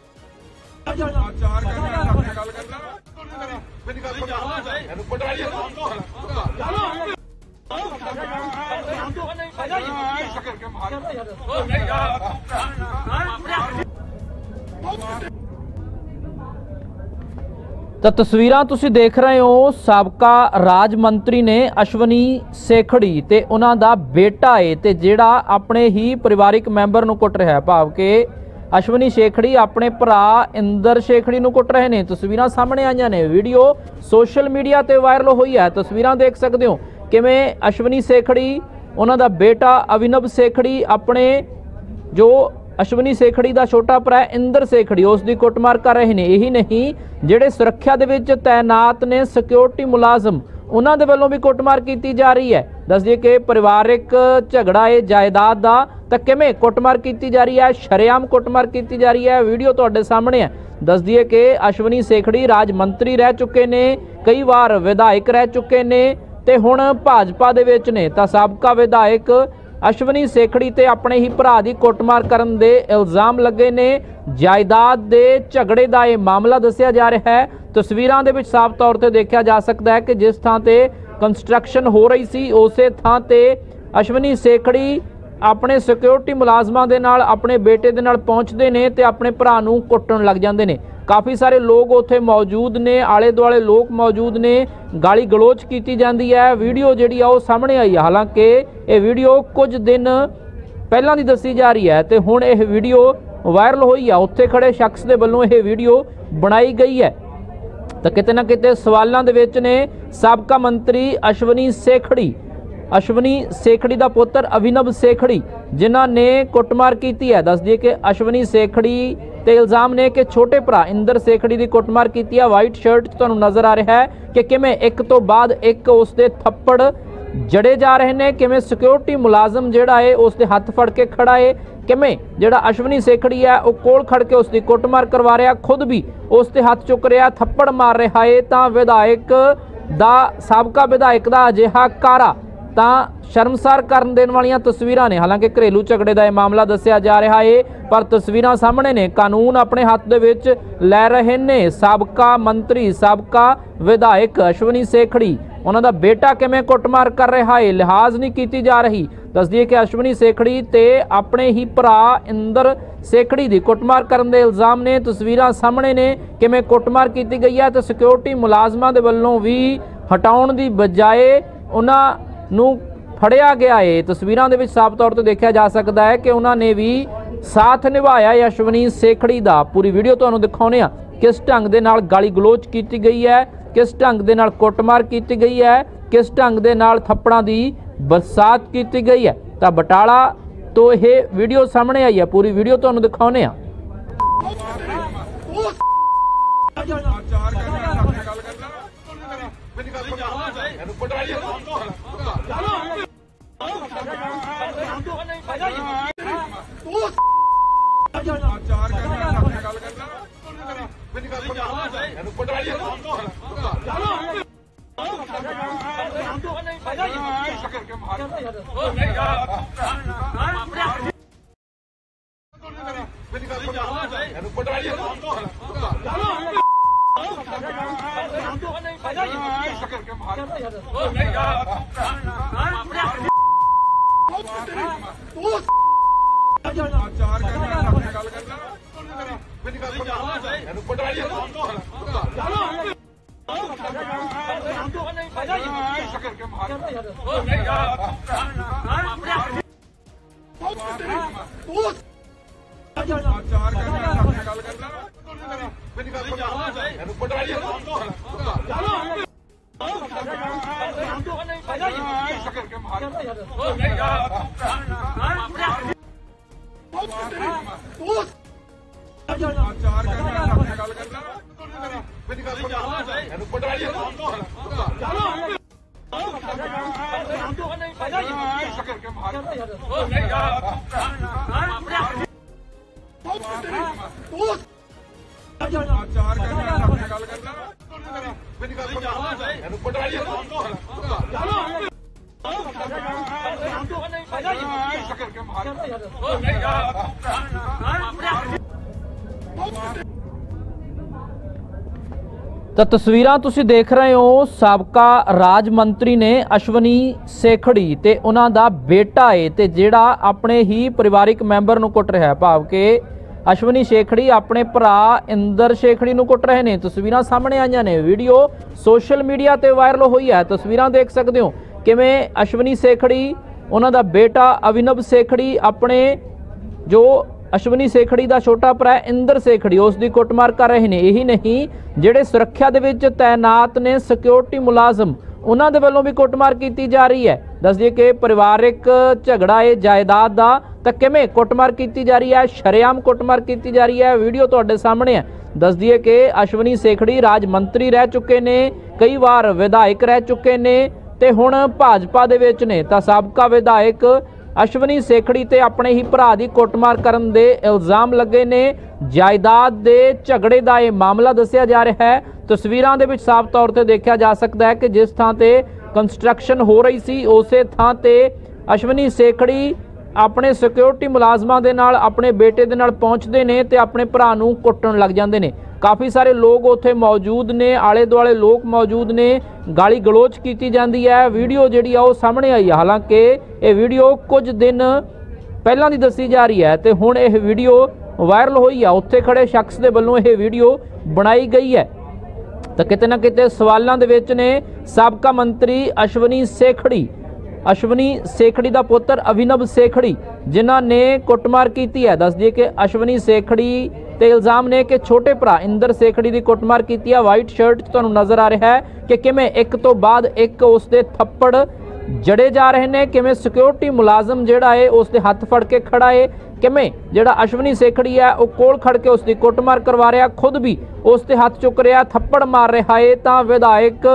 ਨਹੀਂ ਯਾਰ ਚਾਰ ਗੱਲ ਕਰਦਾ ਮੇਰੀ ਗੱਲ ਸੁਣ ਇਹਨੂੰ ਪਟਵਾਰੀ ਸ਼ਕਰ ਕੇ ਮਾਰ ਉਹ ਨਹੀਂ ਯਾਰ ਤਾਂ ਤਸਵੀਰਾਂ ਤੁਸੀਂ ਦੇਖ ਰਹੇ ਹੋ, ਸਾਬਕਾ ਰਾਜ ਮੰਤਰੀ ਨੇ ਅਸ਼ਵਨੀ ਸੇਖੜੀ ਤੇ ਉਹਨਾਂ ਦਾ ਬੇਟਾ ਏ ਤੇ ਜਿਹੜਾ ਆਪਣੇ ਹੀ ਪਰਿਵਾਰਿਕ ਮੈਂਬਰ ਨੂੰ ਕੁੱਟ ਰਿਹਾ ਭਾਵ ਕਿ ਅਸ਼ਵਨੀ ਸ਼ੇਖੜੀ ਆਪਣੇ ਭਰਾ ਇੰਦਰ ਸ਼ੇਖੜੀ ਨੂੰ ਕੁੱਟ ਰਹੇ ਨੇ। ਤਸਵੀਰਾਂ ਸਾਹਮਣੇ ਆਈਆਂ ਨੇ। ਵੀਡੀਓ ਸੋਸ਼ਲ ਮੀਡੀਆ ਤੇ ਵਾਇਰਲ ਹੋਈ ਹੈ। ਤਸਵੀਰਾਂ ਦੇਖ ਸਕਦੇ ਹੋ ਕਿਵੇਂ ਅਸ਼ਵਨੀ ਸੇਖੜੀ, ਉਹਨਾਂ ਦਾ ਬੇਟਾ ਅਵਿਨਵ ਸੇਖੜੀ, ਆਪਣੇ ਜੋ ਅਸ਼ਵਨੀ ਸੇਖੜੀ ਦਾ ਛੋਟਾ ਭਰਾ ਇੰਦਰ ਸੇਖੜੀ, ਉਸ ਦੀ ਕੁੱਟਮਾਰ ਕਰ ਰਹੇ ਨੇ। ਇਹੀ ਨਹੀਂ, ਜਿਹੜੇ ਸੁਰੱਖਿਆ ਦੇ ਵਿੱਚ ਤਾਇਨਾਤ ਨੇ ਸਿਕਿਉਰਿਟੀ ਮੁਲਾਜ਼ਮ ਉਹਨਾਂ ਦੇ ਵੱਲੋਂ ਵੀ ਕੁੱਟਮਾਰ ਕੀਤੀ ਜਾ ਰਹੀ ਹੈ। ਦੱਸ ਦਈਏ ਕਿ ਪਰਿਵਾਰਿਕ ਝਗੜਾ ਹੈ ਜਾਇਦਾਦ ਦਾ ਤਾਂ ਕਿਵੇਂ ਕੁੱਟਮਾਰ ਕੀਤੀ ਜਾ ਰਹੀ ਹੈ, ਸ਼ਰੇਆਮ ਕੁੱਟਮਾਰ ਕੀਤੀ ਜਾ ਰਹੀ ਹੈ, ਵੀਡੀਓ ਤੁਹਾਡੇ ਸਾਹਮਣੇ ਹੈ। ਦੱਸ ਦਈਏ ਕਿ ਅਸ਼ਵਨੀ ਸੇਖੜੀ ਰਾਜ ਮੰਤਰੀ ਰਹਿ ਚੁੱਕੇ ਨੇ, ਕਈ ਵਾਰ ਵਿਧਾਇਕ ਰਹਿ ਚੁੱਕੇ ਨੇ ਤੇ ਹੁਣ ਭਾਜਪਾ ਦੇ ਵਿੱਚ ਨੇ ਤਾਂ ਸਾਬਕਾ ਵਿਧਾਇਕ ਅਸ਼ਵਨੀ ਸੇਖੜੀ ਤੇ ਆਪਣੇ ਹੀ ਭਰਾ ਦੀ ਕੁੱਟਮਾਰ ਕਰਨ ਦੇ ਇਲਜ਼ਾਮ ਲੱਗੇ ਨੇ। ਜਾਇਦਾਦ ਦੇ ਝਗੜੇ ਦਾ ਇਹ ਮਾਮਲਾ ਦੱਸਿਆ ਜਾ ਰਿਹਾ ਹੈ। ਤਸਵੀਰਾਂ ਦੇ ਵਿੱਚ ਸਾਫ਼ ਤੌਰ ਤੇ ਦੇਖਿਆ ਜਾ ਸਕਦਾ ਹੈ ਕਿ ਜਿਸ ਥਾਂ ਤੇ ਕੰਸਟਰਕਸ਼ਨ ਹੋ ਰਹੀ ਸੀ, ਉਸੇ ਥਾਂ ਤੇ ਅਸ਼ਵਨੀ ਸੇਖੜੀ ਆਪਣੇ ਸਿਕਿਉਰਿਟੀ ਮੁਲਾਜ਼ਮਾਂ ਦੇ ਨਾਲ, ਆਪਣੇ ਬੇਟੇ ਦੇ ਨਾਲ ਪਹੁੰਚਦੇ ਨੇ ਤੇ ਆਪਣੇ ਭਰਾ ਨੂੰ ਕੁੱਟਣ ਲੱਗ ਜਾਂਦੇ ਨੇ। ਕਾਫੀ ਸਾਰੇ ਲੋਕ ਉੱਥੇ ਮੌਜੂਦ ਨੇ ਆਲੇ ਦੁਆਲੇ ਲੋਕ ਮੌਜੂਦ ਨੇ। ਗਾਲੀ ਗਲੋਚ ਕੀਤੀ ਜਾਂਦੀ ਹੈ। ਵੀਡੀਓ ਜਿਹੜੀ ਆ ਉਹ ਸਾਹਮਣੇ ਆਈ ਹੈ ਹਾਲਾਂਕਿ ਇਹ ਵੀਡੀਓ ਕੁਝ ਦਿਨ ਪਹਿਲਾਂ ਦੀ ਦੱਸੀ ਜਾ ਰਹੀ ਹੈ ਤੇ ਹੁਣ ਇਹ ਵੀਡੀਓ ਵਾਇਰਲ ਹੋਈ ਆ। ਉੱਥੇ ਖੜੇ ਸ਼ਖਸ ਦੇ ਵੱਲੋਂ ਇਹ ਵੀਡੀਓ ਬਣਾਈ ਗਈ ਹੈ। ਤਾਂ ਕਿਤੇ ਨਾ ਕਿਤੇ ਸਵਾਲਾਂ ਦੇ ਵਿੱਚ ਨੇ ਸਾਬਕਾ ਮੰਤਰੀ ਅਸ਼ਵਨੀ ਸੇਖੜੀ ਅਸ਼ਵਨੀ ਸੇਖੜੀ ਦਾ ਪੁੱਤਰ ਅਭਿਨਵ ਸੇਖੜੀ, ਜਿਨ੍ਹਾਂ ਨੇ ਕੁੱਟਮਾਰ ਕੀਤੀ ਹੈ। ਦੱਸ ਦਈਏ ਕਿ ਅਸ਼ਵਨੀ ਸੇਖੜੀ ਤੇ ਇਲਜ਼ਾਮ ਨੇ ਕਿ ਛੋਟੇ ਭਰਾ ਇੰਦਰ ਸੇਖੜੀ ਦੀ ਕੁੱਟਮਾਰ ਕੀਤੀ ਹੈ ਵਾਈਟ ਸ਼ਰਟ 'ਚ ਤੁਹਾਨੂੰ ਨਜ਼ਰ ਆ ਰਿਹਾ ਹੈ ਕਿ ਕਿਵੇਂ ਇੱਕ ਤੋਂ ਬਾਅਦ ਇੱਕ ਉਸ ਦੇ ਥੱਪੜ ਜੜੇ ਜਾ ਰਹੇ ਨੇ, ਕਿਵੇਂ ਸਿਕਿਉਰਿਟੀ ਮੁਲਾਜ਼ਮ ਜਿਹੜਾ ਏ ਉਸ ਦੇ ਹੱਥ ਫੜ ਕੇ ਖੜਾ ਏ, ਕਿਵੇਂ ਜਿਹੜਾ ਅਸ਼ਵਨੀ ਸੇਖੜੀ ਹੈ ਉਹ ਕੋਲ ਖੜ ਕੇ ਉਸ ਦੀ ਕੁੱਟਮਾਰ ਕਰਵਾ ਰਿਹਾ, ਖੁਦ ਵੀ ਉਸ ਦੇ ਹੱਥ ਚੁੱਕ ਰਿਹਾ, ਥੱਪੜ ਮਾਰ ਰਿਹਾ ਏ ਤਾਂ ਵਿਧਾਇਕ ਦਾ, ਸਾਬਕਾ ਵਿਧਾਇਕ ਦਾ ਅਜਿਹਾ ਕਾਰਾ ਤਾਂ ਸ਼ਰਮਸਾਰ ਕਰਨ ਦੇਣ ਵਾਲੀਆਂ ਤਸਵੀਰਾਂ ਨੇ। ਹਾਲਾਂਕਿ ਘਰੇਲੂ ਝਗੜੇ ਦਾ ਇਹ ਮਾਮਲਾ ਦੱਸਿਆ ਜਾ ਰਿਹਾ ਏ, ਪਰ ਤਸਵੀਰਾਂ ਸਾਹਮਣੇ ਨੇ। ਕਾਨੂੰਨ ਆਪਣੇ ਹੱਥ ਦੇ ਵਿੱਚ ਲੈ ਰਹੇ ਨੇ। ਸਾਬਕਾ ਮੰਤਰੀ, ਸਾਬਕਾ ਵਿਧਾਇਕ ਅਸ਼ਵਨੀ ਸੇਖੜੀ, ਉਹਨਾਂ ਦਾ ਬੇਟਾ ਕਿਵੇਂ ਕੁੱਟਮਾਰ ਕਰ ਰਿਹਾ ਏ, ਲਿਹਾਜ਼ ਨਹੀਂ ਕੀਤੀ ਜਾ ਰਹੀ। ਦੱਸਦੀ ਕਿ ਅਸ਼ਵਨੀ ਸੇਖੜੀ ਤੇ ਆਪਣੇ ਹੀ ਭਰਾ ਇੰਦਰ ਸੇਖੜੀ ਦੀ ਕੁੱਟਮਾਰ ਕਰਨ ਦੇ ਇਲਜ਼ਾਮ ਨੇ। ਤਸਵੀਰਾਂ ਸਾਹਮਣੇ ਨੇ ਕਿਵੇਂ ਕੁੱਟਮਾਰ ਕੀਤੀ ਗਈ ਹੈ ਤੇ ਸਿਕਿਉਰਿਟੀ ਮੁਲਾਜ਼ਮਾਂ ਦੇ ਵੱਲੋਂ ਵੀ ਹਟਾਉਣ ਦੀ ਬਜਾਏ ਉਹਨਾਂ ਨੂੰ ਫੜਿਆ ਗਿਆ ਏ। ਤਸਵੀਰਾਂ ਦੇ ਵਿੱਚ ਸਾਫ਼ ਤੌਰ ਤੇ ਦੇਖਿਆ ਜਾ ਸਕਦਾ ਹੈ ਕਿ ਉਹਨਾਂ ਨੇ ਵੀ ਸਾਥ ਨਿਭਾਇਆ ਯਸ਼ਵਨੀ ਸੇਖੜੀ ਦਾ ਪੂਰੀ ਵੀਡੀਓ ਤੁਹਾਨੂੰ ਦਿਖਾਉਨੇ ਆ ਕਿਸ ਢੰਗ ਦੇ ਨਾਲ ਗਾਲੀ ਗਲੋਚ ਕੀਤੀ ਗਈ ਹੈ, ਕਿਸ ਢੰਗ ਦੇ ਨਾਲ ਕੁੱਟਮਾਰ ਕੀਤੀ ਗਈ ਹੈ, ਕਿਸ ਢੰਗ ਦੇ ਨਾਲ ਥੱਪੜਾਂ ਦੀ ਬਰਸਾਤ ਕੀਤੀ ਗਈ ਹੈ। ਤਾਂ ਬਟਾਲਾ ਤੋਂ ਇਹ ਵੀਡੀਓ ਸਾਹਮਣੇ ਆਈ ਹੈ। ਪੂਰੀ ਵੀਡੀਓ ਤੁਹਾਨੂੰ ਦਿਖਾਉਨੇ ਆ ਚਾਰ ਘੰਟੇ ਗੱਲ ਕਰਦਾ ਮੇਰੀ ਗੱਲ ਸੁਣ ਇਹਨੂੰ ਪਟਵਾਰੀ ਚਾਰ ਘੰਟੇ ਗੱਲ ਕਰਦਾ ਮੇਰੀ ਗੱਲ ਸੁਣ ਇਹਨੂੰ ਪਟਵਾਰੀ ਸ਼ਕਰ ਕੇ ਮਾਰ ਉਹ ਨਹੀਂ ਯਾਰ ਮੇਰੀ ਗੱਲ ਸੁਣ ਇਹਨੂੰ ਪਟਵਾਰੀ ਸ਼ਕਰ ਕੇ ਮਾਰ ਉਹ ਨਹੀਂ ਯਾਰ ਚਾਰ ਘੰਟੇ ਗੱਲ ਕਰਦਾ ਮੇਰੀ ਗੱਲ ਸੁਣ ਇਹਨੂੰ ਪਟਵਾਰੀ ਸ਼ਕਰ ਕੇ ਮਾਰ ਉਹ ਨਹੀਂ ਯਾਰ ਚਾਰ ਘੰਟੇ ਗੱਲ ਕਰਦਾ ਮੇਰੀ ਗੱਲ ਸੁਣ ਇਹਨੂੰ ਪਟਵਾਰੀ ਸ਼ਕਰ ਕੇ ਮਾਰ ਉਹ ਨਹੀਂ ਯਾਰ ਤਾਂ ਤਸਵੀਰਾਂ ਤੁਸੀਂ ਦੇਖ ਰਹੇ ਹੋ, ਸਾਬਕਾ ਰਾਜ ਮੰਤਰੀ ਨੇ ਅਸ਼ਵਨੀ ਸੇਖੜੀ ਤੇ ਉਹਨਾਂ ਦਾ ਬੇਟਾ ਏ ਤੇ ਜਿਹੜਾ ਆਪਣੇ ਹੀ ਪਰਿਵਾਰਿਕ ਮੈਂਬਰ ਨੂੰ ਕੁੱਟ ਰਿਹਾ ਭਾਵ ਕਿ ਅਸ਼ਵਨੀ ਸੇਖੜੀ ਆਪਣੇ ਭਰਾ ਇੰਦਰ ਸੇਖੜੀ ਨੂੰ ਕੁੱਟ ਰਹੇ ਨੇ। ਤਸਵੀਰਾਂ ਸਾਹਮਣੇ ਆਈਆਂ ਨੇ। ਵੀਡੀਓ ਸੋਸ਼ਲ ਮੀਡੀਆ ਤੇ ਵਾਇਰਲ ਹੋਈ ਹੈ। ਤਸਵੀਰਾਂ ਦੇਖ ਸਕਦੇ ਹੋ ਕਿਵੇਂ ਅਸ਼ਵਨੀ ਸੇਖੜੀ, ਉਹਨਾਂ ਦਾ ਬੇਟਾ ਅਵਿਨਵ ਸੇਖੜੀ, ਆਪਣੇ ਜੋ ਅਸ਼ਵਨੀ ਸੇਖੜੀ ਦਾ ਛੋਟਾ ਭਰਾ ਇੰਦਰ ਸੇਖੜੀ, ਉਸ ਦੀ ਕੁੱਟਮਾਰ ਕਰ ਰਹੇ ਨੇ। ਇਹੀ ਨਹੀਂ, ਜਿਹੜੇ ਸੁਰੱਖਿਆ ਦੇ ਵਿੱਚ ਤਾਇਨਾਤ ਨੇ ਸਿਕਿਉਰਿਟੀ ਮੁਲਾਜ਼ਮ ਉਹਨਾਂ ਦੇ ਵੱਲੋਂ ਵੀ ਕੁੱਟਮਾਰ ਕੀਤੀ ਜਾ ਰਹੀ ਹੈ। ਦੱਸ ਦਈਏ ਕਿ ਪਰਿਵਾਰਿਕ ਝਗੜਾ ਹੈ ਜਾਇਦਾਦ ਦਾ ਤਾਂ ਕਿਵੇਂ ਕੁੱਟਮਾਰ ਕੀਤੀ ਜਾ ਰਹੀ ਹੈ, ਸ਼ਰੇਆਮ ਕੁੱਟਮਾਰ ਕੀਤੀ ਜਾ ਰਹੀ ਹੈ, ਵੀਡੀਓ ਤੁਹਾਡੇ ਸਾਹਮਣੇ ਹੈ। ਦੱਸ ਦਈਏ ਕਿ ਅਸ਼ਵਨੀ ਸੇਖੜੀ ਰਾਜ ਮੰਤਰੀ ਰਹਿ ਚੁੱਕੇ ਨੇ, ਕਈ ਵਾਰ ਵਿਧਾਇਕ ਰਹਿ ਚੁੱਕੇ ਨੇ ਤੇ ਹੁਣ ਭਾਜਪਾ ਦੇ ਵਿੱਚ ਨੇ। ਤਾਂ ਸਾਬਕਾ ਵਿਧਾਇਕ ਅਸ਼ਵਨੀ ਸੇਖੜੀ ਤੇ ਆਪਣੇ ਹੀ ਭਰਾ ਦੀ ਕੁੱਟਮਾਰ ਕਰਨ ਦੇ ਇਲਜ਼ਾਮ ਲੱਗੇ ਨੇ। ਜਾਇਦਾਦ ਦੇ ਝਗੜੇ ਦਾ ਇਹ ਮਾਮਲਾ ਦੱਸਿਆ ਜਾ ਰਿਹਾ ਹੈ। ਤਸਵੀਰਾਂ ਦੇ ਵਿੱਚ ਸਾਫ਼ ਤੌਰ ਤੇ ਦੇਖਿਆ ਜਾ ਸਕਦਾ ਹੈ ਕਿ ਜਿਸ ਥਾਂ ਤੇ ਕੰਸਟਰਕਸ਼ਨ ਹੋ ਰਹੀ ਸੀ, ਉਸੇ ਥਾਂ ਤੇ ਅਸ਼ਵਨੀ ਸੇਖੜੀ ਆਪਣੇ ਸਿਕਿਉਰਿਟੀ ਮੁਲਾਜ਼ਮਾਂ ਦੇ ਨਾਲ, ਆਪਣੇ ਬੇਟੇ ਦੇ ਨਾਲ ਪਹੁੰਚਦੇ ਨੇ ਤੇ ਆਪਣੇ ਭਰਾ ਨੂੰ ਕੁੱਟਣ ਲੱਗ ਜਾਂਦੇ ਨੇ। ਕਾਫੀ ਸਾਰੇ ਲੋਕ ਉੱਥੇ ਮੌਜੂਦ ਨੇ ਆਲੇ ਦੁਆਲੇ ਲੋਕ ਮੌਜੂਦ ਨੇ ਗਾਲੀ ਗਲੋਚ ਕੀਤੀ ਜਾਂਦੀ ਹੈ। ਵੀਡੀਓ ਜਿਹੜੀ ਆ ਉਹ ਸਾਹਮਣੇ ਆਈ ਹੈ ਹਾਲਾਂਕਿ ਇਹ ਵੀਡੀਓ ਕੁਝ ਦਿਨ ਪਹਿਲਾਂ ਦੀ ਦੱਸੀ ਜਾ ਰਹੀ ਹੈ ਤੇ ਹੁਣ ਇਹ ਵੀਡੀਓ ਵਾਇਰਲ ਹੋਈ ਆ। ਉੱਥੇ ਖੜੇ ਸ਼ਖਸ ਦੇ ਵੱਲੋਂ ਇਹ ਵੀਡੀਓ ਬਣਾਈ ਗਈ ਹੈ। ਤਾਂ ਕਿਤੇ ਨਾ ਕਿਤੇ ਸਵਾਲਾਂ ਦੇ ਵਿੱਚ ਨੇ ਸਾਬਕਾ ਮੰਤਰੀ ਅਸ਼ਵਨੀ ਸੇਖੜੀ। ਅਸ਼ਵਨੀ ਸੇਖੜੀ ਦਾ ਪੁੱਤਰ ਅਭਿਨਵ ਸੇਖੜੀ, ਜਿਨ੍ਹਾਂ ਨੇ ਕੁੱਟਮਾਰ ਕੀਤੀ ਹੈ। ਦੱਸ ਦਈਏ ਕਿ ਅਸ਼ਵਨੀ ਸੇਖੜੀ ਤੇ ਇਲਜ਼ਾਮ ਨੇ ਕਿ ਛੋਟੇ ਭਰਾ ਇੰਦਰ ਸੇਖੜੀ ਦੀ ਕੁੱਟਮਾਰ ਕੀਤੀ ਹੈ ਵਾਈਟ ਸ਼ਰਟ 'ਚ ਤੁਹਾਨੂੰ ਨਜ਼ਰ ਆ ਰਿਹਾ ਹੈ ਕਿ ਕਿਵੇਂ ਇੱਕ ਤੋਂ ਬਾਅਦ ਇੱਕ ਉਸ ਦੇ ਥੱਪੜ ਜੜੇ ਜਾ ਰਹੇ ਨੇ, ਕਿਵੇਂ ਸਿਕਿਉਰਿਟੀ ਮੁਲਾਜ਼ਮ ਜਿਹੜਾ ਏ ਉਸ ਦੇ ਹੱਥ ਫੜ ਕੇ ਖੜਾ ਏ ਕਿਵੇਂ? ਜਿਹੜਾ ਅਸ਼ਵਨੀ ਸੇਖੜੀ ਹੈ, ਉਹ ਕੋਲ ਖੜ ਕੇ ਉਸ ਦੀ ਕੁੱਟਮਾਰ ਕਰਵਾ ਰਿਹਾ, ਖੁਦ ਵੀ ਉਸ ਤੇ ਹੱਥ ਚੁੱਕ ਰਿਹਾ, ਥੱਪੜ ਮਾਰ ਰਿਹਾ ਏ ਤਾਂ ਵਿਧਾਇਕ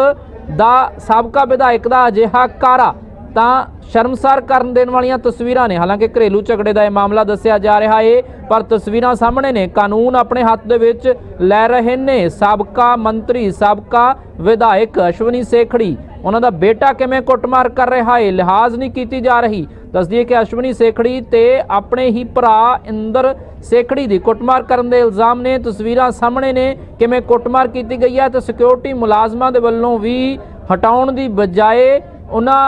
ਦਾ, ਸਾਬਕਾ ਵਿਧਾਇਕ ਦਾ ਅਜਿਹਾ ਕਾਰਾ। ਤਾਂ ਸ਼ਰਮਸਾਰ ਕਰਨ ਦੇਣ ਵਾਲੀਆਂ ਤਸਵੀਰਾਂ ਨੇ। ਹਾਲਾਂਕਿ ਘਰੇਲੂ ਝਗੜੇ ਦਾ ਇਹ ਮਾਮਲਾ ਦੱਸਿਆ ਜਾ ਰਿਹਾ ਏ, ਪਰ ਤਸਵੀਰਾਂ ਸਾਹਮਣੇ ਨੇ। ਕਾਨੂੰਨ ਆਪਣੇ ਹੱਥ ਦੇ ਵਿੱਚ ਲੈ ਰਹੇ ਨੇ। ਸਾਬਕਾ ਮੰਤਰੀ, ਸਾਬਕਾ ਵਿਧਾਇਕ ਅਸ਼ਵਨੀ ਸੇਖੜੀ, ਉਹਨਾਂ ਦਾ ਬੇਟਾ ਕਿਵੇਂ ਕੁੱਟਮਾਰ ਕਰ ਰਿਹਾ ਏ, ਲਿਹਾਜ਼ ਨਹੀਂ ਕੀਤੀ ਜਾ ਰਹੀ। ਦੱਸਦੀ ਕਿ ਅਸ਼ਵਨੀ ਸੇਖੜੀ ਤੇ ਆਪਣੇ ਹੀ ਭਰਾ ਇੰਦਰ ਸੇਖੜੀ ਦੀ ਕੁੱਟਮਾਰ ਕਰਨ ਦੇ ਇਲਜ਼ਾਮ ਨੇ। ਤਸਵੀਰਾਂ ਸਾਹਮਣੇ ਨੇ ਕਿਵੇਂ ਕੁੱਟਮਾਰ ਕੀਤੀ ਗਈ ਹੈ ਤੇ ਸਿਕਿਉਰਿਟੀ ਮੁਲਾਜ਼ਮਾਂ ਦੇ ਵੱਲੋਂ ਵੀ ਹਟਾਉਣ ਦੀ ਬਜਾਏ ਉਹਨਾਂ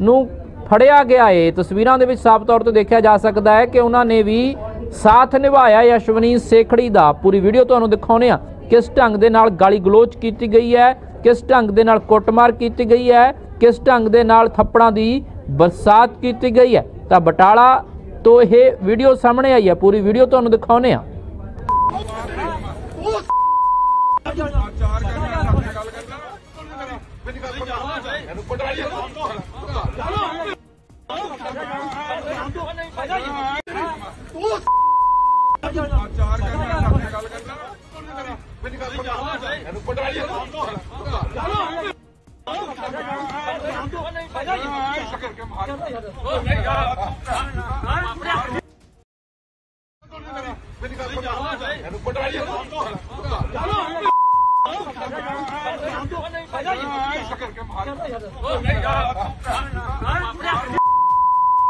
ਨੂੰ ਫੜਿਆ ਗਿਆ ਏ। ਤਸਵੀਰਾਂ ਦੇ ਵਿੱਚ ਸਾਫ਼ ਤੌਰ ਤੇ ਦੇਖਿਆ ਜਾ ਸਕਦਾ ਹੈ ਕਿ ਉਹਨਾਂ ਨੇ ਵੀ ਸਾਥ ਨਿਭਾਇਆ ਯਸ਼ਵਨੀ ਸੇਖੜੀ ਦਾ ਪੂਰੀ ਵੀਡੀਓ ਤੁਹਾਨੂੰ ਦਿਖਾਉਨੇ ਆ ਕਿਸ ਢੰਗ ਦੇ ਨਾਲ ਗਾਲੀ ਗਲੋਚ ਕੀਤੀ ਗਈ ਹੈ? ਕਿਸ ਢੰਗ ਦੇ ਨਾਲ ਕੁੱਟਮਾਰ ਕੀਤੀ ਗਈ ਹੈ? ਕਿਸ ਢੰਗ ਦੇ ਨਾਲ ਥੱਪੜਾਂ ਦੀ ਬਰਸਾਤ ਕੀਤੀ ਗਈ ਹੈ? ਤਾਂ ਬਟਾਲਾ ਤੋਂ ਇਹ ਵੀਡੀਓ ਸਾਹਮਣੇ ਆਈ ਹੈ। ਪੂਰੀ ਵੀਡੀਓ ਤੁਹਾਨੂੰ ਦਿਖਾਉਨੇ ਆ ਚਾਰ ਕਰਕੇ ਗੱਲ ਕਰਨਾ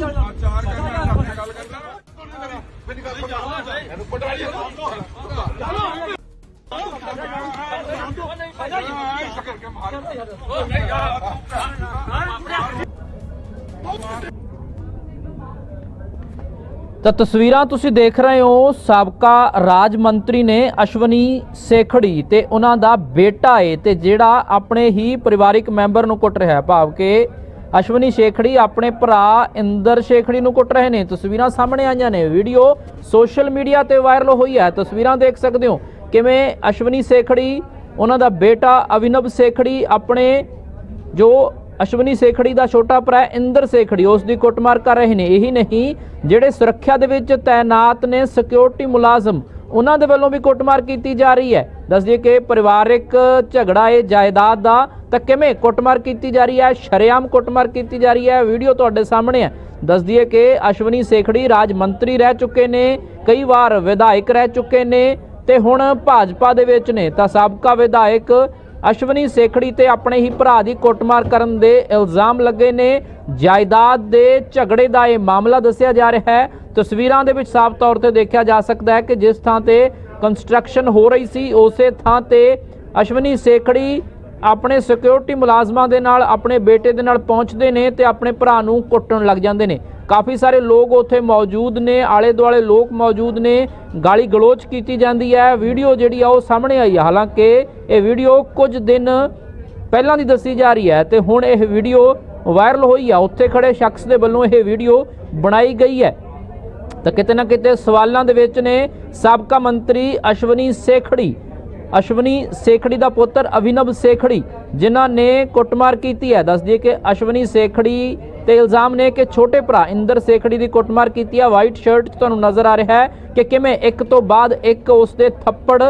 ਗੱਲ ਕਰਨਾ ਗੱਲ ਕਰਨਾ। ਤਾਂ ਤਸਵੀਰਾਂ ਤੁਸੀਂ ਦੇਖ ਰਹੇ ਹੋ, ਸਾਬਕਾ ਰਾਜ ਮੰਤਰੀ ਨੇ ਅਸ਼ਵਨੀ ਸੇਖੜੀ ਤੇ ਉਹਨਾਂ ਦਾ ਬੇਟਾ ਏ ਤੇ ਜਿਹੜਾ ਆਪਣੇ ਹੀ ਪਰਿਵਾਰਿਕ ਮੈਂਬਰ ਨੂੰ ਕੁੱਟ ਰਿਹਾ, ਭਾਵ ਕਿ ਅਸ਼ਵਨੀ ਸ਼ੇਖੜੀ ਆਪਣੇ ਭਰਾ ਇੰਦਰ ਸ਼ੇਖੜੀ ਨੂੰ ਕੁੱਟ ਰਹੇ ਨੇ। ਤਸਵੀਰਾਂ ਸਾਹਮਣੇ ਆਈਆਂ ਨੇ। ਵੀਡੀਓ ਸੋਸ਼ਲ ਮੀਡੀਆ ਤੇ ਵਾਇਰਲ ਹੋਈ ਹੈ। ਤਸਵੀਰਾਂ ਦੇਖ ਸਕਦੇ ਹੋ ਕਿਵੇਂ ਅਸ਼ਵਨੀ ਸੇਖੜੀ, ਉਹਨਾਂ ਦਾ ਬੇਟਾ ਅਵਿਨਵ ਸੇਖੜੀ, ਆਪਣੇ ਜੋ ਅਸ਼ਵਨੀ ਸੇਖੜੀ ਦਾ ਛੋਟਾ ਭਰਾ ਇੰਦਰ ਸੇਖੜੀ, ਉਸ ਦੀ ਕੁੱਟਮਾਰ ਕਰ ਰਹੇ ਨੇ। ਇਹੀ ਨਹੀਂ, ਜਿਹੜੇ ਸੁਰੱਖਿਆ ਦੇ ਵਿੱਚ ਤਾਇਨਾਤ ਨੇ ਸਿਕਿਉਰਿਟੀ ਮੁਲਾਜ਼ਮ ਉਹਨਾਂ ਦੇ ਵੱਲੋਂ ਵੀ ਕੁੱਟਮਾਰ ਕੀਤੀ ਜਾ ਰਹੀ ਹੈ। ਦੱਸ ਦਈਏ ਕਿ ਪਰਿਵਾਰਿਕ ਝਗੜਾ ਹੈ ਜਾਇਦਾਦ ਦਾ ਤਾਂ ਕਿਵੇਂ ਕੁੱਟਮਾਰ ਕੀਤੀ ਜਾ ਰਹੀ ਹੈ, ਸ਼ਰੇਆਮ ਕੁੱਟਮਾਰ ਕੀਤੀ ਜਾ ਰਹੀ ਹੈ, ਵੀਡੀਓ ਤੁਹਾਡੇ ਸਾਹਮਣੇ ਹੈ। ਦੱਸ ਦਈਏ ਕਿ ਅਸ਼ਵਨੀ ਸੇਖੜੀ ਰਾਜ ਮੰਤਰੀ ਰਹਿ ਚੁੱਕੇ ਨੇ, ਕਈ ਵਾਰ ਵਿਧਾਇਕ ਰਹਿ ਚੁੱਕੇ ਨੇ ਤੇ ਹੁਣ ਭਾਜਪਾ ਦੇ ਵਿੱਚ ਨੇ ਤਾਂ ਸਾਬਕਾ ਵਿਧਾਇਕ ਅਸ਼ਵਨੀ ਸੇਖੜੀ ਤੇ ਆਪਣੇ ਹੀ ਭਰਾ ਦੀ ਕੁੱਟਮਾਰ ਕਰਨ ਦੇ ਇਲਜ਼ਾਮ ਲੱਗੇ ਨੇ। ਜਾਇਦਾਦ ਦੇ ਝਗੜੇ ਦਾ ਇਹ ਮਾਮਲਾ ਦੱਸਿਆ ਜਾ ਰਿਹਾ ਹੈ। ਤਸਵੀਰਾਂ ਦੇ ਵਿੱਚ ਸਾਫ਼ ਤੌਰ ਤੇ ਦੇਖਿਆ ਜਾ ਸਕਦਾ ਹੈ ਕਿ ਜਿਸ ਥਾਂ ਤੇ ਕੰਸਟਰਕਸ਼ਨ ਹੋ ਰਹੀ ਸੀ, ਉਸੇ ਥਾਂ ਤੇ ਅਸ਼ਵਨੀ ਸੇਖੜੀ ਆਪਣੇ ਸਿਕਿਉਰਿਟੀ ਮੁਲਾਜ਼ਮਾਂ ਦੇ ਨਾਲ, ਆਪਣੇ ਬੇਟੇ ਦੇ ਨਾਲ ਪਹੁੰਚਦੇ ਨੇ ਤੇ ਆਪਣੇ ਭਰਾ ਨੂੰ ਕੁੱਟਣ ਲੱਗ ਜਾਂਦੇ ਨੇ। ਕਾਫੀ ਸਾਰੇ ਲੋਕ ਉੱਥੇ ਮੌਜੂਦ ਨੇ ਆਲੇ ਦੁਆਲੇ ਲੋਕ ਮੌਜੂਦ ਨੇ, ਗਾਲੀ ਗਲੋਚ ਕੀਤੀ ਜਾਂਦੀ ਹੈ। ਵੀਡੀਓ ਜਿਹੜੀ ਆ ਉਹ ਸਾਹਮਣੇ ਆਈ ਹੈ ਹਾਲਾਂਕਿ ਇਹ ਵੀਡੀਓ ਕੁਝ ਦਿਨ ਪਹਿਲਾਂ ਦੀ ਦੱਸੀ ਜਾ ਰਹੀ ਹੈ ਤੇ ਹੁਣ ਇਹ ਵੀਡੀਓ ਵਾਇਰਲ ਹੋਈ ਆ। ਉੱਥੇ ਖੜੇ ਸ਼ਖਸ ਦੇ ਵੱਲੋਂ ਇਹ ਵੀਡੀਓ ਬਣਾਈ ਗਈ ਹੈ। ਤਾਂ ਕਿਤੇ ਨਾ ਕਿਤੇ ਸਵਾਲਾਂ ਦੇ ਵਿੱਚ ਨੇ ਸਾਬਕਾ ਮੰਤਰੀ ਅਸ਼ਵਨੀ ਸੇਖੜੀ ਅਸ਼ਵਨੀ ਸੇਖੜੀ ਦਾ ਪੁੱਤਰ ਅਭਿਨਵ ਸੇਖੜੀ, ਜਿਨ੍ਹਾਂ ਨੇ ਕੁੱਟਮਾਰ ਕੀਤੀ ਹੈ। ਦੱਸ ਦਈਏ ਕਿ ਅਸ਼ਵਨੀ ਸੇਖੜੀ ਤੇ ਇਲਜ਼ਾਮ ਨੇ ਕਿ ਛੋਟੇ ਭਰਾ ਇੰਦਰ ਸੇਖੜੀ ਦੀ ਕੁੱਟਮਾਰ ਕੀਤੀ ਹੈ ਵਾਈਟ ਸ਼ਰਟ ਤੁਹਾਨੂੰ ਨਜ਼ਰ ਆ ਰਿਹਾ ਹੈ ਕਿ ਕਿਵੇਂ ਇੱਕ ਤੋਂ ਬਾਅਦ ਇੱਕ ਉਸ ਦੇ ਥੱਪੜ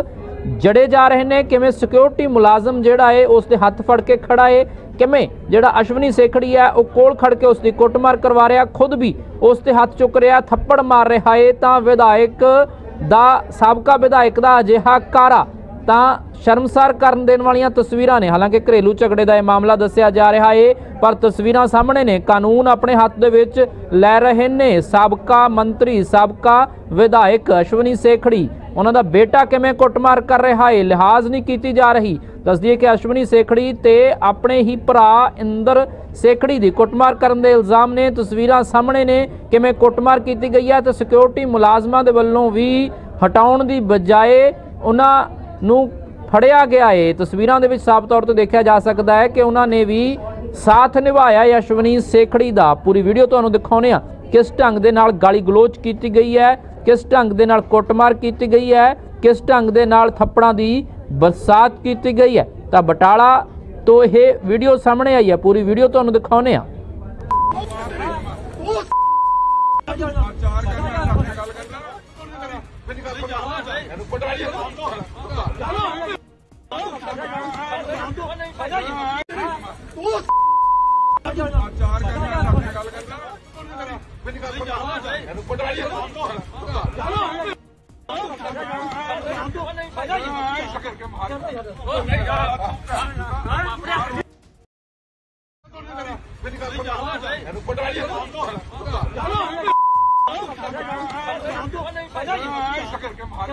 ਜੜੇ ਜਾ ਰਹੇ ਨੇ, ਕਿਵੇਂ ਸਿਕਿਉਰਿਟੀ ਮੁਲਾਜ਼ਮ ਜਿਹੜਾ ਏ ਉਸ ਦੇ ਹੱਥ ਫੜ ਕੇ ਖੜਾ ਏ, ਕਿਵੇਂ ਜਿਹੜਾ ਅਸ਼ਵਨੀ ਸੇਖੜੀ ਹੈ, ਉਹ ਕੋਲ ਖੜ ਕੇ ਉਸ ਦੀ ਕੁੱਟਮਾਰ ਕਰਵਾ ਰਿਹਾ, ਖੁਦ ਵੀ ਉਸ ਤੇ ਹੱਥ ਚੁੱਕ ਰਿਹਾ, ਥੱਪੜ ਮਾਰ ਰਿਹਾ ਏ, ਤਾਂ ਵਿਧਾਇਕ ਦਾ, ਸਾਬਕਾ ਵਿਧਾਇਕ ਦਾ ਅਜਿਹਾ ਕਾਰਾ ਤਾਂ ਸ਼ਰਮਸਾਰ ਕਰਨ ਦੇਣ ਵਾਲੀਆਂ ਤਸਵੀਰਾਂ ਨੇ। ਹਾਲਾਂਕਿ ਘਰੇਲੂ ਝਗੜੇ ਦਾ ਇਹ ਮਾਮਲਾ ਦੱਸਿਆ ਜਾ ਰਿਹਾ ਏ, ਪਰ ਤਸਵੀਰਾਂ ਸਾਹਮਣੇ ਨੇ। ਕਾਨੂੰਨ ਆਪਣੇ ਹੱਥ ਦੇ ਵਿੱਚ ਲੈ ਰਹੇ ਨੇ। ਸਾਬਕਾ ਮੰਤਰੀ, ਸਾਬਕਾ ਵਿਧਾਇਕ ਅਸ਼ਵਨੀ ਸੇਖੜੀ, ਉਹਨਾਂ ਦਾ ਬੇਟਾ ਕਿਵੇਂ ਕੁੱਟਮਾਰ ਕਰ ਰਿਹਾ ਏ, ਲਿਹਾਜ਼ ਨਹੀਂ ਕੀਤੀ ਜਾ ਰਹੀ। ਦੱਸਦੀਏ ਕਿ ਅਸ਼ਵਨੀ ਸੇਖੜੀ ਤੇ ਆਪਣੇ ਹੀ ਭਰਾ ਇੰਦਰ ਸੇਖੜੀ ਦੀ ਕੁੱਟਮਾਰ ਕਰਨ ਦੇ ਇਲਜ਼ਾਮ ਨੇ। ਤਸਵੀਰਾਂ ਸਾਹਮਣੇ ਨੇ ਕਿਵੇਂ ਕੁੱਟਮਾਰ ਕੀਤੀ ਗਈ ਹੈ ਤੇ ਸਿਕਿਉਰਿਟੀ ਮੁਲਾਜ਼ਮਾਂ ਦੇ ਵੱਲੋਂ ਵੀ ਹਟਾਉਣ ਦੀ ਬਜਾਏ ਉਹਨਾਂ ਨੂੰ ਫੜਿਆ ਗਿਆ ਏ। ਤਸਵੀਰਾਂ ਦੇ ਵਿੱਚ ਸਾਫ਼ ਤੌਰ ਤੇ ਦੇਖਿਆ ਜਾ ਸਕਦਾ ਹੈ ਕਿ ਉਹਨਾਂ ਨੇ ਵੀ ਸਾਥ ਨਿਭਾਇਆ ਯਸ਼ਵਨੀ ਸੇਖੜੀ ਦਾ ਪੂਰੀ ਵੀਡੀਓ ਤੁਹਾਨੂੰ ਦਿਖਾਉਨੇ ਆ ਕਿਸ ਢੰਗ ਦੇ ਨਾਲ ਗਾਲੀ ਗਲੋਚ ਕੀਤੀ ਗਈ ਹੈ? ਕਿਸ ਢੰਗ ਦੇ ਨਾਲ ਕੁੱਟਮਾਰ ਕੀਤੀ ਗਈ ਹੈ? ਕਿਸ ਢੰਗ ਦੇ ਨਾਲ ਥੱਪੜਾਂ ਦੀ ਬਰਸਾਤ ਕੀਤੀ ਗਈ ਹੈ? ਤਾਂ ਬਟਾਲਾ ਤੋਂ ਇਹ ਵੀਡੀਓ ਸਾਹਮਣੇ ਆਈ ਹੈ। ਪੂਰੀ ਵੀਡੀਓ ਤੁਹਾਨੂੰ ਦਿਖਾਉਨੇ ਆ ਗੱਲ ਕਰਨਾ ਮੇਰੀ ਗੱਲ ਸੁਣ ਇਹਨੂੰ ਗੱਲ ਕਰਨਾ ਮੇਰੀ ਗੱਲ ਸੁਣ ਇਹਨੂੰ ਪਟਵਾਈ ਕਰਕੇ ਮਾਰ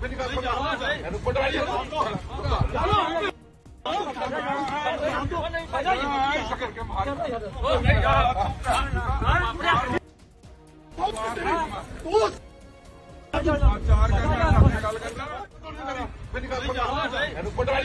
ਮੇਰੀ ਗੱਲ ਸੁਣ ਇਹਨੂੰ ਪਟਵਾਈ ਕਰਕੇ ਮਾਰ ਚਾਰ ਕਰਨਾ ਗੱਲ ਕਰਨਾ ਮੇਰੀ ਗੱਲ ਸੁਣ ਇਹਨੂੰ ਪਟਵਾਈ ਕਰਕੇ ਮਾਰ ਚਾਰ ਕਰਨਾ ਗੱਲ ਕਰਨਾ ਮੇਰੀ ਗੱਲ ਸੁਣ ਇਹਨੂੰ ਪਟਵਾਈ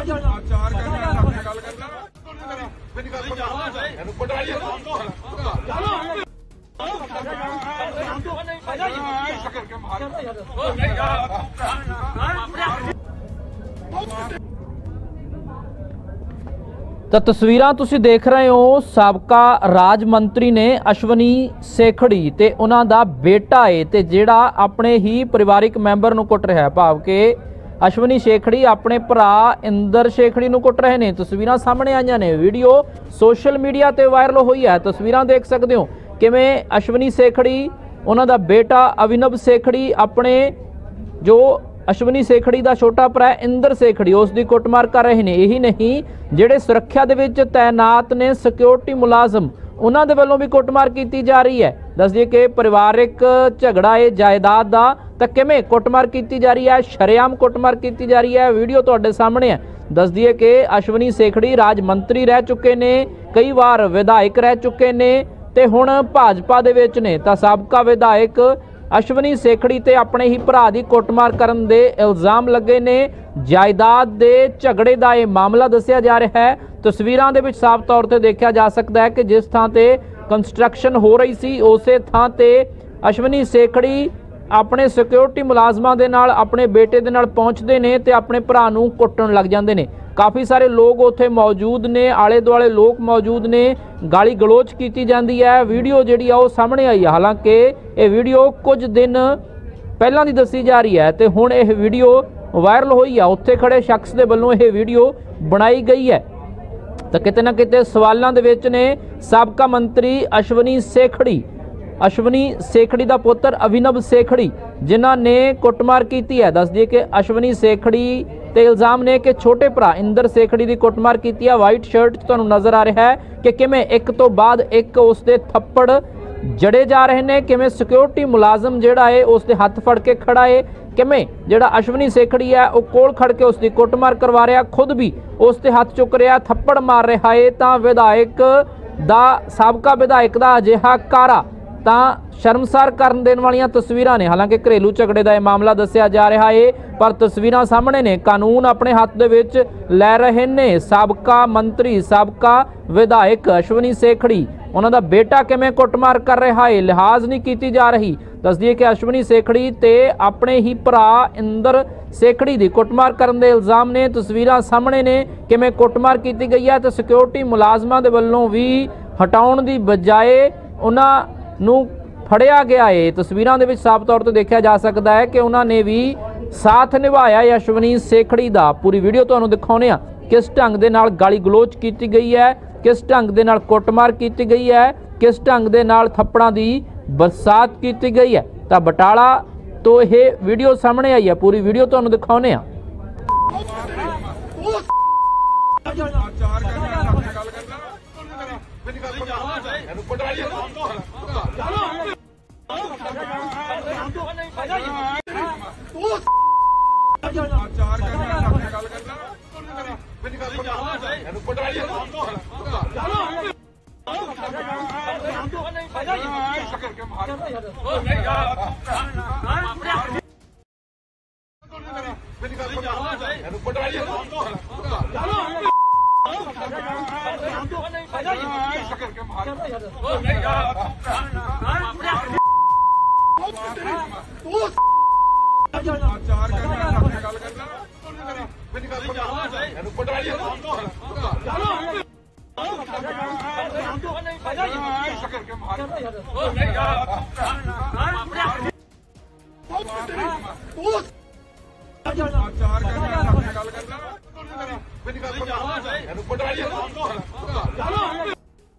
ਚਾਰ ਕਰਨਾ ਗੱਲ ਕਰਨਾ ਮੇਰੀ ਗੱਲ ਸੁਣ ਇਹਨੂੰ ਪਟਵਾਈ ਕਰਕੇ ਮਾਰ ਚਾਰ ਕਰਨਾ ਗੱਲ ਕਰਨਾ ਮੇਰੀ ਗੱਲ ਤਾਂ ਤਸਵੀਰਾਂ ਤੁਸੀਂ ਦੇਖ ਰਹੇ ਹੋ, ਸਾਬਕਾ ਰਾਜ ਮੰਤਰੀ ਨੇ ਅਸ਼ਵਨੀ ਸੇਖੜੀ ਤੇ ਉਹਨਾਂ ਦਾ ਬੇਟਾ ਏ ਤੇ ਜਿਹੜਾ ਆਪਣੇ ਹੀ ਪਰਿਵਾਰਿਕ ਮੈਂਬਰ ਨੂੰ ਕੁੱਟ ਰਿਹਾ ਭਾਵ ਕਿ ਅਸ਼ਵਨੀ ਸ਼ੇਖੜੀ ਆਪਣੇ ਭਰਾ ਇੰਦਰ ਸ਼ੇਖੜੀ ਨੂੰ ਕੁੱਟ ਰਹੇ ਨੇ। ਤਸਵੀਰਾਂ ਸਾਹਮਣੇ ਆਈਆਂ ਨੇ। ਵੀਡੀਓ ਸੋਸ਼ਲ ਮੀਡੀਆ ਤੇ ਵਾਇਰਲ ਹੋਈ ਹੈ। ਤਸਵੀਰਾਂ ਦੇਖ ਸਕਦੇ ਹੋ ਕਿਵੇਂ ਅਸ਼ਵਨੀ ਸ਼ੇਖੜੀ, ਉਹਨਾਂ ਦਾ ਬੇਟਾ ਅਵਿਨਵ ਸ਼ੇਖੜੀ, ਆਪਣੇ ਜੋ ਅਸ਼ਵਨੀ ਸੇਖੜੀ ਦਾ ਛੋਟਾ ਭਰਾ ਇੰਦਰ ਸੇਖੜੀ, ਉਸ ਦੀ ਕੁੱਟਮਾਰ ਕਰ ਰਹੇ ਨੇ। ਇਹੀ ਨਹੀਂ, ਜਿਹੜੇ ਸੁਰੱਖਿਆ ਦੇ ਵਿੱਚ ਤਾਇਨਾਤ ਨੇ ਸਿਕਿਉਰਿਟੀ ਮੁਲਾਜ਼ਮ ਉਹਨਾਂ ਦੇ ਵੱਲੋਂ ਵੀ ਕੁੱਟਮਾਰ ਕੀਤੀ ਜਾ ਰਹੀ ਹੈ। ਦੱਸ ਦਈਏ ਕਿ ਪਰਿਵਾਰਕ ਝਗੜਾ ਹੈ ਜਾਇਦਾਦ ਦਾ ਤਾਂ ਕਿਵੇਂ ਕੁੱਟਮਾਰ ਕੀਤੀ ਜਾ ਰਹੀ ਹੈ, ਸ਼ਰੇਆਮ ਕੁੱਟਮਾਰ ਕੀਤੀ ਜਾ ਰਹੀ ਹੈ। ਵੀਡੀਓ ਤੁਹਾਡੇ ਸਾਹਮਣੇ ਹੈ। ਦੱਸ ਦਈਏ ਕਿ ਅਸ਼ਵਨੀ ਸੇਖੜੀ ਰਾਜ ਮੰਤਰੀ ਰਹਿ ਚੁੱਕੇ ਨੇ, ਕਈ ਵਾਰ ਵਿਧਾਇਕ ਰਹਿ ਚੁੱਕੇ ਨੇ ਤੇ ਹੁਣ ਭਾਜਪਾ ਦੇ ਵਿੱਚ ਨੇ ਤਾਂ ਸਾਬਕਾ ਵਿਧਾਇਕ ਅਸ਼ਵਨੀ ਸੇਖੜੀ ਤੇ ਆਪਣੇ ਹੀ ਭਰਾ ਦੀ ਕੁੱਟਮਾਰ ਕਰਨ ਦੇ ਇਲਜ਼ਾਮ ਲੱਗੇ ਨੇ। ਜਾਇਦਾਦ ਦੇ ਝਗੜੇ ਦਾ ਇਹ ਮਾਮਲਾ ਦੱਸਿਆ ਜਾ ਰਿਹਾ ਹੈ। ਤਸਵੀਰਾਂ ਦੇ ਵਿੱਚ ਸਾਫ਼ ਤੌਰ ਤੇ ਦੇਖਿਆ ਜਾ ਸਕਦਾ ਹੈ ਕਿ ਜਿਸ ਥਾਂ ਤੇ ਕੰਸਟਰਕਸ਼ਨ ਹੋ ਰਹੀ ਸੀ, ਉਸੇ ਥਾਂ ਤੇ ਅਸ਼ਵਨੀ ਸੇਖੜੀ ਆਪਣੇ ਸਿਕਿਉਰਿਟੀ ਮੁਲਾਜ਼ਮਾਂ ਦੇ ਨਾਲ, ਆਪਣੇ ਬੇਟੇ ਦੇ ਨਾਲ ਪਹੁੰਚਦੇ ਨੇ ਤੇ ਆਪਣੇ ਭਰਾ ਨੂੰ ਕੁੱਟਣ ਲੱਗ ਜਾਂਦੇ ਨੇ। ਕਾਫੀ ਸਾਰੇ ਲੋਕ ਉੱਥੇ ਮੌਜੂਦ ਨੇ ਆਲੇ ਦੁਆਲੇ ਲੋਕ ਮੌਜੂਦ ਨੇ, ਗਾਲੀ ਗਲੋਚ ਕੀਤੀ ਜਾਂਦੀ ਹੈ। ਵੀਡੀਓ ਜਿਹੜੀ ਆ ਉਹ ਸਾਹਮਣੇ ਆਈ ਹੈ ਹਾਲਾਂਕਿ ਇਹ ਵੀਡੀਓ ਕੁਝ ਦਿਨ ਪਹਿਲਾਂ ਦੀ ਦੱਸੀ ਜਾ ਰਹੀ ਹੈ ਤੇ ਹੁਣ ਇਹ ਵੀਡੀਓ ਵਾਇਰਲ ਹੋਈ ਆ। ਉੱਥੇ ਖੜੇ ਸ਼ਖਸ ਦੇ ਵੱਲੋਂ ਇਹ ਵੀਡੀਓ ਬਣਾਈ ਗਈ ਹੈ। ਤਾਂ ਕਿਤੇ ਨਾ ਕਿਤੇ ਸਵਾਲਾਂ ਦੇ ਵਿੱਚ ਨੇ ਸਾਬਕਾ ਮੰਤਰੀ ਅਸ਼ਵਨੀ ਸੇਖੜੀ ਅਸ਼ਵਨੀ ਸੇਖੜੀ ਦਾ ਪੁੱਤਰ ਅਭਿਨਵ ਸੇਖੜੀ, ਜਿਨ੍ਹਾਂ ਨੇ ਕੁੱਟਮਾਰ ਕੀਤੀ ਹੈ। ਦੱਸ ਦਈਏ ਕਿ ਅਸ਼ਵਨੀ ਸੇਖੜੀ ਤੇ ਇਲਜ਼ਾਮ ਨੇ ਕਿ ਛੋਟੇ ਭਰਾ ਇੰਦਰ ਸੇਖੜੀ ਦੀ ਕੁੱਟਮਾਰ ਕੀਤੀ ਹੈ ਵਾਈਟ ਸ਼ਰਟ ਤੁਹਾਨੂੰ ਨਜ਼ਰ ਆ ਰਿਹਾ ਹੈ ਕਿ ਕਿਵੇਂ ਇੱਕ ਤੋਂ ਬਾਅਦ ਇੱਕ ਉਸ ਦੇ ਥੱਪੜ ਜੜੇ ਜਾ ਰਹੇ ਨੇ, ਕਿਵੇਂ ਸਿਕਿਉਰਿਟੀ ਮੁਲਾਜ਼ਮ ਜਿਹੜਾ ਹੈ ਉਸ ਦੇ ਹੱਥ ਫੜ ਕੇ ਖੜਾ ਹੈ, ਕਿਵੇਂ ਜਿਹੜਾ ਅਸ਼ਵਨੀ ਸੇਖੜੀ ਹੈ ਉਹ ਕੋਲ ਖੜ ਕੇ ਉਸ ਦੀ ਕੁੱਟਮਾਰ ਕਰਵਾ ਰਿਹਾ, ਖੁਦ ਵੀ ਉਸ ਤੇ ਹੱਥ ਚੁੱਕ ਰਿਹਾ, ਥੱਪੜ ਮਾਰ ਰਿਹਾ ਏ ਤਾਂ ਵਿਧਾਇਕ ਦਾ, ਸਾਬਕਾ ਵਿਧਾਇਕ ਦਾ ਅਜਿਹਾ ਕਾਰਾ ਤਾਂ ਸ਼ਰਮਸਾਰ ਕਰਨ ਦੇਣ ਵਾਲੀਆਂ ਤਸਵੀਰਾਂ ਨੇ। ਹਾਲਾਂਕਿ ਘਰੇਲੂ ਝਗੜੇ ਦਾ ਇਹ ਮਾਮਲਾ ਦੱਸਿਆ ਜਾ ਰਿਹਾ ਏ, ਪਰ ਤਸਵੀਰਾਂ ਸਾਹਮਣੇ ਨੇ। ਕਾਨੂੰਨ ਆਪਣੇ ਹੱਥ ਦੇ ਵਿੱਚ ਲੈ ਰਹੇ ਨੇ। ਸਾਬਕਾ ਮੰਤਰੀ, ਸਾਬਕਾ ਵਿਧਾਇਕ ਅਸ਼ਵਨੀ ਸੇਖੜੀ, ਉਹਨਾਂ ਦਾ ਬੇਟਾ ਕਿਵੇਂ ਕੁੱਟਮਾਰ ਕਰ ਰਿਹਾ ਏ, ਲਿਹਾਜ਼ ਨਹੀਂ ਕੀਤੀ ਜਾ ਰਹੀ। ਦੱਸਦੀ ਹੈ ਕਿ ਅਸ਼ਵਨੀ ਸੇਖੜੀ ਤੇ ਆਪਣੇ ਹੀ ਭਰਾ ਇੰਦਰ ਸੇਖੜੀ ਦੀ ਕੁੱਟਮਾਰ ਕਰਨ ਦੇ ਇਲਜ਼ਾਮ ਨੇ। ਤਸਵੀਰਾਂ ਸਾਹਮਣੇ ਨੇ ਕਿਵੇਂ ਕੁੱਟਮਾਰ ਕੀਤੀ ਗਈ ਹੈ ਤੇ ਸਿਕਿਉਰਿਟੀ ਮੁਲਾਜ਼ਮਾਂ ਦੇ ਵੱਲੋਂ ਵੀ ਹਟਾਉਣ ਦੀ ਬਜਾਏ ਉਹਨਾਂ ਨੂੰ ਫੜਿਆ ਗਿਆ ਏ। ਤਸਵੀਰਾਂ ਦੇ ਵਿੱਚ ਸਾਫ਼ ਤੌਰ ਤੇ ਦੇਖਿਆ ਜਾ ਸਕਦਾ ਹੈ ਕਿ ਉਹਨਾਂ ਨੇ ਵੀ ਸਾਥ ਨਿਭਾਇਆ ਯਸ਼ਵਨੀ ਸੇਖੜੀ ਦਾ ਪੂਰੀ ਵੀਡੀਓ ਤੁਹਾਨੂੰ ਦਿਖਾਉਨੇ ਆ ਕਿਸ ਢੰਗ ਦੇ ਨਾਲ ਗਾਲੀ ਗਲੋਚ ਕੀਤੀ ਗਈ ਹੈ? ਕਿਸ ਢੰਗ ਦੇ ਨਾਲ ਕੁੱਟਮਾਰ ਕੀਤੀ ਗਈ ਹੈ? ਕਿਸ ਢੰਗ ਦੇ ਨਾਲ ਥੱਪੜਾਂ ਦੀ ਬਰਸਾਤ ਕੀਤੀ ਗਈ ਹੈ? ਤਾਂ ਬਟਾਲਾ ਤੋਂ ਇਹ ਵੀਡੀਓ ਸਾਹਮਣੇ ਆਈ ਹੈ। ਪੂਰੀ ਵੀਡੀਓ ਤੁਹਾਨੂੰ ਦਿਖਾਉਨੇ ਆ ਚਾਰ ਕਰਨਾ ਗੱਲ ਕਰਨਾ ਮੇਰੀ। ਗੱਲ ਸ਼ਕਰ ਕੇ ਮਾਰ ਮੇਰੀ ਗੱਲ ਸੁਣ ਇਹਨੂੰ ਪਟਵਾਈ ਸ਼ਕਰ ਕੇ ਮਾਰ ਚਾਰ ਕਰਨਾ ਗੱਲ ਕਰਨਾ ਮੇਰੀ ਗੱਲ ਸੁਣ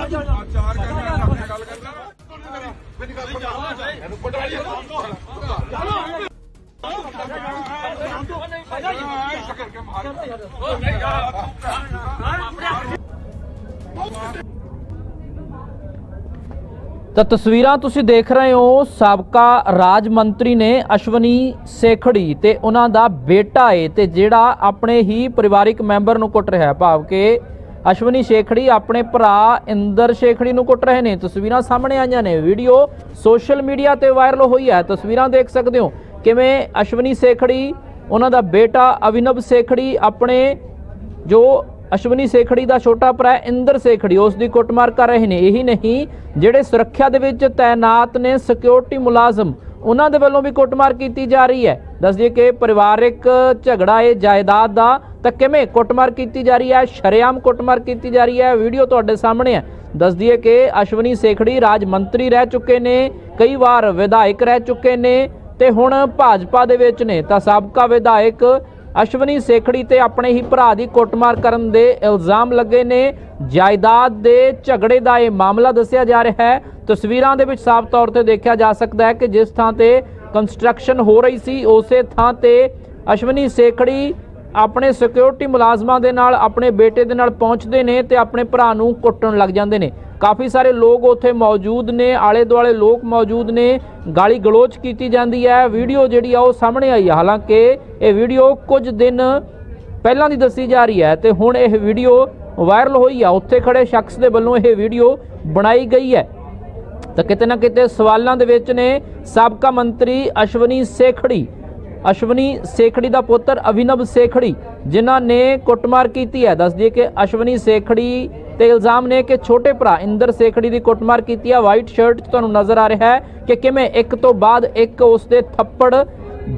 ਚਾਰ ਕਰਨਾ ਗੱਲ ਕਰਨਾ ਮੇਰੀ ਗੱਲ ਸੁਣ ਇਹਨੂੰ ਪਟਵਾਈ ਸ਼ਕਰ ਤਾਂ ਤਸਵੀਰਾਂ ਤੁਸੀਂ ਦੇਖ ਰਹੇ ਹੋ, ਸਾਬਕਾ ਰਾਜ ਮੰਤਰੀ ਨੇ ਅਸ਼ਵਨੀ ਸੇਖੜੀ ਤੇ ਉਹਨਾਂ ਦਾ ਬੇਟਾ ਏ ਤੇ ਜਿਹੜਾ ਆਪਣੇ ਹੀ ਪਰਿਵਾਰਿਕ ਮੈਂਬਰ ਨੂੰ ਕੁੱਟ ਰਿਹਾ ਭਾਵ ਕਿ ਅਸ਼ਵਨੀ ਸ਼ੇਖੜੀ ਆਪਣੇ ਭਰਾ ਇੰਦਰ ਸ਼ੇਖੜੀ ਨੂੰ ਕੁੱਟ ਰਹੇ ਨੇ। ਤਸਵੀਰਾਂ ਸਾਹਮਣੇ ਆਈਆਂ ਨੇ। ਵੀਡੀਓ ਸੋਸ਼ਲ ਮੀਡੀਆ ਤੇ ਵਾਇਰਲ ਹੋਈ ਹੈ। ਤਸਵੀਰਾਂ ਦੇਖ ਸਕਦੇ ਹੋ ਕਿਵੇਂ ਅਸ਼ਵਨੀ ਸੇਖੜੀ, ਉਹਨਾਂ ਦਾ ਬੇਟਾ ਅਵਿਨਵ ਸੇਖੜੀ, ਆਪਣੇ ਜੋ ਅਸ਼ਵਨੀ ਸੇਖੜੀ ਦਾ ਛੋਟਾ ਭਰਾ ਇੰਦਰ ਸੇਖੜੀ, ਉਸ ਦੀ ਕੁੱਟਮਾਰ ਕਰ ਰਹੇ ਨੇ। ਇਹੀ ਨਹੀਂ, ਜਿਹੜੇ ਸੁਰੱਖਿਆ ਦੇ ਵਿੱਚ ਤਾਇਨਾਤ ਨੇ ਸਿਕਿਉਰਿਟੀ ਮੁਲਾਜ਼ਮ ਉਹਨਾਂ ਦੇ ਵੱਲੋਂ ਵੀ ਕੁੱਟਮਾਰ ਕੀਤੀ ਜਾ ਰਹੀ ਹੈ। ਦੱਸਦੀਏ ਕਿ ਪਰਿਵਾਰਿਕ ਝਗੜਾ ਹੈ ਜਾਇਦਾਦ ਦਾ ਤਾਂ ਕਿਵੇਂ ਕੁੱਟਮਾਰ ਕੀਤੀ ਜਾ ਰਹੀ ਹੈ, ਸ਼ਰੇਆਮ ਕੁੱਟਮਾਰ ਕੀਤੀ ਜਾ ਰਹੀ ਹੈ, ਵੀਡੀਓ ਤੁਹਾਡੇ ਸਾਹਮਣੇ ਹੈ। ਦੱਸਦੀਏ ਕਿ ਅਸ਼ਵਨੀ ਸੇਖੜੀ ਰਾਜ ਮੰਤਰੀ ਰਹਿ ਚੁੱਕੇ ਨੇ, ਕਈ ਵਾਰ ਵਿਧਾਇਕ ਰਹਿ ਚੁੱਕੇ ਨੇ ਤੇ ਹੁਣ ਭਾਜਪਾ ਦੇ ਵਿੱਚ ਨੇ ਤਾਂ ਸਾਬਕਾ ਵਿਧਾਇਕ ਅਸ਼ਵਨੀ ਸੇਖੜੀ ਤੇ ਆਪਣੇ ਹੀ ਭਰਾ ਦੀ ਕੁੱਟਮਾਰ ਕਰਨ ਦੇ ਇਲਜ਼ਾਮ ਲੱਗੇ ਨੇ। ਜਾਇਦਾਦ ਦੇ ਝਗੜੇ ਦਾ ਇਹ ਮਾਮਲਾ ਦੱਸਿਆ ਜਾ ਰਿਹਾ ਹੈ। ਤਸਵੀਰਾਂ ਦੇ ਵਿੱਚ ਸਾਫ਼ ਤੌਰ ਤੇ ਦੇਖਿਆ ਜਾ ਸਕਦਾ ਹੈ ਕਿ ਜਿਸ ਥਾਂ ਤੇ ਕੰਸਟਰਕਸ਼ਨ ਹੋ ਰਹੀ ਸੀ, ਉਸੇ ਥਾਂ ਤੇ ਅਸ਼ਵਨੀ ਸੇਖੜੀ ਆਪਣੇ ਸਿਕਿਉਰਿਟੀ ਮੁਲਾਜ਼ਮਾਂ ਦੇ ਨਾਲ, ਆਪਣੇ ਬੇਟੇ ਦੇ ਨਾਲ ਪਹੁੰਚਦੇ ਨੇ ਤੇ ਆਪਣੇ ਭਰਾ ਨੂੰ ਕੁੱਟਣ ਲੱਗ ਜਾਂਦੇ ਨੇ। ਕਾਫੀ ਸਾਰੇ ਲੋਕ ਉੱਥੇ ਮੌਜੂਦ ਨੇ ਆਲੇ ਦੁਆਲੇ ਲੋਕ ਮੌਜੂਦ ਨੇ। ਗਾਲੀ ਗਲੋਚ ਕੀਤੀ ਜਾਂਦੀ ਹੈ। ਵੀਡੀਓ ਜਿਹੜੀ ਆ ਉਹ ਸਾਹਮਣੇ ਆਈ ਹੈ ਹਾਲਾਂਕਿ ਇਹ ਵੀਡੀਓ ਕੁਝ ਦਿਨ ਪਹਿਲਾਂ ਦੀ ਦੱਸੀ ਜਾ ਰਹੀ ਹੈ ਤੇ ਹੁਣ ਇਹ ਵੀਡੀਓ ਵਾਇਰਲ ਹੋਈ ਆ। ਉੱਥੇ ਖੜੇ ਸ਼ਖਸ ਦੇ ਵੱਲੋਂ ਇਹ ਵੀਡੀਓ ਬਣਾਈ ਗਈ ਹੈ। ਤਾਂ ਕਿਤੇ ਨਾ ਕਿਤੇ ਸਵਾਲਾਂ ਦੇ ਵਿੱਚ ਨੇ। ਸਾਬਕਾ ਮੰਤਰੀ ਅਸ਼ਵਨੀ ਸੇਖੜੀ ਅਸ਼ਵਨੀ ਸੇਖੜੀ ਦਾ ਪੁੱਤਰ ਅਭਿਨਵ ਸੇਖੜੀ, ਜਿਨ੍ਹਾਂ ਨੇ ਕੁੱਟਮਾਰ ਕੀਤੀ ਹੈ। ਦੱਸ ਦਈਏ ਕਿ ਅਸ਼ਵਨੀ ਸੇਖੜੀ ਤੇ ਇਲਜ਼ਾਮ ਨੇ ਕਿ ਛੋਟੇ ਭਰਾ ਇੰਦਰ ਸੇਖੜੀ ਦੀ ਕੁੱਟਮਾਰ ਕੀਤੀ ਹੈ। ਵਾਈਟ ਸ਼ਰਟ 'ਚ ਤੁਹਾਨੂੰ ਨਜ਼ਰ ਆ ਰਿਹਾ ਹੈ ਕਿ ਕਿਵੇਂ ਇੱਕ ਤੋਂ ਬਾਅਦ ਇੱਕ ਉਸ ਦੇ ਥੱਪੜ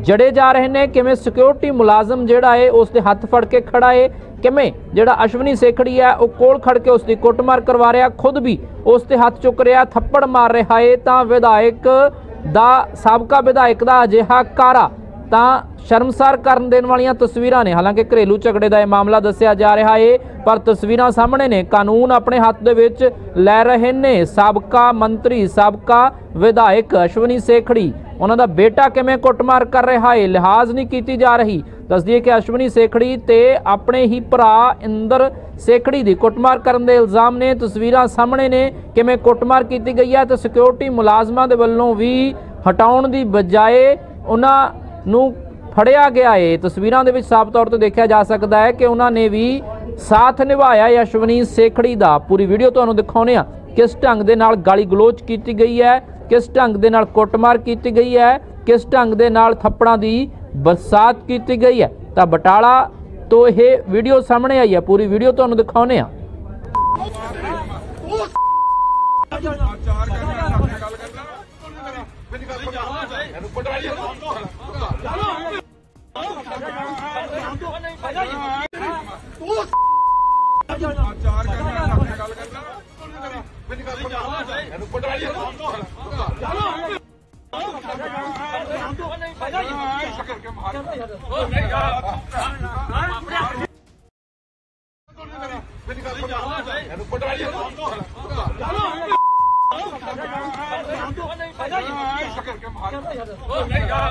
ਜੜੇ ਜਾ ਰਹੇ ਨੇ, ਕਿਵੇਂ ਸਿਕਿਉਰਿਟੀ ਮੁਲਾਜ਼ਮ ਜਿਹੜਾ ਹੈ ਉਸ ਦੇ ਹੱਥ ਫੜ ਕੇ ਖੜਾ ਹੈ, ਕਿਵੇਂ ਜਿਹੜਾ ਅਸ਼ਵਨੀ ਸੇਖੜੀ ਹੈ ਉਹ ਕੋਲ ਖੜ ਕੇ ਉਸ ਦੀ ਕੁੱਟਮਾਰ ਕਰਵਾ ਰਿਹਾ, ਖੁਦ ਵੀ ਉਸ ਤੇ ਹੱਥ ਚੁੱਕ ਰਿਹਾ, ਥੱਪੜ ਮਾਰ ਰਿਹਾ ਏ ਤਾਂ ਵਿਧਾਇਕ ਦਾ, ਸਾਬਕਾ ਵਿਧਾਇਕ ਦਾ ਅਜਿਹਾ ਕਾਰਾ ਤਾਂ ਸ਼ਰਮਸਾਰ ਕਰਨ ਦੇਣ ਵਾਲੀਆਂ ਤਸਵੀਰਾਂ ਨੇ। ਹਾਲਾਂਕਿ ਘਰੇਲੂ ਝਗੜੇ ਦਾ ਇਹ ਮਾਮਲਾ ਦੱਸਿਆ ਜਾ ਰਿਹਾ ਹੈ ਪਰ ਤਸਵੀਰਾਂ ਸਾਹਮਣੇ ਨੇ। ਕਾਨੂੰਨ ਆਪਣੇ ਹੱਥ ਦੇ ਵਿੱਚ ਲੈ ਰਹੇ ਨੇ। ਸਾਬਕਾ ਮੰਤਰੀ, ਸਾਬਕਾ ਵਿਧਾਇਕ ਅਸ਼ਵਨੀ ਸੇਖੜੀ, ਉਹਨਾਂ ਦਾ ਬੇਟਾ ਕਿਵੇਂ ਕੁੱਟਮਾਰ ਕਰ ਰਿਹਾ ਏ, ਲਿਹਾਜ਼ ਨਹੀਂ ਕੀਤੀ ਜਾ ਰਹੀ। ਦੱਸਦੀਏ ਕਿ ਅਸ਼ਵਨੀ ਸੇਖੜੀ ਤੇ ਆਪਣੇ ਹੀ ਭਰਾ ਇੰਦਰ ਸੇਖੜੀ ਦੀ ਕੁੱਟਮਾਰ ਕਰਨ ਦੇ ਇਲਜ਼ਾਮ ਨੇ। ਤਸਵੀਰਾਂ ਸਾਹਮਣੇ ਨੇ ਕਿਵੇਂ ਕੁੱਟਮਾਰ ਕੀਤੀ ਗਈ ਹੈ ਤੇ ਸਿਕਿਉਰਿਟੀ ਮੁਲਾਜ਼ਮਾਂ ਦੇ ਵੱਲੋਂ ਵੀ ਹਟਾਉਣ ਦੀ ਬਜਾਏ ਉਹਨਾਂ ਨੂੰ ਫੜਿਆ ਗਿਆ ਏ। ਤਸਵੀਰਾਂ ਦੇ ਵਿੱਚ ਸਾਫ਼ ਤੌਰ ਤੇ ਦੇਖਿਆ ਜਾ ਸਕਦਾ ਹੈ ਕਿ ਉਹਨਾਂ ਨੇ ਵੀ ਸਾਥ ਨਿਭਾਇਆ ਯਸ਼ਵਨੀ ਸੇਖੜੀ ਦਾ ਪੂਰੀ ਵੀਡੀਓ ਤੁਹਾਨੂੰ ਦਿਖਾਉਨੇ ਆ ਕਿਸ ਢੰਗ ਦੇ ਨਾਲ ਗਾਲੀ ਗਲੋਚ ਕੀਤੀ ਗਈ ਹੈ? ਕਿਸ ਢੰਗ ਦੇ ਨਾਲ ਕੁੱਟਮਾਰ ਕੀਤੀ ਗਈ ਹੈ? ਕਿਸ ਢੰਗ ਦੇ ਨਾਲ ਥੱਪੜਾਂ ਦੀ ਬਰਸਾਤ ਕੀਤੀ ਗਈ ਹੈ? ਤਾਂ ਬਟਾਲਾ ਤੋਂ ਇਹ ਵੀਡੀਓ ਸਾਹਮਣੇ ਆਈ ਹੈ। ਪੂਰੀ ਵੀਡੀਓ ਤੁਹਾਨੂੰ ਦਿਖਾਉਨੇ ਆ ਚਾਰ ਕਰਨਾ। ਆਪਣੇ ਗੱਲ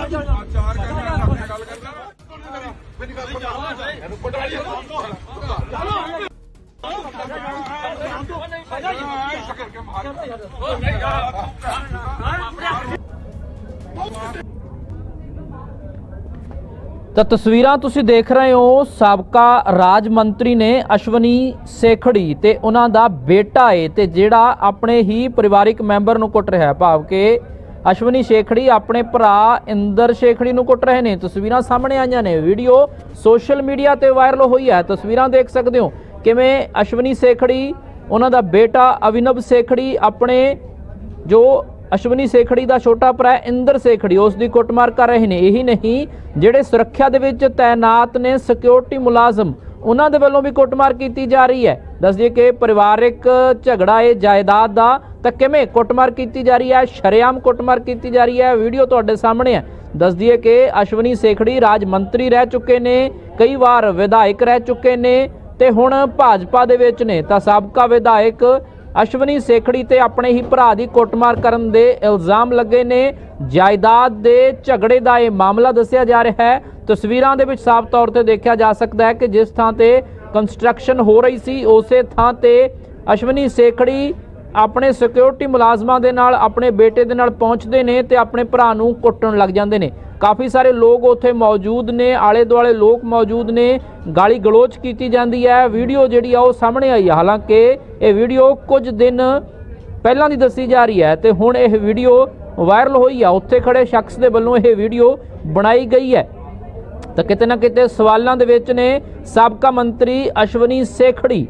ਗੱਲ ਕਰਨਾ ਆਪਣੇ ਗੱਲ ਕਰਨਾ ਮੇਰੀ ਗੱਲ ਸੁਣ ਇਹਨੂੰ ਪਟਵਾਈ ਸ਼ਕਰ ਸ਼ਕਰ ਕੇ ਮਾਰ ਚਾਰ ਕਰਨਾ ਆਪਣੇ ਤਾਂ ਤਸਵੀਰਾਂ ਤੁਸੀਂ ਦੇਖ ਰਹੇ ਹੋ, ਸਾਬਕਾ ਰਾਜ ਮੰਤਰੀ ਨੇ ਅਸ਼ਵਨੀ ਸੇਖੜੀ ਤੇ ਉਹਨਾਂ ਦਾ ਬੇਟਾ ਏ ਤੇ ਜਿਹੜਾ ਆਪਣੇ ਹੀ ਪਰਿਵਾਰਿਕ ਮੈਂਬਰ ਨੂੰ ਕੁੱਟ ਰਿਹਾ ਭਾਵ ਕਿ ਅਸ਼ਵਨੀ ਸੇਖੜੀ ਆਪਣੇ ਭਰਾ ਇੰਦਰ ਸੇਖੜੀ ਨੂੰ ਕੁੱਟ ਰਹੇ ਨੇ। ਤਸਵੀਰਾਂ ਸਾਹਮਣੇ ਆਈਆਂ ਨੇ। ਵੀਡੀਓ ਸੋਸ਼ਲ ਮੀਡੀਆ ਤੇ ਵਾਇਰਲ ਹੋਈ ਹੈ। ਤਸਵੀਰਾਂ ਦੇਖ ਸਕਦੇ ਹੋ ਕਿਵੇਂ ਅਸ਼ਵਨੀ ਸੇਖੜੀ, ਉਹਨਾਂ ਦਾ ਬੇਟਾ ਅਵਿਨਵ ਸੇਖੜੀ, ਆਪਣੇ ਜੋ ਅਸ਼ਵਨੀ ਸੇਖੜੀ ਦਾ ਛੋਟਾ ਭਰਾ ਇੰਦਰ ਸੇਖੜੀ, ਉਸ ਦੀ ਕੁੱਟਮਾਰ ਕਰ ਰਹੇ ਨੇ। ਇਹੀ ਨਹੀਂ, ਜਿਹੜੇ ਸੁਰੱਖਿਆ ਦੇ ਵਿੱਚ ਤਾਇਨਾਤ ਨੇ ਸਿਕਿਉਰਿਟੀ ਮੁਲਾਜ਼ਮ, ਉਹਨਾਂ ਦੇ ਵੱਲੋਂ ਵੀ ਕੁੱਟਮਾਰ ਕੀਤੀ ਜਾ ਰਹੀ ਹੈ। ਦੱਸਦੀਏ ਕਿ ਪਰਿਵਾਰਕ ਝਗੜਾ ਹੈ ਜਾਇਦਾਦ ਦਾ ਤਾਂ ਕਿਵੇਂ ਕੁੱਟਮਾਰ ਕੀਤੀ ਜਾ ਰਹੀ ਹੈ? ਸ਼ਰੇਆਮ ਕੁੱਟਮਾਰ ਕੀਤੀ ਜਾ ਰਹੀ ਹੈ। ਵੀਡੀਓ ਤੁਹਾਡੇ ਸਾਹਮਣੇ ਹੈ। ਦੱਸ ਦਈਏ ਕਿ ਅਸ਼ਵਨੀ ਸੇਖੜੀ ਰਾਜ ਮੰਤਰੀ ਰਹਿ ਚੁੱਕੇ ਨੇ, ਕਈ ਵਾਰ ਵਿਧਾਇਕ ਰਹਿ ਚੁੱਕੇ ਨੇ ਤੇ ਹੁਣ ਭਾਜਪਾ ਦੇ ਵਿੱਚ ਨੇ। ਤਾਂ ਸਾਬਕਾ ਵਿਧਾਇਕ ਅਸ਼ਵਨੀ ਸੇਖੜੀ ਤੇ ਆਪਣੇ ਹੀ ਭਰਾ ਦੀ ਕੁੱਟਮਾਰ ਕਰਨ ਦੇ ਇਲਜ਼ਾਮ ਲੱਗੇ ਨੇ। ਜਾਇਦਾਦ ਦੇ ਝਗੜੇ ਦਾ ਇਹ ਮਾਮਲਾ ਦੱਸਿਆ ਜਾ ਰਿਹਾ ਹੈ। ਤਸਵੀਰਾਂ ਦੇ ਵਿੱਚ ਸਾਫ਼ ਤੌਰ ਤੇ ਦੇਖਿਆ ਜਾ ਸਕਦਾ ਹੈ ਕਿ ਜਿਸ ਥਾਂ ਤੇ ਕੰਸਟਰਕਸ਼ਨ ਹੋ ਰਹੀ ਸੀ, ਉਸੇ ਥਾਂ ਤੇ ਅਸ਼ਵਨੀ ਸੇਖੜੀ ਆਪਣੇ ਸਿਕਿਉਰਿਟੀ ਮੁਲਾਜ਼ਮਾਂ ਦੇ ਨਾਲ, ਆਪਣੇ ਬੇਟੇ ਦੇ ਨਾਲ ਪਹੁੰਚਦੇ ਨੇ ਤੇ ਆਪਣੇ ਭਰਾ ਨੂੰ ਕੁੱਟਣ ਲੱਗ ਜਾਂਦੇ ਨੇ। ਕਾਫੀ ਸਾਰੇ ਲੋਕ ਉੱਥੇ ਮੌਜੂਦ ਨੇ ਆਲੇ ਦੁਆਲੇ ਲੋਕ ਮੌਜੂਦ ਨੇ। ਗਾਲੀ ਗਲੋਚ ਕੀਤੀ ਜਾਂਦੀ ਹੈ। ਵੀਡੀਓ ਜਿਹੜੀ ਆ ਉਹ ਸਾਹਮਣੇ ਆਈ ਹੈ ਹਾਲਾਂਕਿ ਇਹ ਵੀਡੀਓ ਕੁਝ ਦਿਨ ਪਹਿਲਾਂ ਦੀ ਦੱਸੀ ਜਾ ਰਹੀ ਹੈ ਤੇ ਹੁਣ ਇਹ ਵੀਡੀਓ ਵਾਇਰਲ ਹੋਈ ਆ। ਉੱਥੇ ਖੜੇ ਸ਼ਖਸ ਦੇ ਵੱਲੋਂ ਇਹ ਵੀਡੀਓ ਬਣਾਈ ਗਈ ਹੈ। ਤਾਂ ਕਿਤੇ ਨਾ ਕਿਤੇ ਸਵਾਲਾਂ ਦੇ ਵਿੱਚ ਨੇ। ਸਾਬਕਾ ਮੰਤਰੀ ਅਸ਼ਵਨੀ ਸੇਖੜੀ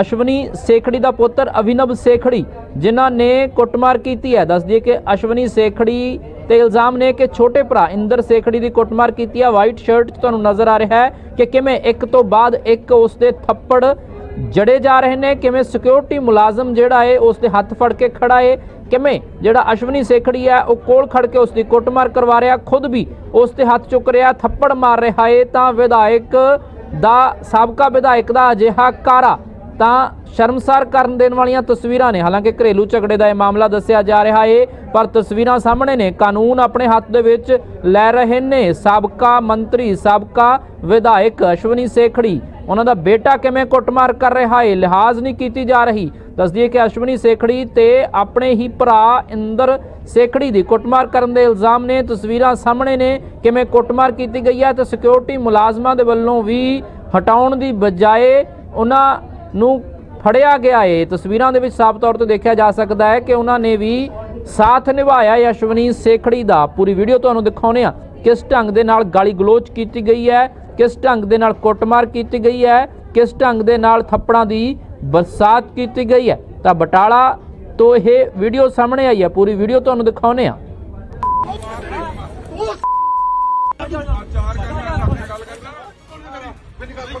ਅਸ਼ਵਨੀ ਸੇਖੜੀ ਦਾ ਪੁੱਤਰ ਅਭਿਨਵ ਸੇਖੜੀ, ਜਿਨ੍ਹਾਂ ਨੇ ਕੁੱਟਮਾਰ ਕੀਤੀ ਹੈ। ਦੱਸ ਦਈਏ ਕਿ ਅਸ਼ਵਨੀ ਸੇਖੜੀ ਤੇ ਇਲਜ਼ਾਮ ਨੇ ਕਿ ਛੋਟੇ ਭਰਾ ਇੰਦਰ ਸੇਖੜੀ ਦੀ ਕੁੱਟਮਾਰ ਕੀਤੀ ਹੈ। ਵਾਈਟ ਸ਼ਰਟ 'ਚ ਤੁਹਾਨੂੰ ਨਜ਼ਰ ਆ ਰਿਹਾ ਹੈ ਕਿ ਕਿਵੇਂ ਇੱਕ ਤੋਂ ਬਾਅਦ ਇੱਕ ਉਸ ਦੇ ਥੱਪੜ ਜੜੇ ਜਾ ਰਹੇ ਨੇ, ਕਿਵੇਂ ਸਿਕਿਉਰਿਟੀ ਮੁਲਾਜ਼ਮ ਜਿਹੜਾ ਹੈ ਉਸ ਦੇ ਹੱਥ ਫੜ ਕੇ ਖੜਾ ਹੈ, ਕਿਵੇਂ ਜਿਹੜਾ ਅਸ਼ਵਨੀ ਸੇਖੜੀ ਹੈ ਉਹ ਕੋਲ ਖੜ ਕੇ ਉਸ ਦੀ ਕੁੱਟਮਾਰ ਕਰਵਾ ਰਿਹਾ, ਖੁਦ ਵੀ ਉਸ ਤੇ ਹੱਥ ਚੁੱਕ ਰਿਹਾ, ਥੱਪੜ ਮਾਰ ਰਿਹਾ ਹੈ। ਤਾਂ ਵਿਧਾਇਕ ਦਾ, ਸਾਬਕਾ ਵਿਧਾਇਕ ਦਾ ਅਜਿਹਾ ਕਾਰਾ ਤਾਂ ਸ਼ਰਮਸਾਰ ਕਰਨ ਦੇਣ ਵਾਲੀਆਂ ਤਸਵੀਰਾਂ ਨੇ। ਹਾਲਾਂਕਿ ਘਰੇਲੂ ਝਗੜੇ ਦਾ ਇਹ ਮਾਮਲਾ ਦੱਸਿਆ ਜਾ ਰਿਹਾ ਏ, ਪਰ ਤਸਵੀਰਾਂ ਸਾਹਮਣੇ ਨੇ। ਕਾਨੂੰਨ ਆਪਣੇ ਹੱਥ ਦੇ ਵਿੱਚ ਲੈ ਰਹੇ ਨੇ। ਸਾਬਕਾ ਮੰਤਰੀ, ਸਾਬਕਾ ਵਿਧਾਇਕ ਅਸ਼ਵਨੀ ਸੇਖੜੀ, ਉਹਨਾਂ ਦਾ ਬੇਟਾ ਕਿਵੇਂ ਕੁੱਟਮਾਰ ਕਰ ਰਿਹਾ ਏ, ਲਿਹਾਜ਼ ਨਹੀਂ ਕੀਤੀ ਜਾ ਰਹੀ। ਦੱਸਦੀਏ ਕਿ ਅਸ਼ਵਨੀ ਸੇਖੜੀ ਤੇ ਆਪਣੇ ਹੀ ਭਰਾ ਇੰਦਰ ਸੇਖੜੀ ਦੀ ਕੁੱਟਮਾਰ ਕਰਨ ਦੇ ਇਲਜ਼ਾਮ ਨੇ। ਤਸਵੀਰਾਂ ਸਾਹਮਣੇ ਨੇ ਕਿਵੇਂ ਕੁੱਟਮਾਰ ਕੀਤੀ ਗਈ ਹੈ ਤੇ ਸਿਕਿਉਰਿਟੀ ਮੁਲਾਜ਼ਮਾਂ ਦੇ ਵੱਲੋਂ ਵੀ ਹਟਾਉਣ ਦੀ ਬਜਾਏ ਉਹਨਾਂ ਨੂੰ ਫੜਿਆ ਗਿਆ ਏ। ਤਸਵੀਰਾਂ ਦੇ ਵਿੱਚ ਸਾਫ਼ ਤੌਰ ਤੇ ਦੇਖਿਆ ਜਾ ਸਕਦਾ ਹੈ ਕਿ ਉਹਨਾਂ ਨੇ ਵੀ ਸਾਥ ਨਿਭਾਇਆ ਯਸ਼ਵਨੀ ਸੇਖੜੀ ਦਾ ਪੂਰੀ ਵੀਡੀਓ ਤੁਹਾਨੂੰ ਦਿਖਾਉਨੇ ਆ ਕਿਸ ਢੰਗ ਦੇ ਨਾਲ ਗਾਲੀ ਗਲੋਚ ਕੀਤੀ ਗਈ ਹੈ, ਕਿਸ ਢੰਗ ਦੇ ਨਾਲ ਕੁੱਟਮਾਰ ਕੀਤੀ ਗਈ ਹੈ, ਕਿਸ ਢੰਗ ਦੇ ਨਾਲ ਥੱਪੜਾਂ ਦੀ ਬਰਸਾਤ ਕੀਤੀ ਗਈ ਹੈ। ਤਾਂ ਬਟਾਲਾ ਤੋਂ ਇਹ ਵੀਡੀਓ ਸਾਹਮਣੇ ਆਈ ਹੈ। ਪੂਰੀ ਵੀਡੀਓ ਤੁਹਾਨੂੰ ਦਿਖਾਉਨੇ ਆ ਚਾਰ ਕਰਨਾ ਗੱਲ ਕਰਨਾ। ਮੇਰੀ ਗੱਲ ਸੁਣ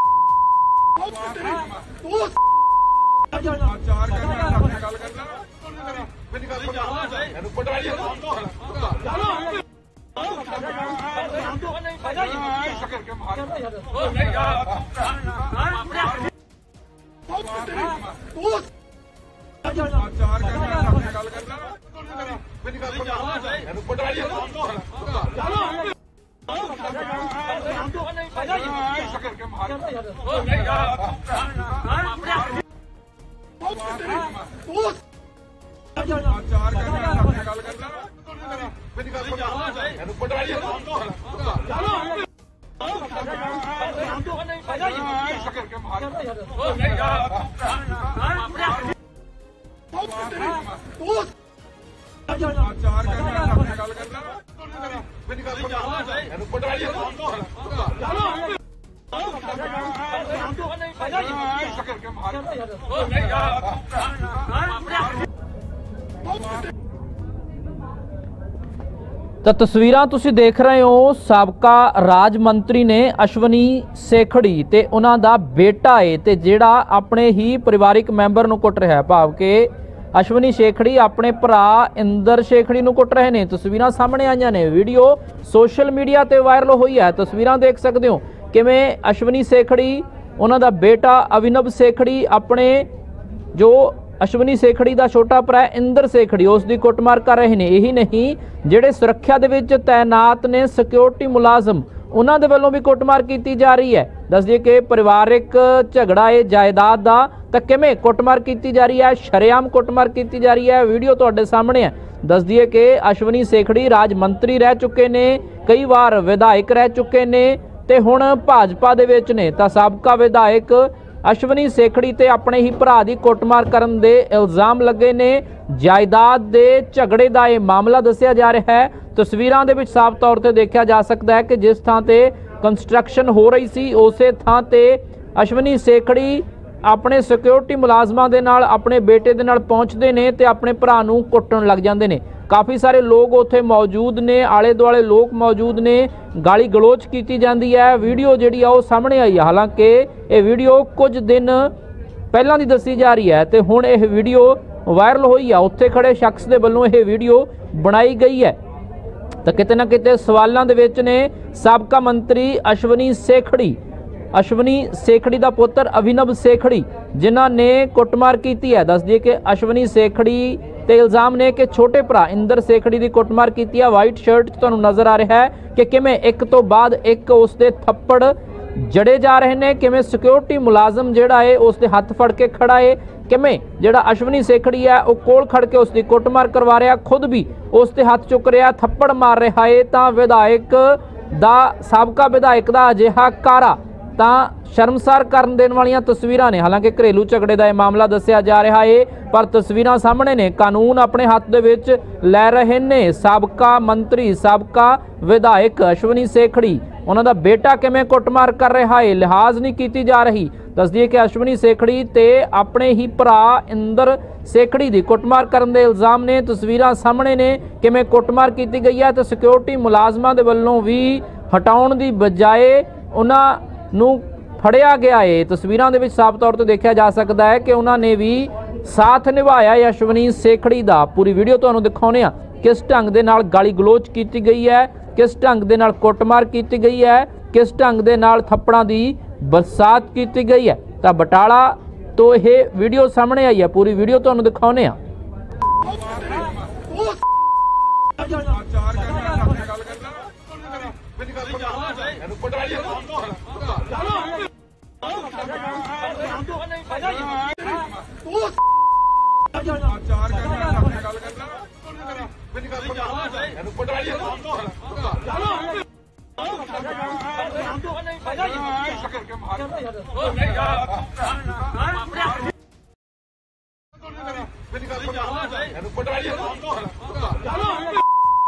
ਮੇਰੀ ਗੱਲ ਸੁਣ ਇਹਨੂੰ ਪਟਵਾਰੀ ਸ਼ਕਰ ਕੇ ਮਾਰ ਚਾਰ ਕਰਨਾ ਆਪਣੇ ਗੱਲ ਕਰਨਾ ਮੇਰੀ ਗੱਲ ਸੁਣ ਇਹਨੂੰ ਪਟਵਾਰੀ ਸ਼ਕਰ ਸ਼ਕਰ ਕੇ ਮਾਰ ਚਾਰ ਕਰਨਾ ਆਪਣੇ ਆਪਣੇ ਤਾਂ ਤਸਵੀਰਾਂ ਤੁਸੀਂ ਦੇਖ ਰਹੇ ਹੋ, ਸਾਬਕਾ ਰਾਜ ਮੰਤਰੀ ਨੇ ਅਸ਼ਵਨੀ ਸੇਖੜੀ ਤੇ ਉਹਨਾਂ ਦਾ ਬੇਟਾ ਏ ਤੇ ਜਿਹੜਾ ਆਪਣੇ ਹੀ ਪਰਿਵਾਰਿਕ ਮੈਂਬਰ ਨੂੰ ਕੁੱਟ ਰਿਹਾ ਭਾਵ ਕਿ ਅਸ਼ਵਨੀ ਸੇਖੜੀ ਆਪਣੇ ਭਰਾ ਇੰਦਰ ਸੇਖੜੀ ਨੂੰ ਕੁੱਟ ਰਹੇ ਨੇ। ਤਸਵੀਰਾਂ ਸਾਹਮਣੇ ਆਈਆਂ ਨੇ। ਵੀਡੀਓ ਸੋਸ਼ਲ ਮੀਡੀਆ ਤੇ ਵਾਇਰਲ ਹੋਈ ਹੈ। ਤਸਵੀਰਾਂ ਦੇਖ ਸਕਦੇ ਹੋ ਕਿਵੇਂ ਅਸ਼ਵਨੀ ਸੇਖੜੀ, ਉਹਨਾਂ ਦਾ ਬੇਟਾ ਅਭਿਨਵ ਸੇਖੜੀ, ਆਪਣੇ ਜੋ ਅਸ਼ਵਨੀ ਸੇਖੜੀ ਦਾ ਛੋਟਾ ਭਰਾ ਇੰਦਰ ਸੇਖੜੀ, ਉਸ ਦੀ ਕੁੱਟਮਾਰ ਕਰ ਰਹੇ ਨੇ। ਇਹੀ ਨਹੀਂ, ਜਿਹੜੇ ਸੁਰੱਖਿਆ ਦੇ ਵਿੱਚ ਤਾਇਨਾਤ ਨੇ ਸਿਕਿਉਰਿਟੀ ਮੁਲਾਜ਼ਮ ਉਹਨਾਂ ਦੇ ਵੱਲੋਂ ਵੀ ਕੁੱਟਮਾਰ ਕੀਤੀ ਜਾ ਰਹੀ ਹੈ। ਦੱਸ ਦਈਏ ਕਿ ਪਰਿਵਾਰਿਕ ਝਗੜਾ ਹੈ ਜਾਇਦਾਦ ਦਾ ਤਾਂ ਕਿਵੇਂ ਕੁੱਟਮਾਰ ਕੀਤੀ ਜਾ ਰਹੀ ਹੈ, ਸ਼ਰੇਆਮ ਕੁੱਟਮਾਰ ਕੀਤੀ ਜਾ ਰਹੀ ਹੈ, ਵੀਡੀਓ ਤੁਹਾਡੇ ਸਾਹਮਣੇ ਹੈ। ਦੱਸ ਦਈਏ ਕਿ ਅਸ਼ਵਨੀ ਸੇਖੜੀ ਰਾਜ ਮੰਤਰੀ ਰਹਿ ਚੁੱਕੇ ਨੇ, ਕਈ ਵਾਰ ਵਿਧਾਇਕ ਰਹਿ ਚੁੱਕੇ ਨੇ ਤੇ ਹੁਣ ਭਾਜਪਾ ਦੇ ਵਿੱਚ ਨੇ ਤਾਂ ਸਾਬਕਾ ਵਿਧਾਇਕ ਅਸ਼ਵਨੀ ਸੇਖੜੀ ਤੇ ਆਪਣੇ ਹੀ ਭਰਾ ਦੀ ਕੁੱਟਮਾਰ ਕਰਨ ਦੇ ਇਲਜ਼ਾਮ ਲੱਗੇ ਨੇ। ਜਾਇਦਾਦ ਦੇ ਝਗੜੇ ਦਾ ਇਹ ਮਾਮਲਾ ਦੱਸਿਆ ਜਾ ਰਿਹਾ ਹੈ। ਤਸਵੀਰਾਂ ਦੇ ਵਿੱਚ ਸਾਫ਼ ਤੌਰ ਤੇ ਦੇਖਿਆ ਜਾ ਸਕਦਾ ਹੈ ਕਿ ਜਿਸ ਥਾਂ ਤੇ ਕੰਸਟਰਕਸ਼ਨ ਹੋ ਰਹੀ ਸੀ, ਉਸੇ ਥਾਂ ਤੇ ਅਸ਼ਵਨੀ ਸੇਖੜੀ ਆਪਣੇ ਸਿਕਿਉਰਿਟੀ ਮੁਲਾਜ਼ਮਾਂ ਦੇ ਨਾਲ, ਆਪਣੇ ਬੇਟੇ ਦੇ ਨਾਲ ਪਹੁੰਚਦੇ ਨੇ ਤੇ ਆਪਣੇ ਭਰਾ ਨੂੰ ਕੁੱਟਣ ਲੱਗ ਜਾਂਦੇ ਨੇ। ਕਾਫੀ ਸਾਰੇ ਲੋਕ ਉੱਥੇ ਮੌਜੂਦ ਨੇ ਆਲੇ ਦੁਆਲੇ ਲੋਕ ਮੌਜੂਦ ਨੇ ਗਾਲੀ ਗਲੋਚ ਕੀਤੀ ਜਾਂਦੀ ਹੈ। ਵੀਡੀਓ ਜਿਹੜੀ ਆ, ਉਹ ਸਾਹਮਣੇ ਆਈ ਹੈ ਹਾਲਾਂਕਿ ਇਹ ਵੀਡੀਓ ਕੁਝ ਦਿਨ ਪਹਿਲਾਂ ਦੀ ਦੱਸੀ ਜਾ ਰਹੀ ਹੈ ਤੇ ਹੁਣ ਇਹ ਵੀਡੀਓ ਵਾਇਰਲ ਹੋਈ ਆ। ਉੱਥੇ ਖੜੇ ਸ਼ਖਸ ਦੇ ਵੱਲੋਂ ਇਹ ਵੀਡੀਓ ਬਣਾਈ ਗਈ ਹੈ। ਤਾਂ ਕਿਤੇ ਨਾ ਕਿਤੇ ਸਵਾਲਾਂ ਦੇ ਵਿੱਚ ਨੇ ਸਾਬਕਾ ਮੰਤਰੀ ਅਸ਼ਵਨੀ ਸੇਖੜੀ। ਅਸ਼ਵਨੀ ਸੇਖੜੀ ਦਾ ਪੁੱਤਰ ਅਭਿਨਵ ਸੇਖੜੀ, ਜਿਨ੍ਹਾਂ ਨੇ ਕੁੱਟਮਾਰ ਕੀਤੀ ਹੈ। ਦੱਸ ਦਈਏ ਕਿ ਅਸ਼ਵਨੀ ਸੇਖੜੀ ਤੇ ਇਲਜ਼ਾਮ ਨੇ ਕਿ ਛੋਟੇ ਭਰਾ ਇੰਦਰ ਸੇਖੜੀ ਦੀ ਕੁੱਟਮਾਰ ਕੀਤੀ ਹੈ ਵਾਈਟ ਸ਼ਰਟ 'ਚ ਤੁਹਾਨੂੰ ਨਜ਼ਰ ਆ ਰਿਹਾ ਹੈ ਕਿ ਕਿਵੇਂ ਇੱਕ ਤੋਂ ਬਾਅਦ ਇੱਕ ਉਸ ਦੇ ਥੱਪੜ ਜੜੇ ਜਾ ਰਹੇ ਨੇ, ਕਿਵੇਂ ਸਿਕਿਉਰਿਟੀ ਮੁਲਾਜ਼ਮ ਜਿਹੜਾ ਏ ਉਸ ਦੇ ਹੱਥ ਫੜ ਕੇ ਖੜਾ ਏ ਕਿਵੇਂ? ਜਿਹੜਾ ਅਸ਼ਵਨੀ ਸੇਖੜੀ ਹੈ, ਉਹ ਕੋਲ ਖੜ ਕੇ ਉਸ ਦੀ ਕੁੱਟਮਾਰ ਕਰਵਾ ਰਿਹਾ, ਖੁਦ ਵੀ ਉਸ ਤੇ ਹੱਥ ਚੁੱਕ ਰਿਹਾ, ਥੱਪੜ ਮਾਰ ਰਿਹਾ ਏ ਤਾਂ ਵਿਧਾਇਕ ਦਾ, ਸਾਬਕਾ ਵਿਧਾਇਕ ਦਾ ਅਜਿਹਾ ਕਾਰਾ। ਤਾਂ ਸ਼ਰਮਸਾਰ ਕਰਨ ਦੇਣ ਵਾਲੀਆਂ ਤਸਵੀਰਾਂ ਨੇ। ਹਾਲਾਂਕਿ ਘਰੇਲੂ ਝਗੜੇ ਦਾ ਇਹ ਮਾਮਲਾ ਦੱਸਿਆ ਜਾ ਰਿਹਾ ਏ, ਪਰ ਤਸਵੀਰਾਂ ਸਾਹਮਣੇ ਨੇ। ਕਾਨੂੰਨ ਆਪਣੇ ਹੱਥ ਦੇ ਵਿੱਚ ਲੈ ਰਹੇ ਨੇ। ਸਾਬਕਾ ਮੰਤਰੀ, ਸਾਬਕਾ ਵਿਧਾਇਕ ਅਸ਼ਵਨੀ ਸੇਖੜੀ। ਉਹਨਾਂ ਦਾ ਬੇਟਾ ਕਿਵੇਂ ਕੁੱਟਮਾਰ ਕਰ ਰਿਹਾ ਏ, ਲਿਹਾਜ਼ ਨਹੀਂ ਕੀਤੀ ਜਾ ਰਹੀ। ਦੱਸਦੀ ਕਿ ਅਸ਼ਵਨੀ ਸੇਖੜੀ ਤੇ ਆਪਣੇ ਹੀ ਭਰਾ ਇੰਦਰ ਸੇਖੜੀ ਦੀ ਕੁੱਟਮਾਰ ਕਰਨ ਦੇ ਇਲਜ਼ਾਮ ਨੇ। ਤਸਵੀਰਾਂ ਸਾਹਮਣੇ ਨੇ ਕਿਵੇਂ ਕੁੱਟਮਾਰ ਕੀਤੀ ਗਈ ਹੈ ਤੇ ਸਿਕਿਉਰਿਟੀ ਮੁਲਾਜ਼ਮਾਂ ਦੇ ਵੱਲੋਂ ਵੀ ਹਟਾਉਣ ਦੀ ਬਜਾਏ ਉਹਨਾਂ ਨੂੰ ਫੜਿਆ ਗਿਆ ਏ। ਤਸਵੀਰਾਂ ਦੇ ਵਿੱਚ ਸਾਫ਼ ਤੌਰ ਤੇ ਦੇਖਿਆ ਜਾ ਸਕਦਾ ਹੈ ਕਿ ਉਹਨਾਂ ਨੇ ਵੀ ਸਾਥ ਨਿਭਾਇਆ ਯਸ਼ਵਨੀ ਸੇਖੜੀ ਦਾ ਪੂਰੀ ਵੀਡੀਓ ਤੁਹਾਨੂੰ ਦਿਖਾਉਨੇ ਆ ਕਿਸ ਢੰਗ ਦੇ ਨਾਲ ਗਾਲੀ ਗਲੋਚ ਕੀਤੀ ਗਈ ਹੈ? ਕਿਸ ਢੰਗ ਦੇ ਨਾਲ ਕੁੱਟਮਾਰ ਕੀਤੀ ਗਈ ਹੈ? ਕਿਸ ਢੰਗ ਦੇ ਨਾਲ ਥੱਪੜਾਂ ਦੀ ਬਰਸਾਤ ਕੀਤੀ ਗਈ ਹੈ? ਤਾਂ ਬਟਾਲਾ ਤੋਂ ਇਹ ਵੀਡੀਓ ਸਾਹਮਣੇ ਆਈ ਹੈ। ਪੂਰੀ ਵੀਡੀਓ ਤੁਹਾਨੂੰ ਦਿਖਾਉਨੇ ਆ ਗੱਲ ਕਰਨਾ। ਮੇਰੀ ਗੱਲ ਸੁਣ ਇਹਨੂੰ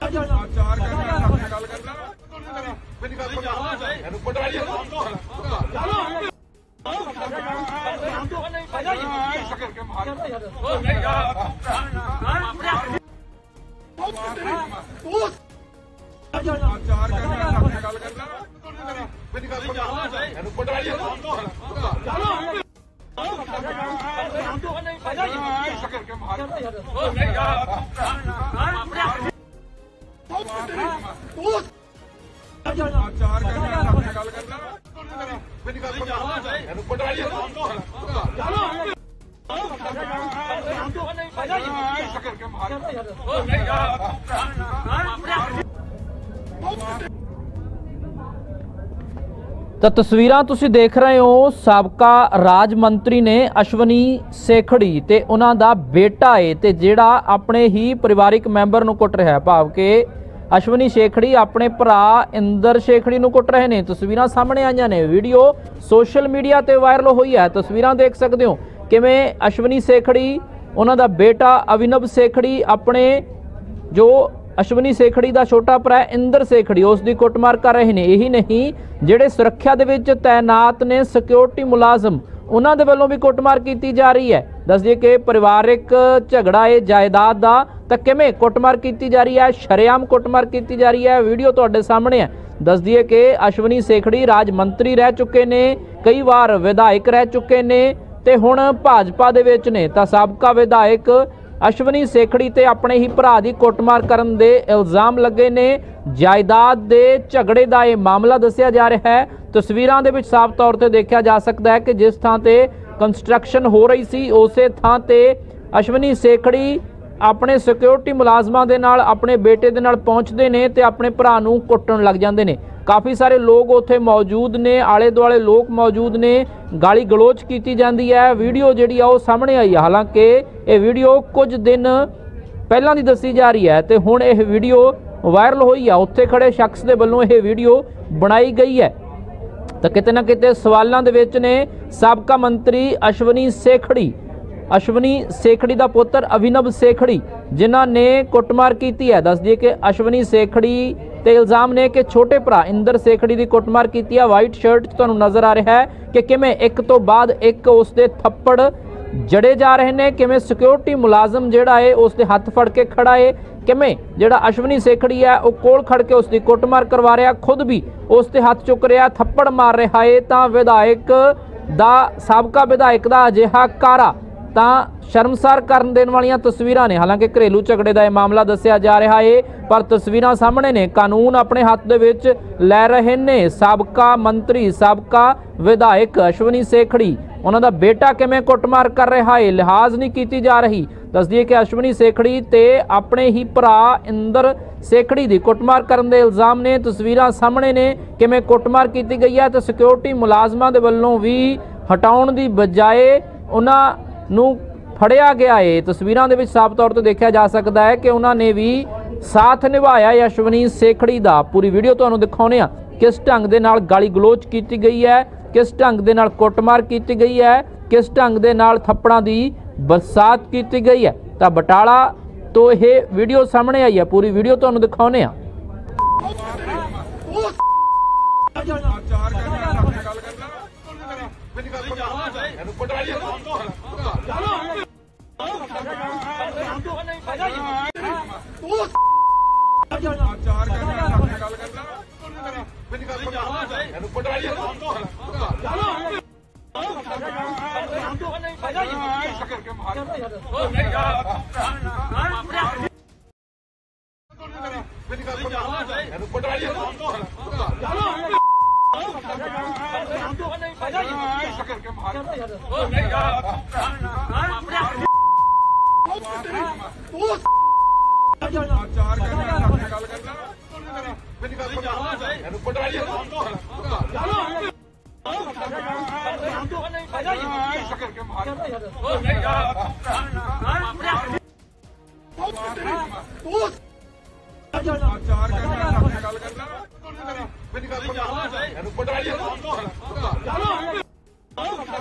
ਚਾਰ ਕਰਨਾ ਗੱਲ ਕਰਨਾ ਮੇਰੀ ਗੱਲ ਸੁਣ ਇਹਨੂੰ ਪਟਵਾਈ ਸ਼ਕਰ ਕੇ ਮਾਰ ਮੇਰੀ ਗੱਲ ਸੁਣ ਇਹਨੂੰ ਪਟਵਾਈ ਸ਼ਕਰ ਕੇ ਮਾਰ ਚਾਰ ਕਰਨਾ ਗੱਲ ਕਰਨਾ ਮੇਰੀ ਗੱਲ ਸੁਣ ਇਹਨੂੰ ਪਟਵਾਈ ਸ਼ਕਰ ਕੇ ਮਾਰ ਚਾਰ ਕਰਨਾ ਗੱਲ ਕਰਨਾ ਮੇਰੀ ਗੱਲ ਸੁਣ ਇਹਨੂੰ ਪਟਵਾਈ ਸ਼ਕਰ ਕੇ ਮਾਰ ਚਾਰ ਕਰਨਾ ਗੱਲ ਕਰਨਾ ਮੇਰੀ ਗੱਲ ਸੁਣ ਇਹਨੂੰ ਪਟਵਾਈ ਸ਼ਕਰ ਕੇ ਮਾਰ ਚਾਰ ਕਰਨਾ ਗੱਲ ਕਰਨਾ ਮੇਰੀ ਗੱਲ ਸੁਣ ਇਹਨੂੰ ਪਟਵਾਈ ਸ਼ਕਰ ਕੇ ਮਾਰ ਤਾਂ ਤਸਵੀਰਾਂ ਤੁਸੀਂ ਦੇਖ ਰਹੇ ਹੋ, ਸਾਬਕਾ ਰਾਜ ਮੰਤਰੀ ਨੇ ਅਸ਼ਵਨੀ ਸੇਖੜੀ ਤੇ ਉਹਨਾਂ ਦਾ ਬੇਟਾ ਏ ਤੇ ਜਿਹੜਾ ਆਪਣੇ ਹੀ ਪਰਿਵਾਰਿਕ ਮੈਂਬਰ ਨੂੰ ਕੁੱਟ ਰਿਹਾ ਹੈ। ਭਾਵ ਕਿ ਅਸ਼ਵਨੀ ਸੇਖੜੀ ਆਪਣੇ ਭਰਾ ਇੰਦਰ ਸੇਖੜੀ ਨੂੰ ਕੁੱਟ ਰਹੇ ਨੇ। ਤਸਵੀਰਾਂ ਸਾਹਮਣੇ ਆਈਆਂ ਨੇ। ਵੀਡੀਓ ਸੋਸ਼ਲ ਮੀਡੀਆ ਤੇ ਵਾਇਰਲ ਹੋਈ ਹੈ। ਤਸਵੀਰਾਂ ਦੇਖ ਸਕਦੇ ਹੋ ਕਿਵੇਂ ਅਸ਼ਵਨੀ ਸੇਖੜੀ, ਉਹਨਾਂ ਦਾ ਬੇਟਾ ਅਵਿਨਵ ਸੇਖੜੀ, ਆਪਣੇ ਜੋ ਅਸ਼ਵਨੀ ਸੇਖੜੀ ਦਾ ਛੋਟਾ ਭਰਾ ਇੰਦਰ ਸੇਖੜੀ, ਉਸ ਦੀ ਕੁੱਟਮਾਰ ਕਰ ਰਹੇ ਨੇ। ਇਹੀ ਨਹੀਂ, ਜਿਹੜੇ ਸੁਰੱਖਿਆ ਦੇ ਵਿੱਚ ਤਾਇਨਾਤ ਨੇ ਸਿਕਿਉਰਿਟੀ ਮੁਲਾਜ਼ਮ, ਉਹਨਾਂ ਦੇ ਵੱਲੋਂ ਵੀ ਕੁੱਟਮਾਰ ਕੀਤੀ ਜਾ ਰਹੀ ਹੈ। ਦੱਸ ਦਈਏ ਕਿ ਪਰਿਵਾਰਕ ਝਗੜਾ ਹੈ ਜਾਇਦਾਦ ਦਾ, ਤਾਂ ਕਿਵੇਂ ਕੁੱਟਮਾਰ ਕੀਤੀ ਜਾ ਰਹੀ ਹੈ, ਸ਼ਰੇਆਮ ਕੁੱਟਮਾਰ ਕੀਤੀ ਜਾ ਰਹੀ ਹੈ, ਵੀਡੀਓ ਤੁਹਾਡੇ ਸਾਹਮਣੇ ਹੈ। ਦੱਸ ਦਈਏ ਕਿ ਅਸ਼ਵਨੀ ਸੇਖੜੀ ਰਾਜ ਮੰਤਰੀ ਰਹਿ ਚੁੱਕੇ ਨੇ, ਕਈ ਵਾਰ ਵਿਧਾਇਕ ਰਹਿ ਚੁੱਕੇ ਨੇ, ਤੇ ਹੁਣ ਭਾਜਪਾ ਦੇ ਵਿੱਚ ਨੇ, ਤਾਂ ਸਾਬਕਾ ਵਿਧਾਇਕ ਅਸ਼ਵਨੀ ਸੇਖੜੀ ਤੇ ਆਪਣੇ ਹੀ ਭਰਾ ਦੀ ਕੁੱਟਮਾਰ ਕਰਨ ਦੇ ਇਲਜ਼ਾਮ ਲੱਗੇ ਨੇ। ਜਾਇਦਾਦ ਦੇ ਝਗੜੇ ਦਾ ਇਹ ਮਾਮਲਾ ਦੱਸਿਆ ਜਾ ਰਿਹਾ ਹੈ। ਤਸਵੀਰਾਂ ਦੇ ਵਿੱਚ ਸਾਫ਼ ਤੌਰ ਤੇ ਦੇਖਿਆ ਜਾ ਸਕਦਾ ਹੈ ਕਿ ਜਿਸ ਥਾਂ ਤੇ ਕੰਸਟਰਕਸ਼ਨ ਹੋ ਰਹੀ ਸੀ, ਉਸੇ ਥਾਂ ਤੇ ਅਸ਼ਵਨੀ ਸੇਖੜੀ ਆਪਣੇ ਸਿਕਿਉਰਿਟੀ ਮੁਲਾਜ਼ਮਾਂ ਦੇ ਨਾਲ, ਆਪਣੇ ਬੇਟੇ ਦੇ ਨਾਲ ਪਹੁੰਚਦੇ ਨੇ ਤੇ ਆਪਣੇ ਭਰਾ ਨੂੰ ਕੁੱਟਣ ਲੱਗ ਜਾਂਦੇ ਨੇ। ਕਾਫੀ ਸਾਰੇ ਲੋਕ ਉੱਥੇ ਮੌਜੂਦ ਨੇ ਆਲੇ ਦੁਆਲੇ ਲੋਕ ਮੌਜੂਦ ਨੇ। ਗਾਲੀ ਗਲੋਚ ਕੀਤੀ ਜਾਂਦੀ ਹੈ। ਵੀਡੀਓ ਜਿਹੜੀ ਆ ਉਹ ਸਾਹਮਣੇ ਆਈ ਹੈ ਹਾਲਾਂਕਿ ਇਹ ਵੀਡੀਓ ਕੁਝ ਦਿਨ ਪਹਿਲਾਂ ਦੀ ਦੱਸੀ ਜਾ ਰਹੀ ਹੈ ਤੇ ਹੁਣ ਇਹ ਵੀਡੀਓ ਵਾਇਰਲ ਹੋਈ ਆ। ਉੱਥੇ ਖੜੇ ਸ਼ਖਸ ਦੇ ਵੱਲੋਂ ਇਹ ਵੀਡੀਓ ਬਣਾਈ ਗਈ ਹੈ। ਤਾਂ ਕਿਤੇ ਨਾ ਕਿਤੇ ਸਵਾਲਾਂ ਦੇ ਵਿੱਚ ਨੇ। ਸਾਬਕਾ ਮੰਤਰੀ ਅਸ਼ਵਨੀ ਸੇਖੜੀ ਅਸ਼ਵਨੀ ਸੇਖੜੀ ਦਾ ਪੁੱਤਰ ਅਭਿਨਵ ਸੇਖੜੀ, ਜਿਨ੍ਹਾਂ ਨੇ ਕੁੱਟਮਾਰ ਕੀਤੀ ਹੈ। ਦੱਸ ਦਈਏ ਕਿ ਅਸ਼ਵਨੀ ਸੇਖੜੀ ਤੇ ਇਲਜ਼ਾਮ ਨੇ ਕਿ ਛੋਟੇ ਭਰਾ ਇੰਦਰ ਸੇਖੜੀ ਦੀ ਕੁੱਟਮਾਰ ਕੀਤੀ ਹੈ। ਵਾਈਟ ਸ਼ਰਟ 'ਚ ਤੁਹਾਨੂੰ ਨਜ਼ਰ ਆ ਰਿਹਾ ਹੈ ਕਿ ਕਿਵੇਂ ਇੱਕ ਤੋਂ ਬਾਅਦ ਇੱਕ ਉਸ ਦੇ ਥੱਪੜ ਜੜੇ ਜਾ ਰਹੇ ਨੇ, ਕਿਵੇਂ ਸਿਕਿਉਰਿਟੀ ਮੁਲਾਜ਼ਮ ਜਿਹੜਾ ਏ ਉਸ ਦੇ ਹੱਥ ਫੜ ਕੇ ਖੜਾ ਏ ਕਿਵੇਂ ਜਿਹੜਾ ਅਸ਼ਵਨੀ ਸੇਖੜੀ ਹੈ ਉਹ ਕੋਲ ਖੜ ਕੇ ਉਸ ਦੀ ਕੁੱਟਮਾਰ ਕਰਵਾ ਰਿਹਾ, ਖੁਦ ਵੀ ਉਸ ਤੇ ਹੱਥ ਚੁੱਕ ਰਿਹਾ, ਥੱਪੜ ਮਾਰ ਰਿਹਾ ਏ ਤਾਂ ਵਿਧਾਇਕ ਦਾ, ਸਾਬਕਾ ਵਿਧਾਇਕ ਦਾ ਅਜਿਹਾ ਕਾਰਾ ਤਾਂ ਸ਼ਰਮਸਾਰ ਕਰਨ ਦੇਣ ਵਾਲੀਆਂ ਤਸਵੀਰਾਂ ਨੇ। ਹਾਲਾਂਕਿ ਘਰੇਲੂ ਝਗੜੇ ਦਾ ਇਹ ਮਾਮਲਾ ਦੱਸਿਆ ਜਾ ਰਿਹਾ ਏ, ਪਰ ਤਸਵੀਰਾਂ ਸਾਹਮਣੇ ਨੇ। ਕਾਨੂੰਨ ਆਪਣੇ ਹੱਥ ਦੇ ਵਿੱਚ ਲੈ ਰਹੇ ਨੇ। ਸਾਬਕਾ ਮੰਤਰੀ, ਸਾਬਕਾ ਵਿਧਾਇਕ ਅਸ਼ਵਨੀ ਸੇਖੜੀ, ਉਹਨਾਂ ਦਾ ਬੇਟਾ ਕਿਵੇਂ ਕੁੱਟਮਾਰ ਕਰ ਰਿਹਾ ਏ, ਲਿਹਾਜ਼ ਨਹੀਂ ਕੀਤੀ ਜਾ ਰਹੀ। ਦੱਸਦੀਏ ਕਿ ਅਸ਼ਵਨੀ ਸੇਖੜੀ ਤੇ ਆਪਣੇ ਹੀ ਭਰਾ ਇੰਦਰ ਸੇਖੜੀ ਦੀ ਕੁੱਟਮਾਰ ਕਰਨ ਦੇ ਇਲਜ਼ਾਮ ਨੇ। ਤਸਵੀਰਾਂ ਸਾਹਮਣੇ ਨੇ ਕਿਵੇਂ ਕੁੱਟਮਾਰ ਕੀਤੀ ਗਈ ਹੈ ਤੇ ਸਿਕਿਉਰਿਟੀ ਮੁਲਾਜ਼ਮਾਂ ਦੇ ਵੱਲੋਂ ਵੀ ਹਟਾਉਣ ਦੀ ਬਜਾਏ ਉਹਨਾਂ ਨੂੰ ਫੜਿਆ ਗਿਆ ਏ। ਤਸਵੀਰਾਂ ਦੇ ਵਿੱਚ ਸਾਫ਼ ਤੌਰ ਤੇ ਦੇਖਿਆ ਜਾ ਸਕਦਾ ਹੈ ਕਿ ਉਹਨਾਂ ਨੇ ਵੀ ਸਾਥ ਨਿਭਾਇਆ ਯਸ਼ਵਨੀ ਸੇਖੜੀ ਦਾ ਪੂਰੀ ਵੀਡੀਓ ਤੁਹਾਨੂੰ ਦਿਖਾਉਨੇ ਆ ਕਿਸ ਢੰਗ ਦੇ ਨਾਲ ਗਾਲੀ ਗਲੋਚ ਕੀਤੀ ਗਈ ਹੈ? ਕਿਸ ਢੰਗ ਦੇ ਨਾਲ ਕੁੱਟਮਾਰ ਕੀਤੀ ਗਈ ਹੈ? ਕਿਸ ਢੰਗ ਦੇ ਨਾਲ ਥੱਪੜਾਂ ਦੀ ਬਰਸਾਤ ਕੀਤੀ ਗਈ ਹੈ? ਤਾਂ ਬਟਾਲਾ ਤੋਂ ਇਹ ਵੀਡੀਓ ਸਾਹਮਣੇ ਆਈ ਹੈ। ਪੂਰੀ ਵੀਡੀਓ ਤੁਹਾਨੂੰ ਦਿਖਾਉਨੇ ਆ ਚਾਰ ਕਰਨਾ ਗੱਲ ਕਰਨਾ। ਮੇਰੀ ਗੱਲ ਸੁਣ ਇਹਨੂੰ ਪਟਵਾਈ ਕਰਕੇ ਮਾਰ ਮੇਰੀ ਗੱਲ ਸੁਣ ਇਹਨੂੰ ਪਟਵਾਈ ਕਰਕੇ ਮਾਰ ਚਾਰ ਘੰਟੇ ਨਾਲ ਗੱਲ ਕਰਨਾ ਮੇਰੀ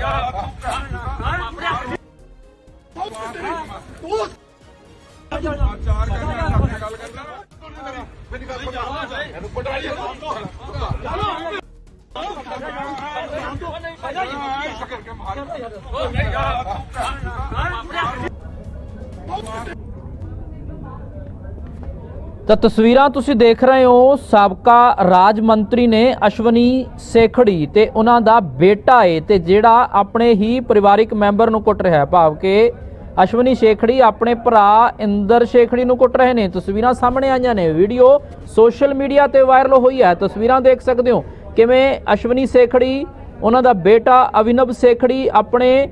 ਗੱਲ ਚਾਰ ਕਰਨਾ ਗੱਲ ਸੁਣ ਤਾਂ ਤਸਵੀਰਾਂ ਤੁਸੀਂ ਦੇਖ ਰਹੇ ਹੋ, ਸਾਬਕਾ ਰਾਜ ਮੰਤਰੀ ਨੇ ਅਸ਼ਵਨੀ ਸੇਖੜੀ ਤੇ ਉਹਨਾਂ ਦਾ ਬੇਟਾ ਏ ਤੇ ਜਿਹੜਾ ਆਪਣੇ ਹੀ ਪਰਿਵਾਰਿਕ ਮੈਂਬਰ ਨੂੰ ਕੁੱਟ ਰਿਹਾ ਭਾਵ ਕਿ ਅਸ਼ਵਨੀ ਸੇਖੜੀ ਆਪਣੇ ਭਰਾ ਇੰਦਰ ਸੇਖੜੀ ਨੂੰ ਕੁੱਟ ਰਹੇ ਨੇ। ਤਸਵੀਰਾਂ ਸਾਹਮਣੇ ਆਈਆਂ ਨੇ। ਵੀਡੀਓ ਸੋਸ਼ਲ ਮੀਡੀਆ ਤੇ ਵਾਇਰਲ ਹੋਈ ਹੈ। ਤਸਵੀਰਾਂ ਦੇਖ ਸਕਦੇ ਹੋ ਕਿਵੇਂ ਅਸ਼ਵਨੀ ਸੇਖੜੀ, ਉਹਨਾਂ ਦਾ ਬੇਟਾ ਅਵਿਨਵ ਸੇਖੜੀ, ਆਪਣੇ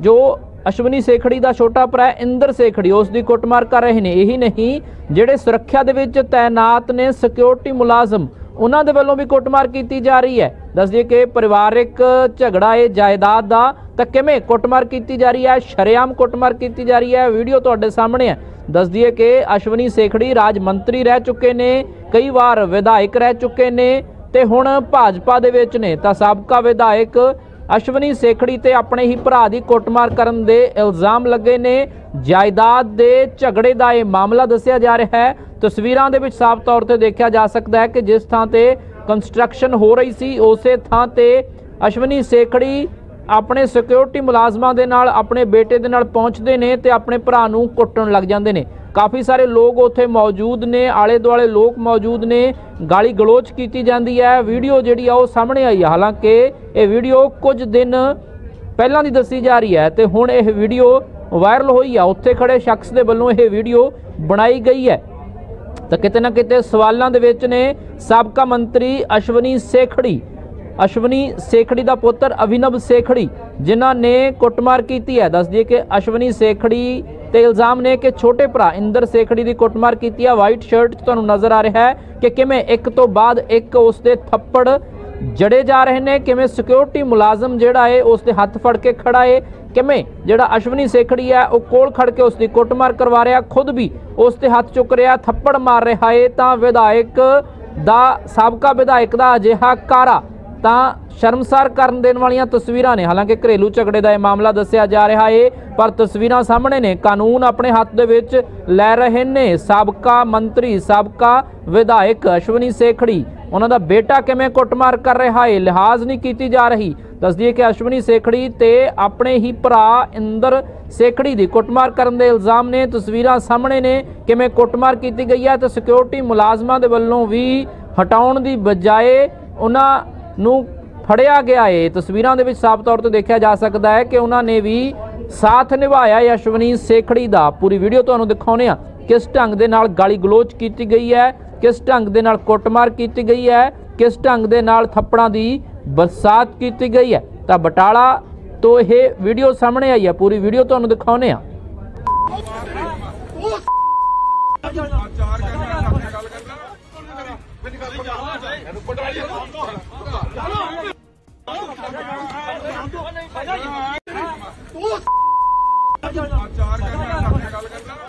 ਜੋ ਅਸ਼ਵਨੀ ਸੇਖੜੀ ਦਾ ਛੋਟਾ ਭਰਾ ਇੰਦਰ ਸੇਖੜੀ, ਉਸ ਦੀ ਕੁੱਟਮਾਰ ਕਰ ਰਹੇ ਨੇ। ਇਹੀ ਨਹੀਂ, ਜਿਹੜੇ ਸੁਰੱਖਿਆ ਦੇ ਵਿੱਚ ਤਾਇਨਾਤ ਨੇ ਸਿਕਿਉਰਿਟੀ ਮੁਲਾਜ਼ਮ ਉਹਨਾਂ ਦੇ ਵੱਲੋਂ ਵੀ ਕੁੱਟਮਾਰ ਕੀਤੀ ਜਾ ਰਹੀ ਹੈ। ਦੱਸਦੀਏ ਕਿ ਪਰਿਵਾਰਿਕ ਝਗੜਾ ਹੈ ਜਾਇਦਾਦ ਦਾ ਤਾਂ ਕਿਵੇਂ ਕੁੱਟਮਾਰ ਕੀਤੀ ਜਾ ਰਹੀ ਹੈ, ਸ਼ਰੇਆਮ ਕੁੱਟਮਾਰ ਕੀਤੀ ਜਾ ਰਹੀ ਹੈ, ਵੀਡੀਓ ਤੁਹਾਡੇ ਸਾਹਮਣੇ ਹੈ। ਦੱਸਦੀਏ ਕਿ ਅਸ਼ਵਨੀ ਸੇਖੜੀ ਰਾਜ ਮੰਤਰੀ ਰਹਿ ਚੁੱਕੇ ਨੇ, ਕਈ ਵਾਰ ਵਿਧਾਇਕ ਰਹਿ ਚੁੱਕੇ ਨੇ ਤੇ ਹੁਣ ਭਾਜਪਾ ਦੇ ਵਿੱਚ ਨੇ। ਤਾਂ ਸਾਬਕਾ ਵਿਧਾਇਕ ਅਸ਼ਵਨੀ ਸੇਖੜੀ ਤੇ ਆਪਣੇ ਹੀ ਭਰਾ ਦੀ ਕੁੱਟਮਾਰ ਕਰਨ ਦੇ ਇਲਜ਼ਾਮ ਲੱਗੇ ਨੇ। ਜਾਇਦਾਦ ਦੇ ਝਗੜੇ ਦਾ ਇਹ ਮਾਮਲਾ ਦੱਸਿਆ ਜਾ ਰਿਹਾ ਹੈ। ਤਸਵੀਰਾਂ ਦੇ ਵਿੱਚ ਸਾਫ਼ ਤੌਰ ਤੇ ਦੇਖਿਆ ਜਾ ਸਕਦਾ ਹੈ ਕਿ ਜਿਸ ਥਾਂ ਤੇ ਕੰਸਟਰਕਸ਼ਨ ਹੋ ਰਹੀ ਸੀ, ਉਸੇ ਥਾਂ ਤੇ ਅਸ਼ਵਨੀ ਸੇਖੜੀ ਆਪਣੇ ਸਿਕਿਉਰਿਟੀ ਮੁਲਾਜ਼ਮਾਂ ਦੇ ਨਾਲ, ਆਪਣੇ ਬੇਟੇ ਦੇ ਨਾਲ ਪਹੁੰਚਦੇ ਨੇ ਤੇ ਆਪਣੇ ਭਰਾ ਨੂੰ ਕੁੱਟਣ ਲੱਗ ਜਾਂਦੇ ਨੇ। ਕਾਫੀ ਸਾਰੇ ਲੋਕ ਉੱਥੇ ਮੌਜੂਦ ਨੇ ਆਲੇ ਦੁਆਲੇ ਲੋਕ ਮੌਜੂਦ ਨੇ ਗਾਲੀ ਗਲੋਚ ਕੀਤੀ ਜਾਂਦੀ ਹੈ। ਵੀਡੀਓ ਜਿਹੜੀ ਆ ਉਹ ਸਾਹਮਣੇ ਆਈ ਹੈ ਹਾਲਾਂਕਿ ਇਹ ਵੀਡੀਓ ਕੁਝ ਦਿਨ ਪਹਿਲਾਂ ਦੀ ਦੱਸੀ ਜਾ ਰਹੀ ਹੈ ਤੇ ਹੁਣ ਇਹ ਵੀਡੀਓ ਵਾਇਰਲ ਹੋਈ ਆ। ਉੱਥੇ ਖੜੇ ਸ਼ਖਸ ਦੇ ਵੱਲੋਂ ਇਹ ਵੀਡੀਓ ਬਣਾਈ ਗਈ ਹੈ। ਤਾਂ ਕਿਤੇ ਨਾ ਕਿਤੇ ਸਵਾਲਾਂ ਦੇ ਵਿੱਚ ਨੇ ਸਾਬਕਾ ਮੰਤਰੀ ਅਸ਼ਵਨੀ ਸੇਖੜੀ। ਅਸ਼ਵਨੀ ਸੇਖੜੀ ਦਾ ਪੁੱਤਰ ਅਭਿਨਵ ਸੇਖੜੀ, ਜਿਨ੍ਹਾਂ ਨੇ ਕੁੱਟਮਾਰ ਕੀਤੀ ਹੈ। ਦੱਸ ਦਈਏ ਕਿ ਅਸ਼ਵਨੀ ਸੇਖੜੀ ਤੇ ਇਲਜ਼ਾਮ ਨੇ ਕਿ ਛੋਟੇ ਭਰਾ ਇੰਦਰ ਸੇਖੜੀ ਦੀ ਕੁੱਟਮਾਰ ਕੀਤੀ ਹੈ ਵਾਈਟ ਸ਼ਰਟ 'ਚ ਤੁਹਾਨੂੰ ਨਜ਼ਰ ਆ ਰਿਹਾ ਹੈ ਕਿ ਕਿਵੇਂ ਇੱਕ ਤੋਂ ਬਾਅਦ ਇੱਕ ਉਸ ਦੇ ਥੱਪੜ ਜੜੇ ਜਾ ਰਹੇ ਨੇ, ਕਿਵੇਂ ਸਿਕਿਉਰਿਟੀ ਮੁਲਾਜ਼ਮ ਜਿਹੜਾ ਏ ਉਸ ਦੇ ਹੱਥ ਫੜ ਕੇ ਖੜਾ ਏ ਕਿਵੇਂ? ਜਿਹੜਾ ਅਸ਼ਵਨੀ ਸੇਖੜੀ ਹੈ, ਉਹ ਕੋਲ ਖੜ ਕੇ ਉਸ ਦੀ ਕੁੱਟਮਾਰ ਕਰਵਾ ਰਿਹਾ, ਖੁਦ ਵੀ ਉਸ ਤੇ ਹੱਥ ਚੁੱਕ ਰਿਹਾ, ਥੱਪੜ ਮਾਰ ਰਿਹਾ। ਏ ਤਾਂ ਵਿਧਾਇਕ ਦਾ, ਸਾਬਕਾ ਵਿਧਾਇਕ ਦਾ ਅਜਿਹਾ ਕਾਰਾ। ਤਾਂ ਸ਼ਰਮਸਾਰ ਕਰਨ ਦੇਣ ਵਾਲੀਆਂ ਤਸਵੀਰਾਂ ਨੇ। ਹਾਲਾਂਕਿ ਘਰੇਲੂ ਝਗੜੇ ਦਾ ਇਹ ਮਾਮਲਾ ਦੱਸਿਆ ਜਾ ਰਿਹਾ ਏ, ਪਰ ਤਸਵੀਰਾਂ ਸਾਹਮਣੇ ਨੇ। ਕਾਨੂੰਨ ਆਪਣੇ ਹੱਥ ਦੇ ਵਿੱਚ ਲੈ ਰਹੇ ਨੇ। ਸਾਬਕਾ ਮੰਤਰੀ, ਸਾਬਕਾ ਵਿਧਾਇਕ ਅਸ਼ਵਨੀ ਸੇਖੜੀ, ਉਹਨਾਂ ਦਾ ਬੇਟਾ ਕਿਵੇਂ ਕੁੱਟਮਾਰ ਕਰ ਰਿਹਾ ਏ, ਲਿਹਾਜ਼ ਨਹੀਂ ਕੀਤੀ ਜਾ ਰਹੀ। ਦੱਸਦੀਏ ਕਿ ਅਸ਼ਵਨੀ ਸੇਖੜੀ ਤੇ ਆਪਣੇ ਹੀ ਭਰਾ ਇੰਦਰ ਸੇਖੜੀ ਦੀ ਕੁੱਟਮਾਰ ਕਰਨ ਦੇ ਇਲਜ਼ਾਮ ਨੇ। ਤਸਵੀਰਾਂ ਸਾਹਮਣੇ ਨੇ ਕਿਵੇਂ ਕੁੱਟਮਾਰ ਕੀਤੀ ਗਈ ਹੈ ਤੇ ਸਿਕਿਉਰਿਟੀ ਮੁਲਾਜ਼ਮਾਂ ਦੇ ਵੱਲੋਂ ਵੀ ਹਟਾਉਣ ਦੀ ਬਜਾਏ ਉਹਨਾਂ ਨੂੰ ਫੜਿਆ ਗਿਆ ਏ। ਤਸਵੀਰਾਂ ਦੇ ਵਿੱਚ ਸਾਫ਼ ਤੌਰ ਤੇ ਦੇਖਿਆ ਜਾ ਸਕਦਾ ਹੈ ਕਿ ਉਹਨਾਂ ਨੇ ਵੀ ਸਾਥ ਨਿਭਾਇਆ ਯਸ਼ਵਨੀ ਸੇਖੜੀ ਦਾ ਪੂਰੀ ਵੀਡੀਓ ਤੁਹਾਨੂੰ ਦਿਖਾਉਨੇ ਆ ਕਿਸ ਢੰਗ ਦੇ ਨਾਲ ਗਾਲੀ ਗਲੋਚ ਕੀਤੀ ਗਈ ਹੈ? ਕਿਸ ਢੰਗ ਦੇ ਨਾਲ ਕੁੱਟਮਾਰ ਕੀਤੀ ਗਈ ਹੈ? ਕਿਸ ਢੰਗ ਦੇ ਨਾਲ ਥੱਪੜਾਂ ਦੀ ਬਰਸਾਤ ਕੀਤੀ ਗਈ ਹੈ? ਤਾਂ ਬਟਾਲਾ ਤੋਂ ਇਹ ਵੀਡੀਓ ਸਾਹਮਣੇ ਆਈ ਹੈ। ਪੂਰੀ ਵੀਡੀਓ ਤੁਹਾਨੂੰ ਦਿਖਾਉਨੇ ਆ ਚਾਰ ਕਰਨਾ। ਆਪਣੇ ਗੱਲ ਕਰਨਾ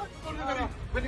ਮੇਰੀ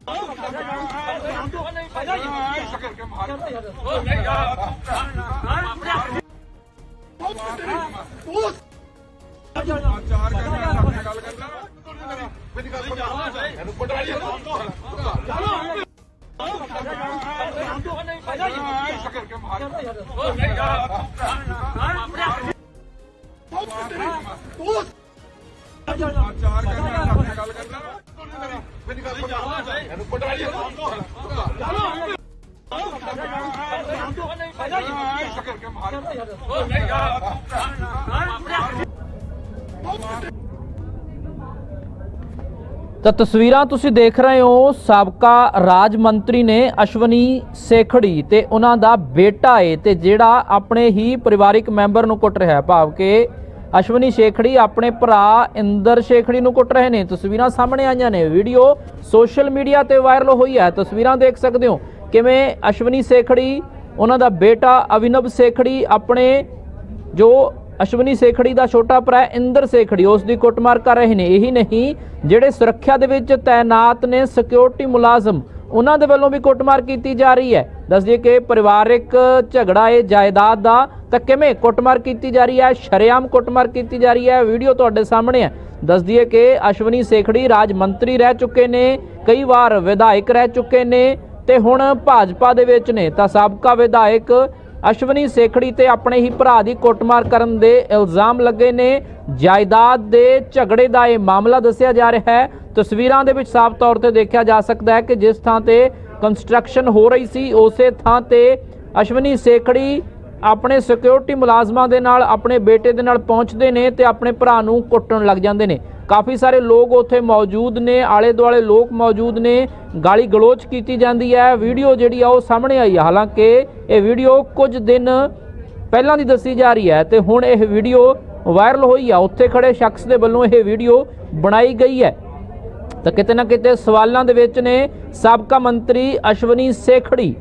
ਸੁਣ ਇਹਨੂੰ ਪਟਵਾਈ ਚਾਰ ਕਰਨਾ ਆਪਣੇ ਗੱਲ ਕਰਨਾ ਮੇਰੀ ਗੱਲ ਸੁਣ ਇਹਨੂੰ ਪਟਵਾਈ ਕਰਕੇ ਮਾਰ ਮੇਰੀ ਮਾਰ ਚਾਰ ਕਰਨਾ ਆਪਣੇ ਤਾਂ ਤਸਵੀਰਾਂ ਤੁਸੀਂ ਦੇਖ ਰਹੇ ਹੋ, ਸਾਬਕਾ ਰਾਜ ਮੰਤਰੀ ਨੇ ਅਸ਼ਵਨੀ ਸੇਖੜੀ ਤੇ ਉਹਨਾਂ ਦਾ ਬੇਟਾ ਏ ਤੇ ਜਿਹੜਾ ਆਪਣੇ ਹੀ ਪਰਿਵਾਰਿਕ ਮੈਂਬਰ ਨੂੰ ਕੁੱਟ ਰਿਹਾ ਭਾਵ ਕਿ ਅਸ਼ਵਨੀ ਸੇਖੜੀ ਆਪਣੇ ਭਰਾ ਇੰਦਰ ਸੇਖੜੀ ਨੂੰ ਕੁੱਟ ਰਹੇ ਨੇ। ਤਸਵੀਰਾਂ ਸਾਹਮਣੇ ਆਈਆਂ ਨੇ। ਵੀਡੀਓ ਸੋਸ਼ਲ ਮੀਡੀਆ ਤੇ ਵਾਇਰਲ ਹੋਈ ਹੈ। ਤਸਵੀਰਾਂ ਦੇਖ ਸਕਦੇ ਹੋ ਕਿਵੇਂ ਅਸ਼ਵਨੀ ਸੇਖੜੀ, ਉਹਨਾਂ ਦਾ ਬੇਟਾ ਅਭਿਨਵ ਸੇਖੜੀ, ਆਪਣੇ ਜੋ ਅਸ਼ਵਨੀ ਸੇਖੜੀ ਦਾ ਛੋਟਾ ਭਰਾ ਇੰਦਰ ਸੇਖੜੀ, ਉਸ ਦੀ ਕੁੱਟਮਾਰ ਕਰ ਰਹੇ ਨੇ। ਇਹੀ ਨਹੀਂ, ਜਿਹੜੇ ਸੁਰੱਖਿਆ ਦੇ ਵਿੱਚ ਤਾਇਨਾਤ ਨੇ ਸਿਕਿਉਰਿਟੀ ਮੁਲਾਜ਼ਮ ਉਹਨਾਂ ਦੇ ਵੱਲੋਂ ਵੀ ਕੁੱਟਮਾਰ ਕੀਤੀ ਜਾ ਰਹੀ ਹੈ। ਦੱਸ ਦਈਏ ਕਿ ਪਰਿਵਾਰਿਕ ਝਗੜਾ ਹੈ, ਜਾਇਦਾਦ ਦਾ ਤਾਂ ਕਿਵੇਂ ਕੁੱਟਮਾਰ ਕੀਤੀ ਜਾ ਰਹੀ ਹੈ, ਸ਼ਰੇਆਮ ਕੁੱਟਮਾਰ ਕੀਤੀ ਜਾ ਰਹੀ ਹੈ, ਵੀਡੀਓ ਤੁਹਾਡੇ ਸਾਹਮਣੇ ਹੈ। ਦੱਸ ਦਈਏ ਕਿ ਅਸ਼ਵਨੀ ਸੇਖੜੀ ਰਾਜ ਮੰਤਰੀ ਰਹਿ ਚੁੱਕੇ ਨੇ, ਕਈ ਵਾਰ ਵਿਧਾਇਕ ਰਹਿ ਚੁੱਕੇ ਨੇ ਤੇ ਹੁਣ ਭਾਜਪਾ ਦੇ ਵਿੱਚ ਨੇ ਤਾਂ ਸਾਬਕਾ ਵਿਧਾਇਕ ਅਸ਼ਵਨੀ ਸੇਖੜੀ ਤੇ ਆਪਣੇ ਹੀ ਭਰਾ ਦੀ ਕੁੱਟਮਾਰ ਕਰਨ ਦੇ ਇਲਜ਼ਾਮ ਲੱਗੇ ਨੇ। ਜਾਇਦਾਦ ਦੇ ਝਗੜੇ ਦਾ ਇਹ ਮਾਮਲਾ ਦੱਸਿਆ ਜਾ ਰਿਹਾ ਹੈ। ਤਸਵੀਰਾਂ ਦੇ ਵਿੱਚ ਸਾਫ਼ ਤੌਰ ਤੇ ਦੇਖਿਆ ਜਾ ਸਕਦਾ ਹੈ ਕਿ ਜਿਸ ਥਾਂ ਤੇ ਕੰਸਟਰਕਸ਼ਨ ਹੋ ਰਹੀ ਸੀ, ਉਸੇ ਥਾਂ ਤੇ ਅਸ਼ਵਨੀ ਸੇਖੜੀ ਆਪਣੇ ਸਿਕਿਉਰਿਟੀ ਮੁਲਾਜ਼ਮਾਂ ਦੇ ਨਾਲ, ਆਪਣੇ ਬੇਟੇ ਦੇ ਨਾਲ ਪਹੁੰਚਦੇ ਨੇ ਤੇ ਆਪਣੇ ਭਰਾ ਨੂੰ ਕੁੱਟਣ ਲੱਗ ਜਾਂਦੇ ਨੇ। ਕਾਫੀ ਸਾਰੇ ਲੋਕ ਉੱਥੇ ਮੌਜੂਦ ਨੇ ਆਲੇ ਦੁਆਲੇ ਲੋਕ ਮੌਜੂਦ ਨੇ, ਗਾਲੀ ਗਲੋਚ ਕੀਤੀ ਜਾਂਦੀ ਹੈ। ਵੀਡੀਓ ਜਿਹੜੀ ਆ ਉਹ ਸਾਹਮਣੇ ਆਈ ਹੈ ਹਾਲਾਂਕਿ ਇਹ ਵੀਡੀਓ ਕੁਝ ਦਿਨ ਪਹਿਲਾਂ ਦੀ ਦੱਸੀ ਜਾ ਰਹੀ ਹੈ ਤੇ ਹੁਣ ਇਹ ਵੀਡੀਓ ਵਾਇਰਲ ਹੋਈ ਆ। ਉੱਥੇ ਖੜੇ ਸ਼ਖਸ ਦੇ ਵੱਲੋਂ ਇਹ ਵੀਡੀਓ ਬਣਾਈ ਗਈ ਹੈ। ਤਾਂ ਕਿਤੇ ਨਾ ਕਿਤੇ ਸਵਾਲਾਂ ਦੇ ਵਿੱਚ ਨੇ ਸਾਬਕਾ ਮੰਤਰੀ ਅਸ਼ਵਨੀ ਸੇਖੜੀ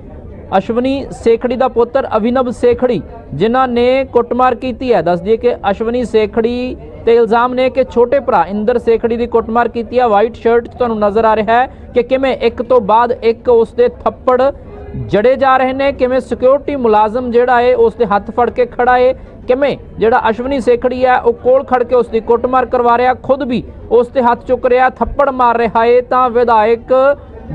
ਅਸ਼ਵਨੀ ਸੇਖੜੀ ਦਾ ਪੁੱਤਰ ਅਭਿਨਵ ਸੇਖੜੀ, ਜਿਨ੍ਹਾਂ ਨੇ ਕੁੱਟਮਾਰ ਕੀਤੀ ਹੈ। ਦੱਸ ਦਈਏ ਕਿ ਅਸ਼ਵਨੀ ਸੇਖੜੀ ਤੇ ਇਲਜ਼ਾਮ ਨੇ ਕਿ ਛੋਟੇ ਭਰਾ ਇੰਦਰ ਸੇਖੜੀ ਦੀ ਕੁੱਟਮਾਰ ਕੀਤੀ ਹੈ ਵਾਈਟ ਸ਼ਰਟ 'ਚ ਤੁਹਾਨੂੰ ਨਜ਼ਰ ਆ ਰਿਹਾ ਹੈ ਕਿ ਕਿਵੇਂ ਇੱਕ ਤੋਂ ਬਾਅਦ ਇੱਕ ਉਸ ਦੇ ਥੱਪੜ ਜੜੇ ਜਾ ਰਹੇ ਨੇ, ਕਿਵੇਂ ਸਿਕਿਉਰਿਟੀ ਮੁਲਾਜ਼ਮ ਜਿਹੜਾ ਏ ਉਸ ਦੇ ਹੱਥ ਫੜ ਕੇ ਖੜਾ ਏ, ਕਿਵੇਂ ਜਿਹੜਾ ਅਸ਼ਵਨੀ ਸੇਖੜੀ ਹੈ ਉਹ ਕੋਲ ਖੜ ਕੇ ਉਸ ਦੀ ਕੁੱਟਮਾਰ ਕਰਵਾ ਰਿਹਾ, ਖੁਦ ਵੀ ਉਸ ਤੇ ਹੱਥ ਚੁੱਕ ਰਿਹਾ, ਥੱਪੜ ਮਾਰ ਰਿਹਾ ਏ ਤਾਂ ਵਿਧਾਇਕ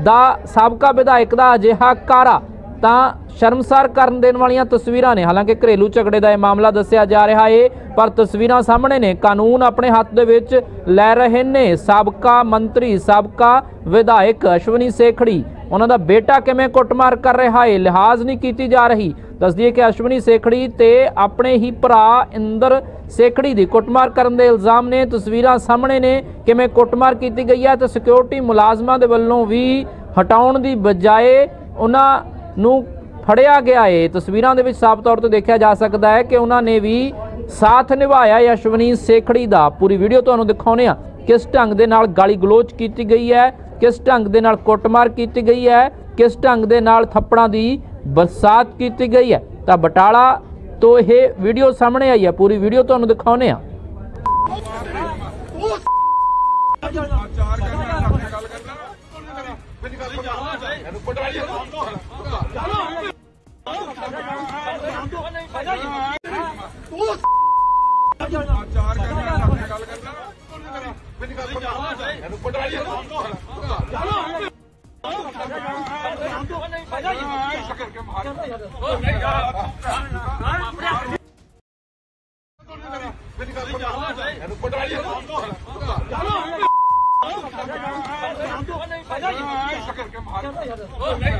ਦਾ, ਸਾਬਕਾ ਵਿਧਾਇਕ ਦਾ ਅਜਿਹਾ ਕਾਰਾ ਤਾਂ ਸ਼ਰਮਸਾਰ ਕਰਨ ਦੇਣ ਵਾਲੀਆਂ ਤਸਵੀਰਾਂ ਨੇ। ਹਾਲਾਂਕਿ ਘਰੇਲੂ ਝਗੜੇ ਦਾ ਇਹ ਮਾਮਲਾ ਦੱਸਿਆ ਜਾ ਰਿਹਾ ਏ, ਪਰ ਤਸਵੀਰਾਂ ਸਾਹਮਣੇ ਨੇ। ਕਾਨੂੰਨ ਆਪਣੇ ਹੱਥ ਦੇ ਵਿੱਚ ਲੈ ਰਹੇ ਨੇ। ਸਾਬਕਾ ਮੰਤਰੀ, ਸਾਬਕਾ ਵਿਧਾਇਕ ਅਸ਼ਵਨੀ ਸੇਖੜੀ। ਉਹਨਾਂ ਦਾ ਬੇਟਾ ਕਿਵੇਂ ਕੁੱਟਮਾਰ ਕਰ ਰਿਹਾ ਏ, ਲਿਹਾਜ਼ ਨਹੀਂ ਕੀਤੀ ਜਾ ਰਹੀ। ਦੱਸਦੀ ਕਿ ਅਸ਼ਵਨੀ ਸੇਖੜੀ ਤੇ ਆਪਣੇ ਹੀ ਭਰਾ ਇੰਦਰ ਸੇਖੜੀ ਦੀ ਕੁੱਟਮਾਰ ਕਰਨ ਦੇ ਇਲਜ਼ਾਮ ਨੇ। ਤਸਵੀਰਾਂ ਸਾਹਮਣੇ ਨੇ ਕਿਵੇਂ ਕੁੱਟਮਾਰ ਕੀਤੀ ਗਈ ਹੈ ਤੇ ਸਿਕਿਉਰਿਟੀ ਮੁਲਾਜ਼ਮਾਂ ਦੇ ਵੱਲੋਂ ਵੀ ਹਟਾਉਣ ਦੀ ਬਜਾਏ ਉਹਨਾਂ ਨੂੰ ਫੜਿਆ ਗਿਆ ਏ। ਤਸਵੀਰਾਂ ਦੇ ਵਿੱਚ ਸਾਫ਼ ਤੌਰ ਤੇ ਦੇਖਿਆ ਜਾ ਸਕਦਾ ਹੈ ਕਿ ਉਹਨਾਂ ਨੇ ਵੀ ਸਾਥ ਨਿਭਾਇਆ ਯਸ਼ਵਨੀ ਸੇਖੜੀ ਦਾ ਪੂਰੀ ਵੀਡੀਓ ਤੁਹਾਨੂੰ ਦਿਖਾਉਨੇ ਆ ਕਿਸ ਢੰਗ ਦੇ ਨਾਲ ਗਾਲੀ ਗਲੋਚ ਕੀਤੀ ਗਈ ਹੈ? ਕਿਸ ਢੰਗ ਦੇ ਨਾਲ ਕੁੱਟਮਾਰ ਕੀਤੀ ਗਈ ਹੈ? ਕਿਸ ਢੰਗ ਦੇ ਨਾਲ ਥੱਪੜਾਂ ਦੀ ਬਰਸਾਤ ਕੀਤੀ ਗਈ ਹੈ? ਤਾਂ ਬਟਾਲਾ ਤੋਂ ਇਹ ਵੀਡੀਓ ਸਾਹਮਣੇ ਆਈ ਹੈ। ਪੂਰੀ ਵੀਡੀਓ ਤੁਹਾਨੂੰ ਦਿਖਾਉਨੇ ਆ ਚਾਰ ਕਰਨਾ ਗੱਲ ਕਰਨਾ ਮੇਰੀ ਗੱਲ ਸੁਣ ਇਹਨੂੰ ਪਟਵਾਰੀ ਚਾਰ ਕਰਨਾ ਗੱਲ ਕਰਨਾ ਮੇਰੀ ਗੱਲ ਸੁਣ ਇਹਨੂੰ ਪਟਵਾਰੀ ਸ਼ਕਰ ਕੇ ਮਾਰ ਮੇਰੀ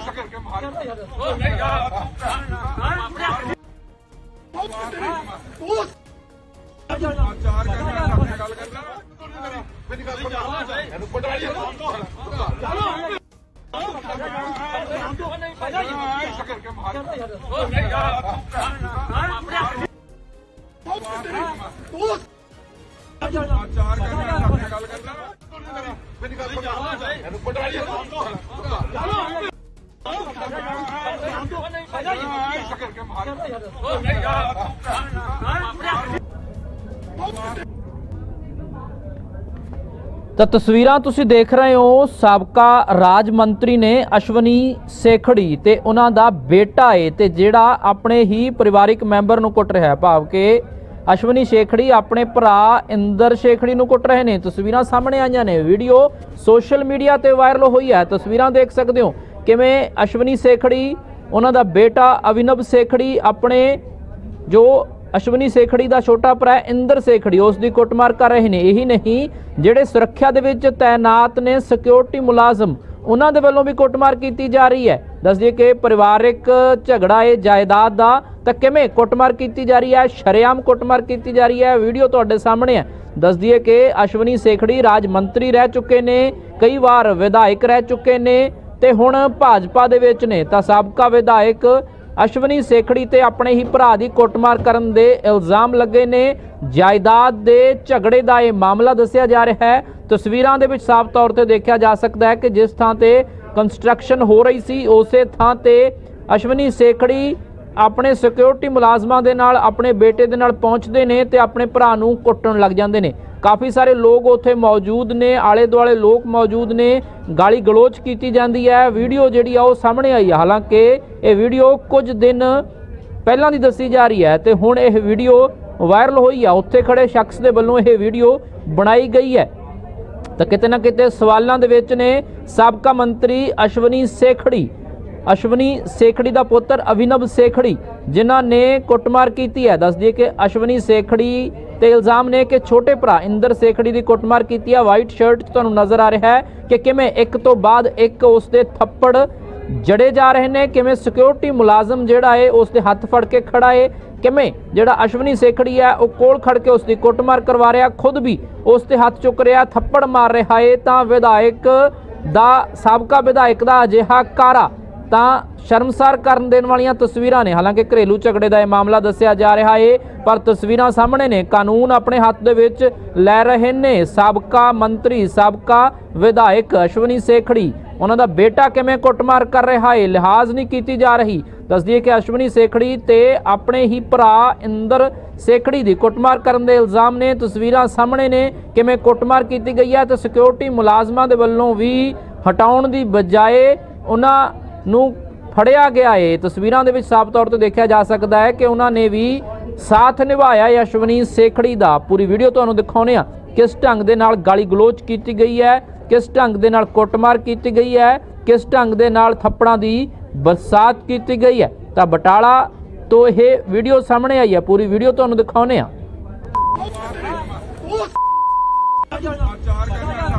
ਸ਼ਕਰ ਤਾਂ ਤਸਵੀਰਾਂ ਤੁਸੀਂ ਦੇਖ ਰਹੇ ਹੋ, ਸਾਬਕਾ ਰਾਜ ਮੰਤਰੀ ਨੇ ਅਸ਼ਵਨੀ ਸੇਖੜੀ ਤੇ ਉਹਨਾਂ ਦਾ ਬੇਟਾ ਏ ਤੇ ਜਿਹੜਾ ਆਪਣੇ ਹੀ ਪਰਿਵਾਰਿਕ ਮੈਂਬਰ ਨੂੰ ਕੁੱਟ ਰਿਹਾ ਭਾਵ ਕਿ ਅਸ਼ਵਨੀ ਸੇਖੜੀ ਆਪਣੇ ਭਰਾ ਇੰਦਰ ਸੇਖੜੀ ਨੂੰ ਕੁੱਟ ਰਹੇ ਨੇ। ਤਸਵੀਰਾਂ ਸਾਹਮਣੇ ਆਈਆਂ ਨੇ। ਵੀਡੀਓ ਸੋਸ਼ਲ ਮੀਡੀਆ ਤੇ ਵਾਇਰਲ ਹੋਈ ਹੈ। ਤਸਵੀਰਾਂ ਦੇਖ ਸਕਦੇ ਹੋ ਕਿਵੇਂ ਅਸ਼ਵਨੀ ਸੇਖੜੀ, ਉਹਨਾਂ ਦਾ ਬੇਟਾ ਅਵਿਨਵ ਸੇਖੜੀ, ਆਪਣੇ ਜੋ ਅਸ਼ਵਨੀ ਸੇਖੜੀ ਦਾ ਛੋਟਾ ਭਰਾ ਇੰਦਰ ਸੇਖੜੀ, ਉਸ ਦੀ ਕੁੱਟਮਾਰ ਕਰ ਰਹੇ ਨੇ। ਇਹੀ ਨਹੀਂ, ਜਿਹੜੇ ਸੁਰੱਖਿਆ ਦੇ ਵਿੱਚ ਤਾਇਨਾਤ ਨੇ ਸਿਕਿਉਰਿਟੀ ਮੁਲਾਜ਼ਮ ਉਹਨਾਂ ਦੇ ਵੱਲੋਂ ਵੀ ਕੁੱਟਮਾਰ ਕੀਤੀ ਜਾ ਰਹੀ ਹੈ। ਦੱਸਦੀਏ ਕਿ ਪਰਿਵਾਰਿਕ ਝਗੜਾ ਹੈ ਜਾਇਦਾਦ ਦਾ ਤਾਂ ਕਿਵੇਂ ਕੁੱਟਮਾਰ ਕੀਤੀ ਜਾ ਰਹੀ ਹੈ, ਸ਼ਰੇਆਮ ਕੁੱਟਮਾਰ ਕੀਤੀ ਜਾ ਰਹੀ ਹੈ, ਵੀਡੀਓ ਤੁਹਾਡੇ ਸਾਹਮਣੇ ਹੈ। ਦੱਸਦੀਏ ਕਿ ਅਸ਼ਵਨੀ ਸੇਖੜੀ ਰਾਜ ਮੰਤਰੀ ਰਹਿ ਚੁੱਕੇ ਨੇ, ਕਈ ਵਾਰ ਵਿਧਾਇਕ ਰਹਿ ਚੁੱਕੇ ਨੇ ਤੇ ਹੁਣ ਭਾਜਪਾ ਦੇ ਵਿੱਚ ਨੇ ਤਾਂ ਸਾਬਕਾ ਵਿਧਾਇਕ ਅਸ਼ਵਨੀ ਸੇਖੜੀ ਤੇ ਆਪਣੇ ਹੀ ਭਰਾ ਦੀ ਕੁੱਟਮਾਰ ਕਰਨ ਦੇ ਇਲਜ਼ਾਮ ਲੱਗੇ ਨੇ। ਜਾਇਦਾਦ ਦੇ ਝਗੜੇ ਦਾ ਇਹ ਮਾਮਲਾ ਦੱਸਿਆ ਜਾ ਰਿਹਾ ਹੈ। ਤਸਵੀਰਾਂ ਦੇ ਵਿੱਚ ਸਾਫ਼ ਤੌਰ ਤੇ ਦੇਖਿਆ ਜਾ ਸਕਦਾ ਹੈ ਕਿ ਜਿਸ ਥਾਂ ਤੇ ਕੰਸਟਰਕਸ਼ਨ ਹੋ ਰਹੀ ਸੀ, ਉਸੇ ਥਾਂ ਤੇ ਅਸ਼ਵਨੀ ਸੇਖੜੀ ਆਪਣੇ ਸਿਕਿਉਰਿਟੀ ਮੁਲਾਜ਼ਮਾਂ ਦੇ ਨਾਲ, ਆਪਣੇ ਬੇਟੇ ਦੇ ਨਾਲ ਪਹੁੰਚਦੇ ਨੇ ਤੇ ਆਪਣੇ ਭਰਾ ਨੂੰ ਕੁੱਟਣ ਲੱਗ ਜਾਂਦੇ ਨੇ। ਕਾਫੀ ਸਾਰੇ ਲੋਕ ਉੱਥੇ ਮੌਜੂਦ ਨੇ ਆਲੇ ਦੁਆਲੇ ਲੋਕ ਮੌਜੂਦ ਨੇ ਗਾਲੀ ਗਲੋਚ ਕੀਤੀ ਜਾਂਦੀ ਹੈ। ਵੀਡੀਓ ਜਿਹੜੀ ਆ ਉਹ ਸਾਹਮਣੇ ਆਈ ਹੈ ਹਾਲਾਂਕਿ ਇਹ ਵੀਡੀਓ ਕੁਝ ਦਿਨ ਪਹਿਲਾਂ ਦੀ ਦੱਸੀ ਜਾ ਰਹੀ ਹੈ ਤੇ ਹੁਣ ਇਹ ਵੀਡੀਓ ਵਾਇਰਲ ਹੋਈ ਆ। ਉੱਥੇ ਖੜੇ ਸ਼ਖਸ ਦੇ ਵੱਲੋਂ ਇਹ ਵੀਡੀਓ ਬਣਾਈ ਗਈ ਹੈ। ਤਾਂ ਕਿਤੇ ਨਾ ਕਿਤੇ ਸਵਾਲਾਂ ਦੇ ਵਿੱਚ ਨੇ ਸਾਬਕਾ ਮੰਤਰੀ ਅਸ਼ਵਨੀ ਸੇਖੜੀ ਅਸ਼ਵਨੀ ਸੇਖੜੀ ਦਾ ਪੁੱਤਰ ਅਭਿਨਵ ਸੇਖੜੀ, ਜਿਨ੍ਹਾਂ ਨੇ ਕੁੱਟਮਾਰ ਕੀਤੀ ਹੈ। ਦੱਸ ਦਈਏ ਕਿ ਅਸ਼ਵਨੀ ਸੇਖੜੀ ਤੇ ਇਲਜ਼ਾਮ ਨੇ ਕਿ ਛੋਟੇ ਭਰਾ ਇੰਦਰ ਸੇਖੜੀ ਦੀ ਕੁੱਟਮਾਰ ਕੀਤੀ ਹੈ ਵਾਈਟ ਸ਼ਰਟ ਤੁਹਾਨੂੰ ਨਜ਼ਰ ਆ ਰਿਹਾ ਹੈ ਕਿ ਕਿਵੇਂ ਇੱਕ ਤੋਂ ਬਾਅਦ ਇੱਕ ਉਸ ਦੇ ਥੱਪੜ ਜੜੇ ਜਾ ਰਹੇ ਨੇ, ਕਿਵੇਂ ਸਿਕਿਉਰਿਟੀ ਮੁਲਾਜ਼ਮ ਜਿਹੜਾ ਏ ਉਸ ਦੇ ਹੱਥ ਫੜ ਕੇ ਖੜਾ ਏ, ਕਿਵੇਂ ਜਿਹੜਾ ਅਸ਼ਵਨੀ ਸੇਖੜੀ ਹੈ ਉਹ ਕੋਲ ਖੜ ਕੇ ਉਸ ਦੀ ਕੁੱਟਮਾਰ ਕਰਵਾ ਰਿਹਾ, ਖੁਦ ਵੀ ਉਸ ਤੇ ਹੱਥ ਚੁੱਕ ਰਿਹਾ, ਥੱਪੜ ਮਾਰ ਰਿਹਾ ਏ ਤਾਂ ਵਿਧਾਇਕ ਦਾ, ਸਾਬਕਾ ਵਿਧਾਇਕ ਦਾ ਅਜਿਹਾ ਕਾਰਾ ਤਾਂ ਸ਼ਰਮਸਾਰ ਕਰਨ ਦੇਣ ਵਾਲੀਆਂ ਤਸਵੀਰਾਂ ਨੇ। ਹਾਲਾਂਕਿ ਘਰੇਲੂ ਝਗੜੇ ਦਾ ਇਹ ਮਾਮਲਾ ਦੱਸਿਆ ਜਾ ਰਿਹਾ ਏ, ਪਰ ਤਸਵੀਰਾਂ ਸਾਹਮਣੇ ਨੇ। ਕਾਨੂੰਨ ਆਪਣੇ ਹੱਥ ਦੇ ਵਿੱਚ ਲੈ ਰਹੇ ਨੇ। ਸਾਬਕਾ ਮੰਤਰੀ, ਸਾਬਕਾ ਵਿਧਾਇਕ ਅਸ਼ਵਨੀ ਸੇਖੜੀ, ਉਹਨਾਂ ਦਾ ਬੇਟਾ ਕਿਵੇਂ ਕੁੱਟਮਾਰ ਕਰ ਰਿਹਾ ਏ, ਲਿਹਾਜ਼ ਨਹੀਂ ਕੀਤੀ ਜਾ ਰਹੀ। ਦੱਸਦੀਏ ਕਿ ਅਸ਼ਵਨੀ ਸੇਖੜੀ ਤੇ ਆਪਣੇ ਹੀ ਭਰਾ ਇੰਦਰ ਸੇਖੜੀ ਦੀ ਕੁੱਟਮਾਰ ਕਰਨ ਦੇ ਇਲਜ਼ਾਮ ਨੇ। ਤਸਵੀਰਾਂ ਸਾਹਮਣੇ ਨੇ ਕਿਵੇਂ ਕੁੱਟਮਾਰ ਕੀਤੀ ਗਈ ਹੈ ਤੇ ਸਿਕਿਉਰਿਟੀ ਮੁਲਾਜ਼ਮਾਂ ਦੇ ਵੱਲੋਂ ਵੀ ਹਟਾਉਣ ਦੀ ਬਜਾਏ ਉਹਨਾਂ ਨੂੰ ਫੜਿਆ ਗਿਆ ਏ। ਤਸਵੀਰਾਂ ਦੇ ਵਿੱਚ ਸਾਫ਼ ਤੌਰ ਤੇ ਦੇਖਿਆ ਜਾ ਸਕਦਾ ਹੈ ਕਿ ਉਹਨਾਂ ਨੇ ਵੀ ਸਾਥ ਨਿਭਾਇਆ ਯਸ਼ਵਨੀ ਸੇਖੜੀ ਦਾ ਪੂਰੀ ਵੀਡੀਓ ਤੁਹਾਨੂੰ ਦਿਖਾਉਨੇ ਆ ਕਿਸ ਢੰਗ ਦੇ ਨਾਲ ਗਾਲੀ ਗਲੋਚ ਕੀਤੀ ਗਈ ਹੈ? ਕਿਸ ਢੰਗ ਦੇ ਨਾਲ ਕੁੱਟਮਾਰ ਕੀਤੀ ਗਈ ਹੈ? ਕਿਸ ਢੰਗ ਦੇ ਨਾਲ ਥੱਪੜਾਂ ਦੀ ਬਰਸਾਤ ਕੀਤੀ ਗਈ ਹੈ? ਤਾਂ ਬਟਾਲਾ ਤੋਂ ਇਹ ਵੀਡੀਓ ਸਾਹਮਣੇ ਆਈ ਹੈ। ਪੂਰੀ ਵੀਡੀਓ ਤੁਹਾਨੂੰ ਦਿਖਾਉਨੇ ਆ ਚਾਰ ਕਰਨਾ।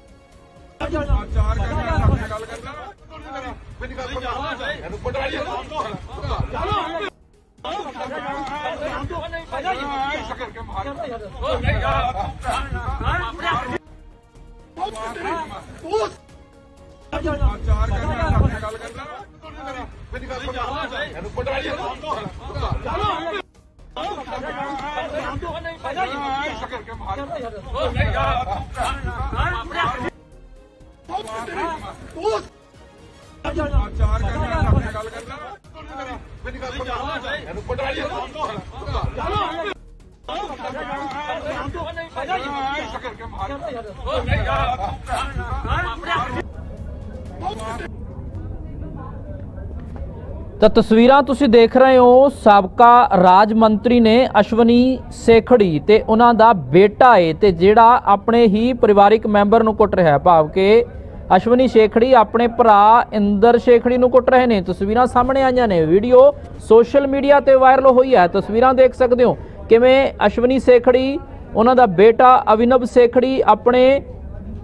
ਚਾਰ ਕਰਨਾ ਆਪਣੇ ਗੱਲ ਕਰਨਾ ਮੇਰੀ ਗੱਲ ਸੁਣ ਇਹਨੂੰ ਪਟਵਾਈ ਸ਼ਕਰ ਕੇ ਮਾਰ ਮੇਰੀ ਗੱਲ ਸੁਣ ਇਹਨੂੰ ਪਟਵਾਈ ਸ਼ਕਰ ਕੇ ਮਾਰ ਚਾਰ ਕਰਨਾ ਆਪਣੇ ਗੱਲ ਕਰਨਾ ਮੇਰੀ ਗੱਲ ਸੁਣ ਇਹਨੂੰ ਪਟਵਾਈ ਸ਼ਕਰ ਕੇ ਮਾਰ ਚਾਰ ਕਰਨਾ ਆਪਣੇ ਗੱਲ ਕਰਨਾ ਮੇਰੀ ਗੱਲ ਸੁਣ ਇਹਨੂੰ ਪਟਵਾਈ ਸ਼ਕਰ ਕੇ ਮਾਰ ਚਾਰ ਚਾਰ ਕਰਨਾ ਆਪਣੇ ਗੱਲ ਕਰਨਾ ਮੇਰੀ ਗੱਲ ਸੁਣ ਇਹਨੂੰ ਪਟਵਾਈ ਸ਼ਕਰ ਕੇ ਤਾਂ ਤਸਵੀਰਾਂ ਤੁਸੀਂ ਦੇਖ ਰਹੇ ਹੋ, ਸਾਬਕਾ ਰਾਜ ਮੰਤਰੀ ਨੇ ਅਸ਼ਵਨੀ ਸੇਖੜੀ ਤੇ ਉਹਨਾਂ ਦਾ ਬੇਟਾ ਏ ਤੇ ਜਿਹੜਾ ਆਪਣੇ ਹੀ ਪਰਿਵਾਰਿਕ ਮੈਂਬਰ ਨੂੰ ਕੁੱਟ ਰਿਹਾ, ਭਾਵ ਕਿ ਅਸ਼ਵਨੀ ਸੇਖੜੀ ਆਪਣੇ ਭਰਾ ਇੰਦਰ ਸੇਖੜੀ ਨੂੰ ਕੁੱਟ ਰਹੇ ਨੇ। ਤਸਵੀਰਾਂ ਸਾਹਮਣੇ ਆਈਆਂ ਨੇ। ਵੀਡੀਓ ਸੋਸ਼ਲ ਮੀਡੀਆ ਤੇ ਵਾਇਰਲ ਹੋਈ ਹੈ। ਤਸਵੀਰਾਂ ਦੇਖ ਸਕਦੇ ਹੋ ਕਿਵੇਂ ਅਸ਼ਵਨੀ ਸੇਖੜੀ, ਉਹਨਾਂ ਦਾ ਬੇਟਾ ਅਵਿਨਵ ਸੇਖੜੀ, ਆਪਣੇ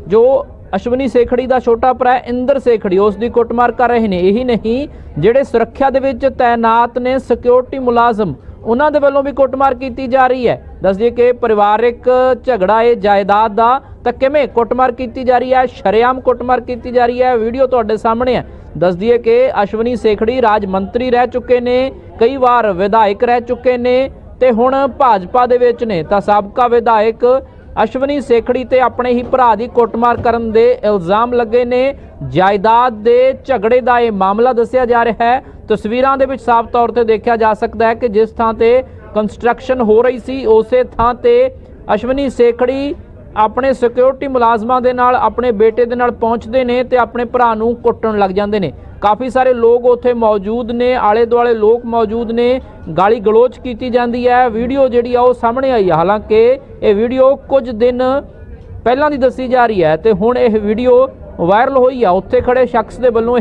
ਜੋ ਅਸ਼ਵਨੀ ਸੇਖੜੀ ਦਾ ਛੋਟਾ ਭਰਾ ਇੰਦਰ ਸੇਖੜੀ, ਉਸ ਦੀ ਕੁੱਟਮਾਰ ਕਰ ਰਹੇ ਨੇ। ਇਹੀ ਨਹੀਂ, ਜਿਹੜੇ ਸੁਰੱਖਿਆ ਦੇ ਵਿੱਚ ਤਾਇਨਾਤ ਨੇ ਸਿਕਿਉਰਿਟੀ ਮੁਲਾਜ਼ਮ, ਉਹਨਾਂ ਦੇ ਵੱਲੋਂ ਵੀ ਕੁੱਟਮਾਰ ਕੀਤੀ ਜਾ ਰਹੀ ਹੈ। ਦੱਸਦੀਏ ਕਿ ਪਰਿਵਾਰਿਕ ਝਗੜਾ ਹੈ ਜਾਇਦਾਦ ਦਾ ਤਾਂ ਕਿਵੇਂ ਕੁੱਟਮਾਰ ਕੀਤੀ ਜਾ ਰਹੀ ਹੈ, ਸ਼ਰੇਆਮ ਕੁੱਟਮਾਰ ਕੀਤੀ ਜਾ ਰਹੀ ਹੈ, ਵੀਡੀਓ ਤੁਹਾਡੇ ਸਾਹਮਣੇ ਹੈ। ਦੱਸਦੀਏ ਕਿ ਅਸ਼ਵਨੀ ਸੇਖੜੀ ਰਾਜ ਮੰਤਰੀ ਰਹਿ ਚੁੱਕੇ ਨੇ, ਕਈ ਵਾਰ ਵਿਧਾਇਕ ਰਹਿ ਚੁੱਕੇ ਨੇ ਤੇ ਹੁਣ ਭਾਜਪਾ ਦੇ ਵਿੱਚ ਨੇ ਤਾਂ ਸਾਬਕਾ ਵਿਧਾਇਕ ਅਸ਼ਵਨੀ ਸੇਖੜੀ ਤੇ ਆਪਣੇ ਹੀ ਭਰਾ ਦੀ ਕੁੱਟਮਾਰ ਕਰਨ ਦੇ ਇਲਜ਼ਾਮ ਲੱਗੇ ਨੇ। ਜਾਇਦਾਦ ਦੇ ਝਗੜੇ ਦਾ ਇਹ ਮਾਮਲਾ ਦੱਸਿਆ ਜਾ ਰਿਹਾ ਹੈ। ਤਸਵੀਰਾਂ ਦੇ ਵਿੱਚ ਸਾਫ਼ ਤੌਰ ਤੇ ਦੇਖਿਆ ਜਾ ਸਕਦਾ ਹੈ ਕਿ ਜਿਸ ਥਾਂ ਤੇ ਕੰਸਟਰਕਸ਼ਨ ਹੋ ਰਹੀ ਸੀ, ਉਸੇ ਥਾਂ ਤੇ ਅਸ਼ਵਨੀ ਸੇਖੜੀ ਆਪਣੇ ਸਿਕਿਉਰਿਟੀ ਮੁਲਾਜ਼ਮਾਂ ਦੇ ਨਾਲ, ਆਪਣੇ ਬੇਟੇ ਦੇ ਨਾਲ ਪਹੁੰਚਦੇ ਨੇ ਤੇ ਆਪਣੇ ਭਰਾ ਨੂੰ ਕੁੱਟਣ ਲੱਗ ਜਾਂਦੇ ਨੇ। ਕਾਫੀ ਸਾਰੇ ਲੋਕ ਉੱਥੇ ਮੌਜੂਦ ਨੇ ਆਲੇ ਦੁਆਲੇ ਲੋਕ ਮੌਜੂਦ ਨੇ। ਗਾਲੀ ਗਲੋਚ ਕੀਤੀ ਜਾਂਦੀ ਹੈ। ਵੀਡੀਓ ਜਿਹੜੀ ਆ ਉਹ ਸਾਹਮਣੇ ਆਈ ਹੈ ਹਾਲਾਂਕਿ ਇਹ ਵੀਡੀਓ ਕੁਝ ਦਿਨ ਪਹਿਲਾਂ ਦੀ ਦੱਸੀ ਜਾ ਰਹੀ ਹੈ ਤੇ ਹੁਣ ਇਹ ਵੀਡੀਓ ਵਾਇਰਲ ਹੋਈ ਆ। ਉੱਥੇ ਖੜੇ ਸ਼ਖਸ ਦੇ ਵੱਲੋਂ